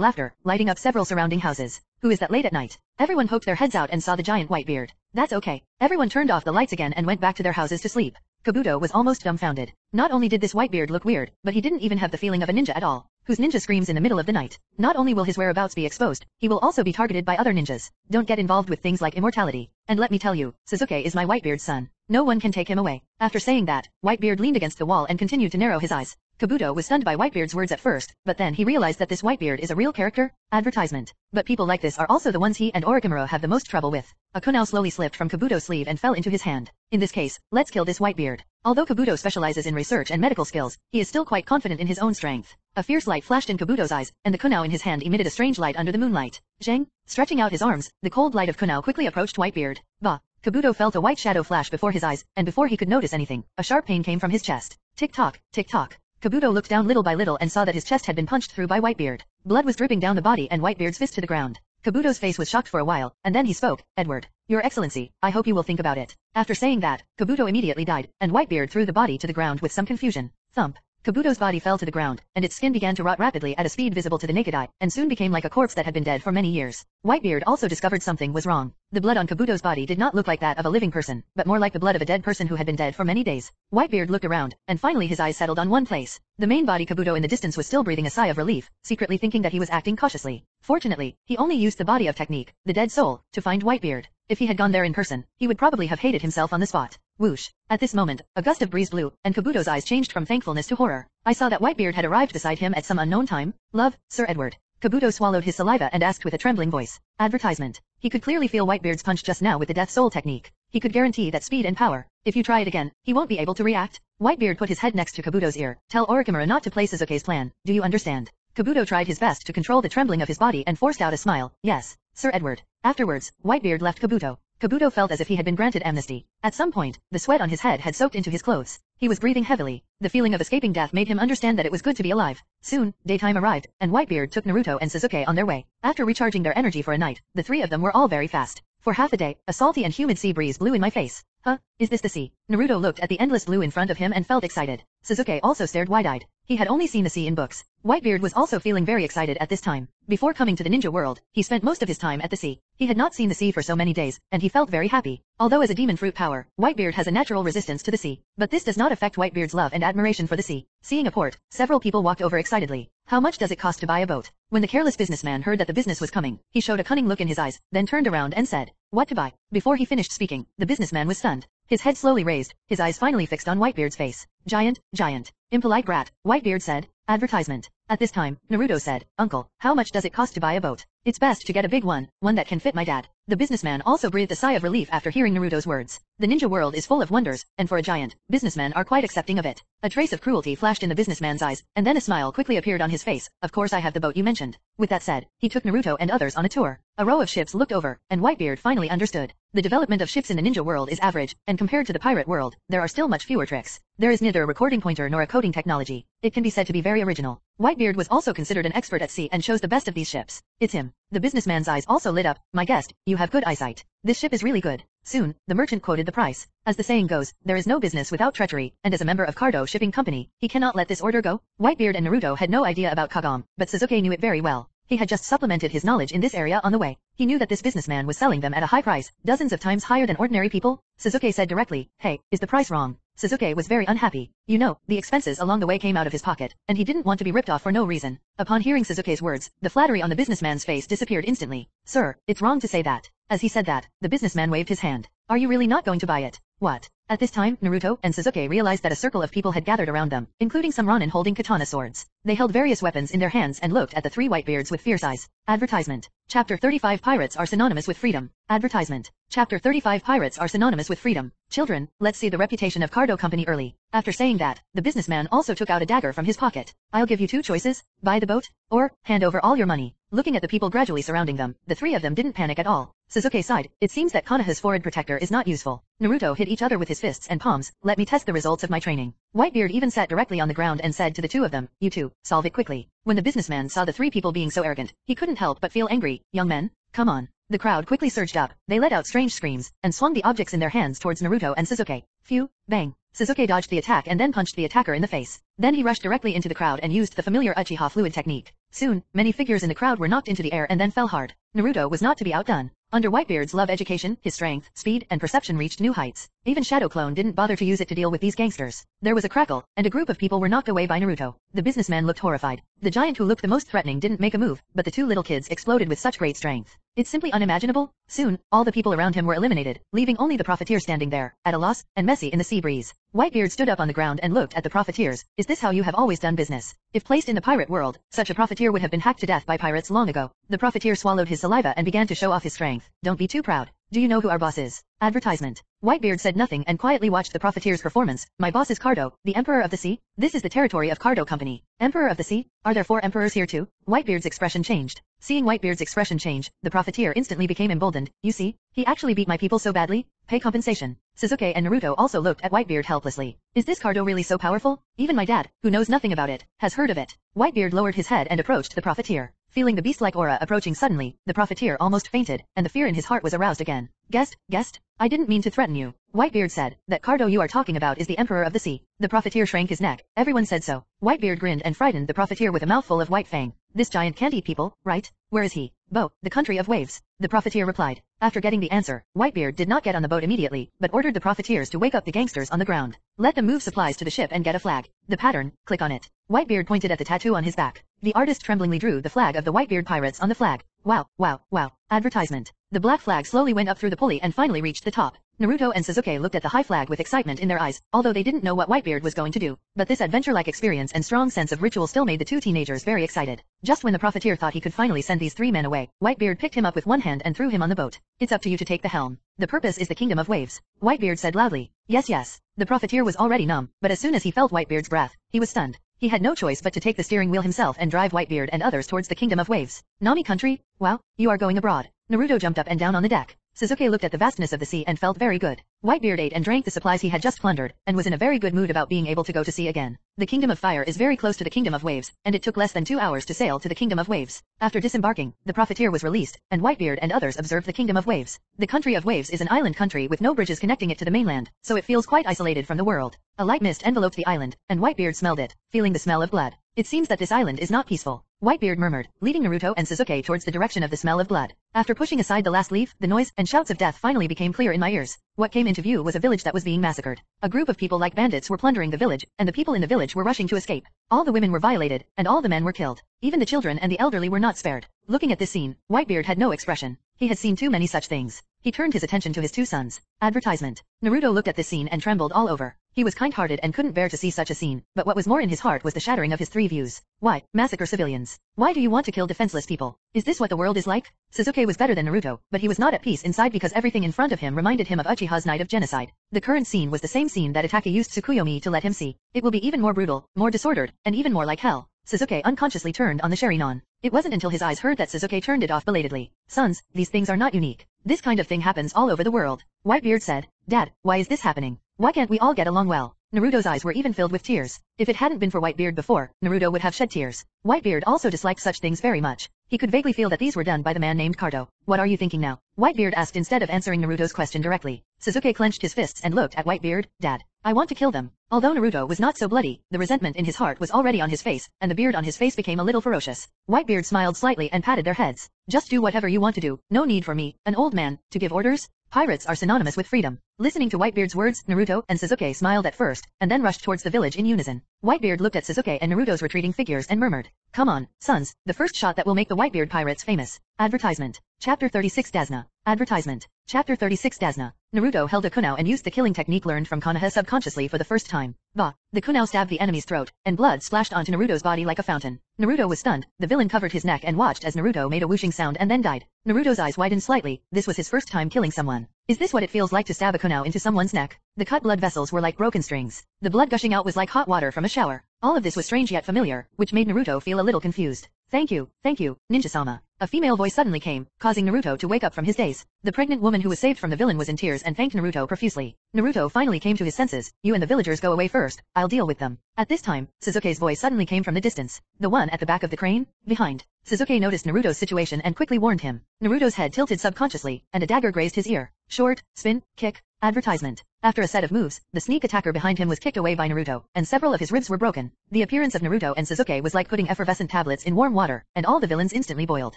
laughter, lighting up several surrounding houses. Who is that late at night? Everyone poked their heads out and saw the giant Whitebeard. That's okay. Everyone turned off the lights again and went back to their houses to sleep. Kabuto was almost dumbfounded. Not only did this Whitebeard look weird, but he didn't even have the feeling of a ninja at all, whose ninja screams in the middle of the night. Not only will his whereabouts be exposed, he will also be targeted by other ninjas. Don't get involved with things like immortality. And let me tell you, Sasuke is my Whitebeard's son. No one can take him away. After saying that, Whitebeard leaned against the wall and continued to narrow his eyes. Kabuto was stunned by Whitebeard's words at first, but then he realized that this Whitebeard is a real character, advertisement. But people like this are also the ones he and Orochimaru have the most trouble with. A kunai slowly slipped from Kabuto's sleeve and fell into his hand. In this case, let's kill this Whitebeard. Although Kabuto specializes in research and medical skills, he is still quite confident in his own strength. A fierce light flashed in Kabuto's eyes, and the kunai in his hand emitted a strange light under the moonlight. Zhang, stretching out his arms, the cold light of kunai quickly approached Whitebeard. Bah! Kabuto felt a white shadow flash before his eyes, and before he could notice anything, a sharp pain came from his chest. Tick-tock, tick-tock. Kabuto looked down little by little and saw that his chest had been punched through by Whitebeard. Blood was dripping down the body and Whitebeard's fist to the ground. Kabuto's face was shocked for a while, and then he spoke, Edward. Your Excellency, I hope you will think about it. After saying that, Kabuto immediately died, and Whitebeard threw the body to the ground with some confusion. Thump. Kabuto's body fell to the ground, and its skin began to rot rapidly at a speed visible to the naked eye, and soon became like a corpse that had been dead for many years. Whitebeard also discovered something was wrong. The blood on Kabuto's body did not look like that of a living person, but more like the blood of a dead person who had been dead for many days. Whitebeard looked around, and finally his eyes settled on one place. The main body Kabuto in the distance was still breathing a sigh of relief, secretly thinking that he was acting cautiously. Fortunately, he only used the body of technique, the dead soul, to find Whitebeard. If he had gone there in person, he would probably have hated himself on the spot. Whoosh. At this moment, a gust of breeze blew, and Kabuto's eyes changed from thankfulness to horror. I saw that Whitebeard had arrived beside him at some unknown time. Love, Sir Edward. Kabuto swallowed his saliva and asked with a trembling voice. Advertisement. He could clearly feel Whitebeard's punch just now with the Death Soul technique. He could guarantee that speed and power. If you try it again, he won't be able to react. Whitebeard put his head next to Kabuto's ear. Tell Orochimaru not to play Sasuke's plan. Do you understand? Kabuto tried his best to control the trembling of his body and forced out a smile. Yes, Sir Edward. Afterwards, Whitebeard left Kabuto. Kabuto felt as if he had been granted amnesty. At some point, the sweat on his head had soaked into his clothes. He was breathing heavily. The feeling of escaping death made him understand that it was good to be alive. Soon, daytime arrived, and Whitebeard took Naruto and Sasuke on their way. After recharging their energy for a night, the three of them were all very fast. For half a day, a salty and humid sea breeze blew in my face. Huh, is this the sea? Naruto looked at the endless blue in front of him and felt excited. Sasuke also stared wide-eyed. He had only seen the sea in books. Whitebeard was also feeling very excited at this time. Before coming to the ninja world, he spent most of his time at the sea. He had not seen the sea for so many days, and he felt very happy. Although as a demon fruit power, Whitebeard has a natural resistance to the sea. But this does not affect Whitebeard's love and admiration for the sea. Seeing a port, several people walked over excitedly. How much does it cost to buy a boat? When the careless businessman heard that the business was coming, he showed a cunning look in his eyes, then turned around and said, What to buy? Before he finished speaking, the businessman was stunned. His head slowly raised, his eyes finally fixed on Whitebeard's face. Giant, giant. Impolite brat, Whitebeard said. Advertisement. At this time, Naruto said, Uncle, how much does it cost to buy a boat? It's best to get a big one, one that can fit my dad. The businessman also breathed a sigh of relief after hearing Naruto's words. The ninja world is full of wonders, and for a giant, businessmen are quite accepting of it. A trace of cruelty flashed in the businessman's eyes, and then a smile quickly appeared on his face. Of course I have the boat you mentioned. With that said, he took Naruto and others on a tour. A row of ships looked over, and Whitebeard finally understood. The development of ships in the ninja world is average, and compared to the pirate world, there are still much fewer tricks. There is neither a recording pointer nor a coding technology. It can be said to be very original. Whitebeard was also considered an expert at sea and chose the best of these ships. It's him. The businessman's eyes also lit up. My guest, you have good eyesight. This ship is really good. Soon, the merchant quoted the price. As the saying goes, there is no business without treachery, and as a member of Cardo Shipping Company, he cannot let this order go. Whitebeard and Naruto had no idea about Kagome, but Sasuke knew it very well. He had just supplemented his knowledge in this area on the way. He knew that this businessman was selling them at a high price, dozens of times higher than ordinary people. Sasuke said directly, hey, is the price wrong? Sasuke was very unhappy. You know, the expenses along the way came out of his pocket, and he didn't want to be ripped off for no reason. Upon hearing Sasuke's words, the flattery on the businessman's face disappeared instantly. Sir, it's wrong to say that. As he said that, the businessman waved his hand. Are you really not going to buy it? What? At this time, Naruto and Sasuke realized that a circle of people had gathered around them, including some Ronin holding katana swords. They held various weapons in their hands and looked at the three Whitebeards with fierce eyes. Advertisement. Chapter 35 Pirates are synonymous with freedom. Advertisement. Chapter 35 Pirates are synonymous with freedom. Children, let's see the reputation of Cardo Company early. After saying that, the businessman also took out a dagger from his pocket. I'll give you two choices, buy the boat, or, hand over all your money. Looking at the people gradually surrounding them, the three of them didn't panic at all. Sasuke sighed, it seems that Konoha's forehead protector is not useful. Naruto hit each other with his fists and palms, let me test the results of my training. Whitebeard even sat directly on the ground and said to the two of them, you two, solve it quickly. When the businessman saw the three people being so arrogant, he couldn't help but feel angry. Young men, come on. The crowd quickly surged up, they let out strange screams, and swung the objects in their hands towards Naruto and Sasuke. Phew, bang. Sasuke dodged the attack and then punched the attacker in the face. Then he rushed directly into the crowd and used the familiar Uchiha fluid technique. Soon, many figures in the crowd were knocked into the air and then fell hard. Naruto was not to be outdone. Under Whitebeard's love education, his strength, speed, and perception reached new heights. Even Shadow Clone didn't bother to use it to deal with these gangsters. There was a crackle, and a group of people were knocked away by Naruto. The businessman looked horrified. The giant who looked the most threatening didn't make a move, but the two little kids exploded with such great strength. It's simply unimaginable. Soon, all the people around him were eliminated, leaving only the profiteer standing there, at a loss, and messy in the sea breeze. Whitebeard stood up on the ground and looked at the profiteers. Is this how you have always done business? If placed in the pirate world, such a profiteer would have been hacked to death by pirates long ago. The profiteer swallowed his saliva and began to show off his strength. Don't be too proud. Do you know who our boss is? Advertisement. Whitebeard said nothing and quietly watched the profiteer's performance. My boss is Cardo, the Emperor of the Sea. This is the territory of Cardo Company. Emperor of the Sea? Are there four emperors here too? Whitebeard's expression changed. Seeing Whitebeard's expression change, the profiteer instantly became emboldened. You see, he actually beat my people so badly? Pay compensation. Sasuke and Naruto also looked at Whitebeard helplessly. Is this Cardo really so powerful? Even my dad, who knows nothing about it, has heard of it. Whitebeard lowered his head and approached the profiteer. Feeling the beast-like aura approaching suddenly, the profiteer almost fainted, and the fear in his heart was aroused again. Guest, guest, I didn't mean to threaten you. Whitebeard said, that Cardo you are talking about is the Emperor of the Sea. The profiteer shrank his neck. Everyone said so. Whitebeard grinned and frightened the profiteer with a mouthful of white fang. This giant can't eat people, right? Where is he? Bo, the country of waves. The profiteer replied. After getting the answer, Whitebeard did not get on the boat immediately, but ordered the profiteers to wake up the gangsters on the ground. Let them move supplies to the ship and get a flag. The pattern, click on it. Whitebeard pointed at the tattoo on his back. The artist tremblingly drew the flag of the Whitebeard pirates on the flag. Wow, wow, wow. Advertisement. The black flag slowly went up through the pulley and finally reached the top. Naruto and Sasuke looked at the high flag with excitement in their eyes, although they didn't know what Whitebeard was going to do. But this adventure-like experience and strong sense of ritual still made the two teenagers very excited. Just when the profiteer thought he could finally send these three men away, Whitebeard picked him up with one hand and threw him on the boat. It's up to you to take the helm. The purpose is the kingdom of waves. Whitebeard said loudly. Yes yes. The profiteer was already numb, but as soon as he felt Whitebeard's breath, he was stunned. He had no choice but to take the steering wheel himself and drive Whitebeard and others towards the kingdom of waves. Nami country? Wow, you are going abroad. Naruto jumped up and down on the deck. Sasuke looked at the vastness of the sea and felt very good. Whitebeard ate and drank the supplies he had just plundered, and was in a very good mood about being able to go to sea again. The Kingdom of Fire is very close to the Kingdom of Waves, and it took less than two hours to sail to the Kingdom of Waves. After disembarking, the profiteer was released, and Whitebeard and others observed the Kingdom of Waves. The country of Waves is an island country with no bridges connecting it to the mainland, so it feels quite isolated from the world. A light mist enveloped the island, and Whitebeard smelled it, feeling the smell of blood. It seems that this island is not peaceful. Whitebeard murmured, leading Naruto and Sasuke towards the direction of the smell of blood. After pushing aside the last leaf, the noise and shouts of death finally became clear in my ears. What came into view was a village that was being massacred. A group of people like bandits were plundering the village, and the people in the village were rushing to escape. All the women were violated, and all the men were killed. Even the children and the elderly were not spared. Looking at this scene, Whitebeard had no expression. He had seen too many such things. He turned his attention to his two sons. Advertisement. Naruto looked at this scene and trembled all over. He was kind-hearted and couldn't bear to see such a scene, but what was more in his heart was the shattering of his three views. Why, massacre civilians? Why do you want to kill defenseless people? Is this what the world is like? Sasuke was better than Naruto, but he was not at peace inside because everything in front of him reminded him of Uchiha's night of genocide. The current scene was the same scene that Itachi used Tsukuyomi to let him see. It will be even more brutal, more disordered, and even more like hell. Sasuke unconsciously turned on the Sharingan. It wasn't until his eyes heard that Sasuke turned it off belatedly. Sons, these things are not unique. This kind of thing happens all over the world. Whitebeard said, Dad, why is this happening? Why can't we all get along well? Naruto's eyes were even filled with tears. If it hadn't been for Whitebeard before, Naruto would have shed tears. Whitebeard also disliked such things very much. He could vaguely feel that these were done by the man named Cardo. What are you thinking now? Whitebeard asked instead of answering Naruto's question directly. Sasuke clenched his fists and looked at Whitebeard, Dad. I want to kill them. Although Naruto was not so bloody, the resentment in his heart was already on his face, and the beard on his face became a little ferocious. Whitebeard smiled slightly and patted their heads. Just do whatever you want to do, no need for me, an old man, to give orders. Pirates are synonymous with freedom. Listening to Whitebeard's words, Naruto and Sasuke smiled at first, and then rushed towards the village in unison. Whitebeard looked at Sasuke and Naruto's retreating figures and murmured, Come on, sons, the first shot that will make the Whitebeard pirates famous. Advertisement. Chapter 36 Dazna. Advertisement. Chapter 36 Dasna. Naruto held a kunai and used the killing technique learned from Konoha subconsciously for the first time. Bah. The kunai stabbed the enemy's throat, and blood splashed onto Naruto's body like a fountain. Naruto was stunned, the villain covered his neck and watched as Naruto made a whooshing sound and then died. Naruto's eyes widened slightly, this was his first time killing someone. Is this what it feels like to stab a kunai into someone's neck? The cut blood vessels were like broken strings. The blood gushing out was like hot water from a shower. All of this was strange yet familiar, which made Naruto feel a little confused. Thank you, thank you, Ninja-sama. A female voice suddenly came, causing Naruto to wake up from his daze. The pregnant woman who was saved from the villain was in tears and thanked Naruto profusely. Naruto finally came to his senses. You and the villagers go away first, I'll deal with them. At this time, Sasuke's voice suddenly came from the distance. The one at the back of the crane? Behind. Sasuke noticed Naruto's situation and quickly warned him. Naruto's head tilted subconsciously, and a dagger grazed his ear. Short, spin, kick, advertisement. After a set of moves, the sneak attacker behind him was kicked away by Naruto, and several of his ribs were broken. The appearance of Naruto and Sasuke was like putting effervescent tablets in warm water, and all the villains instantly boiled.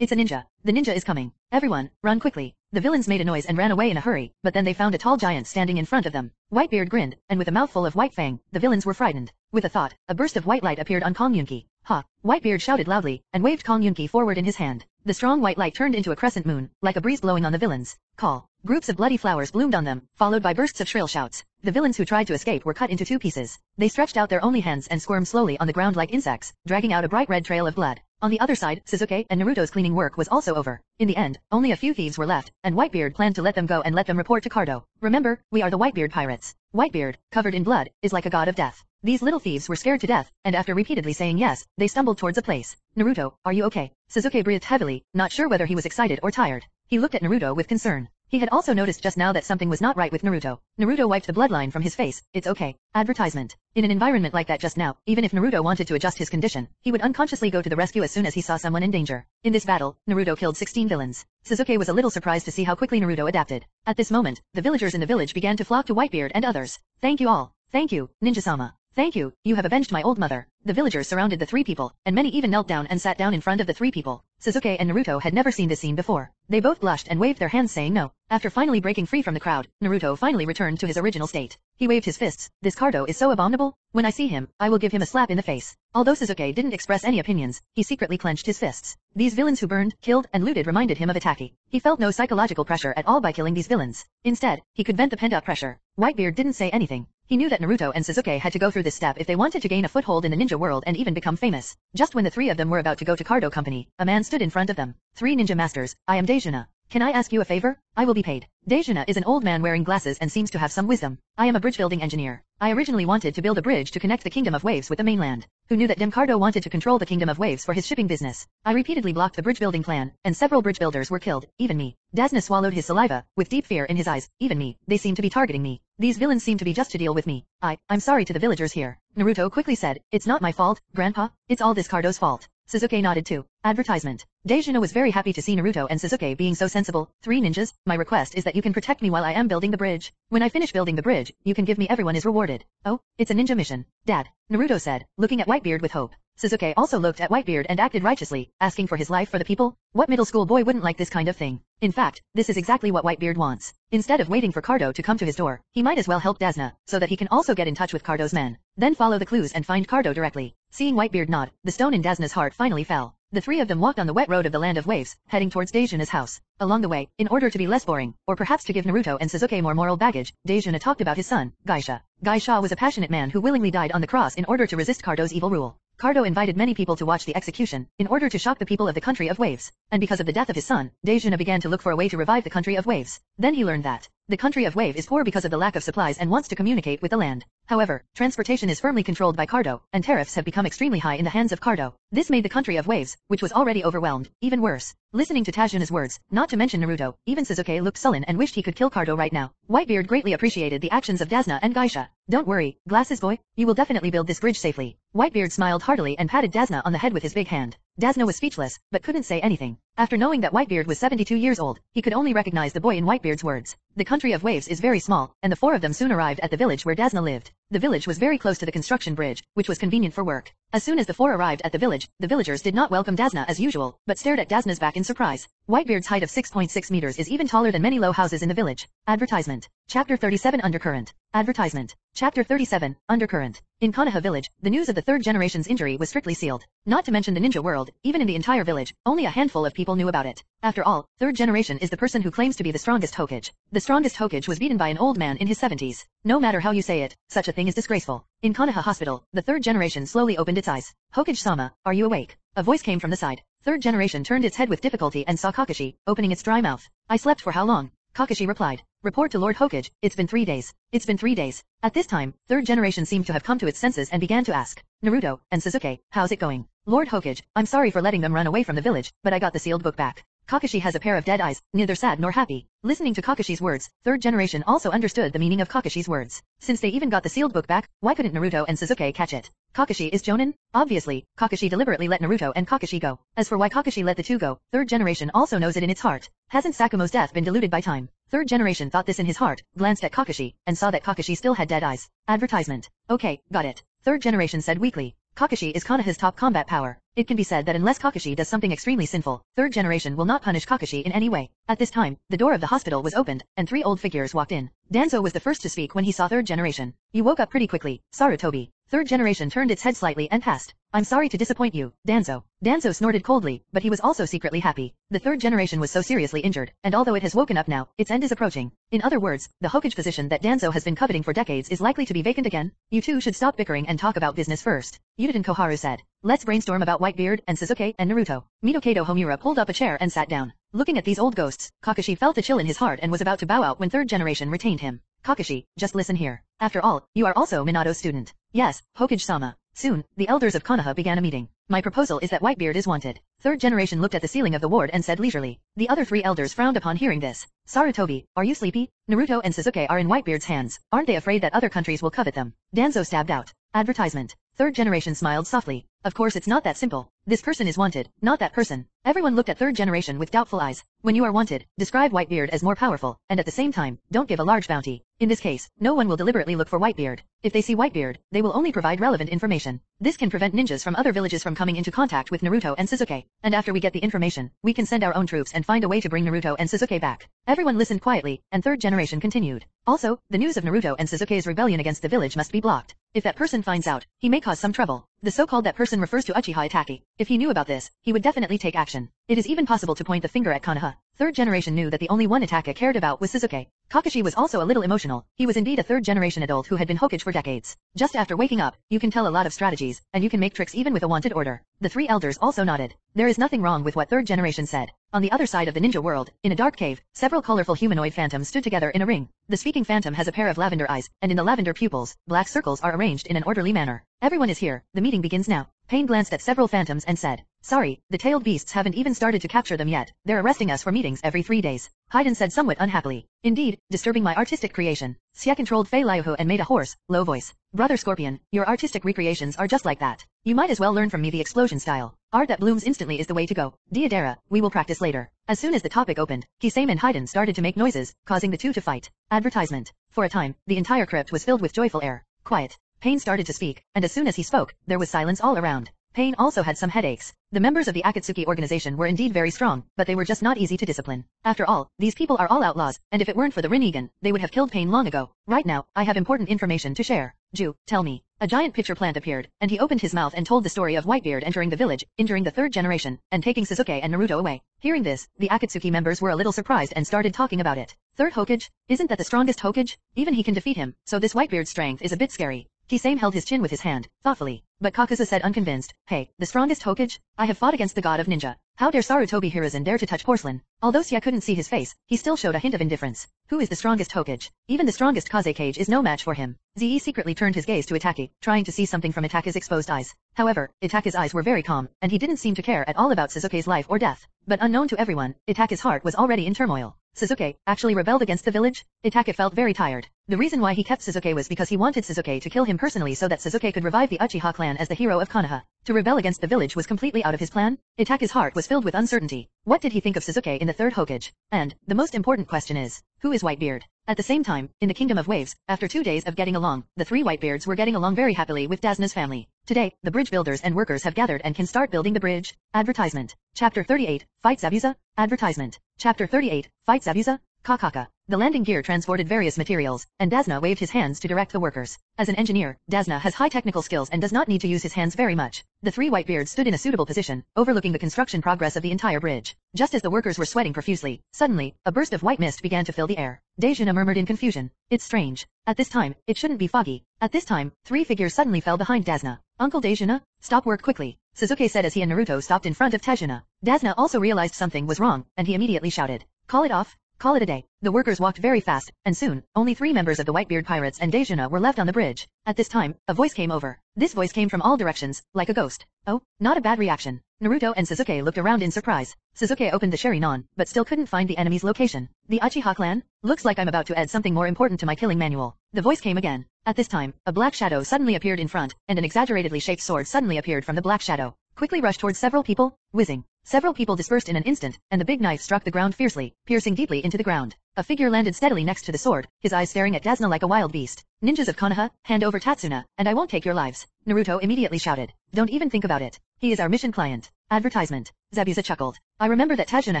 It's a ninja. The ninja is coming. Everyone, run quickly. The villains made a noise and ran away in a hurry, but then they found a tall giant standing in front of them. Whitebeard grinned, and with a mouthful of white fang, the villains were frightened. With a thought, a burst of white light appeared on Kong Yunki. Ha! Whitebeard shouted loudly, and waved Kong Yunki forward in his hand. The strong white light turned into a crescent moon, like a breeze blowing on the villains. Call. Groups of bloody flowers bloomed on them, followed by bursts of shrill shouts. The villains who tried to escape were cut into two pieces. They stretched out their only hands and squirmed slowly on the ground like insects, dragging out a bright red trail of blood. On the other side, Sasuke and Naruto's cleaning work was also over. In the end, only a few thieves were left, and Whitebeard planned to let them go and let them report to Cardo. Remember, we are the Whitebeard pirates. Whitebeard, covered in blood, is like a god of death. These little thieves were scared to death, and after repeatedly saying yes, they stumbled towards a place. Naruto, are you okay? Sasuke breathed heavily, not sure whether he was excited or tired. He looked at Naruto with concern. He had also noticed just now that something was not right with Naruto. Naruto wiped the bloodline from his face. It's okay. Advertisement. In an environment like that just now, even if Naruto wanted to adjust his condition, he would unconsciously go to the rescue as soon as he saw someone in danger. In this battle, Naruto killed 16 villains. Sasuke was a little surprised to see how quickly Naruto adapted. At this moment, the villagers in the village began to flock to Whitebeard and others. Thank you all. Thank you, Ninja-sama. Thank you, you have avenged my old mother. The villagers surrounded the three people, and many even knelt down and sat down in front of the three people. Sasuke and Naruto had never seen this scene before. They both blushed and waved their hands saying no. After finally breaking free from the crowd, Naruto finally returned to his original state. He waved his fists. This Cardo is so abominable. When I see him, I will give him a slap in the face. Although Sasuke didn't express any opinions, he secretly clenched his fists. These villains who burned, killed, and looted reminded him of Itachi. He felt no psychological pressure at all by killing these villains. Instead, he could vent the pent-up pressure. Whitebeard didn't say anything. He knew that Naruto and Sasuke had to go through this step if they wanted to gain a foothold in the ninja world and even become famous. Just when the three of them were about to go to Cardo Company, a man stood in front of them. Three ninja masters, I am Dejuna. Can I ask you a favor? I will be paid. Dejuna is an old man wearing glasses and seems to have some wisdom. I am a bridge building engineer. I originally wanted to build a bridge to connect the Kingdom of Waves with the mainland. Who knew that Demcardo wanted to control the Kingdom of Waves for his shipping business? I repeatedly blocked the bridge building plan, and several bridge builders were killed, even me. Dasna swallowed his saliva, with deep fear in his eyes, even me. They seem to be targeting me. These villains seem to be just to deal with me. I, I'm sorry to the villagers here. Naruto quickly said, it's not my fault, grandpa, it's all this Cardo's fault. Sasuke nodded too. Advertisement. Dejuna was very happy to see Naruto and Sasuke being so sensible. Three ninjas, my request is that you can protect me while I am building the bridge. When I finish building the bridge, you can give me everyone is rewarded. Oh, it's a ninja mission. Dad. Naruto said, looking at Whitebeard with hope. Sasuke also looked at Whitebeard and acted righteously, asking for his life for the people. What middle school boy wouldn't like this kind of thing? In fact, this is exactly what Whitebeard wants. Instead of waiting for Cardo to come to his door, he might as well help Dasna, so that he can also get in touch with Cardo's men. Then follow the clues and find Cardo directly. Seeing Whitebeard nod, the stone in Dasna's heart finally fell. The three of them walked on the wet road of the Land of Waves, heading towards Dejuna's house. Along the way, in order to be less boring, or perhaps to give Naruto and Sasuke more moral baggage, Dejuna talked about his son, Gaisha. Gaisha was a passionate man who willingly died on the cross in order to resist Cardo's evil rule. Cardo invited many people to watch the execution, in order to shock the people of the country of waves. And because of the death of his son, Dejuna began to look for a way to revive the country of waves. Then he learned that the country of wave is poor because of the lack of supplies and wants to communicate with the land. However, transportation is firmly controlled by Cardo, and tariffs have become extremely high in the hands of Cardo. This made the country of waves, which was already overwhelmed, even worse. Listening to Tajuna's words, not to mention Naruto, even Sasuke looked sullen and wished he could kill Cardo right now. Whitebeard greatly appreciated the actions of Dasna and Gaisha. Don't worry, Glasses boy, you will definitely build this bridge safely. Whitebeard smiled heartily and patted Dasna on the head with his big hand. Dasna was speechless, but couldn't say anything. After knowing that Whitebeard was 72 years old, he could only recognize the boy in Whitebeard's words. The country of waves is very small, and the four of them soon arrived at the village where Dasna lived. The village was very close to the construction bridge, which was convenient for work. As soon as the four arrived at the village, the villagers did not welcome Dasna as usual, but stared at Dasna's back in surprise. Whitebeard's height of 6.6 meters is even taller than many low houses in the village. Advertisement. Chapter 37 Undercurrent. Advertisement. Chapter 37 Undercurrent. In Konoha village, the news of the third generation's injury was strictly sealed. Not to mention the ninja world, even in the entire village, only a handful of people knew about it. After all, third generation is the person who claims to be the strongest Hokage. The strongest Hokage was beaten by an old man in his 70s. No matter how you say it, such a thing is disgraceful. In Konoha hospital, the third generation slowly opened its eyes. Hokage-sama, are you awake? A voice came from the side. Third generation turned its head with difficulty and saw Kakashi, opening its dry mouth. I slept for how long? Kakashi replied. Report to Lord Hokage, it's been three days. It's been three days. At this time, third generation seemed to have come to its senses and began to ask, Naruto, and Sasuke, how's it going? Lord Hokage, I'm sorry for letting them run away from the village, but I got the sealed book back. Kakashi has a pair of dead eyes, neither sad nor happy. Listening to Kakashi's words, third generation also understood the meaning of Kakashi's words. Since they even got the sealed book back, why couldn't Naruto and Sasuke catch it? Kakashi is Jonin? Obviously, Kakashi deliberately let Naruto and Kakashi go. As for why Kakashi let the two go, third generation also knows it in its heart. Hasn't Sakumo's death been diluted by time? Third generation thought this in his heart, glanced at Kakashi, and saw that Kakashi still had dead eyes. Advertisement. Okay, got it. Third generation said weakly. Kakashi is Konoha's top combat power. It can be said that unless Kakashi does something extremely sinful, third generation will not punish Kakashi in any way. At this time, the door of the hospital was opened, and three old figures walked in. Danzo was the first to speak when he saw third generation. You woke up pretty quickly, Sarutobi. Third generation turned its head slightly and passed. I'm sorry to disappoint you, Danzo. Danzo snorted coldly, but he was also secretly happy. The third generation was so seriously injured, and although it has woken up now, its end is approaching. In other words, the Hokage position that Danzo has been coveting for decades is likely to be vacant again. You two should stop bickering and talk about business first. Yudin Koharu said. Let's brainstorm about Whitebeard and Sasuke and Naruto. Mitokado Homura pulled up a chair and sat down. Looking at these old ghosts, Kakashi felt a chill in his heart and was about to bow out when third generation retained him. Kakashi, just listen here. After all, you are also Minato's student. Yes, Hokage-sama. Soon, the elders of Konoha began a meeting. My proposal is that Whitebeard is wanted. Third generation looked at the ceiling of the ward and said leisurely. The other three elders frowned upon hearing this. Sarutobi, are you sleepy? Naruto and Sasuke are in Whitebeard's hands. Aren't they afraid that other countries will covet them? Danzo stabbed out. Advertisement. Third generation smiled softly. Of course it's not that simple. This person is wanted, not that person. Everyone looked at third generation with doubtful eyes. When you are wanted, describe Whitebeard as more powerful, and at the same time, don't give a large bounty. In this case, no one will deliberately look for Whitebeard. If they see Whitebeard, they will only provide relevant information. This can prevent ninjas from other villages from coming into contact with Naruto and Sasuke. And after we get the information, we can send our own troops and find a way to bring Naruto and Sasuke back. Everyone listened quietly, and third generation continued. Also, the news of Naruto and Sasuke's rebellion against the village must be blocked. If that person finds out, he may cause some trouble. The so-called that person refers to Uchiha Itachi. If he knew about this, he would definitely take action. It is even possible to point the finger at Konoha. Third generation knew that the only one Itachi cared about was Sasuke. Kakashi was also a little emotional. He was indeed a third generation adult who had been Hokage for decades. Just after waking up, you can tell a lot of strategies, and you can make tricks even with a wanted order. The three elders also nodded. There is nothing wrong with what third generation said. On the other side of the ninja world, in a dark cave, several colorful humanoid phantoms stood together in a ring. The speaking phantom has a pair of lavender eyes, and in the lavender pupils, black circles are arranged in an orderly manner. Everyone is here, the meeting begins now. Pain glanced at several phantoms and said, Sorry, the tailed beasts haven't even started to capture them yet, they're arresting us for meetings every three days. Hidan said somewhat unhappily. Indeed, disturbing my artistic creation. Xia controlled Fei Liuhu and made a hoarse, low voice. Brother Scorpion, your artistic recreations are just like that. You might as well learn from me the explosion style. Art that blooms instantly is the way to go. Deidara, we will practice later. As soon as the topic opened, Kisame and Hidan started to make noises, causing the two to fight. Advertisement. For a time, the entire crypt was filled with joyful air. Quiet. Pain started to speak, and as soon as he spoke, there was silence all around. Pain also had some headaches. The members of the Akatsuki organization were indeed very strong, but they were just not easy to discipline. After all, these people are all outlaws, and if it weren't for the Rinnegan, they would have killed Pain long ago. Right now, I have important information to share. Ju, tell me. A giant pitcher plant appeared, and he opened his mouth and told the story of Whitebeard entering the village, injuring the third generation, and taking Sasuke and Naruto away. Hearing this, the Akatsuki members were a little surprised and started talking about it. Third Hokage? Isn't that the strongest Hokage? Even he can defeat him, so this Whitebeard's strength is a bit scary. Kisame held his chin with his hand, thoughtfully. But Kakuzu said unconvinced, Hey, the strongest Hokage? I have fought against the god of ninja. How dare Sarutobi Hiruzen dare to touch porcelain? Although Sia couldn't see his face, he still showed a hint of indifference. Who is the strongest Hokage? Even the strongest Kazekage is no match for him. Ze secretly turned his gaze to Itachi, trying to see something from Itachi's exposed eyes. However, Itachi's eyes were very calm, and he didn't seem to care at all about Sasuke's life or death. But unknown to everyone, Itachi's heart was already in turmoil. Sasuke actually rebelled against the village? Itachi felt very tired. The reason why he kept Sasuke was because he wanted Sasuke to kill him personally so that Sasuke could revive the Uchiha clan as the hero of Konoha. To rebel against the village was completely out of his plan. Itachi's heart was filled with uncertainty. What did he think of Sasuke in the third Hokage? And, the most important question is, who is Whitebeard? At the same time, in the Kingdom of Waves, after two days of getting along, the three Whitebeards were getting along very happily with Dazna's family. Today, the bridge builders and workers have gathered and can start building the bridge. Advertisement. Chapter 38, Fight Zabuza. Advertisement. Chapter 38, Fight Zabuza. Kakaka. The landing gear transported various materials, and Dazna waved his hands to direct the workers. As an engineer, Dazna has high technical skills and does not need to use his hands very much. The three Whitebeards stood in a suitable position, overlooking the construction progress of the entire bridge. Just as the workers were sweating profusely, suddenly, a burst of white mist began to fill the air. Dejuna murmured in confusion. It's strange. At this time, it shouldn't be foggy. At this time, three figures suddenly fell behind Dazna. Uncle Dejuna, stop work quickly. Sasuke said as he and Naruto stopped in front of Tejuna. Dazna also realized something was wrong, and he immediately shouted. Call it off. Call it a day. The workers walked very fast, and soon, only three members of the Whitebeard pirates and Dejuna were left on the bridge. At this time, a voice came over. This voice came from all directions, like a ghost. Oh, not a bad reaction. Naruto and Sasuke looked around in surprise. Sasuke opened the Sharingan, but still couldn't find the enemy's location. The Uchiha clan? Looks like I'm about to add something more important to my killing manual. The voice came again. At this time, a black shadow suddenly appeared in front, and an exaggeratedly shaped sword suddenly appeared from the black shadow. Quickly rushed towards several people, whizzing. Several people dispersed in an instant, and the big knife struck the ground fiercely, piercing deeply into the ground. A figure landed steadily next to the sword, his eyes staring at Dazna like a wild beast. Ninjas of Konoha, hand over Tatsuna, and I won't take your lives. Naruto immediately shouted. Don't even think about it. He is our mission client. Advertisement. Zabuza chuckled. I remember that Tajuna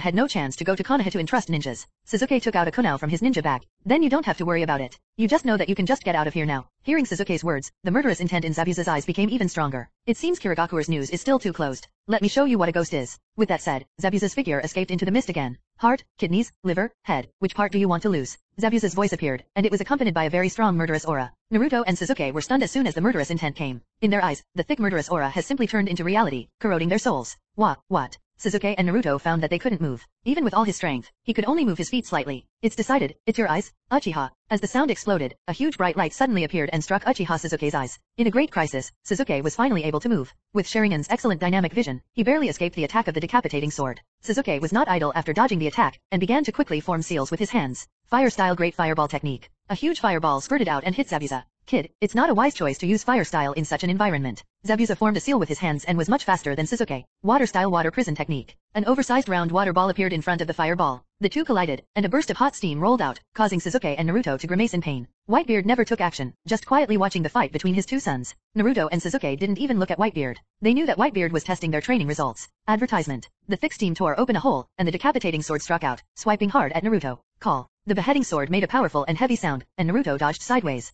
had no chance to go to Konoha to entrust ninjas. Sasuke took out a kunai from his ninja bag. Then you don't have to worry about it. You just know that you can just get out of here now. Hearing Sasuke's words, the murderous intent in Zabuza's eyes became even stronger. It seems Kirigakure's news is still too closed. Let me show you what a ghost is. With that said, Zabuza's figure escaped into the mist again. Heart, kidneys, liver, head, which part do you want to lose? Zabuza's voice appeared, and it was accompanied by a very strong murderous aura. Naruto and Sasuke were stunned as soon as the murderous intent came. In their eyes, the thick murderous aura has simply turned into reality, corroding their souls. What? What? Sasuke and Naruto found that they couldn't move. Even with all his strength, he could only move his feet slightly. It's decided, it's your eyes, Uchiha. As the sound exploded, a huge bright light suddenly appeared and struck Uchiha Sasuke's eyes. In a great crisis, Sasuke was finally able to move. With Sharingan's excellent dynamic vision, he barely escaped the attack of the decapitating sword. Sasuke was not idle after dodging the attack, and began to quickly form seals with his hands. Fire-style great fireball technique. A huge fireball spurted out and hit Zabuza. Kid, it's not a wise choice to use fire style in such an environment. Zabuza formed a seal with his hands and was much faster than Sasuke. Water style water prison technique. An oversized round water ball appeared in front of the fireball. The two collided, and a burst of hot steam rolled out, causing Sasuke and Naruto to grimace in pain. Whitebeard never took action, just quietly watching the fight between his two sons. Naruto and Sasuke didn't even look at Whitebeard. They knew that Whitebeard was testing their training results. Advertisement. The thick steam tore open a hole, and the decapitating sword struck out, swiping hard at Naruto. Call. The beheading sword made a powerful and heavy sound, and Naruto dodged sideways.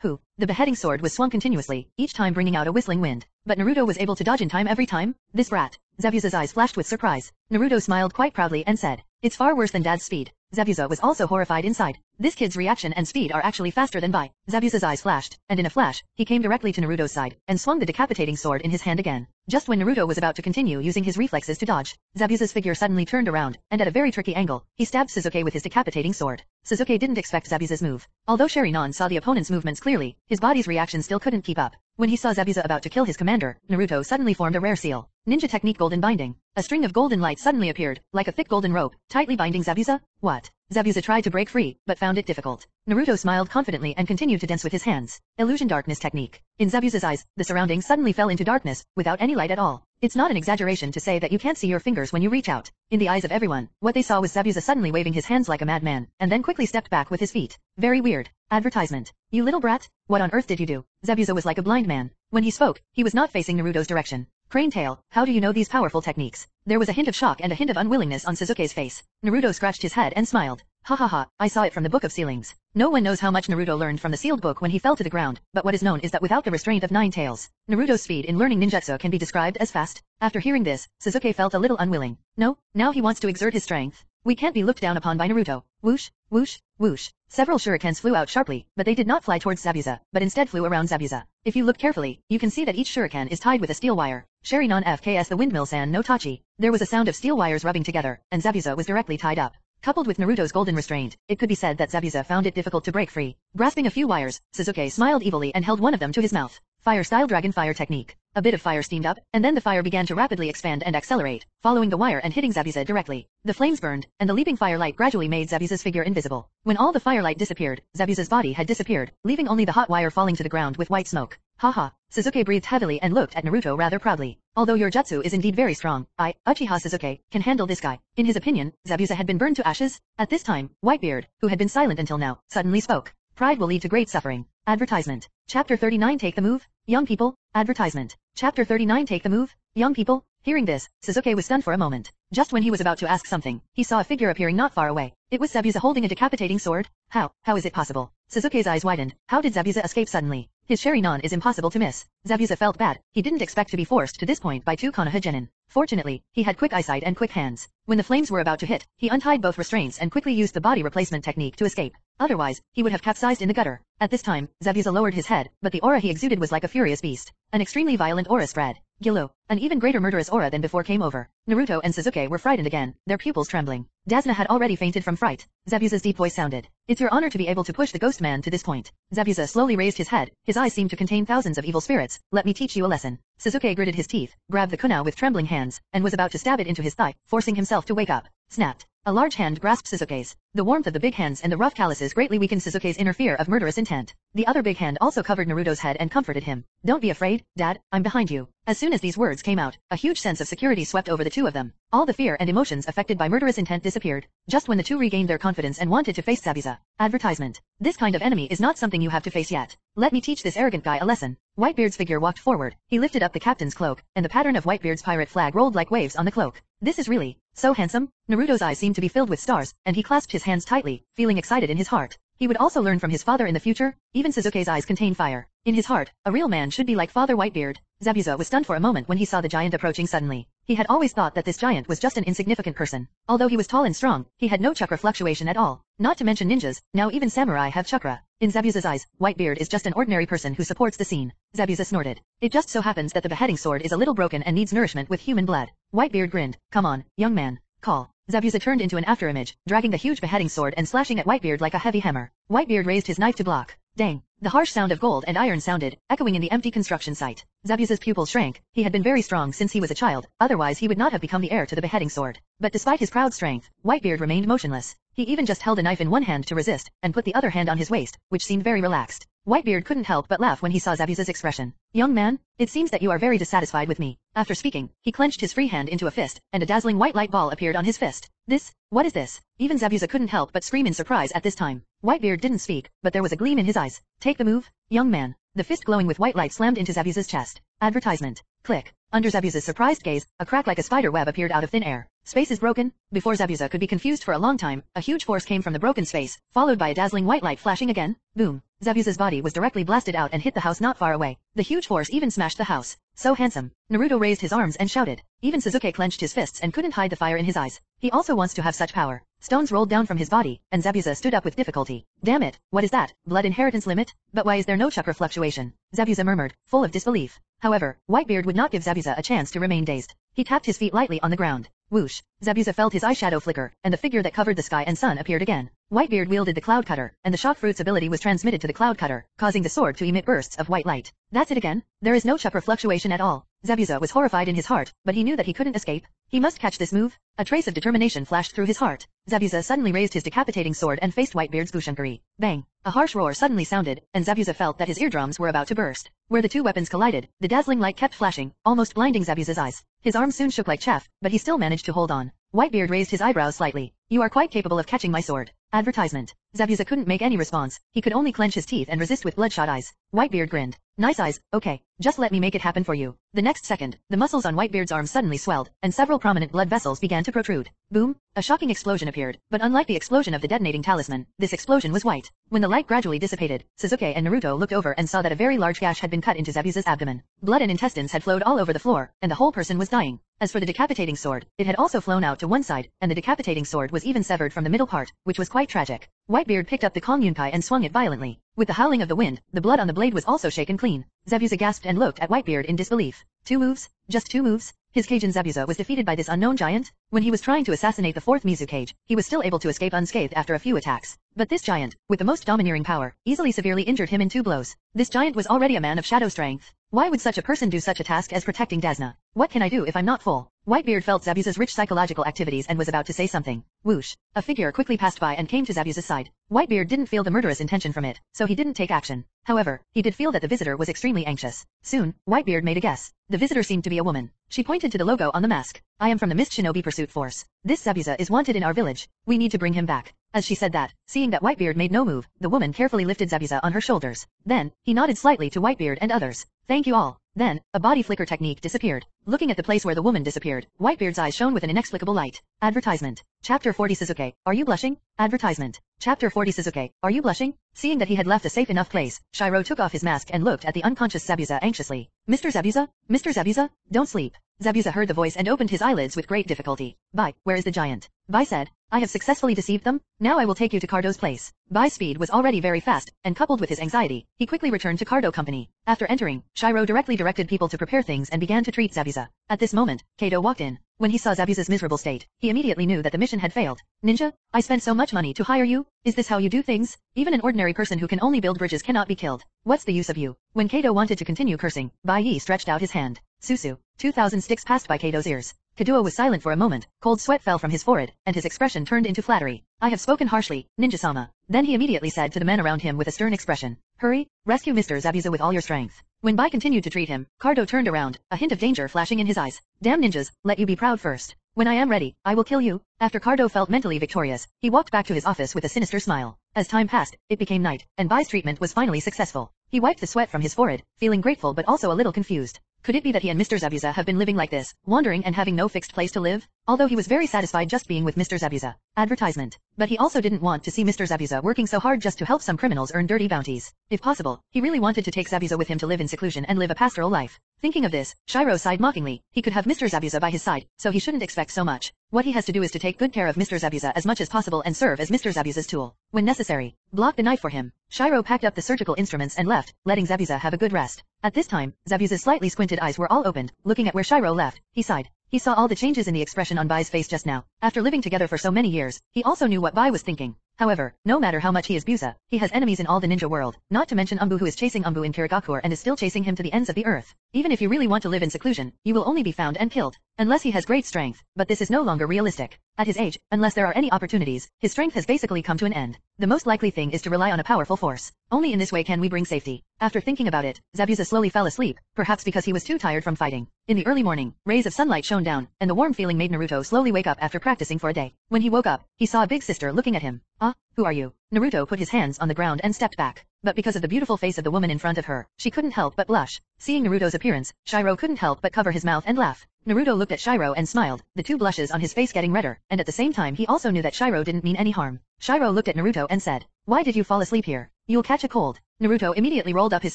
Who? The beheading sword was swung continuously, each time bringing out a whistling wind. But Naruto was able to dodge in time every time? This brat. Zabuza's eyes flashed with surprise. Naruto smiled quite proudly and said, It's far worse than Dad's speed. Zabuza was also horrified inside. This kid's reaction and speed are actually faster than Bai. Zabuza's eyes flashed, and in a flash, he came directly to Naruto's side, and swung the decapitating sword in his hand again. Just when Naruto was about to continue using his reflexes to dodge, Zabuza's figure suddenly turned around, and at a very tricky angle, he stabbed Sasuke with his decapitating sword. Sasuke didn't expect Zabuza's move. Although Sharingan saw the opponent's movements clearly, his body's reaction still couldn't keep up. When he saw Zabuza about to kill his commander, Naruto suddenly formed a rare seal. Ninja technique golden binding. A string of golden light suddenly appeared, like a thick golden rope, tightly binding Zabuza. What? Zabuza tried to break free, but found it difficult. Naruto smiled confidently and continued to dance with his hands. Illusion darkness technique. In Zabuza's eyes, the surroundings suddenly fell into darkness, without any light at all. It's not an exaggeration to say that you can't see your fingers when you reach out. In the eyes of everyone, what they saw was Zabuza suddenly waving his hands like a madman, and then quickly stepped back with his feet. Very weird. Advertisement. You little brat, what on earth did you do? Zabuza was like a blind man. When he spoke, he was not facing Naruto's direction. Crane tail, how do you know these powerful techniques? There was a hint of shock and a hint of unwillingness on Sasuke's face. Naruto scratched his head and smiled. Ha ha ha, I saw it from the Book of Sealings. No one knows how much Naruto learned from the sealed book when he fell to the ground, but what is known is that without the restraint of nine tails, Naruto's speed in learning ninjutsu can be described as fast. After hearing this, Sasuke felt a little unwilling. No, now he wants to exert his strength. We can't be looked down upon by Naruto. Whoosh, whoosh, whoosh. Several shurikens flew out sharply, but they did not fly towards Zabuza, but instead flew around Zabuza. If you look carefully, you can see that each shuriken is tied with a steel wire. Sharingan FKS the windmill san no tachi. There was a sound of steel wires rubbing together, and Zabuza was directly tied up. Coupled with Naruto's golden restraint, it could be said that Zabuza found it difficult to break free. Grasping a few wires, Sasuke smiled evilly and held one of them to his mouth. Fire-style dragon fire technique. A bit of fire steamed up, and then the fire began to rapidly expand and accelerate, following the wire and hitting Zabuza directly. The flames burned, and the leaping firelight gradually made Zabuza's figure invisible. When all the firelight disappeared, Zabuza's body had disappeared, leaving only the hot wire falling to the ground with white smoke. Haha. Sasuke breathed heavily and looked at Naruto rather proudly. Although your jutsu is indeed very strong, I, Uchiha Sasuke, can handle this guy. In his opinion, Zabuza had been burned to ashes. At this time, Whitebeard, who had been silent until now, suddenly spoke. Pride will lead to great suffering. Advertisement. Chapter 39 Take the Move, Young People. Advertisement. Chapter 39 Take the Move, Young People. Hearing this, Sasuke was stunned for a moment. Just when he was about to ask something, he saw a figure appearing not far away. It was Zabuza holding a decapitating sword. How, how is it possible? Sasuke's eyes widened. How did Zabuza escape suddenly? His Sharingan is impossible to miss. Zabuza felt bad. He didn't expect to be forced to this point by two Konoha genin. Fortunately, he had quick eyesight and quick hands. When the flames were about to hit, he untied both restraints and quickly used the body replacement technique to escape. Otherwise, he would have capsized in the gutter. At this time, Zabuza lowered his head, but the aura he exuded was like a furious beast. An extremely violent aura spread. Gilo, an even greater murderous aura than before came over. Naruto and Sasuke were frightened again, their pupils trembling. Dasna had already fainted from fright. Zabuza's deep voice sounded. It's your honor to be able to push the ghost man to this point. Zabuza slowly raised his head, his eyes seemed to contain thousands of evil spirits. Let me teach you a lesson. Sasuke gritted his teeth, grabbed the kunai with trembling hands, and was about to stab it into his thigh, forcing himself to wake up. Snapped. A large hand grasped Sasuke's. The warmth of the big hands and the rough calluses greatly weakened Sasuke's inner fear of murderous intent. The other big hand also covered Naruto's head and comforted him. Don't be afraid, Dad, I'm behind you. As soon as these words came out, a huge sense of security swept over the two of them. All the fear and emotions affected by murderous intent disappeared, just when the two regained their confidence and wanted to face Zabuza. Advertisement. This kind of enemy is not something you have to face yet. Let me teach this arrogant guy a lesson. Whitebeard's figure walked forward. He lifted up the captain's cloak, and the pattern of Whitebeard's pirate flag rolled like waves on the cloak. This is really so handsome. Naruto's eyes seemed to be filled with stars, and he clasped his hands tightly, feeling excited in his heart. He would also learn from his father in the future. Even Sasuke's eyes contain fire. In his heart, a real man should be like Father Whitebeard. Zabuza was stunned for a moment when he saw the giant approaching suddenly. He had always thought that this giant was just an insignificant person. Although he was tall and strong, he had no chakra fluctuation at all. Not to mention ninjas, now even samurai have chakra. In Zabuza's eyes, Whitebeard is just an ordinary person who supports the scene. Zabuza snorted. It just so happens that the beheading sword is a little broken and needs nourishment with human blood. Whitebeard grinned. Come on, young man. Call. Zabuza turned into an afterimage, dragging the huge beheading sword and slashing at Whitebeard like a heavy hammer. Whitebeard raised his knife to block. Dang. The harsh sound of gold and iron sounded, echoing in the empty construction site. Zabuza's pupils shrank. He had been very strong since he was a child, otherwise he would not have become the heir to the beheading sword. But despite his proud strength, Whitebeard remained motionless. He even just held a knife in one hand to resist, and put the other hand on his waist, which seemed very relaxed. Whitebeard couldn't help but laugh when he saw Zabuza's expression. Young man, it seems that you are very dissatisfied with me. After speaking, he clenched his free hand into a fist, and a dazzling white light ball appeared on his fist. This, what is this? Even Zabuza couldn't help but scream in surprise at this time. Whitebeard didn't speak, but there was a gleam in his eyes. Take the move, young man. The fist glowing with white light slammed into Zabuza's chest. Advertisement. Click. Under Zabuza's surprised gaze, a crack like a spider web appeared out of thin air. Space is broken. Before Zabuza could be confused for a long time, a huge force came from the broken space, followed by a dazzling white light flashing again. Boom. Zabuza's body was directly blasted out and hit the house not far away. The huge force even smashed the house. So handsome. Naruto raised his arms and shouted. Even Sasuke clenched his fists and couldn't hide the fire in his eyes. He also wants to have such power. Stones rolled down from his body, and Zabuza stood up with difficulty. Damn it, what is that? Blood inheritance limit? But why is there no chakra fluctuation? Zabuza murmured, full of disbelief. However, Whitebeard would not give Zabuza a chance to remain dazed. He tapped his feet lightly on the ground. Whoosh! Zabuza felt his eyeshadow flicker, and the figure that covered the sky and sun appeared again. Whitebeard wielded the Cloud Cutter, and the Shock Fruit's ability was transmitted to the Cloud Cutter, causing the sword to emit bursts of white light. That's it again? There is no chakra fluctuation at all. Zabuza was horrified in his heart, but he knew that he couldn't escape. He must catch this move. A trace of determination flashed through his heart. Zabuza suddenly raised his decapitating sword and faced Whitebeard's Bushunkari. Bang! A harsh roar suddenly sounded, and Zabuza felt that his eardrums were about to burst. Where the two weapons collided, the dazzling light kept flashing, almost blinding Zabuza's eyes. His arms soon shook like chaff, but he still managed to hold on. Whitebeard raised his eyebrows slightly. You are quite capable of catching my sword. Advertisement. Zabuza couldn't make any response. He could only clench his teeth and resist with bloodshot eyes. Whitebeard grinned. Nice eyes, okay. Just let me make it happen for you. The next second, the muscles on Whitebeard's arm suddenly swelled, and several prominent blood vessels began to protrude. Boom! A shocking explosion appeared, but unlike the explosion of the detonating talisman, this explosion was white. When the light gradually dissipated, Sasuke and Naruto looked over and saw that a very large gash had been cut into Zabuza's abdomen. Blood and intestines had flowed all over the floor, and the whole person was dying. As for the decapitating sword, it had also flown out to one side, and the decapitating sword was even severed from the middle part, which was quite tragic. Whitebeard picked up the Kong Yunkai and swung it violently. With the howling of the wind, the blood on the blade was also shaken clean. Zabuza gasped and looked at Whitebeard in disbelief. Two moves? Just two moves? His Kajin Zabuza was defeated by this unknown giant? When he was trying to assassinate the fourth Mizukage, he was still able to escape unscathed after a few attacks. But this giant, with the most domineering power, easily severely injured him in two blows. This giant was already a man of shadow strength. Why would such a person do such a task as protecting Dazna? What can I do if I'm not full? Whitebeard felt Zabuza's rich psychological activities and was about to say something. Whoosh. A figure quickly passed by and came to Zabuza's side. Whitebeard didn't feel the murderous intention from it, so he didn't take action. However, he did feel that the visitor was extremely anxious. Soon, Whitebeard made a guess. The visitor seemed to be a woman. She pointed to the logo on the mask. I am from the Mist Shinobi Pursuit Force. This Zabuza is wanted in our village. We need to bring him back. As she said that, seeing that Whitebeard made no move, the woman carefully lifted Zabuza on her shoulders. Then, he nodded slightly to Whitebeard and others. Thank you all. Then, a body flicker technique disappeared. Looking at the place where the woman disappeared, Whitebeard's eyes shone with an inexplicable light. Advertisement. Chapter 40 Sasuke, are you blushing? Advertisement. Chapter 40 Sasuke, are you blushing? Seeing that he had left a safe enough place, Shiro took off his mask and looked at the unconscious Zabuza anxiously. Mr. Zabuza? Mr. Zabuza? Don't sleep. Zabuza heard the voice and opened his eyelids with great difficulty. Bai, where is the giant? Bai said, I have successfully deceived them, now I will take you to Cardo's place. Bai's speed was already very fast, and coupled with his anxiety, he quickly returned to Cardo Company. After entering, Shiro directly directed people to prepare things and began to treat Zabuza. At this moment, Kado walked in. When he saw Zabuza's miserable state, he immediately knew that the mission had failed. Ninja, I spent so much money to hire you, is this how you do things? Even an ordinary person who can only build bridges cannot be killed. What's the use of you? When Kato wanted to continue cursing, Bai Yi stretched out his hand. Susu, 2,000 sticks passed by Kato's ears. Kaduo was silent for a moment, cold sweat fell from his forehead, and his expression turned into flattery. I have spoken harshly, Ninja-sama. Then he immediately said to the men around him with a stern expression, Hurry, rescue Mr. Zabuza with all your strength. When Bai continued to treat him, Cardo turned around, a hint of danger flashing in his eyes. Damn ninjas, let you be proud first. When I am ready, I will kill you. After Cardo felt mentally victorious, he walked back to his office with a sinister smile. As time passed, it became night, and Bai's treatment was finally successful. He wiped the sweat from his forehead, feeling grateful but also a little confused. Could it be that he and Mr. Zabuza have been living like this, wandering and having no fixed place to live? although he was very satisfied just being with Mr. Zabuza. Advertisement. But he also didn't want to see Mr. Zabuza working so hard just to help some criminals earn dirty bounties. If possible, he really wanted to take Zabuza with him to live in seclusion and live a pastoral life. Thinking of this, Shiro sighed mockingly. He could have Mr. Zabuza by his side, so he shouldn't expect so much. What he has to do is to take good care of Mr. Zabuza as much as possible and serve as Mr. Zabuza's tool. When necessary, block the knife for him. Shiro packed up the surgical instruments and left, letting Zabuza have a good rest. At this time, Zabuza's slightly squinted eyes were all opened, looking at where Shiro left. He sighed. He saw all the changes in the expression on Bai's face just now. After living together for so many years, he also knew what Bai was thinking. However, no matter how much he is Busa, he has enemies in all the ninja world, not to mention Anbu who is chasing Anbu in Kirigakure and is still chasing him to the ends of the earth. Even if you really want to live in seclusion, you will only be found and killed, unless he has great strength, but this is no longer realistic. At his age, unless there are any opportunities, his strength has basically come to an end. The most likely thing is to rely on a powerful force. Only in this way can we bring safety. After thinking about it, Zabuza slowly fell asleep, perhaps because he was too tired from fighting. In the early morning, rays of sunlight shone down, and the warm feeling made Naruto slowly wake up after practicing for a day. When he woke up, he saw a big sister looking at him. Ah, who are you? Naruto put his hands on the ground and stepped back. But because of the beautiful face of the woman in front of her, she couldn't help but blush. Seeing Naruto's appearance, Shiro couldn't help but cover his mouth and laugh. Naruto looked at Shiro and smiled, the two blushes on his face getting redder, and at the same time he also knew that Shiro didn't mean any harm. Shiro looked at Naruto and said, Why did you fall asleep here? You'll catch a cold. Naruto immediately rolled up his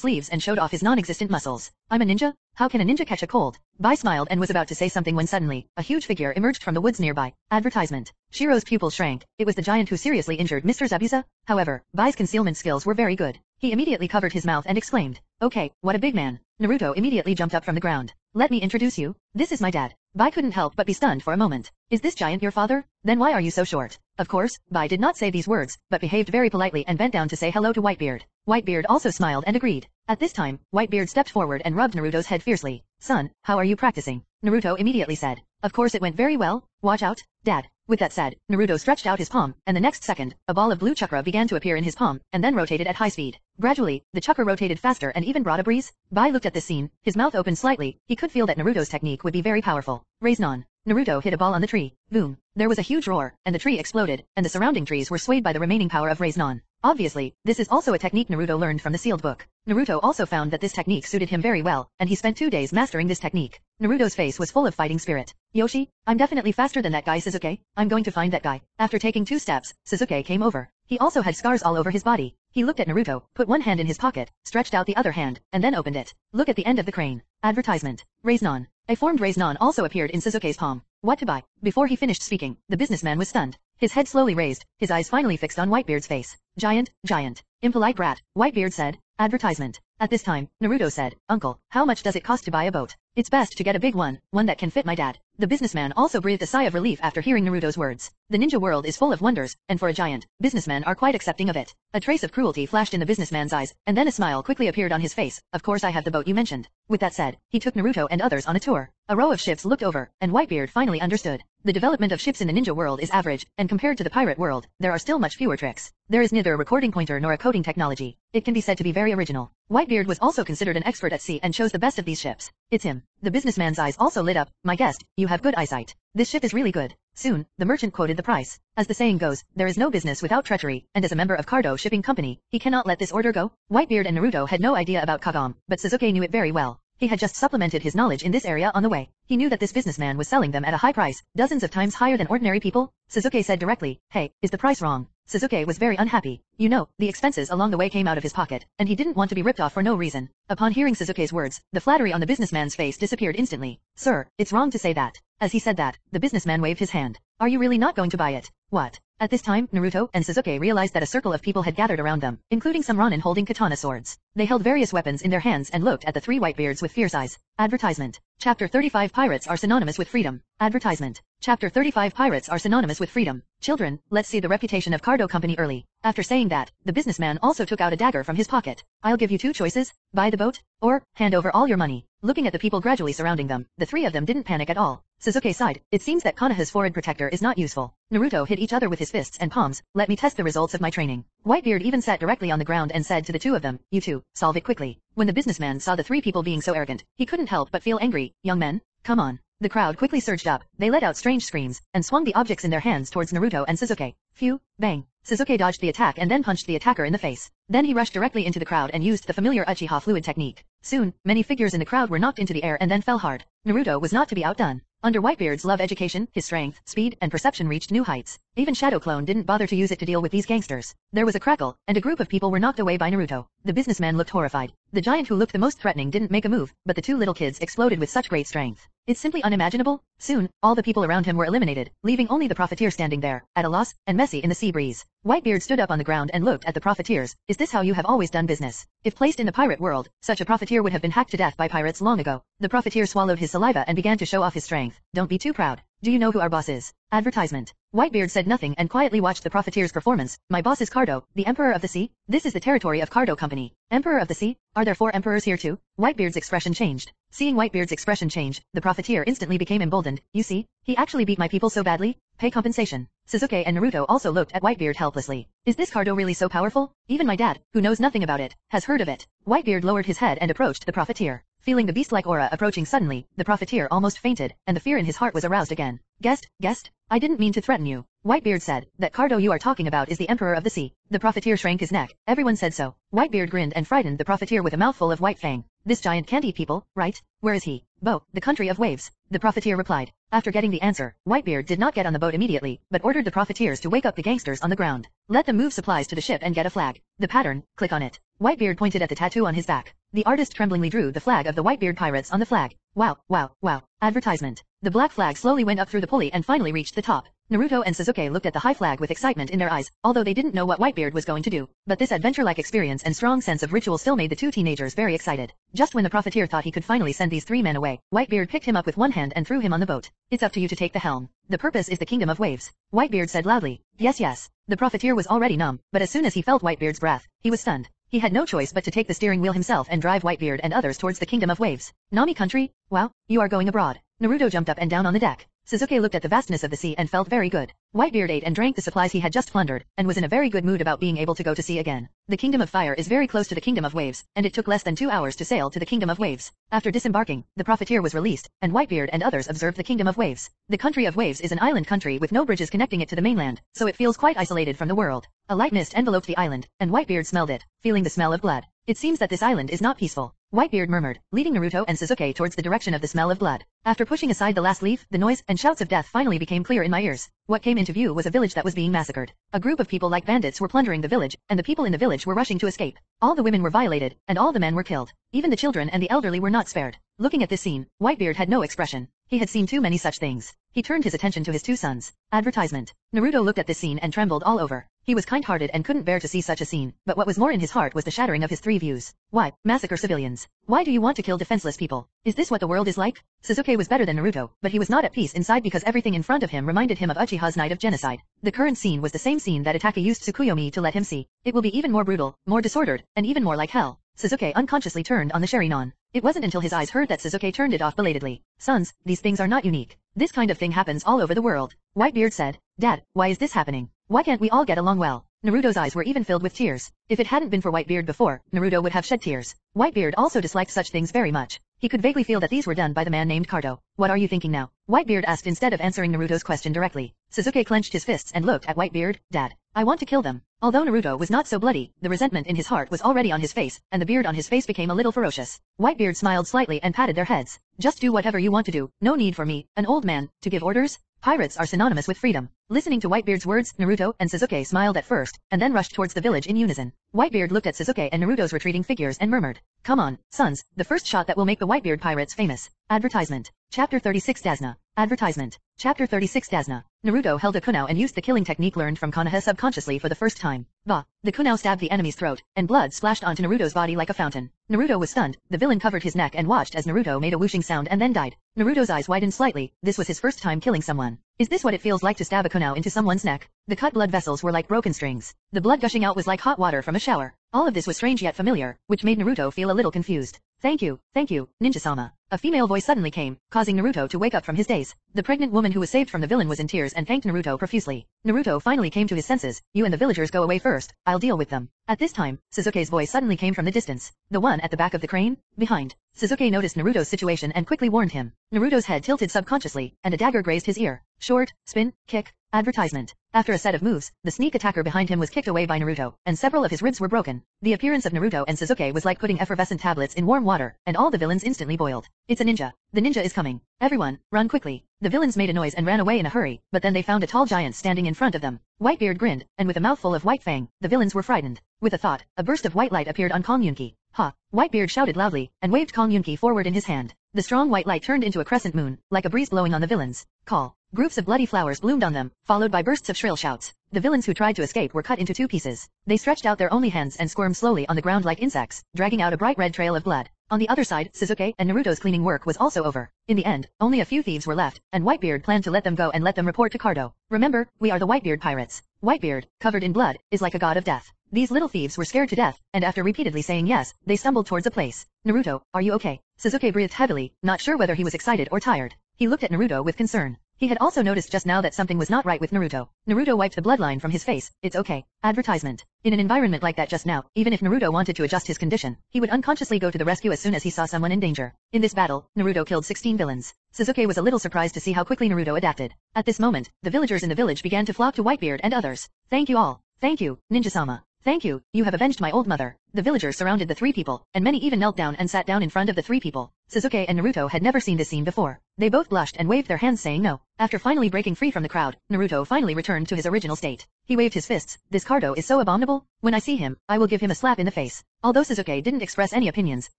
sleeves and showed off his non-existent muscles. I'm a ninja? How can a ninja catch a cold? Bai smiled and was about to say something when suddenly, a huge figure emerged from the woods nearby. Advertisement. Shiro's pupils shrank. It was the giant who seriously injured Mr. Zabuza. However, Bai's concealment skills were very good. He immediately covered his mouth and exclaimed, Okay, what a big man. Naruto immediately jumped up from the ground. Let me introduce you. This is my dad. Bai couldn't help but be stunned for a moment. Is this giant your father? Then why are you so short? Of course, Bai did not say these words, but behaved very politely and bent down to say hello to Whitebeard. Whitebeard also smiled and agreed. At this time, Whitebeard stepped forward and rubbed Naruto's head fiercely. Son, how are you practicing? Naruto immediately said. Of course it went very well. Watch out, Dad. With that said, Naruto stretched out his palm, and the next second, a ball of blue chakra began to appear in his palm, and then rotated at high speed. Gradually, the chakra rotated faster and even brought a breeze. Bai looked at this scene, his mouth opened slightly, he could feel that Naruto's technique would be very powerful. Raised Naruto hit a ball on the tree. Boom. There was a huge roar, and the tree exploded, and the surrounding trees were swayed by the remaining power of Rasengan. Obviously, this is also a technique Naruto learned from the sealed book. Naruto also found that this technique suited him very well, and he spent two days mastering this technique. Naruto's face was full of fighting spirit. Yoshi, I'm definitely faster than that guy Sasuke. I'm going to find that guy. After taking two steps, Sasuke came over. He also had scars all over his body. He looked at Naruto, put one hand in his pocket, stretched out the other hand, and then opened it. Look at the end of the crane. Advertisement. Rasengan. A formed Rasengan also appeared in Sasuke's palm. What to buy? Before he finished speaking, the businessman was stunned. His head slowly raised, his eyes finally fixed on Whitebeard's face. Giant, giant. Impolite brat, Whitebeard said. Advertisement. At this time, Naruto said, Uncle, how much does it cost to buy a boat? It's best to get a big one, one that can fit my dad. The businessman also breathed a sigh of relief after hearing Naruto's words. The ninja world is full of wonders, and for a giant, businessmen are quite accepting of it. A trace of cruelty flashed in the businessman's eyes, and then a smile quickly appeared on his face. Of course I have the boat you mentioned. With that said, he took Naruto and others on a tour. A row of ships looked over, and Whitebeard finally understood. The development of ships in the ninja world is average, and compared to the pirate world, there are still much fewer tricks. There is neither a recording pointer nor a coding technology. It can be said to be very original. Whitebeard was also considered an expert at sea and chose the best of these ships. It's him. The businessman's eyes also lit up. My guest, you have good eyesight. This ship is really good. Soon, the merchant quoted the price. As the saying goes, there is no business without treachery, and as a member of Cardo Shipping Company, he cannot let this order go. Whitebeard and Naruto had no idea about Kagam, but Sasuke knew it very well. He had just supplemented his knowledge in this area on the way. He knew that this businessman was selling them at a high price, dozens of times higher than ordinary people. Sasuke said directly, hey, is the price wrong? Sasuke was very unhappy. You know, the expenses along the way came out of his pocket, and he didn't want to be ripped off for no reason. Upon hearing Sasuke's words, the flattery on the businessman's face disappeared instantly. Sir, it's wrong to say that. As he said that, the businessman waved his hand. Are you really not going to buy it? What? At this time, Naruto and Sasuke realized that a circle of people had gathered around them, including some Ronin holding katana swords. They held various weapons in their hands and looked at the three whitebeards with fierce eyes. Advertisement. Chapter 35 Pirates are synonymous with freedom. Advertisement. Chapter 35 Pirates are synonymous with freedom. Children, let's see the reputation of Cardo Company early. After saying that, the businessman also took out a dagger from his pocket. I'll give you two choices, buy the boat, or hand over all your money. Looking at the people gradually surrounding them, the three of them didn't panic at all. Sasuke sighed. It seems that Konoha's forward protector is not useful. Naruto hit each other with his fists and palms. Let me test the results of my training. Whitebeard even sat directly on the ground and said to the two of them, you two, solve it quickly. When the businessman saw the three people being so arrogant, he couldn't help but feel angry. Young men, come on. The crowd quickly surged up. They let out strange screams and swung the objects in their hands towards Naruto and Sasuke. Phew, bang. Sasuke dodged the attack and then punched the attacker in the face. Then he rushed directly into the crowd and used the familiar Uchiha fluid technique. Soon, many figures in the crowd were knocked into the air and then fell hard. Naruto was not to be outdone. Under Whitebeard's love education, his strength, speed, and perception reached new heights. Even Shadow Clone didn't bother to use it to deal with these gangsters. There was a crackle, and a group of people were knocked away by Naruto. The businessman looked horrified. The giant who looked the most threatening didn't make a move, but the two little kids exploded with such great strength. It's simply unimaginable. Soon, all the people around him were eliminated, leaving only the profiteer standing there, at a loss, and messy in the sea breeze. Whitebeard stood up on the ground and looked at the profiteers. Is this how you have always done business? If placed in the pirate world, such a profiteer would have been hacked to death by pirates long ago. The profiteer swallowed his saliva and began to show off his strength. Don't be too proud. Do you know who our boss is? Advertisement. Whitebeard said nothing and quietly watched the profiteer's performance. My boss is Cardo, the Emperor of the Sea. This is the territory of Cardo Company. Emperor of the Sea? Are there four emperors here too? Whitebeard's expression changed. Seeing Whitebeard's expression change, the profiteer instantly became emboldened. You see, he actually beat my people so badly? Pay compensation. Sasuke and Naruto also looked at Whitebeard helplessly. Is this Cardo really so powerful? Even my dad, who knows nothing about it, has heard of it. Whitebeard lowered his head and approached the profiteer. Feeling the beast-like aura approaching suddenly, the profiteer almost fainted, and the fear in his heart was aroused again. Guest, guest, I didn't mean to threaten you. Whitebeard said, that Cardo you are talking about is the Emperor of the Sea. The profiteer shrank his neck. Everyone said so. Whitebeard grinned and frightened the profiteer with a mouthful of white fang. This giant can't eat people, right? Where is he? Bo, the country of waves. The profiteer replied. After getting the answer, Whitebeard did not get on the boat immediately, but ordered the profiteers to wake up the gangsters on the ground. Let them move supplies to the ship and get a flag. The pattern, click on it. Whitebeard pointed at the tattoo on his back. The artist tremblingly drew the flag of the Whitebeard pirates on the flag. Wow, wow, wow. Advertisement. The black flag slowly went up through the pulley and finally reached the top. Naruto and Sasuke looked at the high flag with excitement in their eyes, although they didn't know what Whitebeard was going to do. But this adventure-like experience and strong sense of ritual still made the two teenagers very excited. Just when the profiteer thought he could finally send these three men away, Whitebeard picked him up with one hand and threw him on the boat. It's up to you to take the helm. The purpose is the kingdom of waves. Whitebeard said loudly. Yes yes. The profiteer was already numb, but as soon as he felt Whitebeard's breath, he was stunned. He had no choice but to take the steering wheel himself and drive Whitebeard and others towards the kingdom of waves. Nami country? Wow, you are going abroad. Naruto jumped up and down on the deck. Sasuke looked at the vastness of the sea and felt very good. Whitebeard ate and drank the supplies he had just plundered, and was in a very good mood about being able to go to sea again. The Kingdom of Fire is very close to the Kingdom of Waves, and it took less than two hours to sail to the Kingdom of Waves. After disembarking, the profiteer was released, and Whitebeard and others observed the Kingdom of Waves. The country of Waves is an island country with no bridges connecting it to the mainland, so it feels quite isolated from the world. A light mist enveloped the island, and Whitebeard smelled it, feeling the smell of blood. It seems that this island is not peaceful. Whitebeard murmured, leading Naruto and Sasuke towards the direction of the smell of blood. After pushing aside the last leaf, the noise and shouts of death finally became clear in my ears. What came into view was a village that was being massacred. A group of people like bandits were plundering the village, and the people in the village were rushing to escape. All the women were violated, and all the men were killed. Even the children and the elderly were not spared. Looking at this scene, Whitebeard had no expression. He had seen too many such things. He turned his attention to his two sons. Advertisement. Naruto looked at this scene and trembled all over. He was kind-hearted and couldn't bear to see such a scene, but what was more in his heart was the shattering of his three views. Why, massacre civilians? Why do you want to kill defenseless people? Is this what the world is like? Sasuke was better than Naruto, but he was not at peace inside because everything in front of him reminded him of Uchiha's night of genocide. The current scene was the same scene that Itachi used Tsukuyomi to let him see. It will be even more brutal, more disordered, and even more like hell. Sasuke unconsciously turned on the Sharingan. It wasn't until his eyes heard that Sasuke turned it off belatedly. Sons, these things are not unique. This kind of thing happens all over the world. Whitebeard said, Dad, why is this happening? Why can't we all get along well? Naruto's eyes were even filled with tears. If it hadn't been for Whitebeard before, Naruto would have shed tears. Whitebeard also disliked such things very much. He could vaguely feel that these were done by the man named Cardo. What are you thinking now? Whitebeard asked instead of answering Naruto's question directly. Sasuke clenched his fists and looked at Whitebeard, Dad, I want to kill them. Although Naruto was not so bloody, the resentment in his heart was already on his face, and the beard on his face became a little ferocious. Whitebeard smiled slightly and patted their heads. Just do whatever you want to do, no need for me, an old man, to give orders. Pirates are synonymous with freedom. Listening to Whitebeard's words, Naruto and Sasuke smiled at first, and then rushed towards the village in unison. Whitebeard looked at Sasuke and Naruto's retreating figures and murmured, Come on, sons, the first shot that will make the Whitebeard pirates famous. Advertisement. Chapter 36 Dasna. Advertisement. Chapter 36 Dasna. Naruto held a kunai and used the killing technique learned from Konoha subconsciously for the first time. Bah! The kunai stabbed the enemy's throat, and blood splashed onto Naruto's body like a fountain. Naruto was stunned, the villain covered his neck and watched as Naruto made a whooshing sound and then died. Naruto's eyes widened slightly, this was his first time killing someone. Is this what it feels like to stab a kunai into someone's neck? The cut blood vessels were like broken strings. The blood gushing out was like hot water from a shower. All of this was strange yet familiar, which made Naruto feel a little confused. Thank you, thank you, Ninja-sama. A female voice suddenly came, causing Naruto to wake up from his daze. The pregnant woman who was saved from the villain was in tears and thanked Naruto profusely. Naruto finally came to his senses. You and the villagers go away first, I'll deal with them. At this time, Sasuke's voice suddenly came from the distance. The one at the back of the crane? Behind. Sasuke noticed Naruto's situation and quickly warned him. Naruto's head tilted subconsciously, and a dagger grazed his ear. Short, spin, kick, advertisement. After a set of moves, the sneak attacker behind him was kicked away by Naruto, and several of his ribs were broken. The appearance of Naruto and Sasuke was like putting effervescent tablets in warm water, and all the villains instantly boiled. It's a ninja. The ninja is coming. Everyone, run quickly. The villains made a noise and ran away in a hurry, but then they found a tall giant standing in front of them. Whitebeard grinned, and with a mouthful of white fang, the villains were frightened. With a thought, a burst of white light appeared on Kong Yunki. Ha! Whitebeard shouted loudly, and waved Kong forward in his hand. The strong white light turned into a crescent moon, like a breeze blowing on the villains. Call. Groups of bloody flowers bloomed on them, followed by bursts of shrill shouts. The villains who tried to escape were cut into two pieces. They stretched out their only hands and squirmed slowly on the ground like insects, dragging out a bright red trail of blood. On the other side, Sasuke and Naruto's cleaning work was also over. In the end, only a few thieves were left, and Whitebeard planned to let them go and let them report to Cardo. Remember, we are the Whitebeard pirates. Whitebeard, covered in blood, is like a god of death. These little thieves were scared to death, and after repeatedly saying yes, they stumbled towards a place. Naruto, are you okay? Sasuke breathed heavily, not sure whether he was excited or tired. He looked at Naruto with concern. He had also noticed just now that something was not right with Naruto. Naruto wiped the bloodline from his face. It's okay. Advertisement. In an environment like that just now, even if Naruto wanted to adjust his condition, he would unconsciously go to the rescue as soon as he saw someone in danger. In this battle, Naruto killed 16 villains. Sasuke was a little surprised to see how quickly Naruto adapted. At this moment, the villagers in the village began to flock to Whitebeard and others. Thank you all. Thank you, Ninja-sama. Thank you, you have avenged my old mother. The villagers surrounded the three people, and many even knelt down and sat down in front of the three people. Sasuke and Naruto had never seen this scene before. They both blushed and waved their hands saying no. After finally breaking free from the crowd, Naruto finally returned to his original state. He waved his fists. This Cardo is so abominable. When I see him, I will give him a slap in the face. Although Sasuke didn't express any opinions,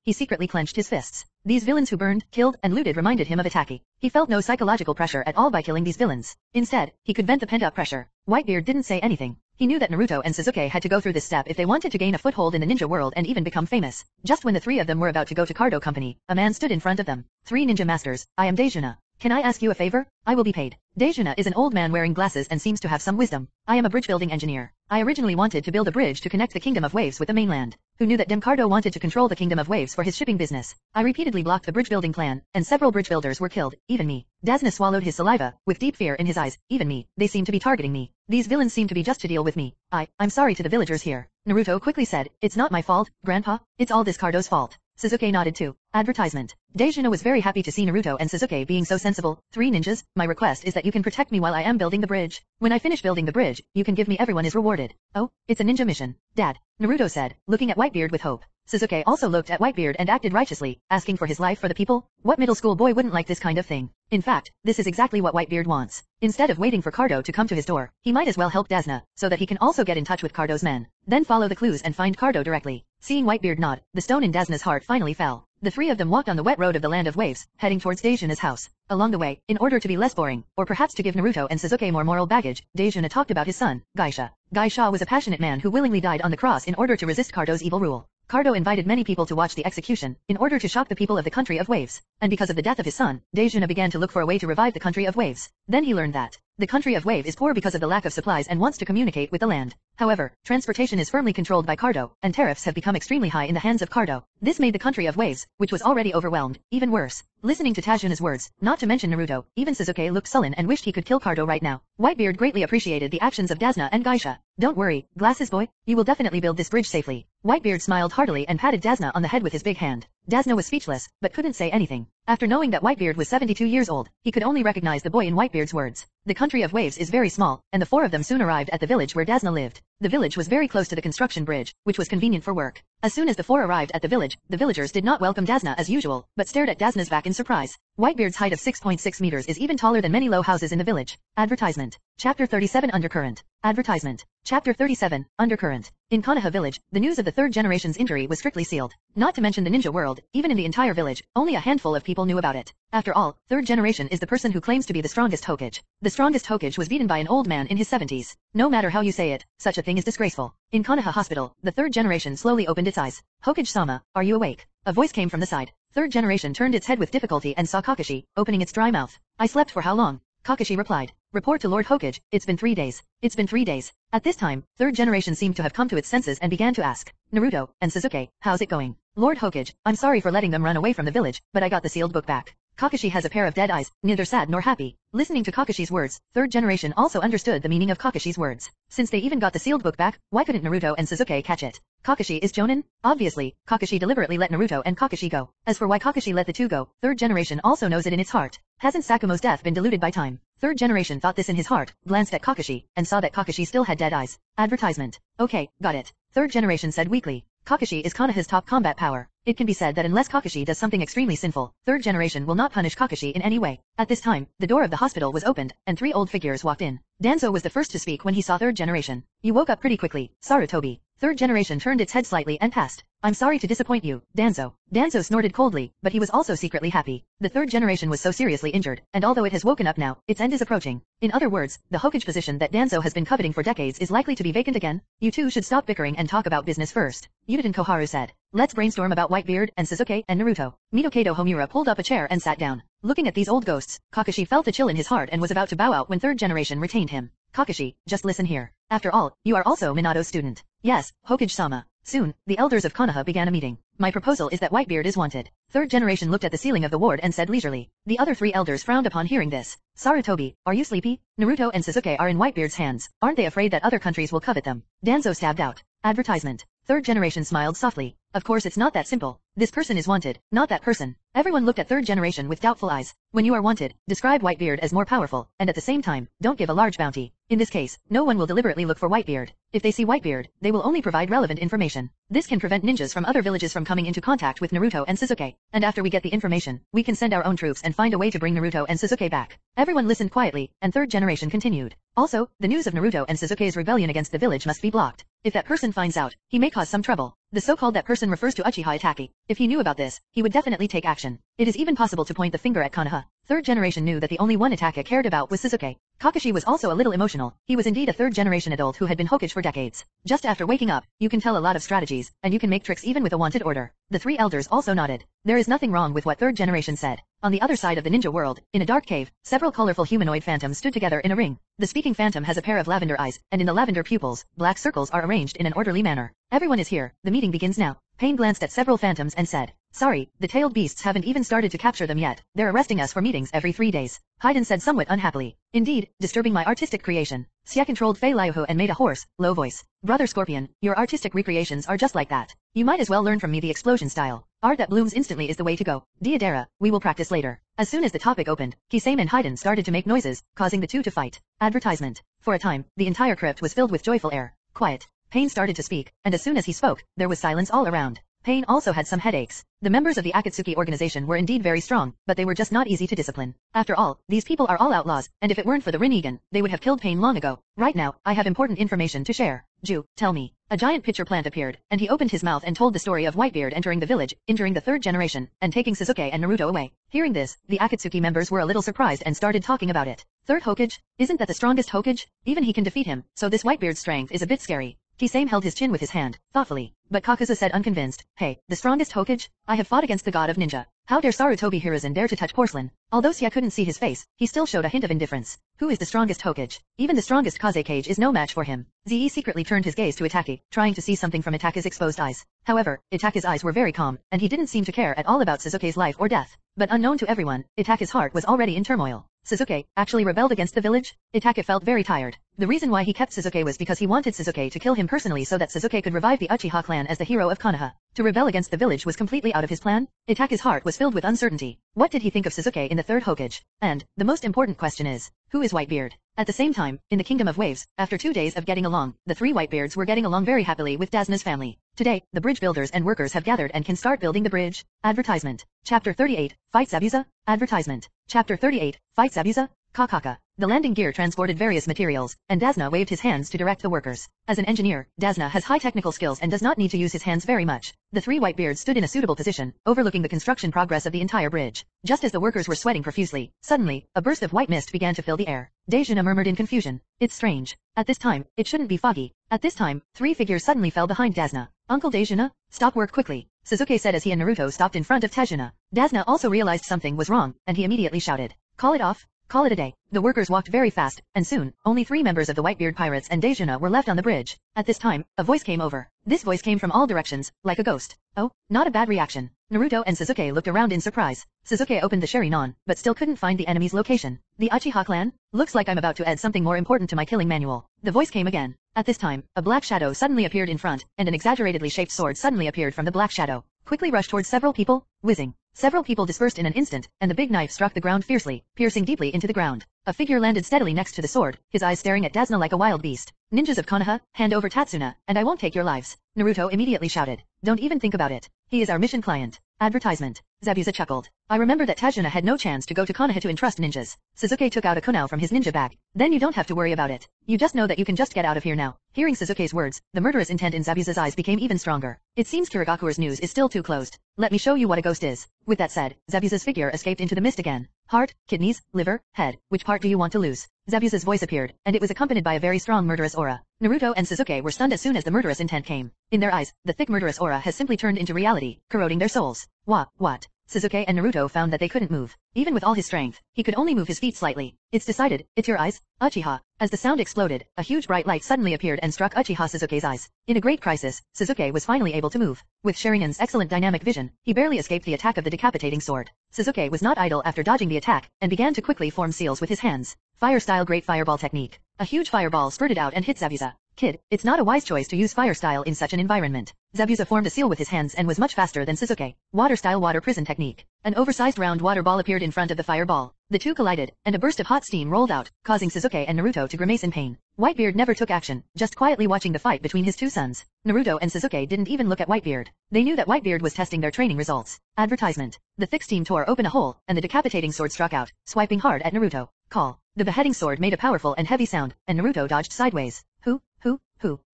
he secretly clenched his fists. These villains who burned, killed, and looted reminded him of Itachi. He felt no psychological pressure at all by killing these villains. Instead, he could vent the pent-up pressure. Whitebeard didn't say anything. He knew that Naruto and Sasuke had to go through this step if they wanted to gain a foothold in the ninja world and even become famous. Just when the three of them were about to go to Cardo Company, a man stood in front of them. Three ninja masters, I am Dejuna. Can I ask you a favor? I will be paid. Dejuna is an old man wearing glasses and seems to have some wisdom. I am a bridge building engineer. I originally wanted to build a bridge to connect the Kingdom of Waves with the mainland. Who knew that Demcardo wanted to control the Kingdom of Waves for his shipping business? I repeatedly blocked the bridge building plan, and several bridge builders were killed, even me. Dazna swallowed his saliva, with deep fear in his eyes, even me. They seem to be targeting me. These villains seem to be just to deal with me. I, I'm sorry to the villagers here. Naruto quickly said, it's not my fault, grandpa, it's all this Cardo's fault. Sasuke nodded too. Advertisement. Dejuna was very happy to see Naruto and Sasuke being so sensible. Three ninjas, my request is that you can protect me while I am building the bridge. When I finish building the bridge, you can give me everyone is rewarded. Oh, it's a ninja mission. Dad. Naruto said, looking at Whitebeard with hope. Sasuke also looked at Whitebeard and acted righteously, asking for his life for the people. What middle school boy wouldn't like this kind of thing? In fact, this is exactly what Whitebeard wants. Instead of waiting for Cardo to come to his door, he might as well help Dazna, so that he can also get in touch with Cardo's men. Then follow the clues and find Cardo directly. Seeing Whitebeard nod, the stone in Dazna's heart finally fell. The three of them walked on the wet road of the Land of Waves, heading towards Dejuna's house. Along the way, in order to be less boring, or perhaps to give Naruto and Sasuke more moral baggage, Dejuna talked about his son, Gaisha. Gaisha was a passionate man who willingly died on the cross in order to resist Cardo's evil rule. Cardo invited many people to watch the execution, in order to shock the people of the country of waves. And because of the death of his son, Dejuna began to look for a way to revive the country of waves. Then he learned that the country of wave is poor because of the lack of supplies and wants to communicate with the land. However, transportation is firmly controlled by Cardo, and tariffs have become extremely high in the hands of Cardo. This made the country of waves, which was already overwhelmed, even worse. Listening to Tajuna's words, not to mention Naruto, even Sasuke looked sullen and wished he could kill Cardo right now. Whitebeard greatly appreciated the actions of Dazna and Gaisha. Don't worry, Glasses Boy, you will definitely build this bridge safely. Whitebeard smiled heartily and patted Dazna on the head with his big hand. Dazna was speechless, but couldn't say anything. After knowing that Whitebeard was 72 years old, he could only recognize the boy in Whitebeard's words. The country of waves is very small, and the four of them soon arrived at the village where Dazna lived. The village was very close to the construction bridge, which was convenient for work. As soon as the four arrived at the village, the villagers did not welcome Dazna as usual, but stared at Dazna's back in surprise. Whitebeard's height of 6.6 meters is even taller than many low houses in the village. Advertisement. Chapter 37 Undercurrent. Advertisement. Chapter 37 Undercurrent. In Konoha village, the news of the third generation's injury was strictly sealed. Not to mention the ninja world, even in the entire village, only a handful of people knew about it. After all, third generation is the person who claims to be the strongest Hokage. The strongest Hokage was beaten by an old man in his 70s. No matter how you say it, such a thing is disgraceful. In Konoha hospital, the third generation slowly opened its eyes. Hokage-sama, are you awake? A voice came from the side. Third generation turned its head with difficulty and saw Kakashi, opening its dry mouth. I slept for how long? Kakashi replied. Report to Lord Hokage, it's been three days. It's been three days. At this time, third generation seemed to have come to its senses and began to ask, Naruto and Sasuke, how's it going? Lord Hokage, I'm sorry for letting them run away from the village, but I got the sealed book back. Kakashi has a pair of dead eyes, neither sad nor happy. Listening to Kakashi's words, third generation also understood the meaning of Kakashi's words. Since they even got the sealed book back, why couldn't Naruto and Sasuke catch it? Kakashi is Jonin? Obviously, Kakashi deliberately let Naruto and Kakashi go. As for why Kakashi let the two go, third generation also knows it in its heart. Hasn't Sakumo's death been diluted by time? Third generation thought this in his heart, glanced at Kakashi, and saw that Kakashi still had dead eyes. Advertisement. Okay, got it. Third generation said weakly. Kakashi is Konoha's top combat power. It can be said that unless Kakashi does something extremely sinful, third generation will not punish Kakashi in any way. At this time, the door of the hospital was opened, and three old figures walked in. Danzo was the first to speak when he saw third generation. You woke up pretty quickly, Sarutobi. Third generation turned its head slightly and passed. I'm sorry to disappoint you, Danzo. Danzo snorted coldly, but he was also secretly happy. The third generation was so seriously injured, and although it has woken up now, its end is approaching. In other words, the Hokage position that Danzo has been coveting for decades is likely to be vacant again. You two should stop bickering and talk about business first. Yudin Koharu said. Let's brainstorm about Whitebeard and Sasuke and Naruto. Mitokado Homura pulled up a chair and sat down. Looking at these old ghosts, Kakashi felt a chill in his heart and was about to bow out when third generation retained him. Kakashi, just listen here. After all, you are also Minato's student. Yes, Hokage-sama. Soon, the elders of Konoha began a meeting. My proposal is that Whitebeard is wanted. Third generation looked at the ceiling of the ward and said leisurely. The other three elders frowned upon hearing this. Sarutobi, are you sleepy? Naruto and Sasuke are in Whitebeard's hands. Aren't they afraid that other countries will covet them? Danzo stabbed out. Advertisement. Third generation smiled softly. Of course it's not that simple. This person is wanted, not that person. Everyone looked at third generation with doubtful eyes. When you are wanted, describe Whitebeard as more powerful, and at the same time, don't give a large bounty. In this case, no one will deliberately look for Whitebeard. If they see Whitebeard, they will only provide relevant information. This can prevent ninjas from other villages from coming into contact with Naruto and Sasuke. And after we get the information, we can send our own troops and find a way to bring Naruto and Sasuke back. Everyone listened quietly, and third generation continued. Also, the news of Naruto and Sasuke's rebellion against the village must be blocked. If that person finds out, he may cause some trouble. The so-called that person refers to Uchiha Itachi. If he knew about this, he would definitely take action. It is even possible to point the finger at Konoha. Third generation knew that the only one Itachi cared about was Sasuke. Kakashi was also a little emotional. He was indeed a third generation adult who had been Hokage for decades. Just after waking up, you can tell a lot of strategies, and you can make tricks even with a wanted order. The three elders also nodded. There is nothing wrong with what third generation said. On the other side of the ninja world, in a dark cave, several colorful humanoid phantoms stood together in a ring. The speaking phantom has a pair of lavender eyes, and in the lavender pupils, black circles are arranged in an orderly manner. Everyone is here, the meeting begins now. Pain glanced at several phantoms and said, Sorry, the tailed beasts haven't even started to capture them yet. They're arresting us for meetings every three days. Hidan said somewhat unhappily. Indeed, disturbing my artistic creation. Xia controlled Fei Liuhu and made a hoarse, low voice. Brother Scorpion, your artistic recreations are just like that. You might as well learn from me the explosion style. Art that blooms instantly is the way to go. Deidara, we will practice later. As soon as the topic opened, Kisame and Hidan started to make noises, causing the two to fight. Advertisement. For a time, the entire crypt was filled with joyful air. Quiet. Pain started to speak, and as soon as he spoke, there was silence all around. Pain also had some headaches. The members of the Akatsuki organization were indeed very strong, but they were just not easy to discipline. After all, these people are all outlaws, and if it weren't for the Rinnegan, they would have killed Pain long ago. Right now, I have important information to share. Ju, tell me. A giant pitcher plant appeared, and he opened his mouth and told the story of Whitebeard entering the village, injuring the third generation, and taking Sasuke and Naruto away. Hearing this, the Akatsuki members were a little surprised and started talking about it. Third Hokage? Isn't that the strongest Hokage? Even he can defeat him, so this Whitebeard's strength is a bit scary. Kisame held his chin with his hand, thoughtfully, but Kakuzu said unconvinced, Hey, the strongest Hokage? I have fought against the god of ninja. How dare Sarutobi Hiruzen dare to touch porcelain? Although Sia couldn't see his face, he still showed a hint of indifference. Who is the strongest Hokage? Even the strongest Kazekage is no match for him. Ze secretly turned his gaze to Itachi, trying to see something from Itachi's exposed eyes. However, Itachi's eyes were very calm, and he didn't seem to care at all about Sasuke's life or death. But unknown to everyone, Itachi's heart was already in turmoil. Sasuke actually rebelled against the village? Itachi felt very tired. The reason why he kept Sasuke was because he wanted Sasuke to kill him personally so that Sasuke could revive the Uchiha clan as the hero of Konoha. To rebel against the village was completely out of his plan. Itachi's heart was filled with uncertainty. What did he think of Sasuke in the third Hokage? And, the most important question is, who is Whitebeard? At the same time, in the Kingdom of Waves, after two days of getting along, the three Whitebeards were getting along very happily with Tazuna's family. Today, the bridge builders and workers have gathered and can start building the bridge. Advertisement. Chapter 38, Fight Zabuza? Advertisement. Chapter 38, Fight Zabuza? Kakaka. The landing gear transported various materials, and Tazuna waved his hands to direct the workers. As an engineer, Tazuna has high technical skills and does not need to use his hands very much. The three Whitebeards stood in a suitable position, overlooking the construction progress of the entire bridge. Just as the workers were sweating profusely, suddenly, a burst of white mist began to fill the air. Tazuna murmured in confusion. It's strange. At this time, it shouldn't be foggy. At this time, three figures suddenly fell behind Tazuna. Uncle Tazuna, stop work quickly. Sasuke said as he and Naruto stopped in front of Tazuna. Tazuna also realized something was wrong, and he immediately shouted. Call it off, Call it a day. The workers walked very fast, and soon, only three members of the Whitebeard pirates and Tazuna were left on the bridge. At this time, a voice came over. This voice came from all directions, like a ghost. Oh, not a bad reaction. Naruto and Sasuke looked around in surprise. Sasuke opened the Sharingan, but still couldn't find the enemy's location. The Uchiha clan? Looks like I'm about to add something more important to my killing manual. The voice came again. At this time, a black shadow suddenly appeared in front, and an exaggeratedly shaped sword suddenly appeared from the black shadow. Quickly rushed towards several people, whizzing. Several people dispersed in an instant, and the big knife struck the ground fiercely, piercing deeply into the ground. A figure landed steadily next to the sword, his eyes staring at Tazuna like a wild beast. Ninjas of Konoha, hand over Tazuna, and I won't take your lives. Naruto immediately shouted. Don't even think about it. He is our mission client. Advertisement. Zabuza chuckled. I remember that Tazuna had no chance to go to Konoha to entrust ninjas. Sasuke took out a kunai from his ninja bag. Then you don't have to worry about it. You just know that you can just get out of here now. Hearing Sasuke's words, the murderous intent in Zabuza's eyes became even stronger. It seems Kirigakure's news is still too closed. Let me show you what a ghost is. With that said, Zabuza's figure escaped into the mist again. Heart, kidneys, liver, head, which part do you want to lose? Zabuza's voice appeared, and it was accompanied by a very strong murderous aura. Naruto and Sasuke were stunned as soon as the murderous intent came. In their eyes, the thick murderous aura has simply turned into reality, corroding their souls. What? What? Sasuke and Naruto found that they couldn't move. Even with all his strength, he could only move his feet slightly. It's decided, it's your eyes, Uchiha. As the sound exploded, a huge bright light suddenly appeared and struck Uchiha Sasuke's eyes. In a great crisis, Sasuke was finally able to move. With Sharingan's excellent dynamic vision, he barely escaped the attack of the decapitating sword. Sasuke was not idle after dodging the attack, and began to quickly form seals with his hands. Fire-style great fireball technique. A huge fireball spurted out and hit Zabuza. Kid, it's not a wise choice to use fire style in such an environment. Zabuza formed a seal with his hands and was much faster than Sasuke. Water style water prison technique. An oversized round water ball appeared in front of the fireball. The two collided, and a burst of hot steam rolled out, causing Sasuke and Naruto to grimace in pain. Whitebeard never took action, just quietly watching the fight between his two sons. Naruto and Sasuke didn't even look at Whitebeard. They knew that Whitebeard was testing their training results. Advertisement. The thick steam tore open a hole, and the decapitating sword struck out, swiping hard at Naruto. Call. The beheading sword made a powerful and heavy sound, and Naruto dodged sideways.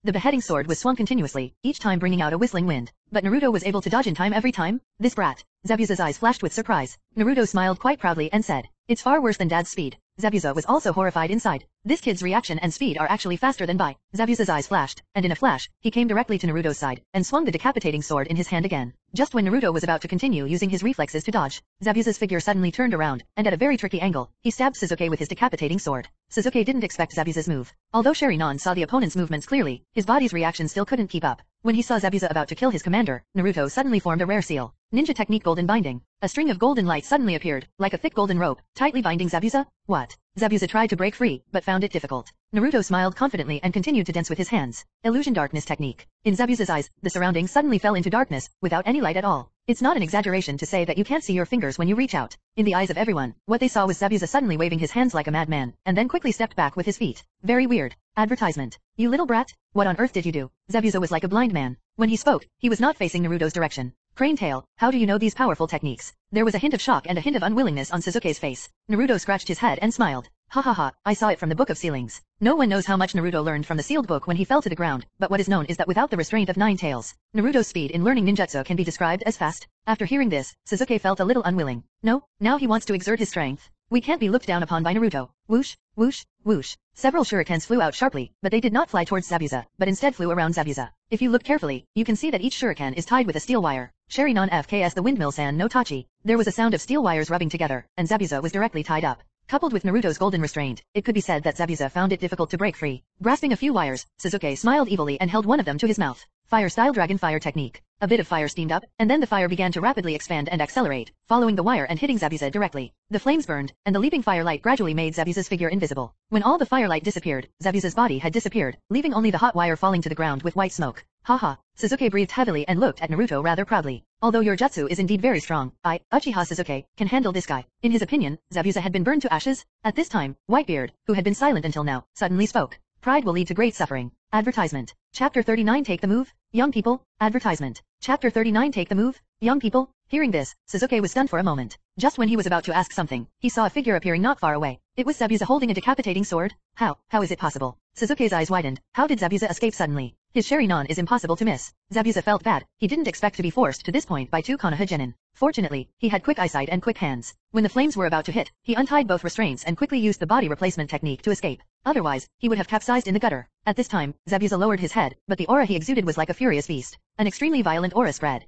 The beheading sword was swung continuously, each time bringing out a whistling wind. But Naruto was able to dodge in time every time? This brat. Zabuza's eyes flashed with surprise. Naruto smiled quite proudly and said, It's far worse than Dad's speed. Zabuza was also horrified inside. This kid's reaction and speed are actually faster than Bai. Zabuza's eyes flashed, and in a flash, he came directly to Naruto's side, and swung the decapitating sword in his hand again. Just when Naruto was about to continue using his reflexes to dodge, Zabuza's figure suddenly turned around, and at a very tricky angle, he stabbed Sasuke with his decapitating sword. Sasuke didn't expect Zabuza's move. Although Sharingan saw the opponent's movements clearly, his body's reaction still couldn't keep up. When he saw Zabuza about to kill his commander, Naruto suddenly formed a rare seal. Ninja technique golden binding. A string of golden light suddenly appeared, like a thick golden rope, tightly binding Zabuza. What? Zabuza tried to break free, but found it difficult. Naruto smiled confidently and continued to dance with his hands. Illusion darkness technique. In Zabuza's eyes, the surroundings suddenly fell into darkness, without any light at all. It's not an exaggeration to say that you can't see your fingers when you reach out. In the eyes of everyone, what they saw was Zabuza suddenly waving his hands like a madman, and then quickly stepped back with his feet. Very weird. Advertisement. You little brat, what on earth did you do? Zabuza was like a blind man. When he spoke, he was not facing Naruto's direction. Crane tail, how do you know these powerful techniques? There was a hint of shock and a hint of unwillingness on Sasuke's face. Naruto scratched his head and smiled. Ha ha ha, I saw it from the Book of Sealings. No one knows how much Naruto learned from the sealed book when he fell to the ground, but what is known is that without the restraint of nine tails, Naruto's speed in learning ninjutsu can be described as fast. After hearing this, Sasuke felt a little unwilling. No, now he wants to exert his strength. We can't be looked down upon by Naruto. Whoosh, whoosh, whoosh. Several shurikens flew out sharply, but they did not fly towards Zabuza, but instead flew around Zabuza. If you look carefully, you can see that each shuriken is tied with a steel wire. Sharingan FKS the windmill san no tachi. There was a sound of steel wires rubbing together, and Zabuza was directly tied up. Coupled with Naruto's golden restraint, it could be said that Zabuza found it difficult to break free. Grasping a few wires, Sasuke smiled evilly and held one of them to his mouth. Fire-style dragon fire technique. A bit of fire steamed up, and then the fire began to rapidly expand and accelerate, following the wire and hitting Zabuza directly. The flames burned, and the leaping firelight gradually made Zabuza's figure invisible. When all the firelight disappeared, Zabuza's body had disappeared, leaving only the hot wire falling to the ground with white smoke. Haha. Sasuke breathed heavily and looked at Naruto rather proudly. Although your jutsu is indeed very strong, I, Uchiha Sasuke, can handle this guy. In his opinion, Zabuza had been burned to ashes. At this time, Whitebeard, who had been silent until now, suddenly spoke. Pride will lead to great suffering. Advertisement. Chapter 39 Take the Move, Young People. Advertisement. Chapter 39 Take the Move, Young People. Hearing this, Sasuke was stunned for a moment. Just when he was about to ask something, he saw a figure appearing not far away. It was Zabuza holding a decapitating sword. How, how is it possible? Sasuke's eyes widened. How did Zabuza escape suddenly? His Sharingan is impossible to miss. Zabuza felt bad. He didn't expect to be forced to this point by two Konoha genin. Fortunately, he had quick eyesight and quick hands. When the flames were about to hit, he untied both restraints and quickly used the body replacement technique to escape. Otherwise, he would have capsized in the gutter. At this time, Zabuza lowered his head, but the aura he exuded was like a furious beast. An extremely violent aura spread.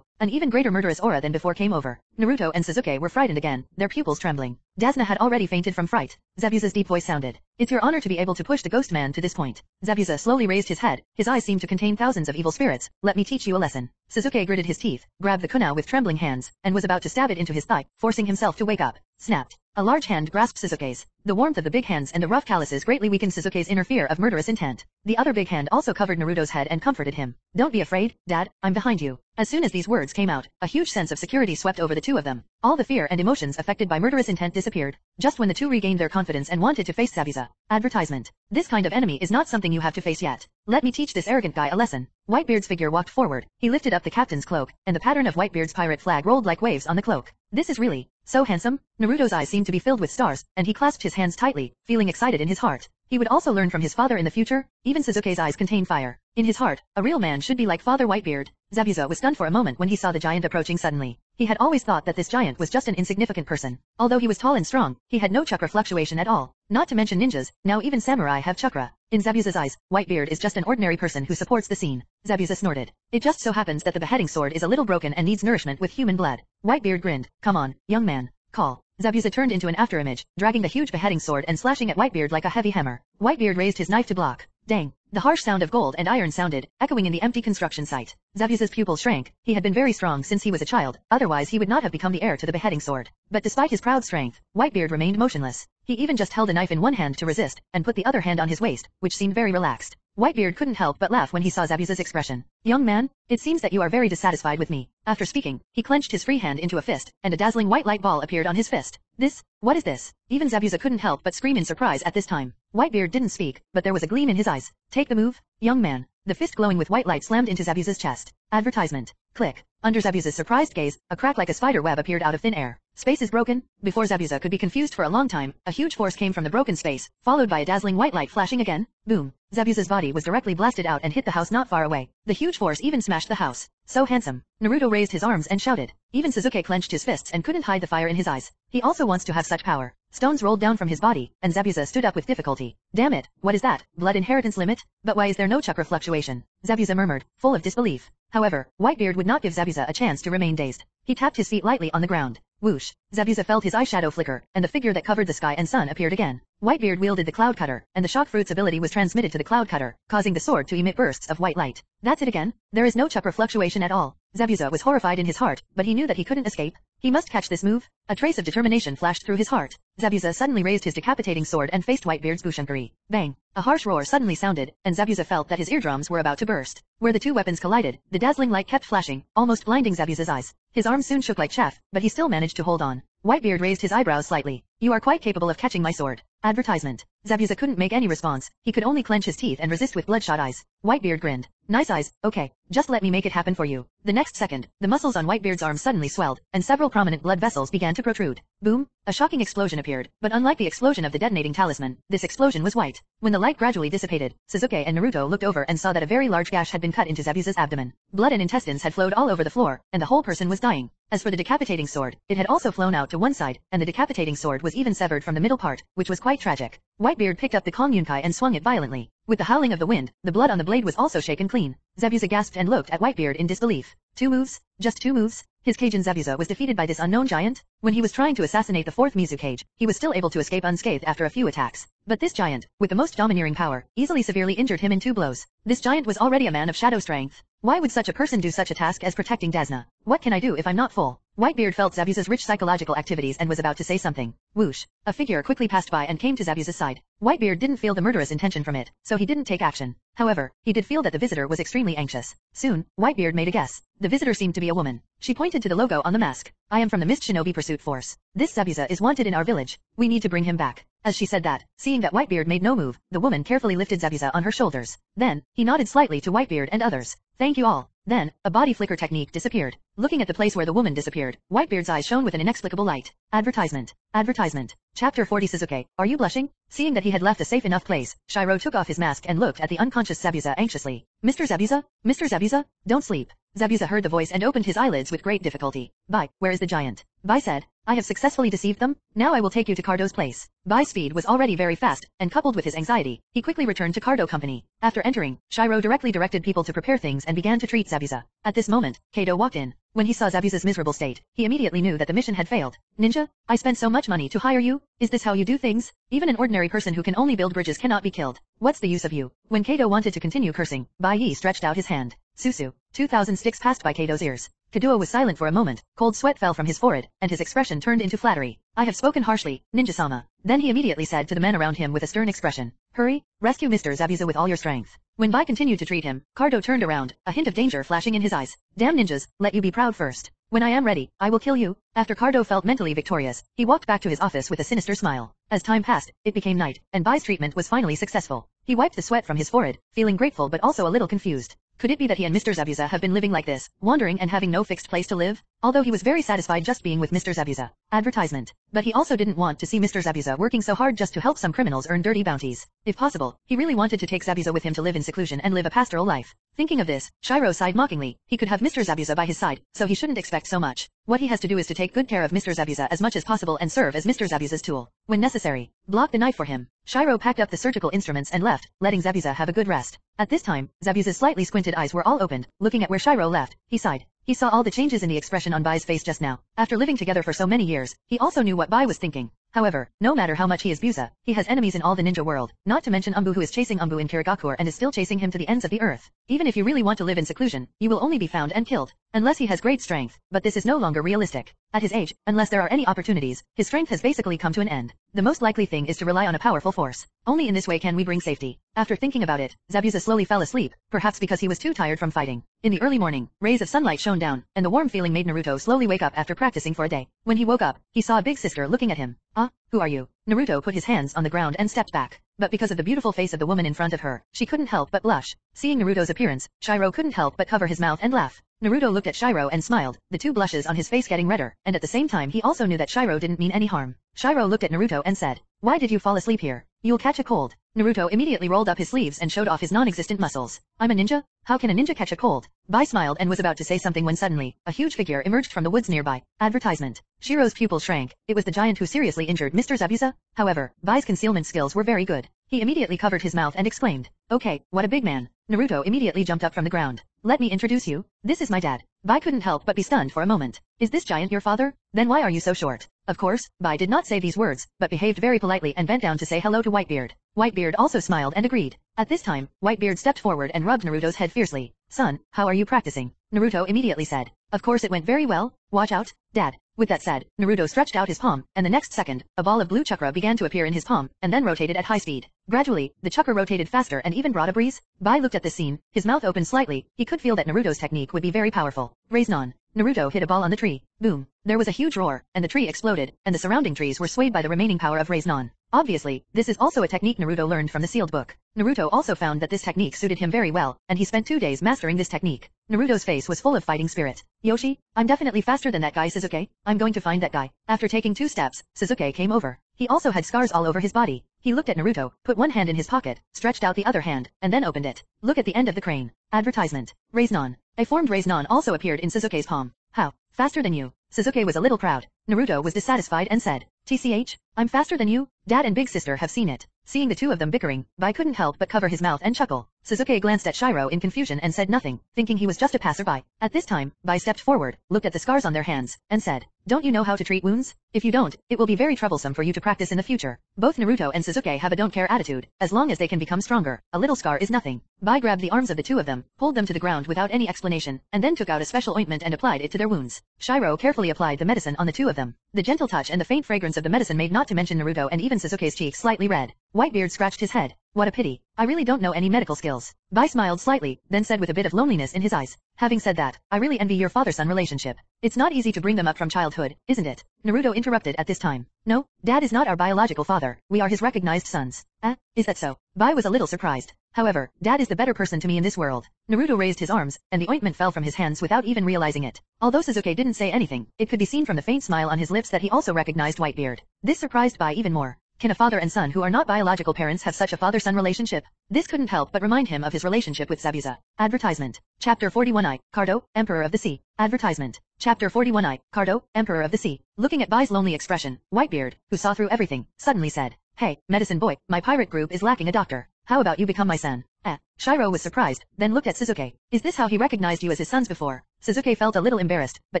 An even greater murderous aura than before came over. Naruto and Sasuke were frightened again, their pupils trembling. Tazuna had already fainted from fright. Zabuza's deep voice sounded. It's your honor to be able to push the ghost man to this point. Zabuza slowly raised his head, his eyes seemed to contain thousands of evil spirits. Let me teach you a lesson. Sasuke gritted his teeth, grabbed the kunai with trembling hands, and was about to stab it into his thigh, forcing himself to wake up. Snapped. A large hand grasped Sasuke's. The warmth of the big hands and the rough calluses greatly weakened Sasuke's inner fear of murderous intent. The other big hand also covered Naruto's head and comforted him. Don't be afraid, Dad, I'm behind you. As soon as these words came out, a huge sense of security swept over the two of them. All the fear and emotions affected by murderous intent disappeared, just when the two regained their confidence and wanted to face Zabuza. Advertisement. This kind of enemy is not something you have to face yet. Let me teach this arrogant guy a lesson. Whitebeard's figure walked forward, he lifted up the captain's cloak, and the pattern of Whitebeard's pirate flag rolled like waves on the cloak. This is really, so handsome? Naruto's eyes seemed to be filled with stars, and he clasped his hands tightly, feeling excited in his heart. He would also learn from his father in the future, even Sasuke's eyes contained fire. In his heart, a real man should be like Father Whitebeard. Zabuza was stunned for a moment when he saw the giant approaching suddenly. He had always thought that this giant was just an insignificant person. Although he was tall and strong, he had no chakra fluctuation at all. Not to mention ninjas, now even samurai have chakra. In Zabuza's eyes, Whitebeard is just an ordinary person who supports the scene. Zabuza snorted. It just so happens that the beheading sword is a little broken and needs nourishment with human blood. Whitebeard grinned. Come on, young man. Call. Zabuza turned into an afterimage, dragging the huge beheading sword and slashing at Whitebeard like a heavy hammer. Whitebeard raised his knife to block. Dang. The harsh sound of gold and iron sounded, echoing in the empty construction site. Zabuza's pupils shrank. He had been very strong since he was a child, otherwise he would not have become the heir to the beheading sword. But despite his proud strength, Whitebeard remained motionless. He even just held a knife in one hand to resist, and put the other hand on his waist, which seemed very relaxed. Whitebeard couldn't help but laugh when he saw Zabuza's expression. Young man, it seems that you are very dissatisfied with me. After speaking, he clenched his free hand into a fist, and a dazzling white light ball appeared on his fist. This, what is this? Even Zabuza couldn't help but scream in surprise at this time. Whitebeard didn't speak, but there was a gleam in his eyes. Take the move, young man. The fist glowing with white light slammed into Zabuza's chest. Advertisement. Click. Under Zabuza's surprised gaze, a crack like a spider web appeared out of thin air. Space is broken. Before Zabuza could be confused for a long time, a huge force came from the broken space, followed by a dazzling white light flashing again. Boom. Zabuza's body was directly blasted out and hit the house not far away. The huge force even smashed the house. So handsome. Naruto raised his arms and shouted. Even Suzuki clenched his fists and couldn't hide the fire in his eyes. He also wants to have such power. Stones rolled down from his body, and Zabuza stood up with difficulty. Damn it, what is that? Blood inheritance limit? But why is there no chakra fluctuation? Zabuza murmured, full of disbelief. However, Whitebeard would not give Zabuza a chance to remain dazed. He tapped his feet lightly on the ground. Whoosh! Zabuza felt his eyeshadow flicker, and the figure that covered the sky and sun appeared again. Whitebeard wielded the Cloud Cutter, and the Shock Fruit's ability was transmitted to the Cloud Cutter, causing the sword to emit bursts of white light. That's it again? There is no chakra fluctuation at all. Zabuza was horrified in his heart, but he knew that he couldn't escape. He must catch this move. A trace of determination flashed through his heart. Zabuza suddenly raised his decapitating sword and faced Whitebeard's Bushinkari. Bang! A harsh roar suddenly sounded, and Zabuza felt that his eardrums were about to burst. Where the two weapons collided, the dazzling light kept flashing, almost blinding Zabuza's eyes. His arms soon shook like chaff, but he still managed to hold on. Whitebeard raised his eyebrows slightly. You are quite capable of catching my sword. Advertisement. Zabuza couldn't make any response. He could only clench his teeth and resist with bloodshot eyes. Whitebeard grinned. Nice eyes, okay. Just let me make it happen for you. The next second, the muscles on Whitebeard's arm suddenly swelled, and several prominent blood vessels began to protrude. Boom! A shocking explosion appeared, but unlike the explosion of the detonating talisman, this explosion was white. When the light gradually dissipated, Sasuke and Naruto looked over and saw that a very large gash had been cut into Zabuza's abdomen. Blood and intestines had flowed all over the floor, and the whole person was dying. As for the decapitating sword, it had also flown out to one side, and the decapitating sword was even severed from the middle part, which was quite tragic. Whitebeard picked up the Kong Yunkai and swung it violently. With the howling of the wind, the blood on the blade was also shaken clean. Zabuza gasped and looked at Whitebeard in disbelief. Two moves? Just two moves? His Kajin Zabuza was defeated by this unknown giant? When he was trying to assassinate the fourth Mizukage, he was still able to escape unscathed after a few attacks. But this giant, with the most domineering power, easily severely injured him in two blows. This giant was already a man of shadow strength. Why would such a person do such a task as protecting Tazuna? What can I do if I'm not full? Whitebeard felt Zabuza's rich psychological activities and was about to say something. Whoosh. A figure quickly passed by and came to Zabuza's side. Whitebeard didn't feel the murderous intention from it, so he didn't take action. However, he did feel that the visitor was extremely anxious. Soon, Whitebeard made a guess. The visitor seemed to be a woman. She pointed to the logo on the mask. I am from the Mist Shinobi Pursuit Force. This Zabuza is wanted in our village. We need to bring him back. As she said that, seeing that Whitebeard made no move, the woman carefully lifted Zabuza on her shoulders. Then, he nodded slightly to Whitebeard and others. Thank you all. Then, a body flicker technique disappeared. Looking at the place where the woman disappeared, Whitebeard's eyes shone with an inexplicable light. Advertisement. Advertisement. Chapter 40 Sasuke, are you blushing? Seeing that he had left a safe enough place, Shiro took off his mask and looked at the unconscious Zabuza anxiously. Mr. Zabuza? Mr. Zabuza? Don't sleep. Zabuza heard the voice and opened his eyelids with great difficulty. Bai, where is the giant? Bai said, I have successfully deceived them, now I will take you to Cardo's place. Bai's speed was already very fast, and coupled with his anxiety, he quickly returned to Cardo Company. After entering, Shiro directly directed people to prepare things and began to treat Zabuza. At this moment, Kado walked in. When he saw Zabuza's miserable state, he immediately knew that the mission had failed. Ninja, I spent so much money to hire you, is this how you do things? Even an ordinary person who can only build bridges cannot be killed. What's the use of you? When Kado wanted to continue cursing, Bai Yi stretched out his hand. Susu, 2,000 sticks passed by Kado's ears. Kaduo was silent for a moment, cold sweat fell from his forehead, and his expression turned into flattery. I have spoken harshly, Ninja-sama. Then he immediately said to the men around him with a stern expression, Hurry, rescue Mr. Zabuza with all your strength. When Bai continued to treat him, Cardo turned around, a hint of danger flashing in his eyes. Damn ninjas, let you be proud first. When I am ready, I will kill you. After Cardo felt mentally victorious, he walked back to his office with a sinister smile. As time passed, it became night, and Bai's treatment was finally successful. He wiped the sweat from his forehead, feeling grateful but also a little confused. Could it be that he and Mr. Zabuza have been living like this, wandering and having no fixed place to live? Although he was very satisfied just being with Mr. Zabuza. Advertisement. But he also didn't want to see Mr. Zabuza working so hard just to help some criminals earn dirty bounties. If possible, he really wanted to take Zabuza with him to live in seclusion and live a pastoral life. Thinking of this, Shiro sighed mockingly. He could have Mr. Zabuza by his side, so he shouldn't expect so much. What he has to do is to take good care of Mr. Zabuza as much as possible and serve as Mr. Zabuza's tool. When necessary, block the knife for him. Shiro packed up the surgical instruments and left, letting Zabuza have a good rest. At this time, Zabuza's slightly squinted eyes were all opened. Looking at where Shiro left, he sighed. He saw all the changes in the expression on Bai's face just now. After living together for so many years, he also knew what Bai was thinking. However, no matter how much he is Buza, he has enemies in all the ninja world, not to mention Anbu who is chasing Anbu in Kirigakure and is still chasing him to the ends of the earth. Even if you really want to live in seclusion, you will only be found and killed, unless he has great strength, but this is no longer realistic. At his age, unless there are any opportunities, his strength has basically come to an end. The most likely thing is to rely on a powerful force. Only in this way can we bring safety. After thinking about it, Zabuza slowly fell asleep, perhaps because he was too tired from fighting. In the early morning, rays of sunlight shone down, and the warm feeling made Naruto slowly wake up after practicing for a day. When he woke up, he saw a big sister looking at him. Ah, who are you? Naruto put his hands on the ground and stepped back. But because of the beautiful face of the woman in front of her, she couldn't help but blush. Seeing Naruto's appearance, Shiro couldn't help but cover his mouth and laugh. Naruto looked at Shiro and smiled, the two blushes on his face getting redder, and at the same time he also knew that Shiro didn't mean any harm. Shiro looked at Naruto and said, Why did you fall asleep here? You'll catch a cold. Naruto immediately rolled up his sleeves and showed off his non-existent muscles. I'm a ninja? How can a ninja catch a cold? Bai smiled and was about to say something when suddenly, a huge figure emerged from the woods nearby. Advertisement. Shiro's pupils shrank. It was the giant who seriously injured Mr. Zabuza. However, Bai's concealment skills were very good. He immediately covered his mouth and exclaimed, Okay, what a big man. Naruto immediately jumped up from the ground. Let me introduce you. This is my dad. Bai couldn't help but be stunned for a moment. Is this giant your father? Then why are you so short? Of course, Bai did not say these words, but behaved very politely and bent down to say hello to Whitebeard. Whitebeard also smiled and agreed. At this time, Whitebeard stepped forward and rubbed Naruto's head fiercely. Son, how are you practicing? Naruto immediately said. Of course it went very well. Watch out, Dad. With that said, Naruto stretched out his palm, and the next second, a ball of blue chakra began to appear in his palm, and then rotated at high speed. Gradually, the chakra rotated faster and even brought a breeze. Bai looked at this scene, his mouth opened slightly, he could feel that Naruto's technique would be very powerful. Raised. Naruto hit a ball on the tree. Boom. There was a huge roar, and the tree exploded, and the surrounding trees were swayed by the remaining power of Rasengan. Obviously, this is also a technique Naruto learned from the sealed book. Naruto also found that this technique suited him very well, and he spent two days mastering this technique. Naruto's face was full of fighting spirit. Yoshi, I'm definitely faster than that guy Sasuke. I'm going to find that guy. After taking two steps, Sasuke came over. He also had scars all over his body. He looked at Naruto, put one hand in his pocket, stretched out the other hand, and then opened it. Look at the end of the crane. Advertisement. Rasengan. A formed Rasengan also appeared in Sasuke's palm. How? Faster than you. Sasuke was a little proud. Naruto was dissatisfied and said, TCH, I'm faster than you? Dad and big sister have seen it. Seeing the two of them bickering, Bai couldn't help but cover his mouth and chuckle. Sasuke glanced at Shiro in confusion and said nothing, thinking he was just a passerby. At this time, Bai stepped forward, looked at the scars on their hands, and said, Don't you know how to treat wounds? If you don't, it will be very troublesome for you to practice in the future. Both Naruto and Sasuke have a don't care attitude, as long as they can become stronger, a little scar is nothing. Bai grabbed the arms of the two of them, pulled them to the ground without any explanation, and then took out a special ointment and applied it to their wounds. Shiro carefully applied the medicine on the two of them. The gentle touch and the faint fragrance of the medicine made not to mention Naruto and even Sasuke's cheeks slightly red. Whitebeard scratched his head. What a pity. I really don't know any medical skills. Bai smiled slightly, then said with a bit of loneliness in his eyes. Having said that, I really envy your father-son relationship. It's not easy to bring them up from childhood, isn't it? Naruto interrupted at this time. No, dad is not our biological father, we are his recognized sons. Eh, is that so? Bai was a little surprised. However, dad is the better person to me in this world. Naruto raised his arms, and the ointment fell from his hands without even realizing it. Although Sasuke didn't say anything, it could be seen from the faint smile on his lips that he also recognized Whitebeard. This surprised Bai even more. Can a father and son who are not biological parents have such a father-son relationship? This couldn't help but remind him of his relationship with Zabuza. Advertisement. Chapter 41i, Cardo, Emperor of the Sea. Advertisement. Chapter 41i, Cardo, Emperor of the Sea. Looking at Bai's lonely expression, Whitebeard, who saw through everything, suddenly said, Hey, medicine boy, my pirate group is lacking a doctor. How about you become my son? Eh. Shiro was surprised, then looked at Suzuki. Is this how he recognized you as his sons before? Suzuki felt a little embarrassed, but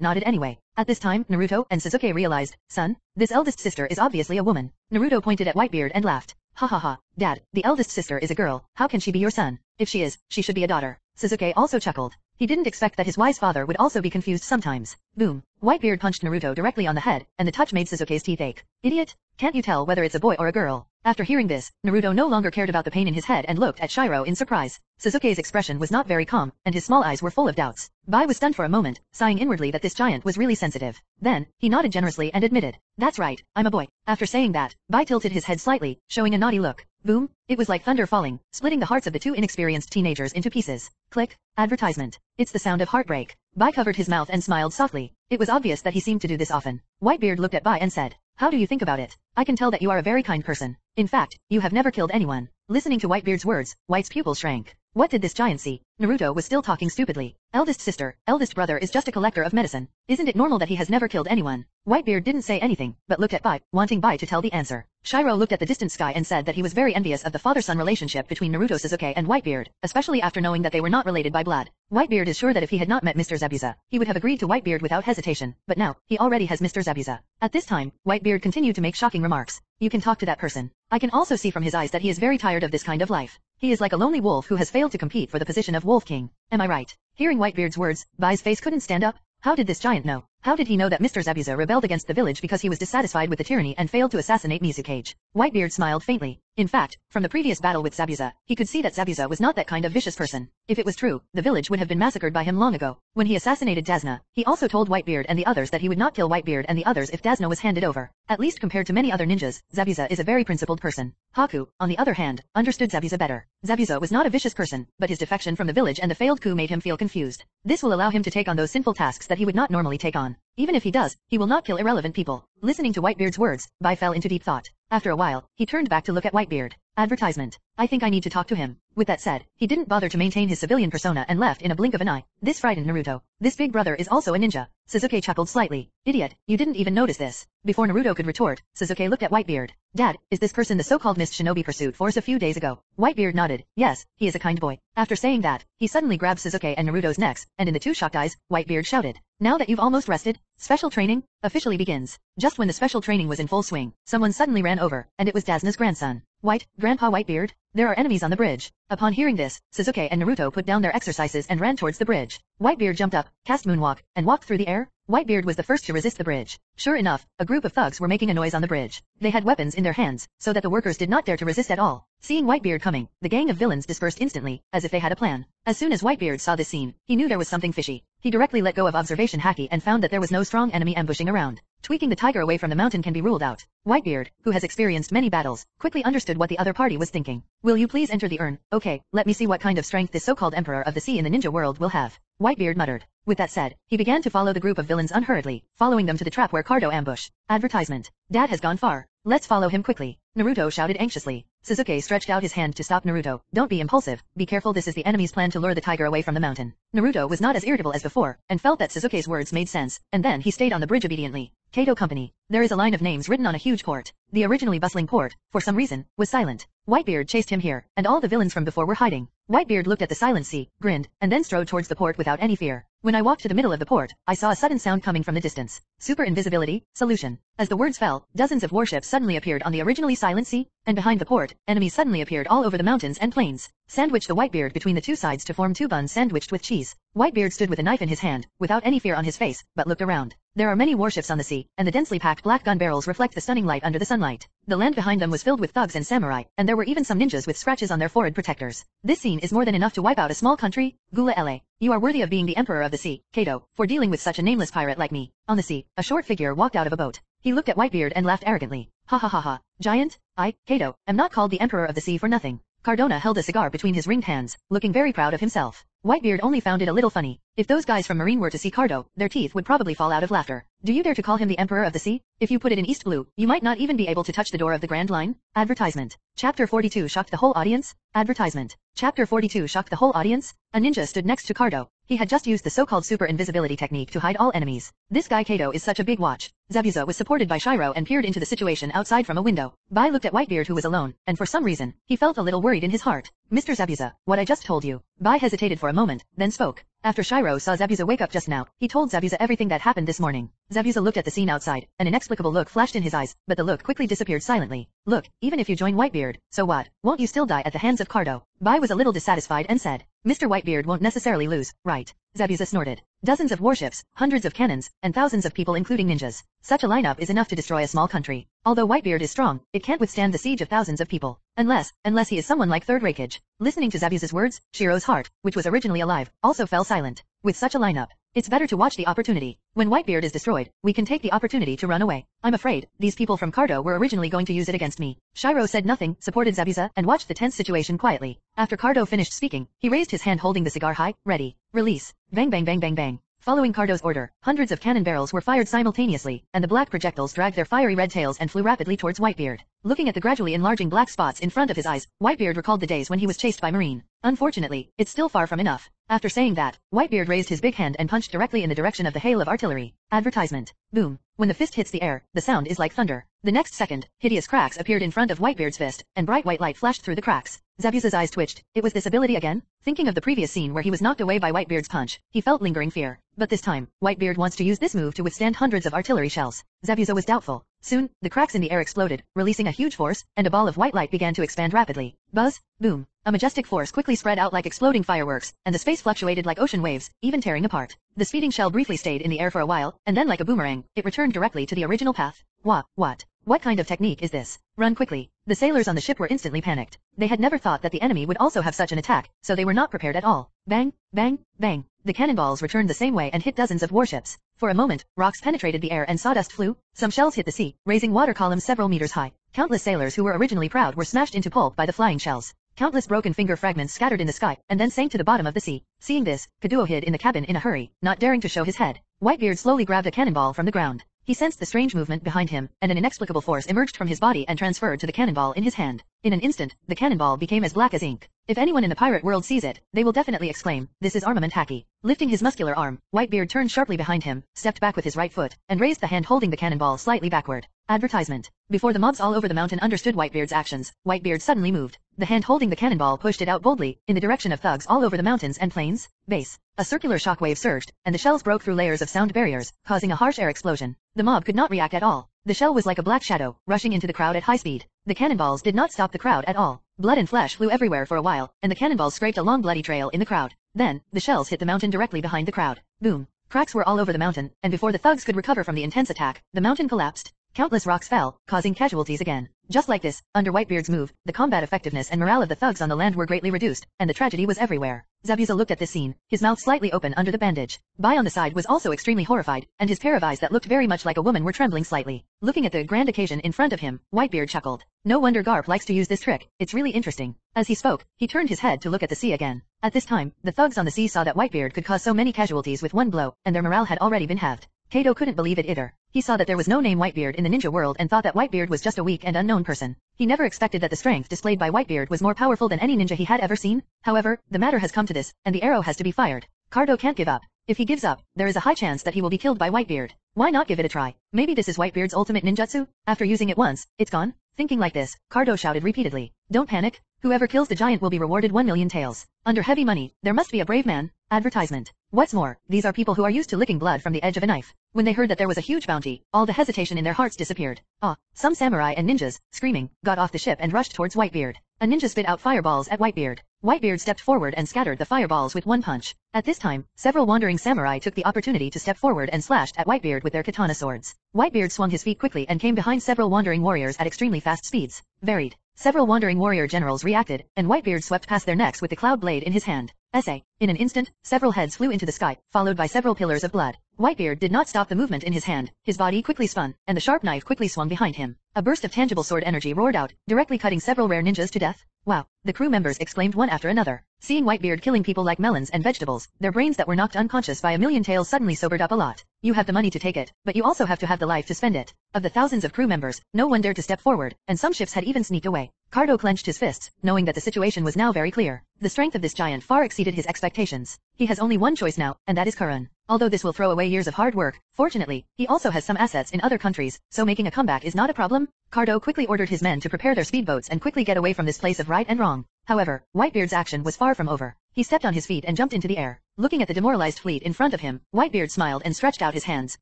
nodded anyway. At this time, Naruto and Suzuki realized, son, this eldest sister is obviously a woman. Naruto pointed at Whitebeard and laughed. Ha ha ha, dad, the eldest sister is a girl, how can she be your son? If she is, she should be a daughter. Suzuki also chuckled. He didn't expect that his wise father would also be confused sometimes. Boom. Whitebeard punched Naruto directly on the head, and the touch made Suzuki's teeth ache. Idiot! Can't you tell whether it's a boy or a girl? After hearing this, Naruto no longer cared about the pain in his head and looked at Shiro in surprise. Suzuki's expression was not very calm, and his small eyes were full of doubts. Bai was stunned for a moment, sighing inwardly that this giant was really sensitive. Then, he nodded generously and admitted, That's right, I'm a boy. After saying that, Bai tilted his head slightly, showing a naughty look. Boom, it was like thunder falling, splitting the hearts of the two inexperienced teenagers into pieces. Click, advertisement. It's the sound of heartbreak. Bai covered his mouth and smiled softly. It was obvious that he seemed to do this often. Whitebeard looked at Bai and said, How do you think about it? I can tell that you are a very kind person. In fact, you have never killed anyone. Listening to Whitebeard's words, White's pupils shrank. What did this giant see? Naruto was still talking stupidly. Eldest sister, eldest brother is just a collector of medicine. Isn't it normal that he has never killed anyone? Whitebeard didn't say anything, but looked at Bai, wanting Bai to tell the answer. Shiro looked at the distant sky and said that he was very envious of the father-son relationship between Naruto Suzuki and Whitebeard, especially after knowing that they were not related by blood. Whitebeard is sure that if he had not met Mr. Zabuza, he would have agreed to Whitebeard without hesitation, but now, he already has Mr. Zabuza. At this time, Whitebeard continued to make shocking remarks. You can talk to that person. I can also see from his eyes that he is very tired of this kind of life. He is like a lonely wolf who has failed to compete for the position of Wolf King. Am I right? Hearing Whitebeard's words, Bai's face couldn't stand up. How did this giant know? How did he know that Mr. Zabuza rebelled against the village because he was dissatisfied with the tyranny and failed to assassinate Mizukage? Whitebeard smiled faintly. In fact, from the previous battle with Zabuza, he could see that Zabuza was not that kind of vicious person. If it was true, the village would have been massacred by him long ago. When he assassinated Tazuna, he also told Whitebeard and the others that he would not kill Whitebeard and the others if Tazuna was handed over. At least compared to many other ninjas, Zabuza is a very principled person. Haku, on the other hand, understood Zabuza better. Zabuza was not a vicious person, but his defection from the village and the failed coup made him feel confused. This will allow him to take on those sinful tasks that he would not normally take on. Even if he does, he will not kill irrelevant people. Listening to Whitebeard's words, Bai fell into deep thought. After a while, he turned back to look at Whitebeard. Advertisement. I think I need to talk to him. With that said, he didn't bother to maintain his civilian persona and left in a blink of an eye. This frightened Naruto. This big brother is also a ninja. Suzuki chuckled slightly. Idiot, you didn't even notice this. Before Naruto could retort, Suzuki looked at Whitebeard. Dad, is this person the so-called Mist Shinobi pursuit force a few days ago? Whitebeard nodded. Yes, he is a kind boy. After saying that, he suddenly grabbed Suzuki and Naruto's necks, and in the two shocked eyes, Whitebeard shouted. Now that you've almost rested, special training officially begins. Just when the special training was in full swing, someone suddenly ran over, and it was Tazuna's grandson. White, Grandpa Whitebeard, there are enemies on the bridge. Upon hearing this, Suzuki and Naruto put down their exercises and ran towards the bridge. Whitebeard jumped up, cast moonwalk, and walked through the air. Whitebeard was the first to resist the bridge. Sure enough, a group of thugs were making a noise on the bridge. They had weapons in their hands, so that the workers did not dare to resist at all. Seeing Whitebeard coming, the gang of villains dispersed instantly, as if they had a plan. As soon as Whitebeard saw this scene, he knew there was something fishy. He directly let go of observation haki and found that there was no strong enemy ambushing around. Tweaking the tiger away from the mountain can be ruled out. Whitebeard, who has experienced many battles, quickly understood what the other party was thinking. Will you please enter the urn? Okay, let me see what kind of strength this so-called Emperor of the Sea in the ninja world will have. Whitebeard muttered. With that said, he began to follow the group of villains unhurriedly, following them to the trap where Cardo ambush. Advertisement. Dad has gone far. Let's follow him quickly. Naruto shouted anxiously. Suzuki stretched out his hand to stop Naruto. Don't be impulsive. Be careful this is the enemy's plan to lure the tiger away from the mountain. Naruto was not as irritable as before, and felt that Suzuki's words made sense, and then he stayed on the bridge obediently. Kato Company. There is a line of names written on a huge port. The originally bustling port, for some reason, was silent. Whitebeard chased him here, and all the villains from before were hiding. Whitebeard looked at the silent sea, grinned, and then strode towards the port without any fear. When I walked to the middle of the port, I saw a sudden sound coming from the distance. Super invisibility, solution. As the words fell, dozens of warships suddenly appeared on the originally silent sea, and behind the port, enemies suddenly appeared all over the mountains and plains. Sandwich the Whitebeard between the two sides to form two buns sandwiched with cheese. Whitebeard stood with a knife in his hand, without any fear on his face, but looked around. There are many warships on the sea, and the densely packed black gun barrels reflect the stunning light under the sunlight. The land behind them was filled with thugs and samurai, and there were even some ninjas with scratches on their forehead protectors. This scene is more than enough to wipe out a small country, Gula La. You are worthy of being the emperor of the sea, Kato, for dealing with such a nameless pirate like me. On the sea, a short figure walked out of a boat. He looked at Whitebeard and laughed arrogantly. Ha ha ha ha. Giant, I, Kato, am not called the emperor of the sea for nothing. Cardona held a cigar between his ringed hands, looking very proud of himself. Whitebeard only found it a little funny. If those guys from Marine were to see Cardo, their teeth would probably fall out of laughter. Do you dare to call him the Emperor of the Sea? If you put it in East Blue, you might not even be able to touch the door of the Grand Line. Advertisement. Chapter 42 shocked the whole audience. Advertisement. Chapter 42 shocked the whole audience. A ninja stood next to Cardo. He had just used the so-called super invisibility technique to hide all enemies. This guy Kato is such a big watch. Zabuza was supported by Shiro and peered into the situation outside from a window. Bai looked at Whitebeard who was alone, and for some reason, he felt a little worried in his heart. Mr. Zabuza, what I just told you. Bai hesitated for a moment, then spoke. After Shiro saw Zabuza wake up just now, he told Zabuza everything that happened this morning. Zabuza looked at the scene outside. An inexplicable look flashed in his eyes, but the look quickly disappeared silently. Look, even if you join Whitebeard, so what? Won't you still die at the hands of Cardo? Bai was a little dissatisfied and said, Mr. Whitebeard won't necessarily lose, right? Zabuza snorted. Dozens of warships, hundreds of cannons, and thousands of people including ninjas. Such a lineup is enough to destroy a small country. Although Whitebeard is strong, it can't withstand the siege of thousands of people. Unless, unless he is someone like Third Raikage. Listening to Zabuza's words, Shiro's heart, which was originally alive, also fell silent. With such a lineup, it's better to watch the opportunity. When Whitebeard is destroyed, we can take the opportunity to run away. I'm afraid, these people from Cardo were originally going to use it against me. Shiro said nothing, supported Zabuza, and watched the tense situation quietly. After Cardo finished speaking, he raised his hand holding the cigar high, ready, release, bang bang bang bang bang. Following Cardo's order, hundreds of cannon barrels were fired simultaneously, and the black projectiles dragged their fiery red tails and flew rapidly towards Whitebeard. Looking at the gradually enlarging black spots in front of his eyes, Whitebeard recalled the days when he was chased by Marine. Unfortunately, it's still far from enough. After saying that, Whitebeard raised his big hand and punched directly in the direction of the hail of artillery. Advertisement. Boom. When the fist hits the air, the sound is like thunder. The next second, hideous cracks appeared in front of Whitebeard's fist, and bright white light flashed through the cracks. Zabuza's eyes twitched. It was this ability again? Thinking of the previous scene where he was knocked away by Whitebeard's punch, he felt lingering fear. But this time, Whitebeard wants to use this move to withstand hundreds of artillery shells. Zabuza was doubtful. Soon, the cracks in the air exploded, releasing a huge force, and a ball of white light began to expand rapidly. Buzz, boom. A majestic force quickly spread out like exploding fireworks, and the space fluctuated like ocean waves, even tearing apart. The speeding shell briefly stayed in the air for a while, and then like a boomerang, it returned directly to the original path. What? What? What kind of technique is this? Run quickly. The sailors on the ship were instantly panicked. They had never thought that the enemy would also have such an attack, so they were not prepared at all. Bang, bang, bang. The cannonballs returned the same way and hit dozens of warships. For a moment, rocks penetrated the air and sawdust flew. Some shells hit the sea, raising water columns several meters high. Countless sailors who were originally proud were smashed into pulp by the flying shells. Countless broken finger fragments scattered in the sky, and then sank to the bottom of the sea. Seeing this, Kaduo hid in the cabin in a hurry, not daring to show his head. Whitebeard slowly grabbed a cannonball from the ground. He sensed the strange movement behind him, and an inexplicable force emerged from his body and transferred to the cannonball in his hand. In an instant, the cannonball became as black as ink. If anyone in the pirate world sees it, they will definitely exclaim, this is armament haki. Lifting his muscular arm, Whitebeard turned sharply behind him, stepped back with his right foot, and raised the hand holding the cannonball slightly backward. Advertisement. Before the mobs all over the mountain understood Whitebeard's actions, Whitebeard suddenly moved. The hand holding the cannonball pushed it out boldly, in the direction of thugs all over the mountains and plains. Base. A circular shockwave surged, and the shells broke through layers of sound barriers, causing a harsh air explosion. The mob could not react at all. The shell was like a black shadow, rushing into the crowd at high speed. The cannonballs did not stop the crowd at all. Blood and flesh flew everywhere for a while, and the cannonballs scraped a long bloody trail in the crowd. Then, the shells hit the mountain directly behind the crowd. Boom. Cracks were all over the mountain, and before the thugs could recover from the intense attack, the mountain collapsed. Countless rocks fell, causing casualties again. Just like this, under Whitebeard's move, the combat effectiveness and morale of the thugs on the land were greatly reduced, and the tragedy was everywhere. Zabuza looked at this scene, his mouth slightly open under the bandage. Bai on the side was also extremely horrified, and his pair of eyes that looked very much like a woman were trembling slightly. Looking at the grand occasion in front of him, Whitebeard chuckled. No wonder Garp likes to use this trick, it's really interesting. As he spoke, he turned his head to look at the sea again. At this time, the thugs on the sea saw that Whitebeard could cause so many casualties with one blow, and their morale had already been halved. Kato couldn't believe it either. He saw that there was no name Whitebeard in the ninja world and thought that Whitebeard was just a weak and unknown person. He never expected that the strength displayed by Whitebeard was more powerful than any ninja he had ever seen. However, the matter has come to this, and the arrow has to be fired. Cardo can't give up. If he gives up, there is a high chance that he will be killed by Whitebeard. Why not give it a try? Maybe this is Whitebeard's ultimate ninjutsu? After using it once, it's gone? Thinking like this, Cardo shouted repeatedly. Don't panic. Whoever kills the giant will be rewarded 1 million taels. Under heavy money, there must be a brave man. Advertisement. What's more, these are people who are used to licking blood from the edge of a knife. When they heard that there was a huge bounty, all the hesitation in their hearts disappeared. Ah, some samurai and ninjas, screaming, got off the ship and rushed towards Whitebeard. A ninja spit out fireballs at Whitebeard. Whitebeard stepped forward and scattered the fireballs with one punch. At this time, several wandering samurai took the opportunity to step forward and slashed at Whitebeard with their katana swords. Whitebeard swung his feet quickly and came behind several wandering warriors at extremely fast speeds. Varied. Several wandering warrior generals reacted, and Whitebeard swept past their necks with the cloud blade in his hand. Essay. In an instant, several heads flew into the sky, followed by several pillars of blood. Whitebeard did not stop the movement in his hand, his body quickly spun, and the sharp knife quickly swung behind him. A burst of tangible sword energy roared out, directly cutting several rare ninjas to death. Wow, the crew members exclaimed one after another. Seeing Whitebeard killing people like melons and vegetables, their brains that were knocked unconscious by a million taels suddenly sobered up a lot. You have the money to take it, but you also have to have the life to spend it. Of the thousands of crew members, no one dared to step forward, and some ships had even sneaked away. Cardo clenched his fists, knowing that the situation was now very clear. The strength of this giant far exceeded his expectations. He has only one choice now, and that is Kurun. Although this will throw away years of hard work, fortunately, he also has some assets in other countries, so making a comeback is not a problem. Cardo quickly ordered his men to prepare their speedboats and quickly get away from this place of right and wrong. However, Whitebeard's action was far from over. He stepped on his feet and jumped into the air. Looking at the demoralized fleet in front of him, Whitebeard smiled and stretched out his hands,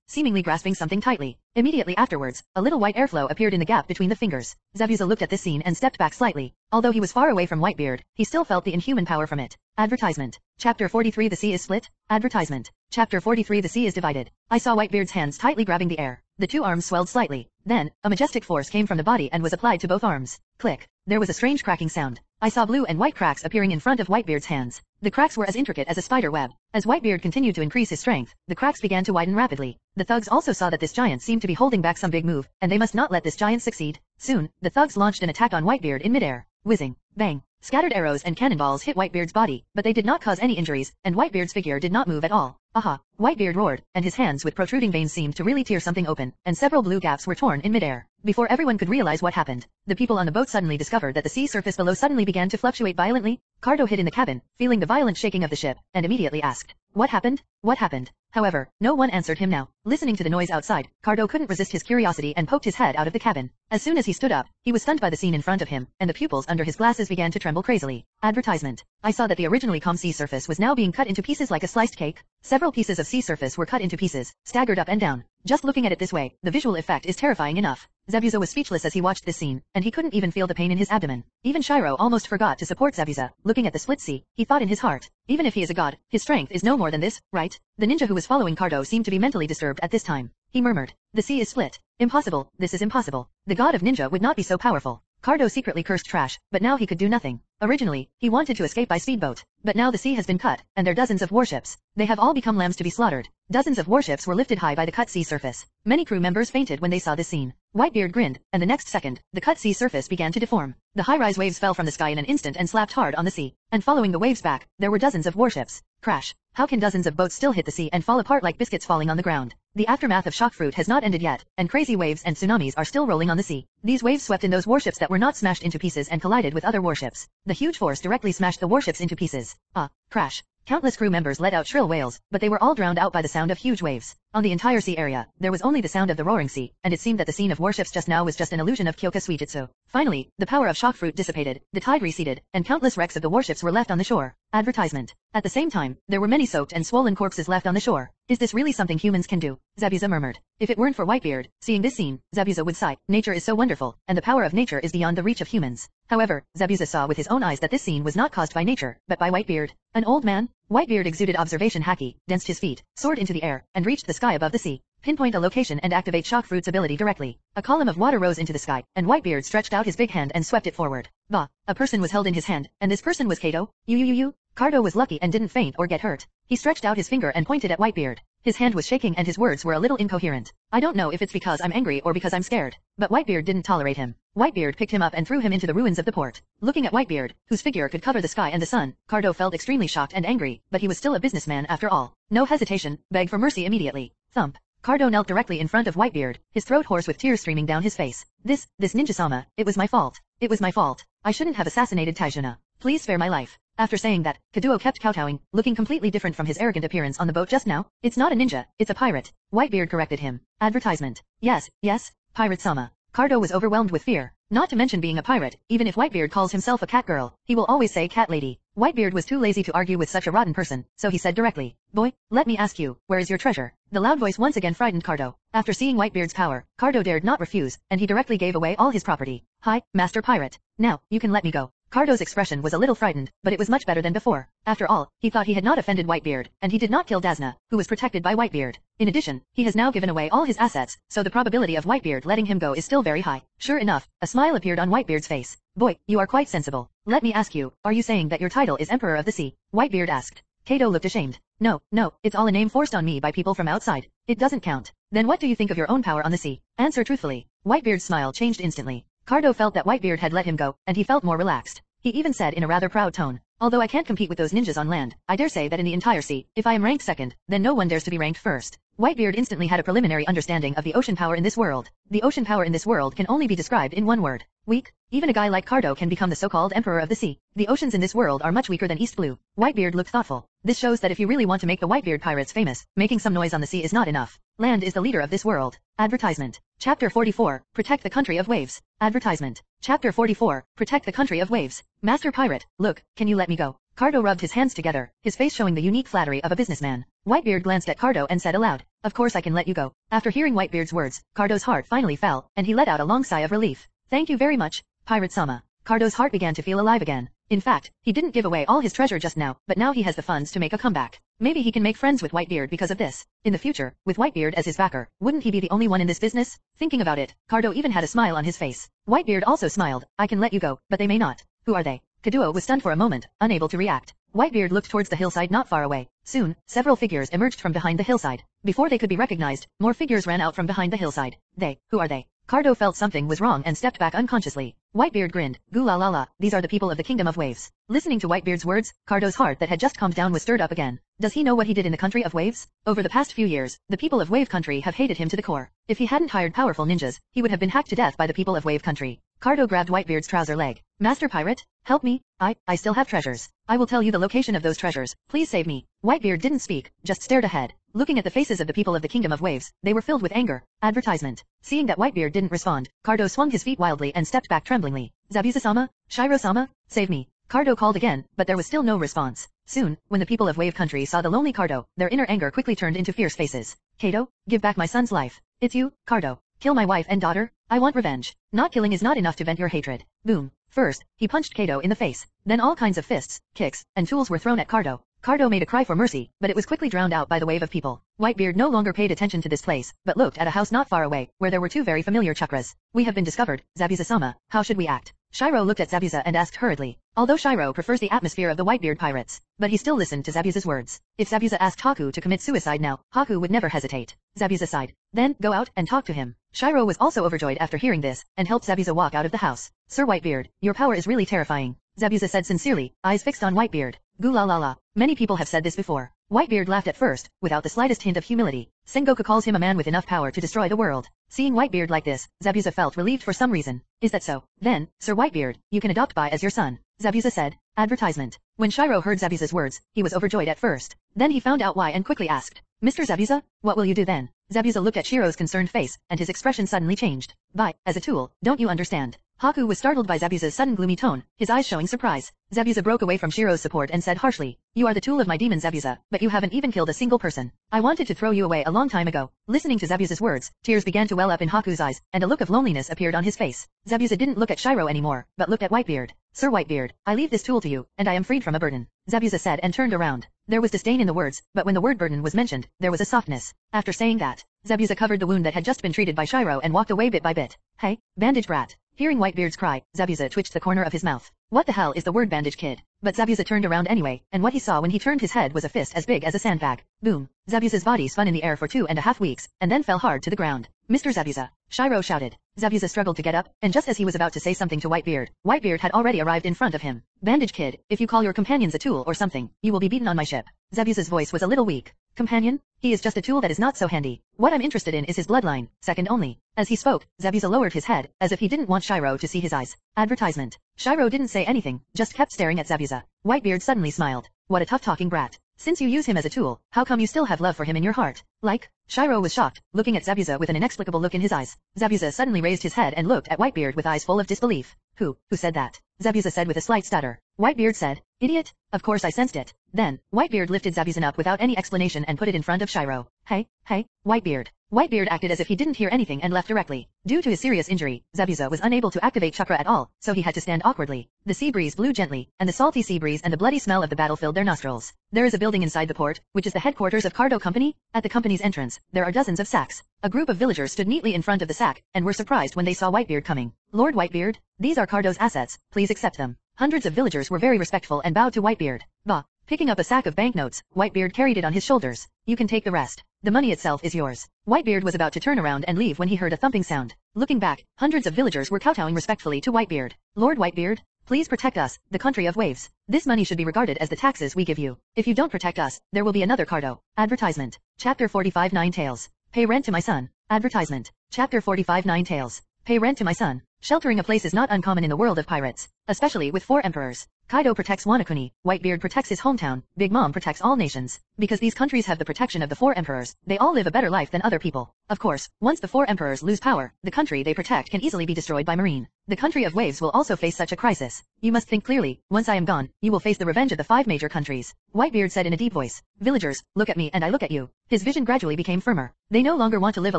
seemingly grasping something tightly. Immediately afterwards, a little white airflow appeared in the gap between the fingers. Zabuza looked at this scene and stepped back slightly. Although he was far away from Whitebeard, he still felt the inhuman power from it. Advertisement. Chapter 43 The sea is split. Advertisement. Chapter 43 The sea is divided. I saw Whitebeard's hands tightly grabbing the air. The two arms swelled slightly. Then, a majestic force came from the body and was applied to both arms. Click. There was a strange cracking sound. I saw blue and white cracks appearing in front of Whitebeard's hands. The cracks were as intricate as a spider web. As Whitebeard continued to increase his strength, the cracks began to widen rapidly. The thugs also saw that this giant seemed to be holding back some big move, and they must not let this giant succeed. Soon, the thugs launched an attack on Whitebeard in midair. Whizzing. Bang. Scattered arrows and cannonballs hit Whitebeard's body, but they did not cause any injuries, and Whitebeard's figure did not move at all. Aha! Whitebeard roared, and his hands with protruding veins seemed to really tear something open, and several blue gaps were torn in midair. Before everyone could realize what happened, the people on the boat suddenly discovered that the sea surface below suddenly began to fluctuate violently. Cardo hid in the cabin, feeling the violent shaking of the ship, and immediately asked, What happened? What happened? However, no one answered him now. Listening to the noise outside, Cardo couldn't resist his curiosity and poked his head out of the cabin. As soon as he stood up, he was stunned by the scene in front of him, and the pupils under his glasses began to tremble crazily. Advertisement. I saw that the originally calm sea surface was now being cut into pieces like a sliced cake. Several pieces of sea surface were cut into pieces, staggered up and down. Just looking at it this way, the visual effect is terrifying enough. Zabuza was speechless as he watched this scene, and he couldn't even feel the pain in his abdomen. Even Shiro almost forgot to support Zabuza. Looking at the split sea, he thought in his heart, even if he is a god, his strength is no more than this, right? The ninja who was following Cardo seemed to be mentally disturbed at this time. He murmured, the sea is split. Impossible, this is impossible. The god of ninja would not be so powerful. Cardo secretly cursed trash, but now he could do nothing. Originally, he wanted to escape by speedboat, but now the sea has been cut, and there are dozens of warships. They have all become lambs to be slaughtered. Dozens of warships were lifted high by the cut sea surface. Many crew members fainted when they saw this scene. Whitebeard grinned, and the next second, the cut sea surface began to deform. The high-rise waves fell from the sky in an instant and slapped hard on the sea. And following the waves back, there were dozens of warships. Crash. How can dozens of boats still hit the sea and fall apart like biscuits falling on the ground? The aftermath of shock fruit has not ended yet, and crazy waves and tsunamis are still rolling on the sea. These waves swept in those warships that were not smashed into pieces and collided with other warships. The huge force directly smashed the warships into pieces. Ah, crash. Countless crew members let out shrill wails, but they were all drowned out by the sound of huge waves. On the entire sea area, there was only the sound of the roaring sea, and it seemed that the scene of warships just now was just an illusion of Kyoka Suigetsu. Finally, the power of shock fruit dissipated, the tide receded, and countless wrecks of the warships were left on the shore. Advertisement. At the same time, there were many soaked and swollen corpses left on the shore. Is this really something humans can do? Zabuza murmured. If it weren't for Whitebeard, seeing this scene, Zabuza would sigh. Nature is so wonderful, and the power of nature is beyond the reach of humans. However, Zabuza saw with his own eyes that this scene was not caused by nature, but by Whitebeard. An old man? Whitebeard exuded observation haki, danced his feet, soared into the air, and reached the sky above the sea. Pinpoint a location and activate Shock Fruit's ability directly. A column of water rose into the sky, and Whitebeard stretched out his big hand and swept it forward. Bah! A person was held in his hand, and this person was Kato. You you you you. Cardo was lucky and didn't faint or get hurt. He stretched out his finger and pointed at Whitebeard. His hand was shaking and his words were a little incoherent. I don't know if it's because I'm angry or because I'm scared. But Whitebeard didn't tolerate him. Whitebeard picked him up and threw him into the ruins of the port. Looking at Whitebeard, whose figure could cover the sky and the sun, Cardo felt extremely shocked and angry, but he was still a businessman after all. No hesitation, begged for mercy immediately. Thump. Cardo knelt directly in front of Whitebeard, his throat hoarse with tears streaming down his face. This, this ninja-sama, it was my fault. It was my fault. I shouldn't have assassinated Tazuna. Please spare my life. After saying that, Kaduo kept kowtowing, looking completely different from his arrogant appearance on the boat just now. It's not a ninja, it's a pirate. Whitebeard corrected him. Advertisement. Yes, yes, Pirate-sama. Cardo was overwhelmed with fear. Not to mention being a pirate, even if Whitebeard calls himself a cat girl, he will always say cat lady. Whitebeard was too lazy to argue with such a rotten person, so he said directly, Boy, let me ask you, where is your treasure? The loud voice once again frightened Cardo. After seeing Whitebeard's power, Cardo dared not refuse, and he directly gave away all his property. Hi, Master Pirate. Now, you can let me go. Cardo's expression was a little frightened, but it was much better than before. After all, he thought he had not offended Whitebeard, and he did not kill Dasna, who was protected by Whitebeard. In addition, he has now given away all his assets, so the probability of Whitebeard letting him go is still very high. Sure enough, a smile appeared on Whitebeard's face. Boy, you are quite sensible. Let me ask you, are you saying that your title is Emperor of the Sea? Whitebeard asked. Kato looked ashamed. No, no, it's all a name forced on me by people from outside. It doesn't count. Then what do you think of your own power on the sea? Answer truthfully. Whitebeard's smile changed instantly. Cardo felt that Whitebeard had let him go, and he felt more relaxed. He even said in a rather proud tone, Although I can't compete with those ninjas on land, I dare say that in the entire sea, if I am ranked second, then no one dares to be ranked first. Whitebeard instantly had a preliminary understanding of the ocean power in this world. The ocean power in this world can only be described in one word. Weak. Even a guy like Cardo can become the so-called emperor of the sea. The oceans in this world are much weaker than East Blue. Whitebeard looked thoughtful. This shows that if you really want to make the Whitebeard pirates famous, making some noise on the sea is not enough. Land is the leader of this world. Advertisement. Chapter 44, Protect the Country of Waves. Advertisement. Chapter 44, Protect the Country of Waves. Master Pirate, look, can you let me go? Cardo rubbed his hands together, his face showing the unique flattery of a businessman. Whitebeard glanced at Cardo and said aloud, Of course I can let you go. After hearing Whitebeard's words, Cardo's heart finally fell, and he let out a long sigh of relief. Thank you very much, Pirate Sama. Cardo's heart began to feel alive again. In fact, he didn't give away all his treasure just now, but now he has the funds to make a comeback. Maybe he can make friends with Whitebeard because of this. In the future, with Whitebeard as his backer, wouldn't he be the only one in this business? Thinking about it, Cardo even had a smile on his face. Whitebeard also smiled. I can let you go, but they may not. Who are they? Kaduo was stunned for a moment, unable to react. Whitebeard looked towards the hillside not far away. Soon, several figures emerged from behind the hillside. Before they could be recognized, more figures ran out from behind the hillside. They, who are they? Cardo felt something was wrong and stepped back unconsciously. Whitebeard grinned. Goo la la la, these are the people of the Kingdom of Waves. Listening to Whitebeard's words, Cardo's heart that had just calmed down was stirred up again. Does he know what he did in the country of waves? Over the past few years, the people of Wave Country have hated him to the core. If he hadn't hired powerful ninjas, he would have been hacked to death by the people of Wave Country. Cardo grabbed Whitebeard's trouser leg. Master Pirate, help me, I, I still have treasures. I will tell you the location of those treasures, please save me. Whitebeard didn't speak, just stared ahead. Looking at the faces of the people of the Kingdom of Waves, they were filled with anger. Advertisement. Seeing that Whitebeard didn't respond, Cardo swung his feet wildly and stepped back tremblingly. Zabuza-sama? Shiro-sama? Save me. Cardo called again, but there was still no response. Soon, when the people of Wave Country saw the lonely Cardo, their inner anger quickly turned into fierce faces. Kato, give back my son's life. It's you, Cardo. Kill my wife and daughter? I want revenge. Not killing is not enough to vent your hatred. Boom. First, he punched Kato in the face. Then all kinds of fists, kicks, and tools were thrown at Cardo. Cardo made a cry for mercy, but it was quickly drowned out by the wave of people. Whitebeard no longer paid attention to this place, but looked at a house not far away, where there were two very familiar chakras. We have been discovered, Zabuza-sama, how should we act? Shiro looked at Zabuza and asked hurriedly. Although Shiro prefers the atmosphere of the Whitebeard pirates, but he still listened to Zabuza's words. If Zabuza asked Haku to commit suicide now, Haku would never hesitate. Zabuza sighed. Then, go out and talk to him. Shiro was also overjoyed after hearing this, and helped Zabuza walk out of the house. Sir Whitebeard, your power is really terrifying. Zabuza said sincerely, eyes fixed on Whitebeard. Goo la la la. Many people have said this before. Whitebeard laughed at first, without the slightest hint of humility. Sengoku calls him a man with enough power to destroy the world. Seeing Whitebeard like this, Zabuza felt relieved for some reason. Is that so? Then, Sir Whitebeard, you can adopt Bai as your son. Zabuza said. Advertisement. When Shiro heard Zabuza's words, he was overjoyed at first. Then he found out why and quickly asked, Mr. Zabuza, what will you do then? Zabuza looked at Shiro's concerned face, and his expression suddenly changed. Bai, as a tool, don't you understand? Haku was startled by Zabuza's sudden gloomy tone, his eyes showing surprise. Zabuza broke away from Shiro's support and said harshly, You are the tool of my demon Zabuza, but you haven't even killed a single person. I wanted to throw you away a long time ago. Listening to Zabuza's words, tears began to well up in Haku's eyes, and a look of loneliness appeared on his face. Zabuza didn't look at Shiro anymore, but looked at Whitebeard. Sir Whitebeard, I leave this tool to you, and I am freed from a burden. Zabuza said and turned around. There was disdain in the words, but when the word burden was mentioned, there was a softness. After saying that, Zabuza covered the wound that had just been treated by Shiro and walked away bit by bit. Hey, bandage brat. Hearing Whitebeard's cry, Zabuza twitched the corner of his mouth. What the hell is the word bandage kid? But Zabuza turned around anyway, and what he saw when he turned his head was a fist as big as a sandbag. Boom. Zabuza's body spun in the air for two and a half weeks, and then fell hard to the ground. Mr. Zabuza. Shiro shouted. Zabuza struggled to get up, and just as he was about to say something to Whitebeard, Whitebeard had already arrived in front of him. Bandage kid, if you call your companions a tool or something, you will be beaten on my ship. Zabuza's voice was a little weak. Companion? He is just a tool that is not so handy. What I'm interested in is his bloodline, second only. As he spoke, Zabuza lowered his head, as if he didn't want Shiro to see his eyes. Advertisement. Shiro didn't say anything, just kept staring at Zabuza. Whitebeard suddenly smiled. What a tough-talking brat. Since you use him as a tool, how come you still have love for him in your heart? Like? Shiro was shocked, looking at Zabuza with an inexplicable look in his eyes. Zabuza suddenly raised his head and looked at Whitebeard with eyes full of disbelief. Who, who said that? Zabuza said with a slight stutter. Whitebeard said, Idiot? Of course I sensed it. Then, Whitebeard lifted Zabuza up without any explanation and put it in front of Shiro. Hey, hey, Whitebeard. Whitebeard acted as if he didn't hear anything and left directly. Due to his serious injury, Zabuza was unable to activate chakra at all, so he had to stand awkwardly. The sea breeze blew gently, and the salty sea breeze and the bloody smell of the battle filled their nostrils. There is a building inside the port, which is the headquarters of Cardo Company. At the company's entrance, there are dozens of sacks. A group of villagers stood neatly in front of the sack, and were surprised when they saw Whitebeard coming. Lord Whitebeard, these are Cardo's assets, please accept them. Hundreds of villagers were very respectful and bowed to Whitebeard. Bah. Picking up a sack of banknotes, Whitebeard carried it on his shoulders. You can take the rest. The money itself is yours. Whitebeard was about to turn around and leave when he heard a thumping sound. Looking back, hundreds of villagers were kowtowing respectfully to Whitebeard. Lord Whitebeard, Please protect us, the country of waves. This money should be regarded as the taxes we give you. If you don't protect us, there will be another Cardo. Advertisement. Chapter 45 Nine Tails. Pay rent to my son. Advertisement. Chapter 45 Nine Tails. Pay rent to my son. Sheltering a place is not uncommon in the world of pirates, especially with four emperors. Kaido protects Wanokuni, Whitebeard protects his hometown, Big Mom protects all nations. Because these countries have the protection of the four emperors, they all live a better life than other people. Of course, once the four emperors lose power, the country they protect can easily be destroyed by marine. The country of waves will also face such a crisis. You must think clearly, once I am gone, you will face the revenge of the five major countries. Whitebeard said in a deep voice, Villagers, look at me and I look at you. His vision gradually became firmer. They no longer want to live a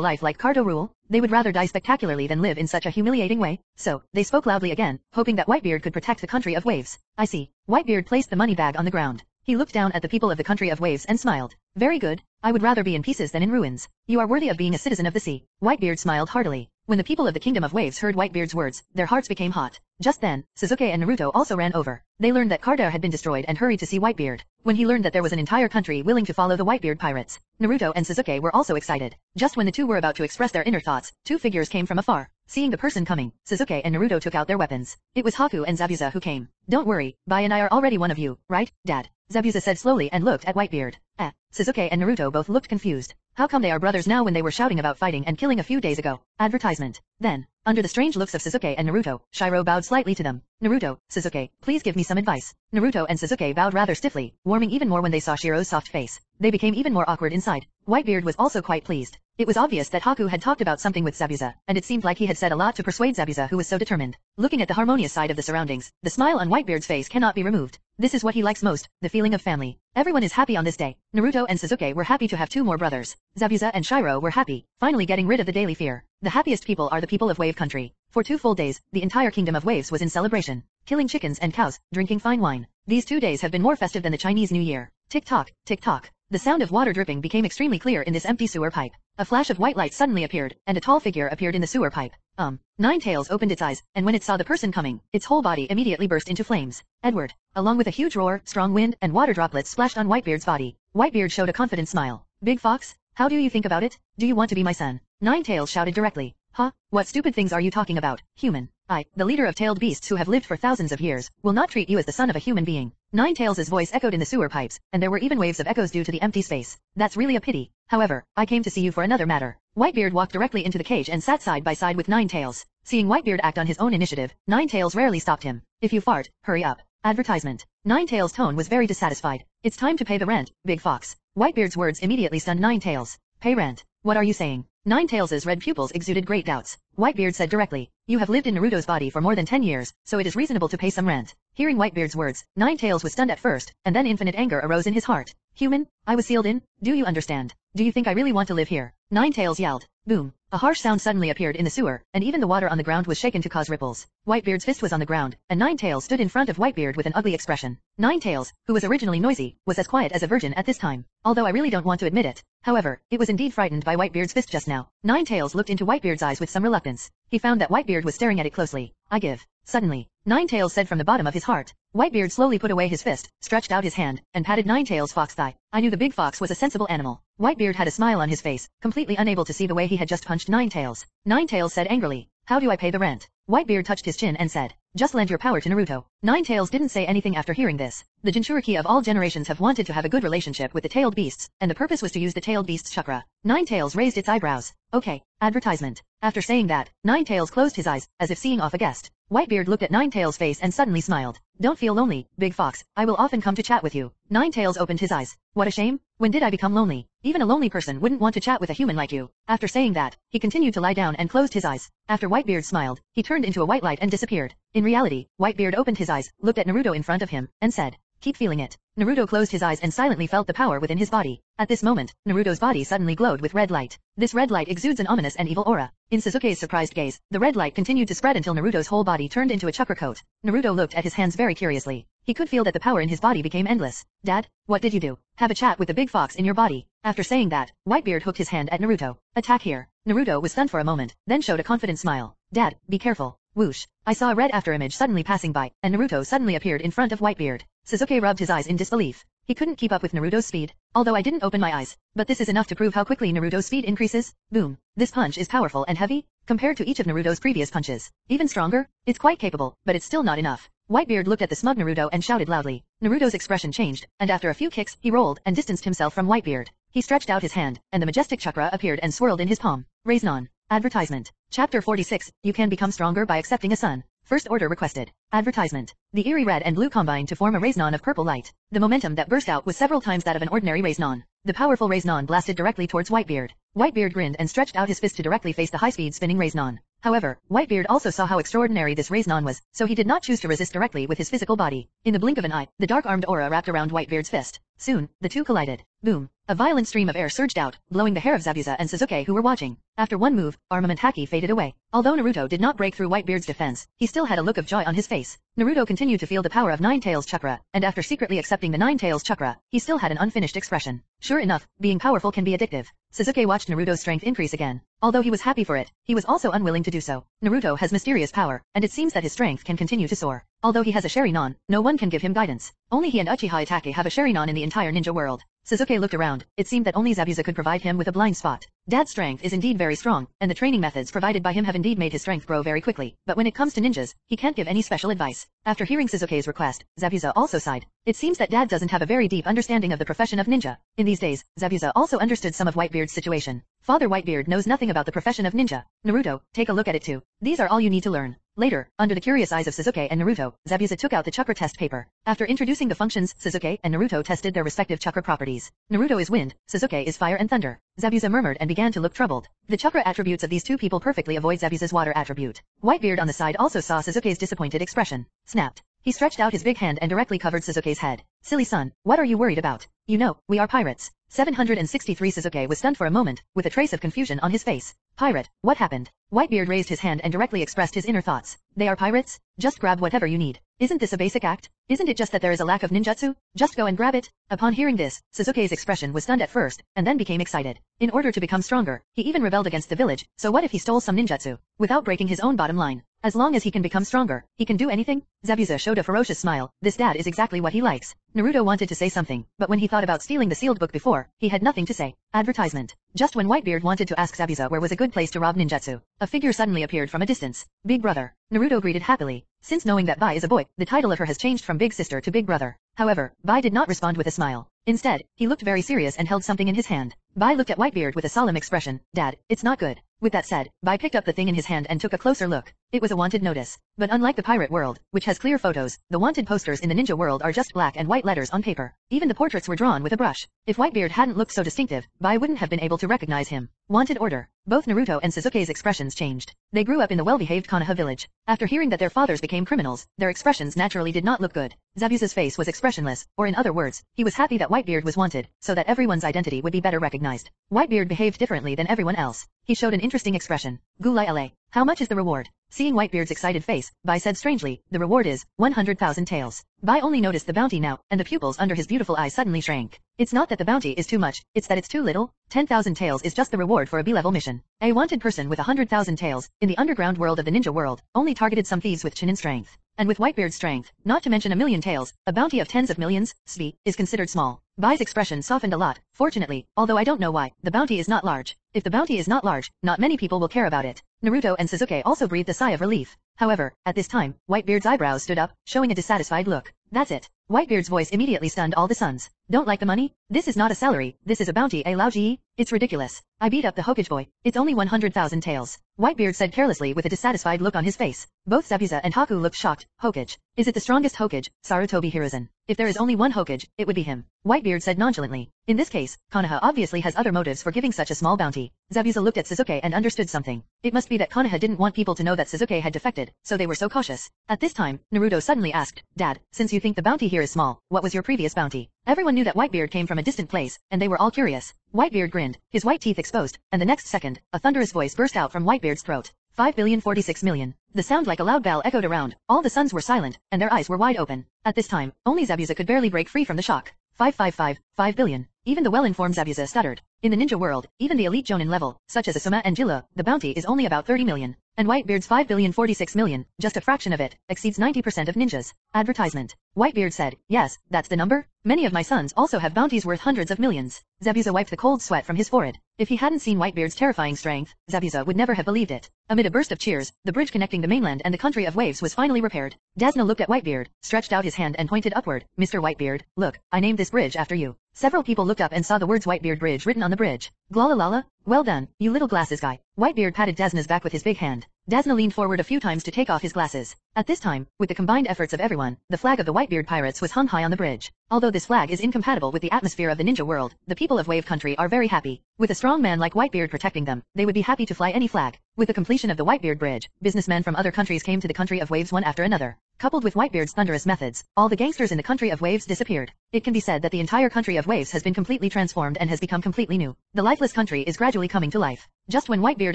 life like Cardo rule, they would rather die spectacularly than live in such a humiliating way. So, they spoke loudly again, hoping that Whitebeard could protect the country of waves. I see. Whitebeard placed the money bag on the ground. He looked down at the people of the country of waves and smiled. Very good. I would rather be in pieces than in ruins. You are worthy of being a citizen of the sea. Whitebeard smiled heartily. When the people of the Kingdom of Waves heard Whitebeard's words, their hearts became hot. Just then, Sasuke and Naruto also ran over. They learned that Cardo had been destroyed and hurried to see Whitebeard. When he learned that there was an entire country willing to follow the Whitebeard pirates, Naruto and Sasuke were also excited. Just when the two were about to express their inner thoughts, two figures came from afar. Seeing the person coming, Sasuke and Naruto took out their weapons. It was Haku and Zabuza who came. Don't worry, Bai and I are already one of you, right, Dad? Zabuza said slowly and looked at Whitebeard. Eh, Sasuke and Naruto both looked confused. How come they are brothers now when they were shouting about fighting and killing a few days ago? Advertisement. Then, under the strange looks of Sasuke and Naruto, Shiro bowed slightly to them. Naruto, Sasuke, please give me some advice. Naruto and Sasuke bowed rather stiffly, warming even more when they saw Shiro's soft face. They became even more awkward inside. Whitebeard was also quite pleased. It was obvious that Haku had talked about something with Zabuza, and it seemed like he had said a lot to persuade Zabuza who was so determined. Looking at the harmonious side of the surroundings, the smile on Whitebeard's face cannot be removed. This is what he likes most, the feeling of family. Everyone is happy on this day. Naruto and Sasuke were happy to have two more brothers. Zabuza and Shiro were happy, finally getting rid of the daily fear. The happiest people are the people of Wave Country. For two full days, the entire kingdom of waves was in celebration, killing chickens and cows, drinking fine wine. These two days have been more festive than the Chinese New Year. Tick-tock, tick-tock. The sound of water dripping became extremely clear in this empty sewer pipe. A flash of white light suddenly appeared, and a tall figure appeared in the sewer pipe. Um, Nine Tails opened its eyes, and when it saw the person coming, its whole body immediately burst into flames. Edward, along with a huge roar, strong wind, and water droplets splashed on Whitebeard's body. Whitebeard showed a confident smile. Big Fox, how do you think about it? Do you want to be my son? Nine Tails shouted directly. Huh? What stupid things are you talking about, human? I, the leader of tailed beasts who have lived for thousands of years, will not treat you as the son of a human being. Nine Tails' voice echoed in the sewer pipes, and there were even waves of echoes due to the empty space. That's really a pity. However, I came to see you for another matter. Whitebeard walked directly into the cage and sat side by side with Nine Tails. Seeing Whitebeard act on his own initiative, Nine Tails rarely stopped him. If you fart, hurry up. Advertisement. Nine Tails' tone was very dissatisfied. It's time to pay the rent, Big Fox. Whitebeard's words immediately stunned Nine Tails. Pay rent. What are you saying? Nine Tails' red pupils exuded great doubts. Whitebeard said directly, You have lived in Naruto's body for more than ten years, so it is reasonable to pay some rent. Hearing Whitebeard's words, Nine Tails was stunned at first, and then infinite anger arose in his heart. Human, I was sealed in, do you understand? Do you think I really want to live here? Nine Tails yelled. Boom. A harsh sound suddenly appeared in the sewer, and even the water on the ground was shaken to cause ripples. Whitebeard's fist was on the ground, and Nine Tails stood in front of Whitebeard with an ugly expression. Nine Tails, who was originally noisy, was as quiet as a virgin at this time. Although I really don't want to admit it. However, it was indeed frightened by Whitebeard's fist just now. Nine Tails looked into Whitebeard's eyes with some reluctance. He found that Whitebeard was staring at it closely. I give. Suddenly, Nine Tails said from the bottom of his heart. Whitebeard slowly put away his fist, stretched out his hand, and patted Nine Tails' fox thigh. I knew the big fox was a sensible animal. Whitebeard had a smile on his face, completely unable to see the way he had just punched Nine Tails. Nine Tails said angrily, How do I pay the rent? Whitebeard touched his chin and said, Just lend your power to Naruto. Nine Tails didn't say anything after hearing this. The Jinchuriki of all generations have wanted to have a good relationship with the tailed beasts, and the purpose was to use the tailed beast's chakra. Nine Tails raised its eyebrows. Okay, advertisement. After saying that, Nine Tails closed his eyes, as if seeing off a guest. Whitebeard looked at Nine Tails' face and suddenly smiled. Don't feel lonely, Big Fox, I will often come to chat with you. Nine Tails opened his eyes. What a shame, when did I become lonely? Even a lonely person wouldn't want to chat with a human like you. After saying that, he continued to lie down and closed his eyes. After Whitebeard smiled, he turned into a white light and disappeared. In reality, Whitebeard opened his eyes, looked at Naruto in front of him, and said, Keep feeling it. Naruto closed his eyes and silently felt the power within his body. At this moment, Naruto's body suddenly glowed with red light. This red light exudes an ominous and evil aura. In Sasuke's surprised gaze, the red light continued to spread until Naruto's whole body turned into a chakra coat. Naruto looked at his hands very curiously. He could feel that the power in his body became endless. Dad, what did you do? Have a chat with the big fox in your body. After saying that, Whitebeard hooked his hand at Naruto. Attack here. Naruto was stunned for a moment, then showed a confident smile. Dad, be careful. Whoosh. I saw a red afterimage suddenly passing by, and Naruto suddenly appeared in front of Whitebeard. Sasuke rubbed his eyes in disbelief. He couldn't keep up with Naruto's speed, although I didn't open my eyes. But this is enough to prove how quickly Naruto's speed increases. Boom. This punch is powerful and heavy, compared to each of Naruto's previous punches. Even stronger? It's quite capable, but it's still not enough. Whitebeard looked at the smug Naruto and shouted loudly. Naruto's expression changed, and after a few kicks, he rolled and distanced himself from Whitebeard. He stretched out his hand, and the majestic chakra appeared and swirled in his palm. Rasengan. Advertisement. Chapter 46, You can become stronger by accepting a sun. First order requested. Advertisement. The eerie red and blue combine to form a Rasengan of purple light. The momentum that burst out was several times that of an ordinary Rasengan. The powerful Rasengan blasted directly towards Whitebeard. Whitebeard grinned and stretched out his fist to directly face the high-speed spinning Rasengan. However, Whitebeard also saw how extraordinary this Rasengan was, so he did not choose to resist directly with his physical body. In the blink of an eye, the dark-armed aura wrapped around Whitebeard's fist. Soon, the two collided. Boom. A violent stream of air surged out, blowing the hair of Zabuza and Sasuke who were watching. After one move, armament haki faded away. Although Naruto did not break through Whitebeard's defense, he still had a look of joy on his face. Naruto continued to feel the power of Nine Tails Chakra, and after secretly accepting the Nine Tails Chakra, he still had an unfinished expression. Sure enough, being powerful can be addictive. Sasuke watched Naruto's strength increase again. Although he was happy for it, he was also unwilling to do so. Naruto has mysterious power, and it seems that his strength can continue to soar. Although he has a Sharingan, no one can give him guidance. Only he and Uchiha Itachi have a Sharingan in the entire ninja world. Sasuke looked around. It seemed that only Zabuza could provide him with a blind spot. Dad's strength is indeed very strong, and the training methods provided by him have indeed made his strength grow very quickly. But when it comes to ninjas, he can't give any special advice. After hearing Sasuke's request, Zabuza also sighed. It seems that Dad doesn't have a very deep understanding of the profession of ninja. In these days, Zabuza also understood some of Whitebeard's situation. Father Whitebeard knows nothing about the profession of ninja. Naruto, take a look at it too. These are all you need to learn. Later, under the curious eyes of Sasuke and Naruto, Zabuza took out the chakra test paper. After introducing the functions, Sasuke and Naruto tested their respective chakra properties. Naruto is wind, Sasuke is fire and thunder. Zabuza murmured and began to look troubled. The chakra attributes of these two people perfectly avoid Zabuza's water attribute. Whitebeard on the side also saw Sasuke's disappointed expression. Snapped. He stretched out his big hand and directly covered Sasuke's head. Silly son, what are you worried about? You know, we are pirates. 763 Sasuke was stunned for a moment, with a trace of confusion on his face. Pirate, what happened? Whitebeard raised his hand and directly expressed his inner thoughts. They are pirates? Just grab whatever you need. Isn't this a basic act? Isn't it just that there is a lack of ninjutsu? Just go and grab it? Upon hearing this, Sasuke's expression was stunned at first, and then became excited. In order to become stronger, he even rebelled against the village, so what if he stole some ninjutsu? Without breaking his own bottom line. As long as he can become stronger, he can do anything? Zabuza showed a ferocious smile. This dad is exactly what he likes. Naruto wanted to say something, but when he thought about stealing the sealed book before, he had nothing to say. Advertisement. Just when Whitebeard wanted to ask Zabuza where was a good place to rob ninjutsu, a figure suddenly appeared from a distance. Big brother. Naruto greeted happily. Since knowing that Bai is a boy, the title of her has changed from big sister to big brother. However, Bai did not respond with a smile. Instead, he looked very serious and held something in his hand. Bai looked at Whitebeard with a solemn expression. Dad, it's not good. With that said, Bai picked up the thing in his hand and took a closer look. It was a wanted notice. But unlike the pirate world, which has clear photos, the wanted posters in the ninja world are just black and white letters on paper. Even the portraits were drawn with a brush. If Whitebeard hadn't looked so distinctive, Bai wouldn't have been able to recognize him. Wanted order. Both Naruto and Sasuke's expressions changed. They grew up in the well-behaved Konoha village. After hearing that their fathers became criminals, their expressions naturally did not look good. Zabuza's face was expressionless, or in other words, he was happy that Whitebeard was wanted, so that everyone's identity would be better recognized. Whitebeard behaved differently than everyone else. He showed an interesting expression. Gulai LA. How much is the reward? Seeing Whitebeard's excited face, Bai said strangely, the reward is 100,000 taels. Bai only noticed the bounty now, and the pupils under his beautiful eyes suddenly shrank. It's not that the bounty is too much, it's that it's too little. 10,000 taels is just the reward for a B-level mission. A wanted person with 100,000 taels, in the underground world of the ninja world, only targeted some thieves with Chunin strength. And with Whitebeard's strength, not to mention a million tails, a bounty of tens of millions, SB, is considered small. Bai's expression softened a lot, fortunately, although I don't know why, the bounty is not large. If the bounty is not large, not many people will care about it. Naruto and Sasuke also breathed a sigh of relief. However, at this time, Whitebeard's eyebrows stood up, showing a dissatisfied look. That's it. Whitebeard's voice immediately stunned all the sons. Don't like the money? This is not a salary, this is a bounty, a Lao It's ridiculous. I beat up the Hokage boy. It's only 100,000 taels. Whitebeard said carelessly with a dissatisfied look on his face. Both Zabuza and Haku looked shocked. Hokage. Is it the strongest Hokage? Sarutobi Hiruzen. If there is only one Hokage, it would be him. Whitebeard said nonchalantly. In this case, Konoha obviously has other motives for giving such a small bounty. Zabuza looked at Sasuke and understood something. It must be that Konoha didn't want people to know that Sasuke had defected, so they were so cautious. At this time, Naruto suddenly asked, Dad, since you think the bounty here is small, what was your previous bounty? Everyone knew that Whitebeard came from a distant place, and they were all curious. Whitebeard grinned, his white teeth exposed, and the next second, a thunderous voice burst out from Whitebeard's throat. 5 billion 46 million. The sound like a loud bell echoed around. All the sons were silent, and their eyes were wide open. At this time, only Zabuza could barely break free from the shock. 555, 5 billion. Even the well-informed Zabuza stuttered. In the ninja world, even the elite Jonin level, such as Asuma and Jilla, the bounty is only about 30 million. And Whitebeard's 5 billion 46 million, just a fraction of it, exceeds 90% of ninjas. Advertisement. Whitebeard said, yes, that's the number? Many of my sons also have bounties worth hundreds of millions. Zabuza wiped the cold sweat from his forehead. If he hadn't seen Whitebeard's terrifying strength, Zabuza would never have believed it. Amid a burst of cheers, the bridge connecting the mainland and the country of waves was finally repaired. Desna looked at Whitebeard, stretched out his hand and pointed upward. Mr. Whitebeard, look, I named this bridge after you. Several people looked up and saw the words Whitebeard Bridge written on the bridge. Glalalala, well done, you little glasses guy. Whitebeard patted Desna's back with his big hand. Desna leaned forward a few times to take off his glasses. At this time, with the combined efforts of everyone, the flag of the Whitebeard Pirates was hung high on the bridge. Although this flag is incompatible with the atmosphere of the ninja world, the people of Wave Country are very happy. With a strong man like Whitebeard protecting them, they would be happy to fly any flag. With the completion of the Whitebeard Bridge, businessmen from other countries came to the country of waves one after another. Coupled with Whitebeard's thunderous methods, all the gangsters in the country of waves disappeared. It can be said that the entire country of waves has been completely transformed and has become completely new. The lifeless country is gradually coming to life. Just when Whitebeard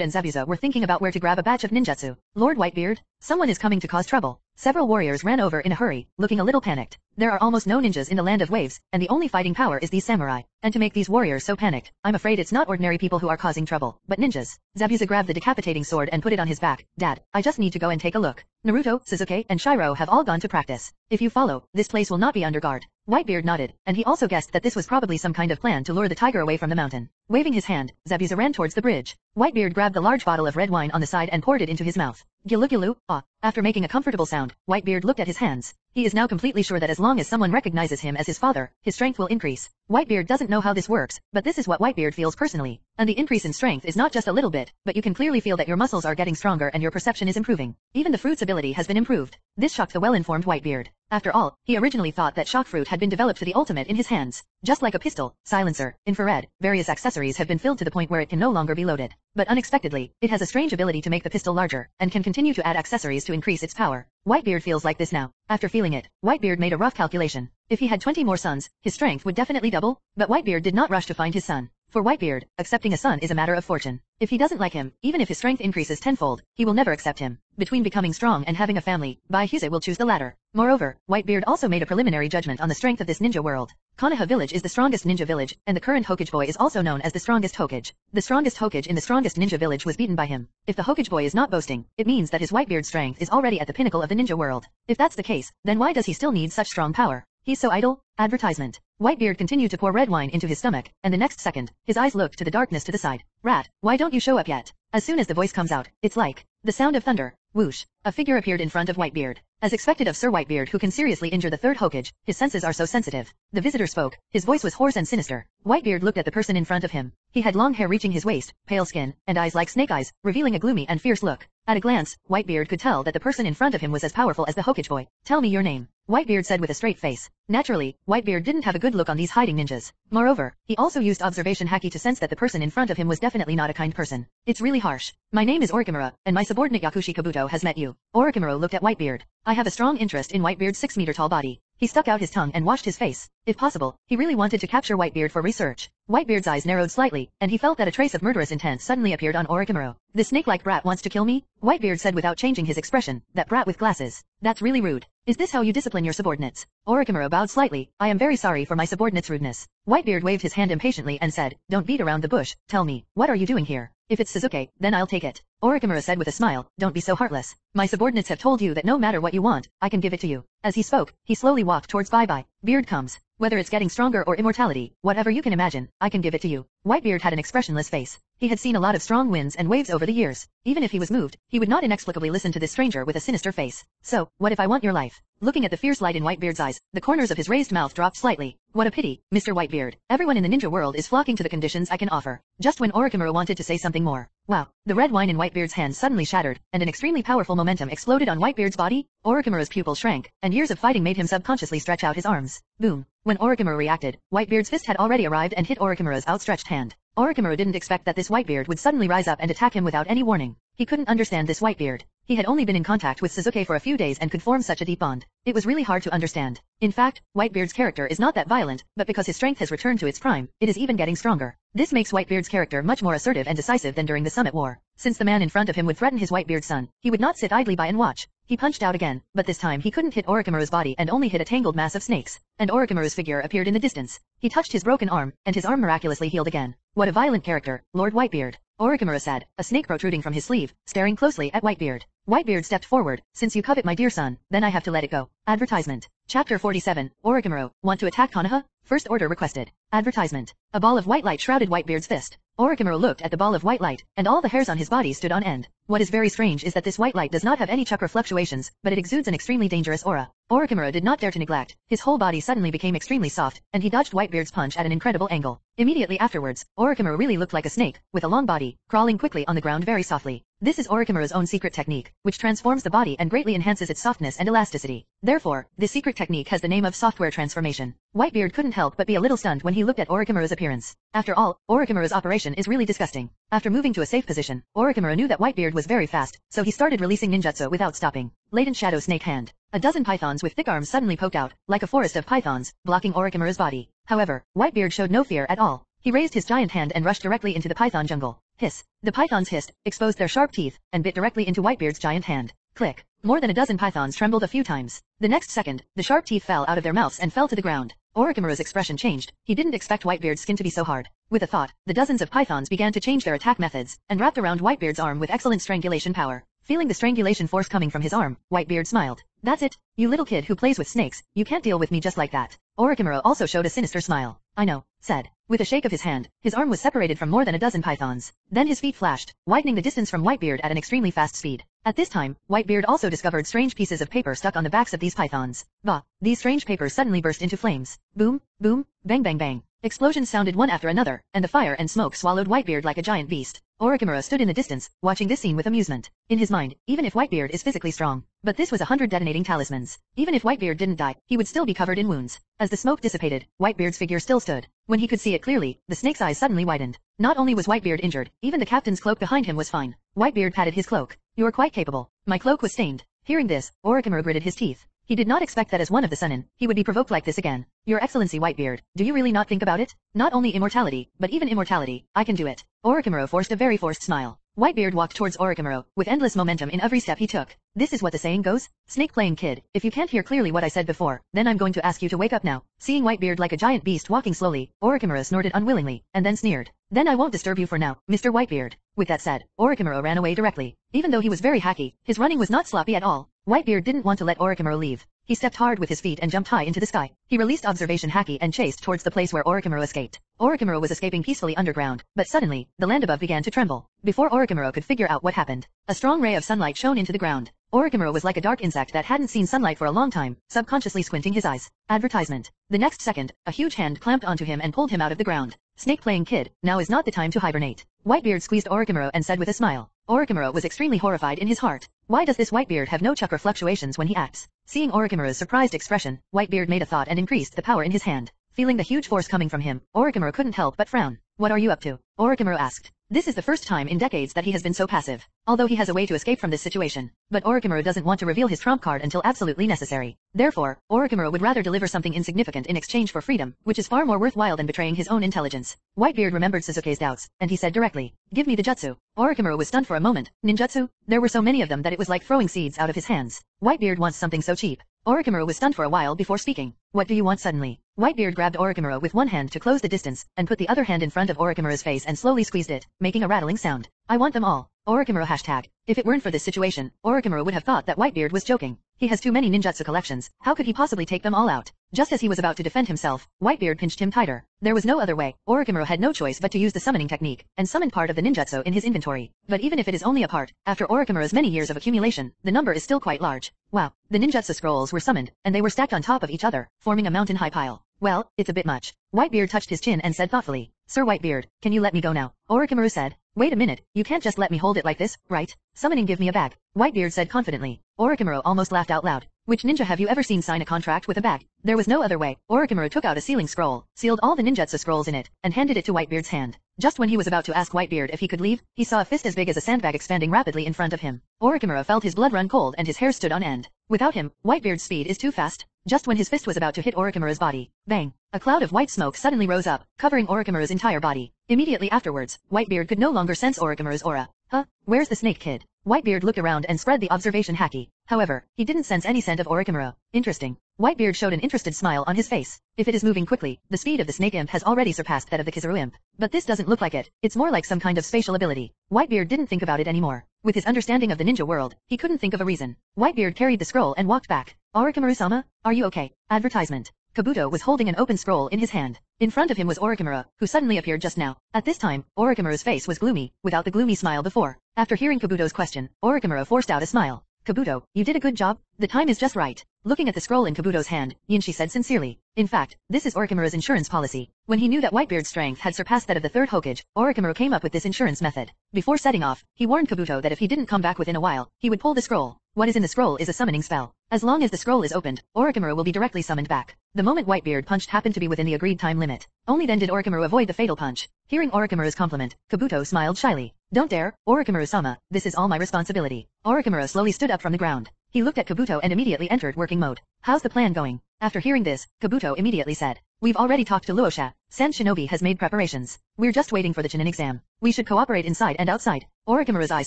and Zabuza were thinking about where to grab a batch of ninjutsu, Lord Whitebeard, someone is coming to cause trouble. Several warriors ran over in a hurry, looking a little panicked. There are almost no ninjas in the land of waves, and the only fighting power is these samurai. And to make these warriors so panicked, I'm afraid it's not ordinary people who are causing trouble, but ninjas. Zabuza grabbed the decapitating sword and put it on his back. Dad, I just need to go and take a look. Naruto, Sasuke, and Shiro have all gone to practice. If you follow, this place will not be under guard. Whitebeard nodded, and he also guessed that this was probably some kind of plan to lure the tiger away from the mountain. Waving his hand, Zabuza ran towards the bridge. Whitebeard grabbed the large bottle of red wine on the side and poured it into his mouth. Gilu ah. After making a comfortable sound, Whitebeard looked at his hands. He is now completely sure that as long as someone recognizes him as his father, his strength will increase. Whitebeard doesn't know how this works, but this is what Whitebeard feels personally. And the increase in strength is not just a little bit, but you can clearly feel that your muscles are getting stronger and your perception is improving. Even the fruit's ability has been improved. This shocked the well-informed Whitebeard. After all, he originally thought that shock fruit had been developed to the ultimate in his hands. Just like a pistol, silencer, infrared, various accessories have been filled to the point where it can no longer be loaded. But unexpectedly, it has a strange ability to make the pistol larger, and can continue to add accessories to increase its power. Whitebeard feels like this now. After feeling it, Whitebeard made a rough calculation. If he had 20 more sons, his strength would definitely double, but Whitebeard did not rush to find his son. For Whitebeard, accepting a son is a matter of fortune. If he doesn't like him, even if his strength increases tenfold, he will never accept him. Between becoming strong and having a family, Bai Huse will choose the latter. Moreover, Whitebeard also made a preliminary judgment on the strength of this ninja world. Konoha village is the strongest ninja village, and the current Hokage boy is also known as the strongest Hokage. The strongest Hokage in the strongest ninja village was beaten by him. If the Hokage boy is not boasting, it means that his Whitebeard strength is already at the pinnacle of the ninja world. If that's the case, then why does he still need such strong power? He's so idle? Advertisement. Whitebeard continued to pour red wine into his stomach, and the next second, his eyes looked to the darkness to the side. Rat, why don't you show up yet? As soon as the voice comes out, it's like the sound of thunder. Whoosh. A figure appeared in front of Whitebeard. As expected of Sir Whitebeard who can seriously injure the third Hokage, his senses are so sensitive. The visitor spoke. His voice was hoarse and sinister. Whitebeard looked at the person in front of him. He had long hair reaching his waist, pale skin, and eyes like snake eyes, revealing a gloomy and fierce look. At a glance, Whitebeard could tell that the person in front of him was as powerful as the Hokage boy. Tell me your name. Whitebeard said with a straight face. Naturally, Whitebeard didn't have a good look on these hiding ninjas. Moreover, he also used observation haki to sense that the person in front of him was definitely not a kind person. It's really harsh. My name is Orochimaru, and my subordinate Yakushi Kabuto has met you. Orochimaru looked at Whitebeard. I have a strong interest in Whitebeard's six-meter-tall body. He stuck out his tongue and washed his face. If possible, he really wanted to capture Whitebeard for research. Whitebeard's eyes narrowed slightly, and he felt that a trace of murderous intent suddenly appeared on Orochimaru. The snake-like brat wants to kill me? Whitebeard said without changing his expression, that brat with glasses. That's really rude. Is this how you discipline your subordinates? Orochimaru bowed slightly, I am very sorry for my subordinate's rudeness. Whitebeard waved his hand impatiently and said, don't beat around the bush, tell me, what are you doing here? If it's Sasuke, then I'll take it. Orochimaru said with a smile, don't be so heartless. My subordinates have told you that no matter what you want, I can give it to you. As he spoke, he slowly walked towards Bye Bye. Beard comes. Whether it's getting stronger or immortality, whatever you can imagine, I can give it to you. Whitebeard had an expressionless face. He had seen a lot of strong winds and waves over the years. Even if he was moved, he would not inexplicably listen to this stranger with a sinister face. So, what if I want your life? Looking at the fierce light in Whitebeard's eyes, the corners of his raised mouth dropped slightly. What a pity, Mr. Whitebeard. Everyone in the ninja world is flocking to the conditions I can offer. Just when Orochimaru wanted to say something more. Wow, the red wine in Whitebeard's hand suddenly shattered, and an extremely powerful momentum exploded on Whitebeard's body. Orochimaru's pupils shrank, and years of fighting made him subconsciously stretch out his arms. Boom. When Orochimaru reacted, Whitebeard's fist had already arrived and hit Orochimaru's outstretched hand. Orochimaru didn't expect that this Whitebeard would suddenly rise up and attack him without any warning. He couldn't understand this Whitebeard. He had only been in contact with Sasuke for a few days and could form such a deep bond. It was really hard to understand. In fact, Whitebeard's character is not that violent, but because his strength has returned to its prime, it is even getting stronger. This makes Whitebeard's character much more assertive and decisive than during the Summit War. Since the man in front of him would threaten his Whitebeard son, he would not sit idly by and watch. He punched out again, but this time he couldn't hit Orochimaru's body and only hit a tangled mass of snakes. And Orochimaru's figure appeared in the distance. He touched his broken arm, and his arm miraculously healed again. What a violent character, Lord Whitebeard. Orochimaru said, a snake protruding from his sleeve, staring closely at Whitebeard. Whitebeard stepped forward, since you covet my dear son, then I have to let it go. Advertisement. Chapter 47, Orochimaru, want to attack Konoha? First order requested. Advertisement. A ball of white light shrouded Whitebeard's fist. Orochimaru looked at the ball of white light, and all the hairs on his body stood on end. What is very strange is that this white light does not have any chakra fluctuations, but it exudes an extremely dangerous aura. Orochimaru did not dare to neglect. His whole body suddenly became extremely soft, and he dodged Whitebeard's punch at an incredible angle. Immediately afterwards, Orochimaru really looked like a snake, with a long body, crawling quickly on the ground very softly. This is Orochimaru's own secret technique, which transforms the body and greatly enhances its softness and elasticity. Therefore, this secret technique has the name of software transformation. Whitebeard couldn't help but be a little stunned when he looked at Orochimaru's appearance. After all, Orochimaru's operation is really disgusting. After moving to a safe position, Orochimaru knew that Whitebeard was very fast, so he started releasing ninjutsu without stopping. Latent Shadow Snake Hand. A dozen pythons with thick arms suddenly poked out, like a forest of pythons, blocking Orochimaru's body. However, Whitebeard showed no fear at all. He raised his giant hand and rushed directly into the python jungle. Hiss. The pythons hissed, exposed their sharp teeth, and bit directly into Whitebeard's giant hand. Click. More than a dozen pythons trembled a few times. The next second, the sharp teeth fell out of their mouths and fell to the ground. Orochimaru's expression changed. He didn't expect Whitebeard's skin to be so hard. With a thought, the dozens of pythons began to change their attack methods, and wrapped around Whitebeard's arm with excellent strangulation power. Feeling the strangulation force coming from his arm, Whitebeard smiled. That's it, you little kid who plays with snakes, you can't deal with me just like that. Orochimaru also showed a sinister smile. I know, said. With a shake of his hand, his arm was separated from more than a dozen pythons. Then his feet flashed, widening the distance from Whitebeard at an extremely fast speed. At this time, Whitebeard also discovered strange pieces of paper stuck on the backs of these pythons. Bah! These strange papers suddenly burst into flames. Boom, boom, bang bang bang. Explosions sounded one after another, and the fire and smoke swallowed Whitebeard like a giant beast. Orochimaru stood in the distance, watching this scene with amusement. In his mind, even if Whitebeard is physically strong, but this was a hundred detonating talismans. Even if Whitebeard didn't die, he would still be covered in wounds. As the smoke dissipated, Whitebeard's figure still stood. When he could see it clearly, the snake's eyes suddenly widened. Not only was Whitebeard injured, even the captain's cloak behind him was fine. Whitebeard patted his cloak. You are quite capable. My cloak was stained. Hearing this, Orochimaru gritted his teeth. He did not expect that as one of the Sannin, he would be provoked like this again. Your Excellency Whitebeard, do you really not think about it? Not only immortality, but even immortality, I can do it. Orochimaru forced a very forced smile. Whitebeard walked towards Orochimaru, with endless momentum in every step he took. This is what the saying goes? Snake playing kid, if you can't hear clearly what I said before, then I'm going to ask you to wake up now. Seeing Whitebeard like a giant beast walking slowly, Orochimaru snorted unwillingly, and then sneered. Then I won't disturb you for now, Mr. Whitebeard. With that said, Orochimaru ran away directly. Even though he was very hacky, his running was not sloppy at all. Whitebeard didn't want to let Orochimaru leave. He stepped hard with his feet and jumped high into the sky. He released observation haki and chased towards the place where Orochimaru escaped. Orochimaru was escaping peacefully underground, but suddenly, the land above began to tremble. Before Orochimaru could figure out what happened, a strong ray of sunlight shone into the ground. Orochimaru was like a dark insect that hadn't seen sunlight for a long time, subconsciously squinting his eyes. Advertisement. The next second, a huge hand clamped onto him and pulled him out of the ground. Snake playing kid, now is not the time to hibernate. Whitebeard squeezed Orochimaru and said with a smile. Orochimaru was extremely horrified in his heart. Why does this Whitebeard have no chakra fluctuations when he acts? Seeing Orochimaru's surprised expression, Whitebeard made a thought and increased the power in his hand. Feeling the huge force coming from him, Orochimaru couldn't help but frown. What are you up to? Orochimaru asked. This is the first time in decades that he has been so passive, although he has a way to escape from this situation. But Orochimaru doesn't want to reveal his trump card until absolutely necessary. Therefore, Orochimaru would rather deliver something insignificant in exchange for freedom, which is far more worthwhile than betraying his own intelligence. Whitebeard remembered Sasuke's doubts, and he said directly, Give me the jutsu. Orochimaru was stunned for a moment. Ninjutsu? There were so many of them that it was like throwing seeds out of his hands. Whitebeard wants something so cheap. Orochimaru was stunned for a while before speaking. What do you want suddenly? Whitebeard grabbed Orochimaru with one hand to close the distance, and put the other hand in front of Orochimaru's face and slowly squeezed it, making a rattling sound. I want them all. Orochimaru hashtag. If it weren't for this situation, Orochimaru would have thought that Whitebeard was joking. He has too many ninjutsu collections, how could he possibly take them all out? Just as he was about to defend himself, Whitebeard pinched him tighter. There was no other way. Orochimaru had no choice but to use the summoning technique, and summon part of the ninjutsu in his inventory. But even if it is only a part, after Orochimaru's many years of accumulation, the number is still quite large. Wow, the ninjutsu scrolls were summoned, and they were stacked on top of each other, forming a mountain-high pile. Well, it's a bit much. Whitebeard touched his chin and said thoughtfully, Sir Whitebeard, can you let me go now? Orochimaru said, Wait a minute, you can't just let me hold it like this, right? Summoning give me a bag. Whitebeard said confidently. Orochimaru almost laughed out loud. Which ninja have you ever seen sign a contract with a bag? There was no other way. Orochimaru took out a sealing scroll, sealed all the ninjutsu scrolls in it, and handed it to Whitebeard's hand. Just when he was about to ask Whitebeard if he could leave, he saw a fist as big as a sandbag expanding rapidly in front of him. Orochimaru felt his blood run cold and his hair stood on end. Without him, Whitebeard's speed is too fast. Just when his fist was about to hit Orochimaru's body, bang! A cloud of white smoke suddenly rose up, covering Orochimaru's entire body. Immediately afterwards, Whitebeard could no longer sense Orochimaru's aura. Huh? Where's the snake kid? Whitebeard looked around and spread the observation haki. However, he didn't sense any scent of Orochimaru. Interesting. Whitebeard showed an interested smile on his face. If it is moving quickly, the speed of the snake imp has already surpassed that of the Kizaru imp. But this doesn't look like it, it's more like some kind of spatial ability. Whitebeard didn't think about it anymore. With his understanding of the ninja world, he couldn't think of a reason. Whitebeard carried the scroll and walked back. Orochimaru-sama, are you okay? Advertisement. Kabuto was holding an open scroll in his hand. In front of him was Orochimaru, who suddenly appeared just now. At this time, Orochimaru's face was gloomy, without the gloomy smile before. After hearing Kabuto's question, Orochimaru forced out a smile. Kabuto, you did a good job. The time is just right. Looking at the scroll in Kabuto's hand, Yinshi said sincerely. In fact, this is Orochimaru's insurance policy. When he knew that Whitebeard's strength had surpassed that of the third Hokage, Orochimaru came up with this insurance method. Before setting off, he warned Kabuto that if he didn't come back within a while, he would pull the scroll. What is in the scroll is a summoning spell. As long as the scroll is opened, Orochimaru will be directly summoned back. The moment Whitebeard punched happened to be within the agreed time limit. Only then did Orochimaru avoid the fatal punch. Hearing Orochimaru's compliment, Kabuto smiled shyly. Don't dare, Orochimaru-sama, this is all my responsibility. Orochimaru slowly stood up from the ground. He looked at Kabuto and immediately entered working mode. How's the plan going? After hearing this, Kabuto immediately said, We've already talked to Luosha. Sand Shinobi has made preparations. We're just waiting for the Chunin exam. We should cooperate inside and outside. Orochimaru's eyes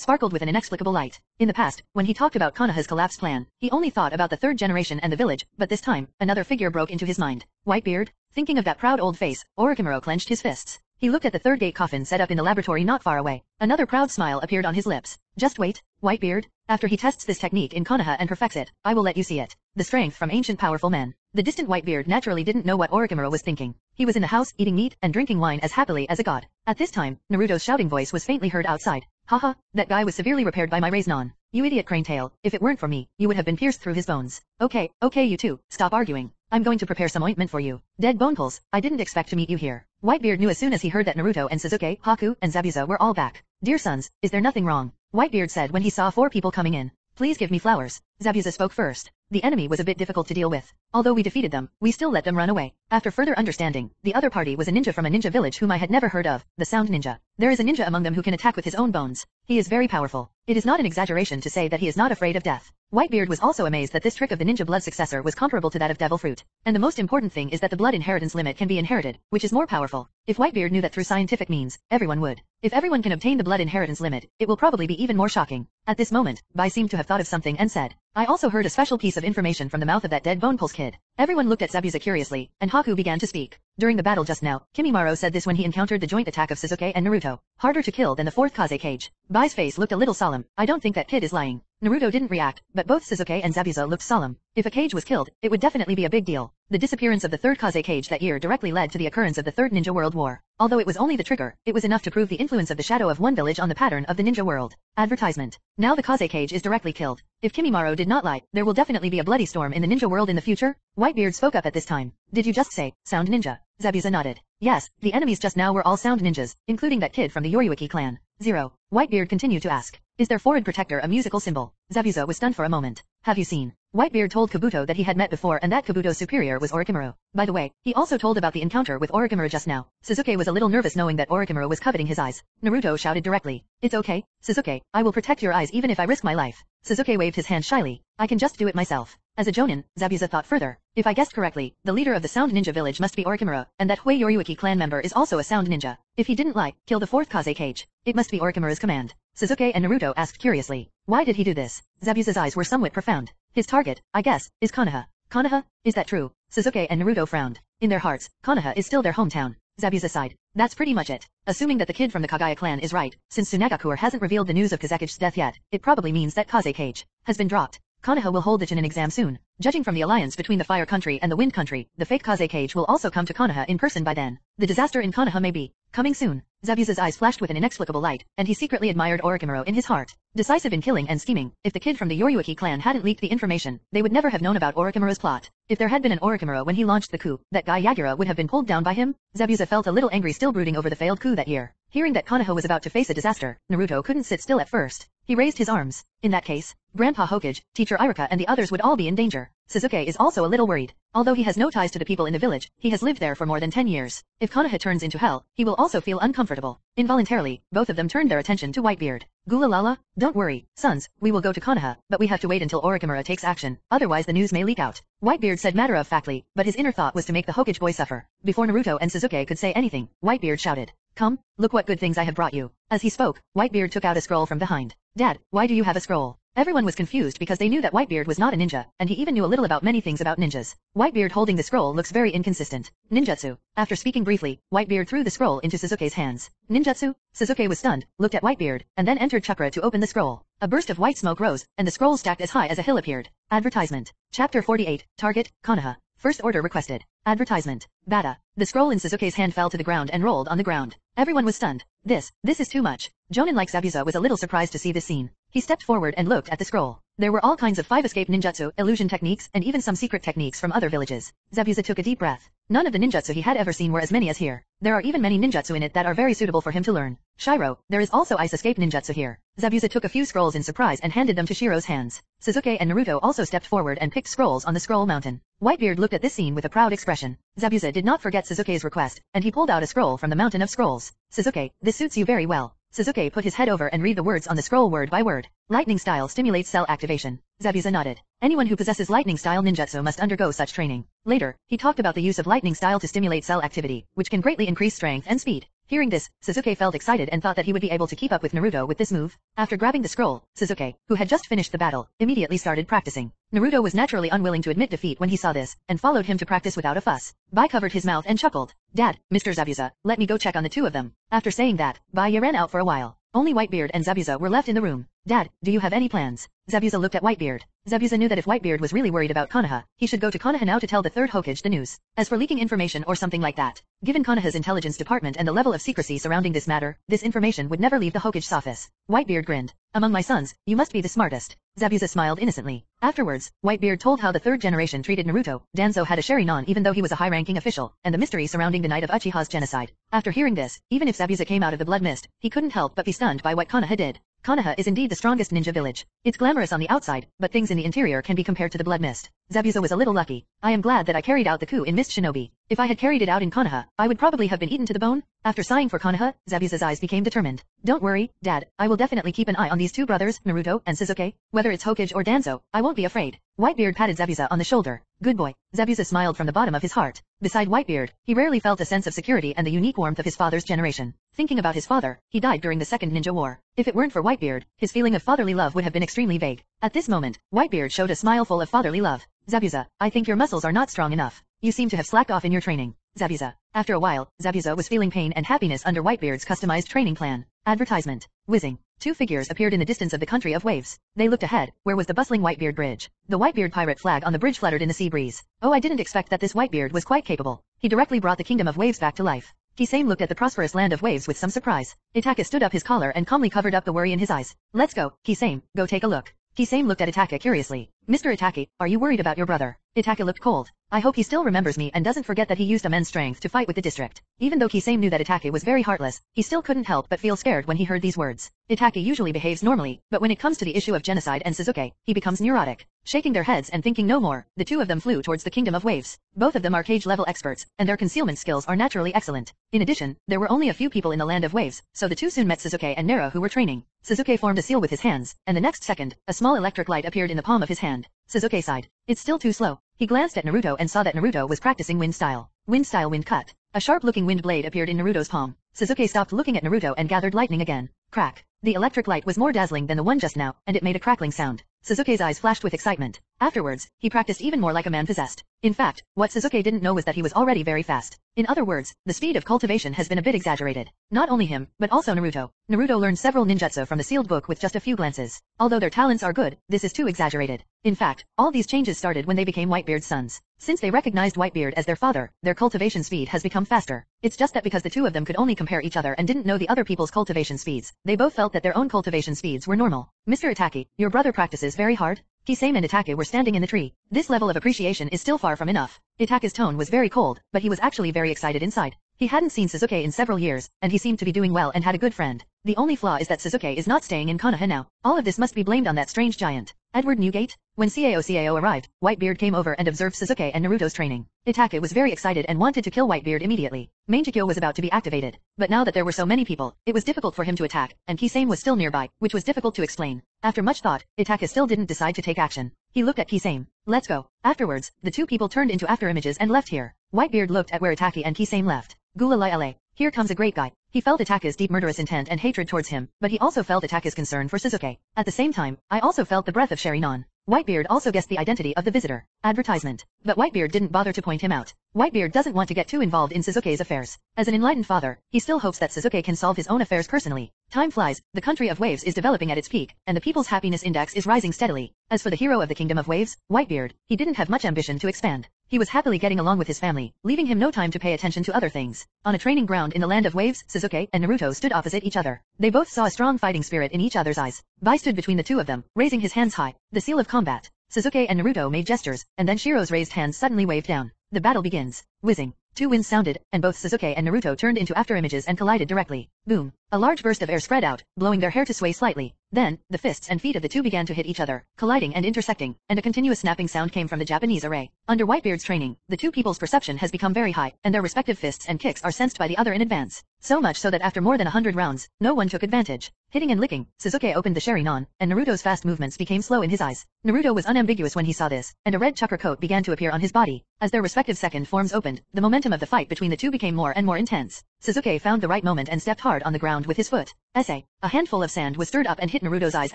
sparkled with an inexplicable light. In the past, when he talked about Konoha's collapse plan, he only thought about the third generation and the village, but this time, another figure broke into his mind. Whitebeard? Thinking of that proud old face, Orochimaru clenched his fists. He looked at the third gate coffin set up in the laboratory not far away. Another proud smile appeared on his lips. Just wait, Whitebeard. After he tests this technique in Konoha and perfects it, I will let you see it. The strength from ancient powerful men. The distant Whitebeard naturally didn't know what Orochimaru was thinking. He was in the house eating meat and drinking wine as happily as a god. At this time, Naruto's shouting voice was faintly heard outside. Haha, that guy was severely repaired by my Rasengan. You idiot crane tail, if it weren't for me, you would have been pierced through his bones. Okay, okay you two, stop arguing. I'm going to prepare some ointment for you. Dead bone pulse, I didn't expect to meet you here. Whitebeard knew as soon as he heard that Naruto and Sasuke, Haku, and Zabuza were all back. Dear sons, is there nothing wrong? Whitebeard said when he saw four people coming in. Please give me flowers. Zabuza spoke first. The enemy was a bit difficult to deal with. Although we defeated them, we still let them run away. After further understanding, the other party was a ninja from a ninja village whom I had never heard of, the Sound Ninja. There is a ninja among them who can attack with his own bones. He is very powerful. It is not an exaggeration to say that he is not afraid of death. Whitebeard was also amazed that this trick of the ninja blood successor was comparable to that of devil fruit. And the most important thing is that the blood inheritance limit can be inherited, which is more powerful. If Whitebeard knew that through scientific means, everyone would. If everyone can obtain the blood inheritance limit, it will probably be even more shocking. At this moment, Bai seemed to have thought of something and said, I also heard a special piece of information from the mouth of that dead Bone Pulse kid. Everyone looked at Zabuza curiously, and Haku began to speak. During the battle just now, Kimimaro said this when he encountered the joint attack of Sasuke and Naruto. Harder to kill than the fourth Kazekage. Bai's face looked a little solemn. I don't think that kid is lying. Naruto didn't react, but both Sasuke and Zabuza looked solemn. If a Kage was killed, it would definitely be a big deal. The disappearance of the third Kazekage that year directly led to the occurrence of the Third Ninja World War. Although it was only the trigger, it was enough to prove the influence of the shadow of one village on the pattern of the ninja world. Advertisement. Now the Kazekage is directly killed. If Kimimaro did not lie, there will definitely be a bloody storm in the ninja world in the future. Whitebeard spoke up at this time. Did you just say, sound ninja? Zabuza nodded. Yes, the enemies just now were all sound ninjas, including that kid from the Yoruiki clan. Zero. Whitebeard continued to ask. Is their forehead protector a musical symbol? Zabuza was stunned for a moment. Have you seen? Whitebeard told Kabuto that he had met before and that Kabuto's superior was Orochimaru. By the way, he also told about the encounter with Orochimaru just now. Sasuke was a little nervous knowing that Orochimaru was coveting his eyes. Naruto shouted directly. It's okay, Sasuke, I will protect your eyes even if I risk my life. Sasuke waved his hand shyly. I can just do it myself. As a Jonin, Zabuza thought further. If I guessed correctly, the leader of the Sound Ninja village must be Orochimaru, and that Hui Yoruiki clan member is also a Sound Ninja. If he didn't lie, kill the fourth Kazekage. It must be Orochimaru's command. Sasuke and Naruto asked curiously. Why did he do this? Zabuza's eyes were somewhat profound. His target, I guess, is Konoha. Konoha? Is that true? Sasuke and Naruto frowned. In their hearts, Konoha is still their hometown. Zabuza sighed. That's pretty much it. Assuming that the kid from the Kaguya clan is right, since Sunagakure hasn't revealed the news of Kazekage's death yet, it probably means that Kazekage has been dropped. Konoha will hold the Chunin exam soon. Judging from the alliance between the Fire Country and the Wind Country, the fake Kazekage will also come to Konoha in person by then. The disaster in Konoha may be coming soon. Zabuza's eyes flashed with an inexplicable light, and he secretly admired Orochimaru in his heart. Decisive in killing and scheming, if the kid from the Yoruiki clan hadn't leaked the information, they would never have known about Orochimaru's plot. If there had been an Orochimaru when he launched the coup, that guy Yagura would have been pulled down by him. Zabuza felt a little angry still brooding over the failed coup that year. Hearing that Konoha was about to face a disaster, Naruto couldn't sit still at first. He raised his arms. In that case, Grandpa Hokage, Teacher Iruka and the others would all be in danger. Sasuke is also a little worried. Although he has no ties to the people in the village, he has lived there for more than 10 years. If Konoha turns into hell, he will also feel uncomfortable. Involuntarily, both of them turned their attention to Whitebeard. Gula Lala, don't worry, sons, we will go to Konoha, but we have to wait until Orochimaru takes action, otherwise the news may leak out. Whitebeard said matter-of-factly, but his inner thought was to make the Hokage boy suffer. Before Naruto and Sasuke could say anything, Whitebeard shouted. Come, look what good things I have brought you. As he spoke, Whitebeard took out a scroll from behind. Dad, why do you have a scroll? Everyone was confused because they knew that Whitebeard was not a ninja, and he even knew a little about many things about ninjas. Whitebeard holding the scroll looks very inconsistent. Ninjutsu. After speaking briefly, Whitebeard threw the scroll into Sasuke's hands. Ninjutsu? Sasuke was stunned, looked at Whitebeard, and then entered Chakra to open the scroll. A burst of white smoke rose, and the scroll stacked as high as a hill appeared. Advertisement. Chapter 48, Target, Konoha. First order requested. Advertisement. Bada. The scroll in Sasuke's hand fell to the ground and rolled on the ground. Everyone was stunned. This, this is too much. Jonin like Zabuza was a little surprised to see this scene. He stepped forward and looked at the scroll. There were all kinds of five escape ninjutsu, illusion techniques, and even some secret techniques from other villages. Zabuza took a deep breath. None of the ninjutsu he had ever seen were as many as here. There are even many ninjutsu in it that are very suitable for him to learn. Shiro, there is also ice escape ninjutsu here. Zabuza took a few scrolls in surprise and handed them to Shiro's hands. Sasuke and Naruto also stepped forward and picked scrolls on the scroll mountain. Whitebeard looked at this scene with a proud expression. Zabuza did not forget Sasuke's request, and he pulled out a scroll from the mountain of scrolls. Sasuke, this suits you very well. Sasuke put his head over and read the words on the scroll word by word. Lightning style stimulates cell activation. Zabuza nodded. Anyone who possesses lightning style ninjutsu must undergo such training. Later, he talked about the use of lightning style to stimulate cell activity, which can greatly increase strength and speed. Hearing this, Sasuke felt excited and thought that he would be able to keep up with Naruto with this move. After grabbing the scroll, Sasuke, who had just finished the battle, immediately started practicing. Naruto was naturally unwilling to admit defeat when he saw this, and followed him to practice without a fuss. Bai covered his mouth and chuckled. Dad, Mr. Zabuza, let me go check on the two of them. After saying that, Bai ran out for a while. Only Whitebeard and Zabuza were left in the room. Dad, do you have any plans? Zabuza looked at Whitebeard. Zabuza knew that if Whitebeard was really worried about Konoha, he should go to Konoha now to tell the third Hokage the news. As for leaking information or something like that, given Konoha's intelligence department and the level of secrecy surrounding this matter, this information would never leave the Hokage's office. Whitebeard grinned. Among my sons, you must be the smartest. Zabuza smiled innocently. Afterwards, Whitebeard told how the third generation treated Naruto. Danzo had a Sharingan even though he was a high-ranking official, and the mystery surrounding the night of Uchiha's genocide. After hearing this, even if Zabuza came out of the blood mist, he couldn't help but be stunned by what Konoha did. Konoha is indeed the strongest ninja village. It's glamorous on the outside, but things in the interior can be compared to the blood mist. Zabuza was a little lucky. I am glad that I carried out the coup in Mist Shinobi. If I had carried it out in Konoha, I would probably have been eaten to the bone. After sighing for Konoha, Zabuza's eyes became determined. Don't worry, Dad, I will definitely keep an eye on these two brothers, Naruto and Sasuke. Whether it's Hokage or Danzo, I won't be afraid. Whitebeard patted Zabuza on the shoulder. Good boy. Zabuza smiled from the bottom of his heart. Beside Whitebeard, he rarely felt a sense of security and the unique warmth of his father's generation. Thinking about his father, he died during the Second Ninja War. If it weren't for Whitebeard, his feeling of fatherly love would have been extremely vague. At this moment, Whitebeard showed a smile full of fatherly love. Zabuza, I think your muscles are not strong enough. You seem to have slacked off in your training. Zabuza. After a while, Zabuza was feeling pain and happiness under Whitebeard's customized training plan. Advertisement. Whizzing. Two figures appeared in the distance of the country of waves. They looked ahead, where was the bustling Whitebeard bridge. The Whitebeard pirate flag on the bridge fluttered in the sea breeze. Oh I didn't expect that this Whitebeard was quite capable. He directly brought the kingdom of waves back to life. Kisame looked at the prosperous land of waves with some surprise. Itachi stood up his collar and calmly covered up the worry in his eyes. Let's go, Kisame, go take a look. Kisame looked at Itachi curiously. Mr. Itachi, are you worried about your brother? Itachi looked cold. I hope he still remembers me and doesn't forget that he used immense strength to fight with the district. Even though Kisame knew that Itachi was very heartless, he still couldn't help but feel scared when he heard these words. Itachi usually behaves normally, but when it comes to the issue of genocide and Sasuke, he becomes neurotic. Shaking their heads and thinking no more, the two of them flew towards the Kingdom of Waves. Both of them are Kage-level experts, and their concealment skills are naturally excellent. In addition, there were only a few people in the Land of Waves, so the two soon met Sasuke and Nero who were training. Sasuke formed a seal with his hands, and the next second, a small electric light appeared in the palm of his hand. Sasuke sighed. It's still too slow. He glanced at Naruto and saw that Naruto was practicing wind style. Wind style wind cut. A sharp-looking wind blade appeared in Naruto's palm. Sasuke stopped looking at Naruto and gathered lightning again. Crack. The electric light was more dazzling than the one just now, and it made a crackling sound. Sasuke's eyes flashed with excitement. Afterwards, he practiced even more like a man possessed. In fact, what Sasuke didn't know was that he was already very fast. In other words, the speed of cultivation has been a bit exaggerated. Not only him, but also Naruto. Naruto learned several ninjutsu from the sealed book with just a few glances. Although their talents are good, this is too exaggerated. In fact, all these changes started when they became Whitebeard's sons. Since they recognized Whitebeard as their father, their cultivation speed has become faster. It's just that because the two of them could only compare each other and didn't know the other people's cultivation speeds, they both felt that their own cultivation speeds were normal. Mr. Itachi, your brother practices very hard? Kisame and Itachi were standing in the tree. This level of appreciation is still far from enough. Itachi's tone was very cold, but he was actually very excited inside. He hadn't seen Sasuke in several years, and he seemed to be doing well and had a good friend. The only flaw is that Sasuke is not staying in Konoha now. All of this must be blamed on that strange giant. Edward Newgate? When Cao Cao arrived, Whitebeard came over and observed Sasuke and Naruto's training. Itachi was very excited and wanted to kill Whitebeard immediately. Mangekyo was about to be activated. But now that there were so many people, it was difficult for him to attack, and Kisame was still nearby, which was difficult to explain. After much thought, Itachi still didn't decide to take action. He looked at Kisame. Let's go. Afterwards, the two people turned into afterimages and left here. Whitebeard looked at where Itachi and Kisame left. Gula Here comes a great guy. He felt Itachi's deep murderous intent and hatred towards him, but he also felt Itachi's concern for Sasuke. At the same time, I also felt the breath of Sharingan. Whitebeard also guessed the identity of the visitor. Advertisement. But Whitebeard didn't bother to point him out. Whitebeard doesn't want to get too involved in Sasuke's affairs. As an enlightened father, he still hopes that Sasuke can solve his own affairs personally. Time flies, the country of waves is developing at its peak, and the people's happiness index is rising steadily. As for the hero of the kingdom of waves, Whitebeard, he didn't have much ambition to expand. He was happily getting along with his family, leaving him no time to pay attention to other things. On a training ground in the land of waves, Sasuke and Naruto stood opposite each other. They both saw a strong fighting spirit in each other's eyes. Bai stood between the two of them, raising his hands high, the seal of combat. Sasuke and Naruto made gestures, and then Shiro's raised hands suddenly waved down. The battle begins. Whizzing. Two winds sounded, and both Sasuke and Naruto turned into afterimages and collided directly. Boom. A large burst of air spread out, blowing their hair to sway slightly. Then, the fists and feet of the two began to hit each other, colliding and intersecting, and a continuous snapping sound came from the Japanese array. Under Whitebeard's training, the two people's perception has become very high, and their respective fists and kicks are sensed by the other in advance. So much so that after more than a hundred rounds, no one took advantage. Hitting and licking, Sasuke opened the Sharingan, and Naruto's fast movements became slow in his eyes. Naruto was unambiguous when he saw this, and a red chakra coat began to appear on his body. As their respective second forms opened, the momentum of the fight between the two became more and more intense. Sasuke found the right moment and stepped hard on the ground with his foot. Essay. A handful of sand was stirred up and hit Naruto's eyes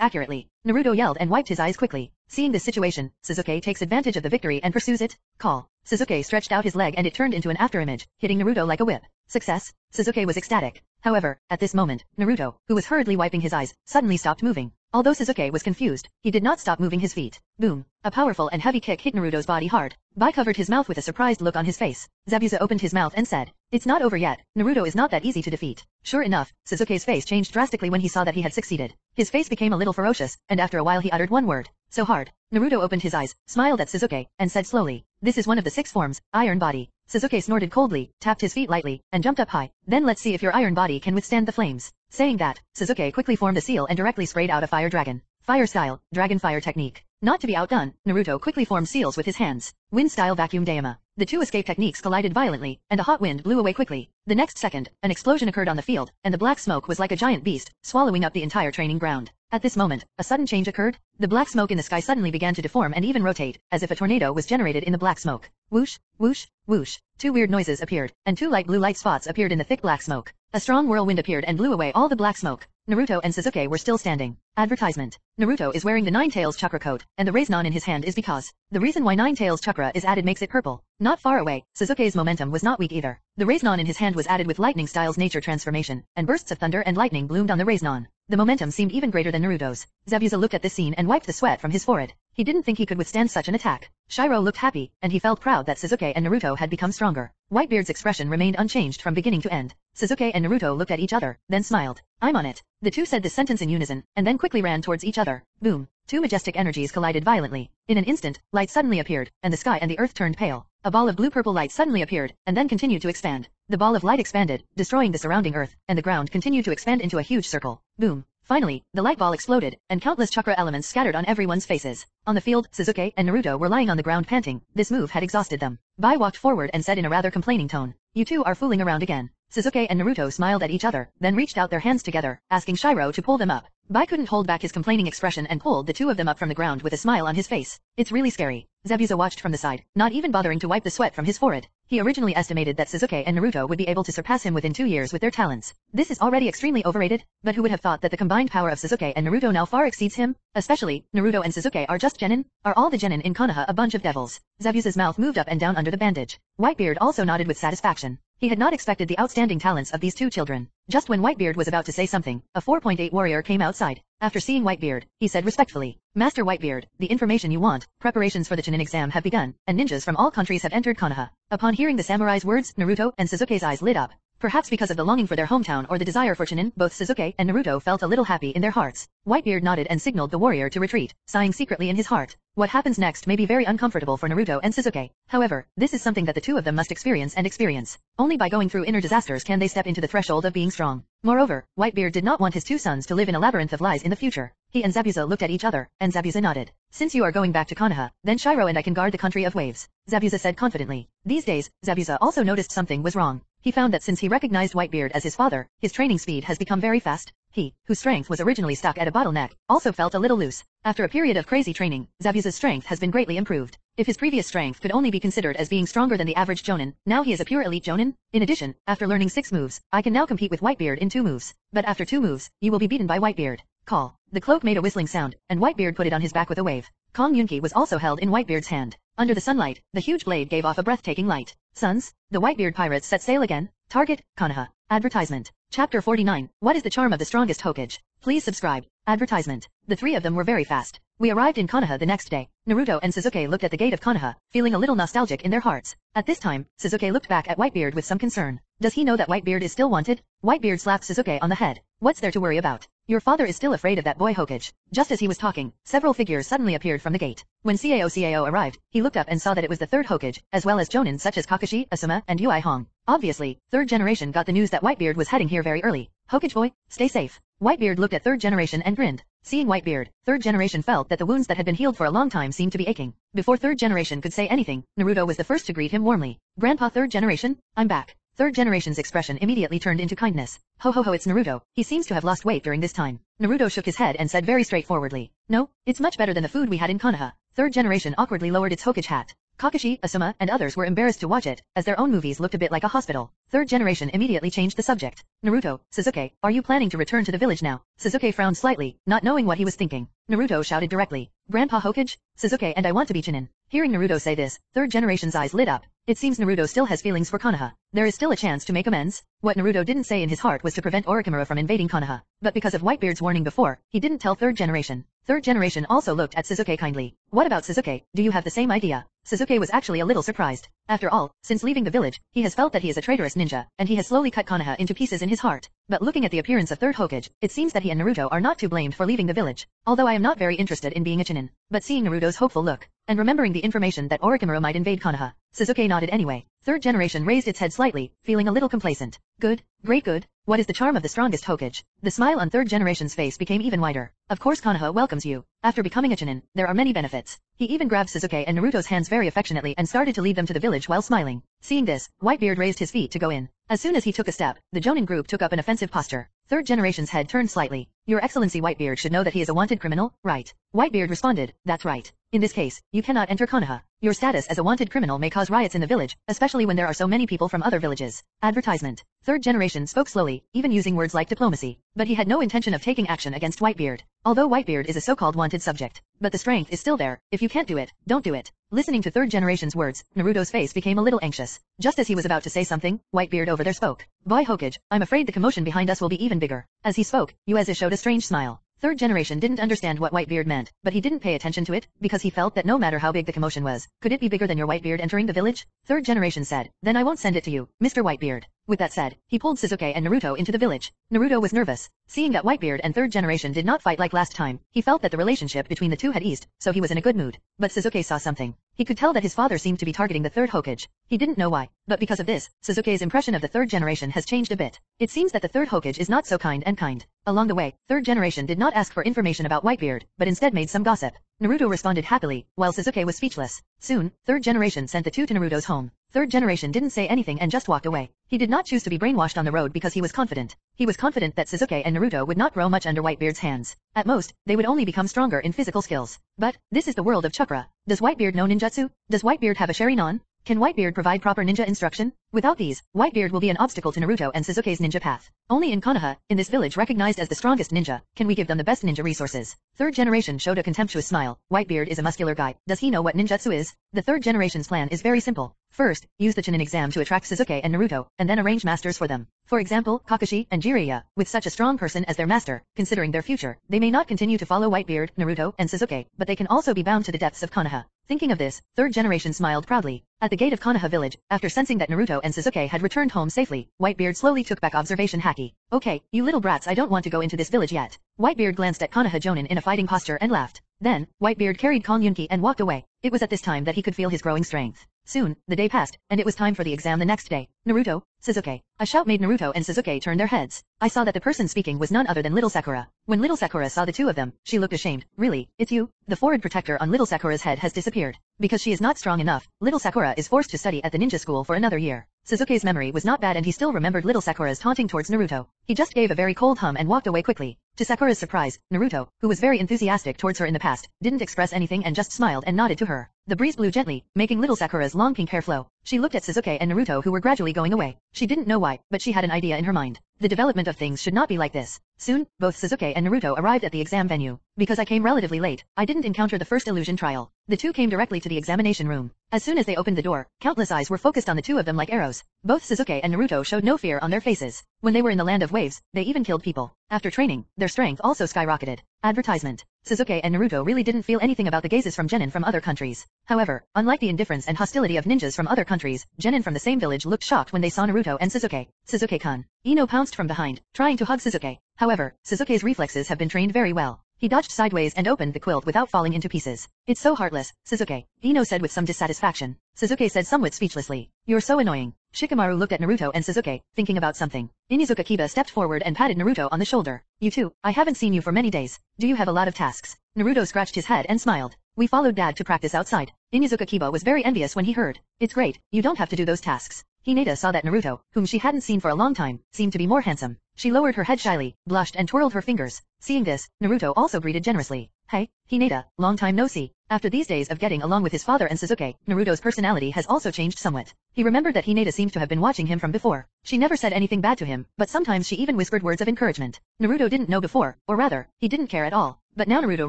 accurately. Naruto yelled and wiped his eyes quickly. Seeing this situation, Sasuke takes advantage of the victory and pursues it. Call. Sasuke stretched out his leg and it turned into an afterimage, hitting Naruto like a whip. Success. Sasuke was ecstatic. However, at this moment, Naruto, who was hurriedly wiping his eyes, suddenly stopped moving. Although Sasuke was confused, he did not stop moving his feet. Boom. A powerful and heavy kick hit Naruto's body hard. Bai covered his mouth with a surprised look on his face. Zabuza opened his mouth and said, It's not over yet. Naruto is not that easy to defeat. Sure enough, Sasuke's face changed drastically when he saw that he had succeeded. His face became a little ferocious, and after a while he uttered one word. So hard. Naruto opened his eyes, smiled at Sasuke, and said slowly, This is one of the six forms, Iron Body. Sasuke snorted coldly, tapped his feet lightly, and jumped up high. Then let's see if your iron body can withstand the flames. Saying that, Sasuke quickly formed a seal and directly sprayed out a fire dragon. Fire style, dragon fire technique. Not to be outdone, Naruto quickly formed seals with his hands. Wind style vacuum Dayama. The two escape techniques collided violently, and a hot wind blew away quickly. The next second, an explosion occurred on the field, and the black smoke was like a giant beast, swallowing up the entire training ground. At this moment, a sudden change occurred. The black smoke in the sky suddenly began to deform and even rotate, as if a tornado was generated in the black smoke. Whoosh, whoosh, whoosh. Two weird noises appeared, and two light blue light spots appeared in the thick black smoke. A strong whirlwind appeared and blew away all the black smoke. Naruto and Sasuke were still standing. Advertisement. Naruto is wearing the Nine Tails chakra coat, and the Rasengan in his hand is because the reason why Nine Tails chakra is added makes it purple. Not far away, Sasuke's momentum was not weak either. The Rasengan in his hand was added with lightning style's nature transformation, and bursts of thunder and lightning bloomed on the Rasengan. The momentum seemed even greater than Naruto's. Zabuza looked at this scene and wiped the sweat from his forehead. He didn't think he could withstand such an attack. Shiro looked happy, and he felt proud that Sasuke and Naruto had become stronger. Whitebeard's expression remained unchanged from beginning to end. Sasuke and Naruto looked at each other, then smiled. I'm on it. The two said this sentence in unison, and then quickly ran towards each other. Boom. Two majestic energies collided violently. In an instant, light suddenly appeared, and the sky and the earth turned pale. A ball of blue-purple light suddenly appeared, and then continued to expand. The ball of light expanded, destroying the surrounding earth, and the ground continued to expand into a huge circle. Boom. Finally, the light ball exploded, and countless chakra elements scattered on everyone's faces. On the field, Sasuke and Naruto were lying on the ground panting. This move had exhausted them. Bai walked forward and said in a rather complaining tone, You two are fooling around again. Sasuke and Naruto smiled at each other, then reached out their hands together, asking Shiro to pull them up. Bai couldn't hold back his complaining expression and pulled the two of them up from the ground with a smile on his face. It's really scary. Zabuza watched from the side, not even bothering to wipe the sweat from his forehead. He originally estimated that Sasuke and Naruto would be able to surpass him within two years with their talents. This is already extremely overrated, but who would have thought that the combined power of Sasuke and Naruto now far exceeds him? Especially, Naruto and Sasuke are just genin? Are all the genin in Konoha a bunch of devils? Zabuza's mouth moved up and down under the bandage. Whitebeard also nodded with satisfaction. He had not expected the outstanding talents of these two children. Just when Whitebeard was about to say something, a 4.8 warrior came outside. After seeing Whitebeard, he said respectfully, Master Whitebeard, the information you want, preparations for the Chunin exam have begun, and ninjas from all countries have entered Konoha. Upon hearing the samurai's words, Naruto and Sasuke's eyes lit up. Perhaps because of the longing for their hometown or the desire for Chunin, both Sasuke and Naruto felt a little happy in their hearts. Whitebeard nodded and signaled the warrior to retreat, sighing secretly in his heart. What happens next may be very uncomfortable for Naruto and Sasuke. However, this is something that the two of them must experience and experience. Only by going through inner disasters can they step into the threshold of being strong. Moreover, Whitebeard did not want his two sons to live in a labyrinth of lies in the future. He and Zabuza looked at each other, and Zabuza nodded. Since you are going back to Konoha, then Shiro and I can guard the country of waves. Zabuza said confidently. These days, Zabuza also noticed something was wrong. He found that since he recognized Whitebeard as his father, his training speed has become very fast. He, whose strength was originally stuck at a bottleneck, also felt a little loose. After a period of crazy training, Zabuza's strength has been greatly improved. If his previous strength could only be considered as being stronger than the average Jonin, now he is a pure elite Jonin. In addition, after learning six moves, I can now compete with Whitebeard in two moves. But after two moves, you will be beaten by Whitebeard. Call. The cloak made a whistling sound, and Whitebeard put it on his back with a wave. Kong Yunki was also held in Whitebeard's hand. Under the sunlight, the huge blade gave off a breathtaking light. Sons, the Whitebeard pirates set sail again. Target, Konoha. Advertisement. Chapter 49. What is the charm of the strongest Hokage? Please subscribe. Advertisement. The three of them were very fast. We arrived in Konoha the next day. Naruto and Sasuke looked at the gate of Konoha, feeling a little nostalgic in their hearts. At this time, Sasuke looked back at Whitebeard with some concern. Does he know that Whitebeard is still wanted? Whitebeard slapped Sasuke on the head. What's there to worry about? Your father is still afraid of that boy Hokage. Just as he was talking, several figures suddenly appeared from the gate. When Cao Cao arrived, he looked up and saw that it was the third Hokage, as well as Jonin such as Kakashi, Asuma, and Yui Hong. Obviously, third generation got the news that Whitebeard was heading here very early. Hokage boy, stay safe. Whitebeard looked at third generation and grinned. Seeing Whitebeard, third generation felt that the wounds that had been healed for a long time seemed to be aching. Before third generation could say anything, Naruto was the first to greet him warmly. Grandpa third generation, I'm back. Third generation's expression immediately turned into kindness. Ho ho ho it's Naruto, he seems to have lost weight during this time. Naruto shook his head and said very straightforwardly, no, it's much better than the food we had in Konoha. Third generation awkwardly lowered its Hokage hat. Kakashi, Asuma, and others were embarrassed to watch it, as their own movies looked a bit like a hospital. Third generation immediately changed the subject. Naruto, Sasuke, are you planning to return to the village now? Sasuke frowned slightly, not knowing what he was thinking. Naruto shouted directly, Grandpa Hokage, Sasuke and I want to be Chunin. Hearing Naruto say this, third generation's eyes lit up. It seems Naruto still has feelings for Konoha. There is still a chance to make amends. What Naruto didn't say in his heart was to prevent Orochimaru from invading Konoha. But because of Whitebeard's warning before, he didn't tell third generation. Third generation also looked at Sasuke kindly. What about Sasuke, do you have the same idea? Sasuke was actually a little surprised. After all, since leaving the village, he has felt that he is a traitorous ninja, and he has slowly cut Konoha into pieces in his heart. But looking at the appearance of Third Hokage, it seems that he and Naruto are not too blamed for leaving the village. Although I am not very interested in being a Chunin. But seeing Naruto's hopeful look, and remembering the information that Orochimaru might invade Konoha, Sasuke nodded anyway. Third generation raised its head slightly, feeling a little complacent. Good, great good, what is the charm of the strongest Hokage? The smile on third generation's face became even wider. Of course Konoha welcomes you. After becoming a Chunin, there are many benefits. He even grabbed Sasuke and Naruto's hands very affectionately and started to lead them to the village while smiling. Seeing this, Whitebeard raised his feet to go in. As soon as he took a step, the Jonin group took up an offensive posture. Third generation's head turned slightly. Your Excellency Whitebeard should know that he is a wanted criminal, right? Whitebeard responded, that's right. In this case, you cannot enter Konoha. Your status as a wanted criminal may cause riots in the village, especially when there are so many people from other villages. Advertisement. Third generation spoke slowly, even using words like diplomacy. But he had no intention of taking action against Whitebeard. Although Whitebeard is a so-called wanted subject. But the strength is still there. If you can't do it, don't do it. Listening to third generation's words, Naruto's face became a little anxious. Just as he was about to say something, Whitebeard over there spoke. Boy Hokage, I'm afraid the commotion behind us will be even bigger. As he spoke, Yuasa showed a strange smile. Third generation didn't understand what Whitebeard meant, but he didn't pay attention to it, because he felt that no matter how big the commotion was, could it be bigger than your Whitebeard entering the village? Third generation said, then I won't send it to you, Mr. Whitebeard. With that said, he pulled Sasuke and Naruto into the village. Naruto was nervous. Seeing that Whitebeard and third generation did not fight like last time, he felt that the relationship between the two had eased, so he was in a good mood. But Sasuke saw something. He could tell that his father seemed to be targeting the third Hokage. He didn't know why, but because of this, Sasuke's impression of the third generation has changed a bit. It seems that the third Hokage is not so kind and kind. Along the way, third generation did not ask for information about Whitebeard, but instead made some gossip. Naruto responded happily, while Sasuke was speechless. Soon, third generation sent the two to Naruto's home. Third generation didn't say anything and just walked away. He did not choose to be brainwashed on the road because he was confident. He was confident that Sasuke and Naruto would not grow much under Whitebeard's hands. At most, they would only become stronger in physical skills. But, this is the world of chakra. Does Whitebeard know ninjutsu? Does Whitebeard have a Sharingan? Can Whitebeard provide proper ninja instruction? Without these, Whitebeard will be an obstacle to Naruto and Sasuke's ninja path. Only in Konoha, in this village recognized as the strongest ninja, can we give them the best ninja resources. Third generation showed a contemptuous smile. Whitebeard is a muscular guy. Does he know what ninjutsu is? The third generation's plan is very simple. First, use the Chunin exam to attract Sasuke and Naruto, and then arrange masters for them. For example, Kakashi and Jiraiya, with such a strong person as their master, considering their future, they may not continue to follow Whitebeard, Naruto, and Sasuke, but they can also be bound to the depths of Konoha. Thinking of this, third generation smiled proudly. At the gate of Konoha village, after sensing that Naruto and Sasuke had returned home safely, Whitebeard slowly took back observation Haki. Okay, you little brats I don't want to go into this village yet. Whitebeard glanced at Konoha Jonin in a fighting posture and laughed. Then, Whitebeard carried Kong Yunki and walked away. It was at this time that he could feel his growing strength. Soon, the day passed, and it was time for the exam the next day. Naruto, Sasuke. A shout made Naruto and Sasuke turn their heads. I saw that the person speaking was none other than little Sakura. When little Sakura saw the two of them, she looked ashamed. Really, it's you? The forehead protector on little Sakura's head has disappeared. Because she is not strong enough, little Sakura is forced to study at the ninja school for another year. Sasuke's memory was not bad and he still remembered little Sakura's taunting towards Naruto. He just gave a very cold hum and walked away quickly. To Sakura's surprise, Naruto, who was very enthusiastic towards her in the past, didn't express anything and just smiled and nodded to her. The breeze blew gently, making little Sakura's long pink hair flow. She looked at Sasuke and Naruto who were gradually going away. She didn't know why, but she had an idea in her mind. The development of things should not be like this. Soon, both Sasuke and Naruto arrived at the exam venue. Because I came relatively late, I didn't encounter the first illusion trial. The two came directly to the examination room. As soon as they opened the door, countless eyes were focused on the two of them like arrows. Both Sasuke and Naruto showed no fear on their faces. When they were in the land of waves, they even killed people. After training, their strength also skyrocketed. Advertisement. Sasuke and Naruto really didn't feel anything about the gazes from genin from other countries. However, unlike the indifference and hostility of ninjas from other countries, genin from the same village looked shocked when they saw Naruto and Sasuke. Sasuke-kun. Ino pounced from behind, trying to hug Sasuke. However, Sasuke's reflexes have been trained very well. He dodged sideways and opened the quilt without falling into pieces. It's so heartless, Sasuke. Ino said with some dissatisfaction. Sasuke said somewhat speechlessly. You're so annoying. Shikamaru looked at Naruto and Sasuke, thinking about something. Inuzuka Kiba stepped forward and patted Naruto on the shoulder. You too, I haven't seen you for many days. Do you have a lot of tasks? Naruto scratched his head and smiled. We followed dad to practice outside. Inuzuka Kiba was very envious when he heard. It's great, you don't have to do those tasks. Hinata saw that Naruto, whom she hadn't seen for a long time, seemed to be more handsome. She lowered her head shyly, blushed and twirled her fingers. Seeing this, Naruto also greeted generously. Hey, Hinata, long time no see. After these days of getting along with his father and Sasuke, Naruto's personality has also changed somewhat. He remembered that Hinata seemed to have been watching him from before. She never said anything bad to him, but sometimes she even whispered words of encouragement. Naruto didn't know before, or rather, he didn't care at all. But now Naruto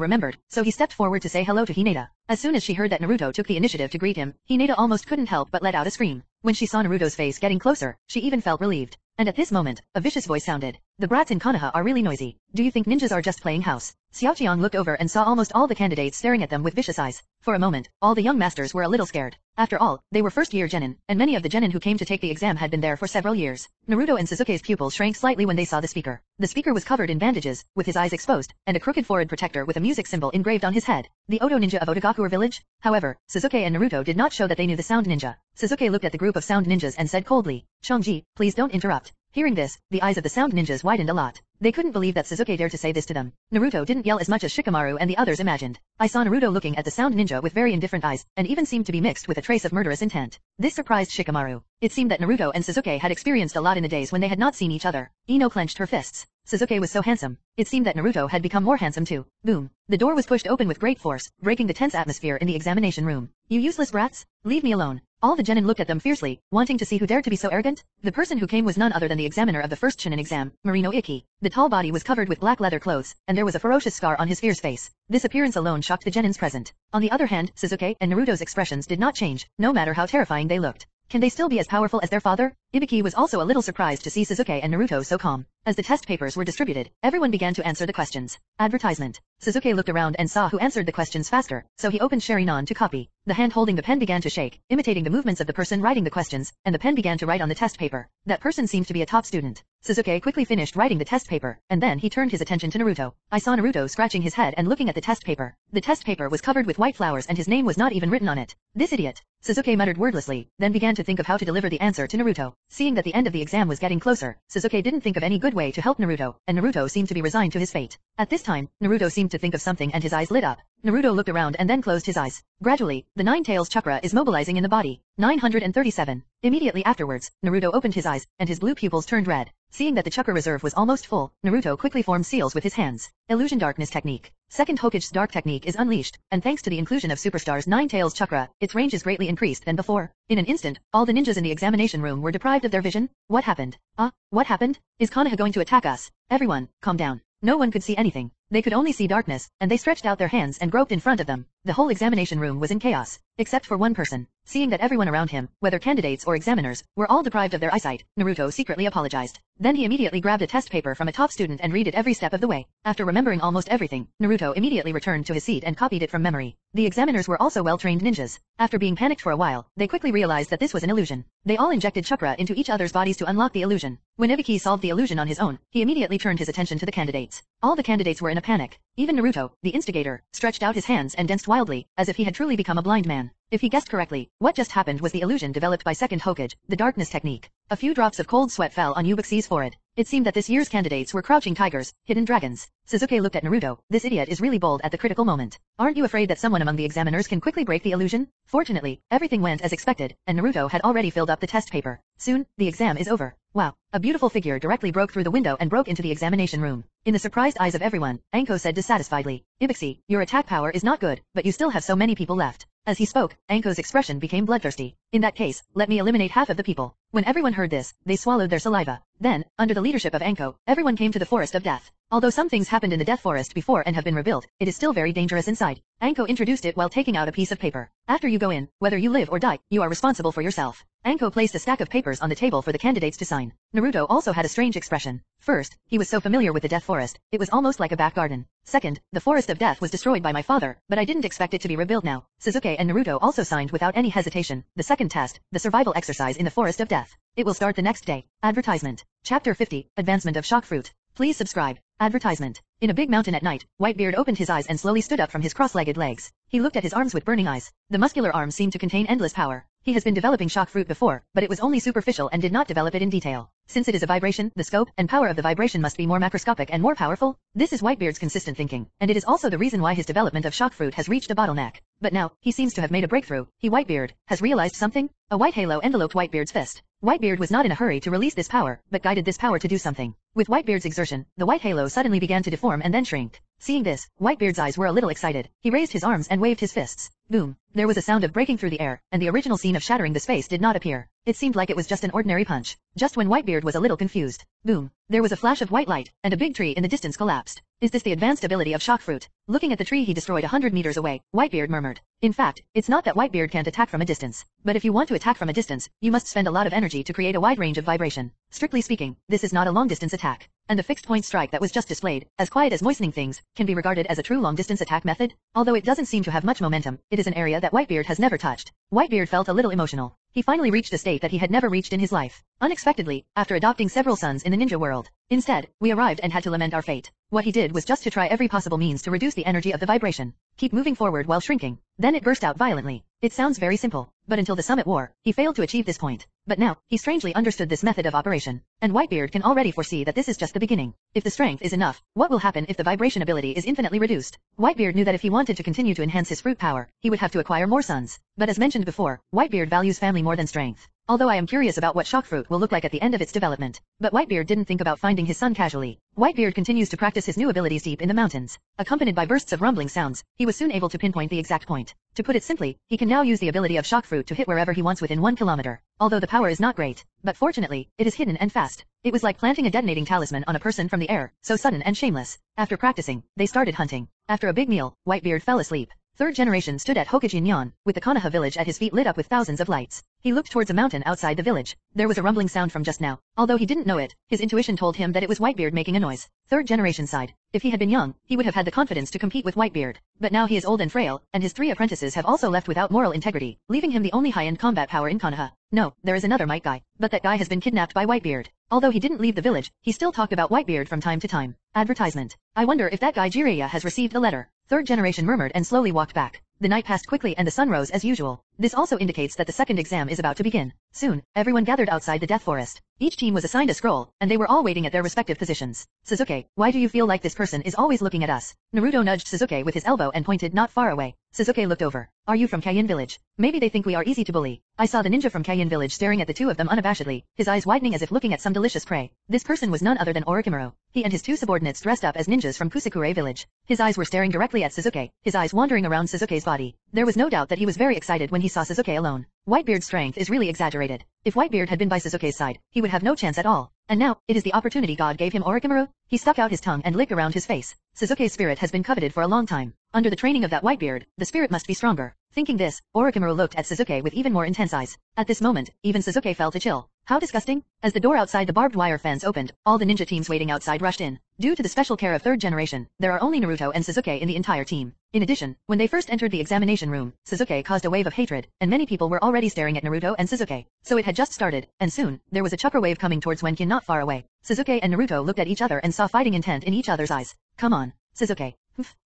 remembered, so he stepped forward to say hello to Hinata. As soon as she heard that Naruto took the initiative to greet him, Hinata almost couldn't help but let out a scream. When she saw Naruto's face getting closer, she even felt relieved. And at this moment, a vicious voice sounded. The brats in Konoha are really noisy. Do you think ninjas are just playing house? Xiao Qiang looked over and saw almost all the candidates staring at them with vicious eyes. For a moment, all the young masters were a little scared. After all, they were first-year genin, and many of the genin who came to take the exam had been there for several years. Naruto and Sasuke's pupils shrank slightly when they saw the speaker. The speaker was covered in bandages, with his eyes exposed, and a crooked forehead protector with a music symbol engraved on his head. The Oto ninja of Otogakure village? However, Sasuke and Naruto did not show that they knew the sound ninja. Sasuke looked at the group of sound ninjas and said coldly, Chongji, please don't interrupt. Hearing this, the eyes of the sound ninjas widened a lot. They couldn't believe that Sasuke dared to say this to them. Naruto didn't yell as much as Shikamaru and the others imagined. I saw Naruto looking at the sound ninja with very indifferent eyes, and even seemed to be mixed with a trace of murderous intent. This surprised Shikamaru. It seemed that Naruto and Sasuke had experienced a lot in the days when they had not seen each other. Ino clenched her fists. Sasuke was so handsome. It seemed that Naruto had become more handsome too. Boom. The door was pushed open with great force, breaking the tense atmosphere in the examination room. You useless brats! Leave me alone. All the genin looked at them fiercely, wanting to see who dared to be so arrogant. The person who came was none other than the examiner of the first Chunin exam, Morino Ibiki. The tall body was covered with black leather clothes, and there was a ferocious scar on his fierce face. This appearance alone shocked the genins present. On the other hand, Sasuke and Naruto's expressions did not change, no matter how terrifying they looked. Can they still be as powerful as their father? Ibiki was also a little surprised to see Sasuke and Naruto so calm. As the test papers were distributed, everyone began to answer the questions. Advertisement. Sasuke looked around and saw who answered the questions faster, so he opened Sharingan to copy. The hand holding the pen began to shake, imitating the movements of the person writing the questions, and the pen began to write on the test paper. That person seemed to be a top student. Sasuke quickly finished writing the test paper, and then he turned his attention to Naruto. I saw Naruto scratching his head and looking at the test paper. The test paper was covered with white flowers and his name was not even written on it. This idiot. Sasuke muttered wordlessly, then began to think of how to deliver the answer to Naruto. Seeing that the end of the exam was getting closer, Sasuke didn't think of any good way to help Naruto, and Naruto seemed to be resigned to his fate. At this time, Naruto seemed to think of something and his eyes lit up. Naruto looked around and then closed his eyes. Gradually, the Nine Tails chakra is mobilizing in the body. 937. Immediately afterwards, Naruto opened his eyes, and his blue pupils turned red. Seeing that the chakra reserve was almost full, Naruto quickly formed seals with his hands. Illusion Darkness Technique. Second Hokage's Dark Technique is unleashed, and thanks to the inclusion of Superstar's Nine Tails chakra, its range is greatly increased than before. In an instant, all the ninjas in the examination room were deprived of their vision. What happened? Ah, uh, what happened? Is Konoha going to attack us? Everyone, calm down. No one could see anything. They could only see darkness, and they stretched out their hands and groped in front of them. The whole examination room was in chaos, except for one person. Seeing that everyone around him, whether candidates or examiners, were all deprived of their eyesight, Naruto secretly apologized. Then he immediately grabbed a test paper from a top student and read it every step of the way. After remembering almost everything, Naruto immediately returned to his seat and copied it from memory. The examiners were also well-trained ninjas. After being panicked for a while, they quickly realized that this was an illusion. They all injected chakra into each other's bodies to unlock the illusion. When Ibiki solved the illusion on his own, he immediately turned his attention to the candidates. All the candidates were in a panic. Even Naruto, the instigator, stretched out his hands and danced wildly, as if he had truly become a blind man. If he guessed correctly, what just happened was the illusion developed by second Hokage, the darkness technique. A few drops of cold sweat fell on Ibiki's forehead. It seemed that this year's candidates were crouching tigers, hidden dragons. Sasuke looked at Naruto. This idiot is really bold at the critical moment. Aren't you afraid that someone among the examiners can quickly break the illusion? Fortunately, everything went as expected, and Naruto had already filled up the test paper. Soon, the exam is over. Wow, a beautiful figure directly broke through the window and broke into the examination room. In the surprised eyes of everyone, Anko said dissatisfiedly, Ibiki, your attack power is not good, but you still have so many people left. As he spoke, Anko's expression became bloodthirsty. In that case, let me eliminate half of the people. When everyone heard this, they swallowed their saliva. Then, under the leadership of Anko, everyone came to the Forest of Death. Although some things happened in the Death Forest before and have been rebuilt, it is still very dangerous inside. Anko introduced it while taking out a piece of paper. After you go in, whether you live or die, you are responsible for yourself. Anko placed a stack of papers on the table for the candidates to sign. Naruto also had a strange expression. First, he was so familiar with the Death Forest, it was almost like a back garden. Second, the Forest of Death was destroyed by my father, but I didn't expect it to be rebuilt now. Sasuke and Naruto also signed without any hesitation. The second test, the survival exercise in the Forest of Death. It will start the next day. Advertisement. Chapter 50, Advancement of Shock Fruit. Please subscribe. Advertisement. In a big mountain at night, Whitebeard opened his eyes and slowly stood up from his cross-legged legs. He looked at his arms with burning eyes. The muscular arms seemed to contain endless power. He has been developing shock fruit before, but it was only superficial and did not develop it in detail. Since it is a vibration, the scope and power of the vibration must be more macroscopic and more powerful. This is Whitebeard's consistent thinking, and it is also the reason why his development of shock fruit has reached a bottleneck. But now, he seems to have made a breakthrough. He Whitebeard has realized something? A white halo enveloped Whitebeard's fist. Whitebeard was not in a hurry to release this power, but guided this power to do something. With Whitebeard's exertion, the white halo suddenly began to deform and then shrink. Seeing this, Whitebeard's eyes were a little excited. He raised his arms and waved his fists. Boom. There was a sound of breaking through the air, and the original scene of shattering the space did not appear. It seemed like it was just an ordinary punch. Just when Whitebeard was a little confused. Boom. There was a flash of white light, and a big tree in the distance collapsed. Is this the advanced ability of shock fruit? Looking at the tree he destroyed a hundred meters away, Whitebeard murmured. In fact, it's not that Whitebeard can't attack from a distance. But if you want to attack from a distance, you must spend a lot of energy to create a wide range of vibration. Strictly speaking, this is not a long-distance attack. And the fixed point strike that was just displayed, as quiet as moistening things, can be regarded as a true long-distance attack method. Although it doesn't seem to have much momentum, it is an area that Whitebeard has never touched. Whitebeard felt a little emotional. He finally reached a state that he had never reached in his life. Unexpectedly, after adopting several sons in the ninja world. Instead, we arrived and had to lament our fate. What he did was just to try every possible means to reduce the energy of the vibration. Keep moving forward while shrinking. Then it burst out violently. It sounds very simple, but until the Summit War, he failed to achieve this point. But now, he strangely understood this method of operation. And Whitebeard can already foresee that this is just the beginning. If the strength is enough, what will happen if the vibration ability is infinitely reduced? Whitebeard knew that if he wanted to continue to enhance his fruit power, he would have to acquire more sons. But as mentioned before, Whitebeard values family more than strength. Although I am curious about what shock fruit will look like at the end of its development. But Whitebeard didn't think about finding his son casually. Whitebeard continues to practice his new abilities deep in the mountains. Accompanied by bursts of rumbling sounds, he was soon able to pinpoint the exact point. To put it simply, he can now use the ability of shock fruit to hit wherever he wants within one kilometer. Although the power is not great, but fortunately, it is hidden and fast. It was like planting a detonating talisman on a person from the air, so sudden and shameless. After practicing, they started hunting. After a big meal, Whitebeard fell asleep. Third generation stood at Hokage with the Konoha village at his feet lit up with thousands of lights. He looked towards a mountain outside the village. There was a rumbling sound from just now. Although he didn't know it, his intuition told him that it was Whitebeard making a noise. Third generation sighed. If he had been young, he would have had the confidence to compete with Whitebeard. But now he is old and frail, and his three apprentices have also left without moral integrity, leaving him the only high-end combat power in Konoha. No, there is another Might guy, but that guy has been kidnapped by Whitebeard. Although he didn't leave the village, he still talked about Whitebeard from time to time. Advertisement. I wonder if that guy Jiraiya has received the letter. Third generation murmured and slowly walked back. The night passed quickly and the sun rose as usual. This also indicates that the second exam is about to begin. Soon, everyone gathered outside the Death Forest. Each team was assigned a scroll, and they were all waiting at their respective positions. Sasuke, why do you feel like this person is always looking at us? Naruto nudged Sasuke with his elbow and pointed not far away. Sasuke looked over. Are you from Kaien village? Maybe they think we are easy to bully. I saw the ninja from Kaien village staring at the two of them unabashedly, his eyes widening as if looking at some delicious prey. This person was none other than Orochimaru. He and his two subordinates dressed up as ninjas from Kusagakure village. His eyes were staring directly at Sasuke, his eyes wandering around Sasuke's body. There was no doubt that he was very excited when he saw Sasuke alone. Whitebeard's strength is really exaggerated. If Whitebeard had been by Sasuke's side, he would have no chance at all. And now, it is the opportunity God gave him Orochimaru? He stuck out his tongue and licked around his face. Sasuke's spirit has been coveted for a long time. Under the training of that Whitebeard, the spirit must be stronger. Thinking this, Orochimaru looked at Sasuke with even more intense eyes. At this moment, even Sasuke felt a chill. How disgusting. As the door outside the barbed wire fence opened, all the ninja teams waiting outside rushed in. Due to the special care of third generation, there are only Naruto and Sasuke in the entire team. In addition, when they first entered the examination room, Sasuke caused a wave of hatred, and many people were already staring at Naruto and Sasuke. So it had just started, and soon, there was a chakra wave coming towards Wenkin not far away. Sasuke and Naruto looked at each other and saw fighting intent in each other's eyes. Come on. Humph,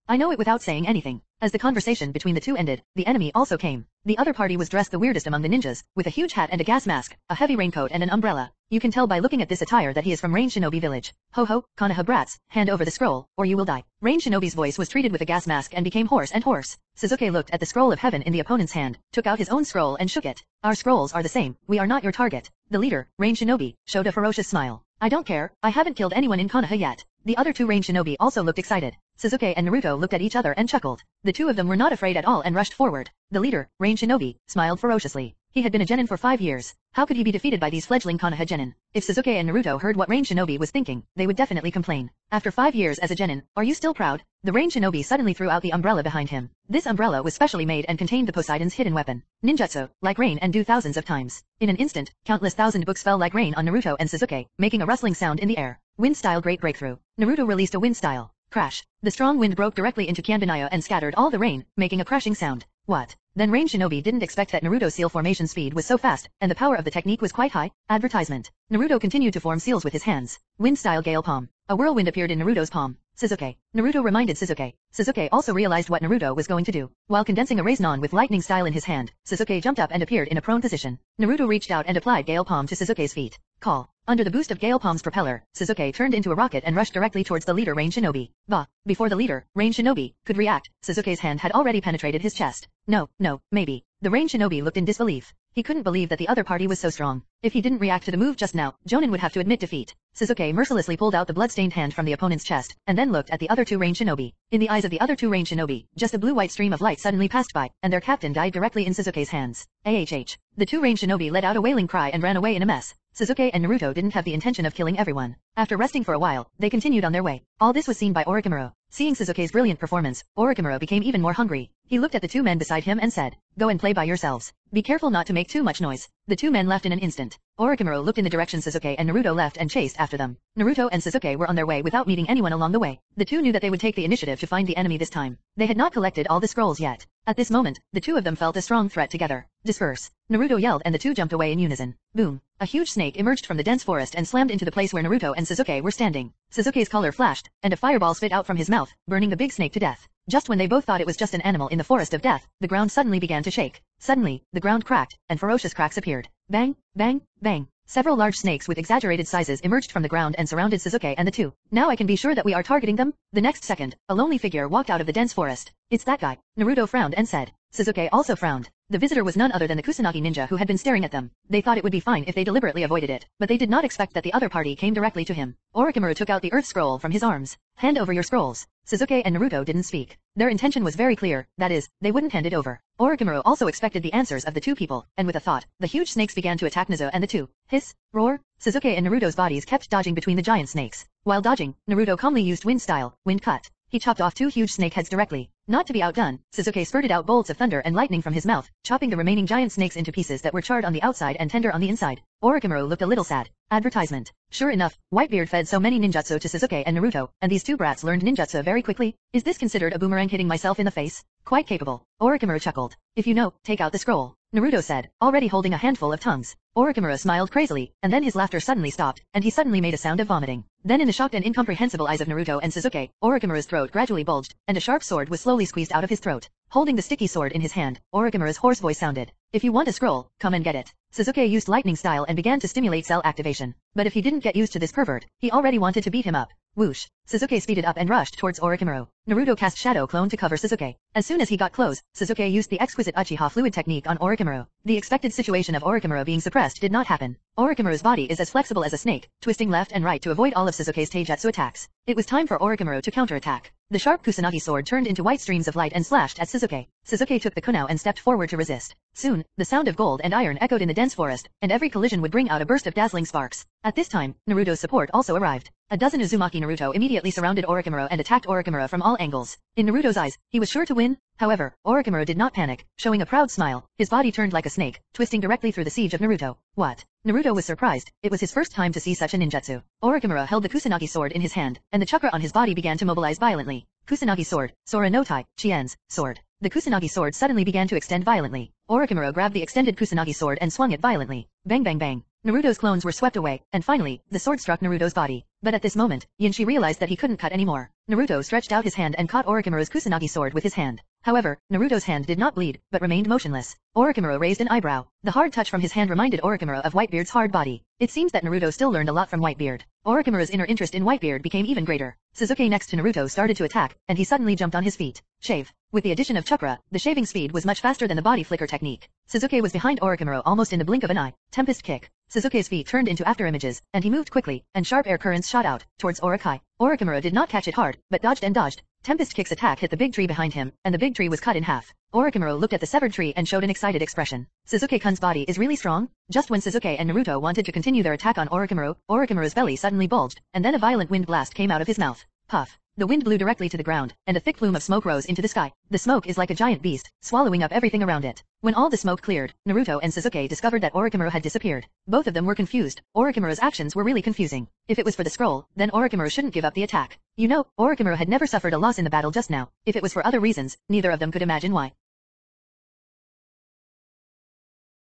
I know it without saying anything. As the conversation between the two ended, the enemy also came. The other party was dressed the weirdest among the ninjas, with a huge hat and a gas mask, a heavy raincoat and an umbrella. You can tell by looking at this attire that he is from Rain Shinobi Village. Ho ho, Konoha brats, hand over the scroll, or you will die. Rain Shinobi's voice was treated with a gas mask and became hoarse and hoarse. Sasuke looked at the scroll of heaven in the opponent's hand, took out his own scroll and shook it. Our scrolls are the same, we are not your target. The leader, Rain Shinobi, showed a ferocious smile. I don't care, I haven't killed anyone in Konoha yet. The other two Rain Shinobi also looked excited. Sasuke and Naruto looked at each other and chuckled. The two of them were not afraid at all and rushed forward. The leader, Rain Shinobi, smiled ferociously. He had been a genin for five years. How could he be defeated by these fledgling Konoha genin? If Sasuke and Naruto heard what Rain Shinobi was thinking, they would definitely complain. After five years as a genin, are you still proud? The Rain Shinobi suddenly threw out the umbrella behind him. This umbrella was specially made and contained the Poseidon's hidden weapon. Ninjutsu, like rain and dew thousands of times. In an instant, countless thousand books fell like rain on Naruto and Sasuke, making a rustling sound in the air. Wind style great breakthrough. Naruto released a wind style. Crash. The strong wind broke directly into Kyanbinaya and scattered all the rain, making a crashing sound. What? Then Rain Shinobi didn't expect that Naruto's seal formation speed was so fast, and the power of the technique was quite high. Advertisement. Naruto continued to form seals with his hands. Wind-style gale palm. A whirlwind appeared in Naruto's palm. Sasuke. Naruto reminded Sasuke. Sasuke also realized what Naruto was going to do. While condensing a Rasengan with lightning style in his hand, Sasuke jumped up and appeared in a prone position. Naruto reached out and applied Gale Palm to Sasuke's feet. Call. Under the boost of Gale Palm's propeller, Sasuke turned into a rocket and rushed directly towards the leader Rain Shinobi. Bah! Before the leader, Rain Shinobi, could react, Sasuke's hand had already penetrated his chest. No, no, maybe. The Rain Shinobi looked in disbelief. He couldn't believe that the other party was so strong. If he didn't react to the move just now, Jonin would have to admit defeat. Sasuke mercilessly pulled out the blood-stained hand from the opponent's chest, and then looked at the other two Rain Shinobi. In the eyes of the other two Rain Shinobi, just a blue-white stream of light suddenly passed by, and their captain died directly in Sasuke's hands. AHH. The two Rain Shinobi let out a wailing cry and ran away in a mess. Sasuke and Naruto didn't have the intention of killing everyone. After resting for a while, they continued on their way. All this was seen by Orochimaru. Seeing Sasuke's brilliant performance, Orochimaru became even more hungry. He looked at the two men beside him and said, Go and play by yourselves. Be careful not to make too much noise. The two men left in an instant. Orochimaru looked in the direction Sasuke and Naruto left and chased after them. Naruto and Sasuke were on their way without meeting anyone along the way. The two knew that they would take the initiative to find the enemy this time. They had not collected all the scrolls yet. At this moment, the two of them felt a strong threat together. Disperse. Naruto yelled and the two jumped away in unison. Boom. A huge snake emerged from the dense forest and slammed into the place where Naruto and Sasuke were standing. Sasuke's color flashed, and a fireball spit out from his mouth, burning the big snake to death. Just when they both thought it was just an animal in the forest of death, the ground suddenly began to shake. Suddenly, the ground cracked, and ferocious cracks appeared. Bang, bang, bang. Several large snakes with exaggerated sizes emerged from the ground and surrounded Sasuke and the two. Now I can be sure that we are targeting them? The next second, a lonely figure walked out of the dense forest. It's that guy. Naruto frowned and said. Sasuke also frowned. The visitor was none other than the Kusanagi ninja who had been staring at them. They thought it would be fine if they deliberately avoided it, but they did not expect that the other party came directly to him. Orochimaru took out the earth scroll from his arms. Hand over your scrolls. Sasuke and Naruto didn't speak. Their intention was very clear, that is, they wouldn't hand it over. Orochimaru also expected the answers of the two people, and with a thought, the huge snakes began to attack Naruto and the two. Hiss, roar, Sasuke and Naruto's bodies kept dodging between the giant snakes. While dodging, Naruto calmly used wind style, wind cut. He chopped off two huge snake heads directly. Not to be outdone, Sasuke spurted out bolts of thunder and lightning from his mouth, chopping the remaining giant snakes into pieces that were charred on the outside and tender on the inside. Orochimaru looked a little sad. Advertisement. Sure enough, Whitebeard fed so many ninjutsu to Sasuke and Naruto, and these two brats learned ninjutsu very quickly. Is this considered a boomerang hitting myself in the face? Quite capable. Orochimaru chuckled. If you know, take out the scroll. Naruto said, already holding a handful of tongues. Orochimaru smiled crazily, and then his laughter suddenly stopped, and he suddenly made a sound of vomiting. Then in the shocked and incomprehensible eyes of Naruto and Sasuke, Orochimaru's throat gradually bulged, and a sharp sword was slowly squeezed out of his throat. Holding the sticky sword in his hand, Orochimaru's hoarse voice sounded. If you want a scroll, come and get it. Sasuke used lightning style and began to stimulate cell activation. But if he didn't get used to this pervert, he already wanted to beat him up. Whoosh. Sasuke speeded up and rushed towards Orochimaru. Naruto cast Shadow Clone to cover Sasuke. As soon as he got close, Sasuke used the exquisite Uchiha fluid technique on Orochimaru. The expected situation of Orochimaru being suppressed did not happen. Orochimaru's body is as flexible as a snake, twisting left and right to avoid all of Sasuke's taijutsu attacks. It was time for Orochimaru to counterattack. The sharp Kusanagi sword turned into white streams of light and slashed at Sasuke. Sasuke took the kunai and stepped forward to resist. Soon, the sound of gold and iron echoed in the dense forest, and every collision would bring out a burst of dazzling sparks. At this time, Naruto's support also arrived. A dozen Uzumaki Naruto immediately surrounded Orochimaru and attacked Orochimaru from all angles. In Naruto's eyes, he was sure to win. However, Orochimaru did not panic, showing a proud smile. His body turned like a snake, twisting directly through the siege of Naruto. What? Naruto was surprised. It was his first time to see such a ninjutsu. Orochimaru held the Kusanagi sword in his hand, and the chakra on his body began to mobilize violently. Kusanagi sword, Sora no Tai, Chien's, sword. The Kusanagi sword suddenly began to extend violently. Orochimaru grabbed the extended Kusanagi sword and swung it violently. Bang bang bang. Naruto's clones were swept away, and finally, the sword struck Naruto's body. But at this moment, Yinshi realized that he couldn't cut anymore. Naruto stretched out his hand and caught Orochimaru's Kusanagi sword with his hand. However, Naruto's hand did not bleed, but remained motionless. Orochimaru raised an eyebrow. The hard touch from his hand reminded Orochimaru of Whitebeard's hard body. It seems that Naruto still learned a lot from Whitebeard. Orochimaru's inner interest in Whitebeard became even greater. Sasuke next to Naruto started to attack, and he suddenly jumped on his feet. Shave. With the addition of chakra, the shaving speed was much faster than the body flicker technique. Sasuke was behind Orochimaru almost in the blink of an eye. Tempest kick. Sasuke's feet turned into afterimages, and he moved quickly, and sharp air currents shot out, towards Orokai. Orochimaru did not catch it hard, but dodged and dodged. Tempest Kick's attack hit the big tree behind him, and the big tree was cut in half. Orochimaru looked at the severed tree and showed an excited expression. Sasuke-kun's body is really strong? Just when Sasuke and Naruto wanted to continue their attack on Orochimaru, Orochimaru's belly suddenly bulged, and then a violent wind blast came out of his mouth. Puff. The wind blew directly to the ground, and a thick plume of smoke rose into the sky. The smoke is like a giant beast, swallowing up everything around it. When all the smoke cleared, Naruto and Sasuke discovered that Orochimaru had disappeared. Both of them were confused. Orochimaru's actions were really confusing. If it was for the scroll, then Orochimaru shouldn't give up the attack. You know, Orochimaru had never suffered a loss in the battle just now. If it was for other reasons, neither of them could imagine why.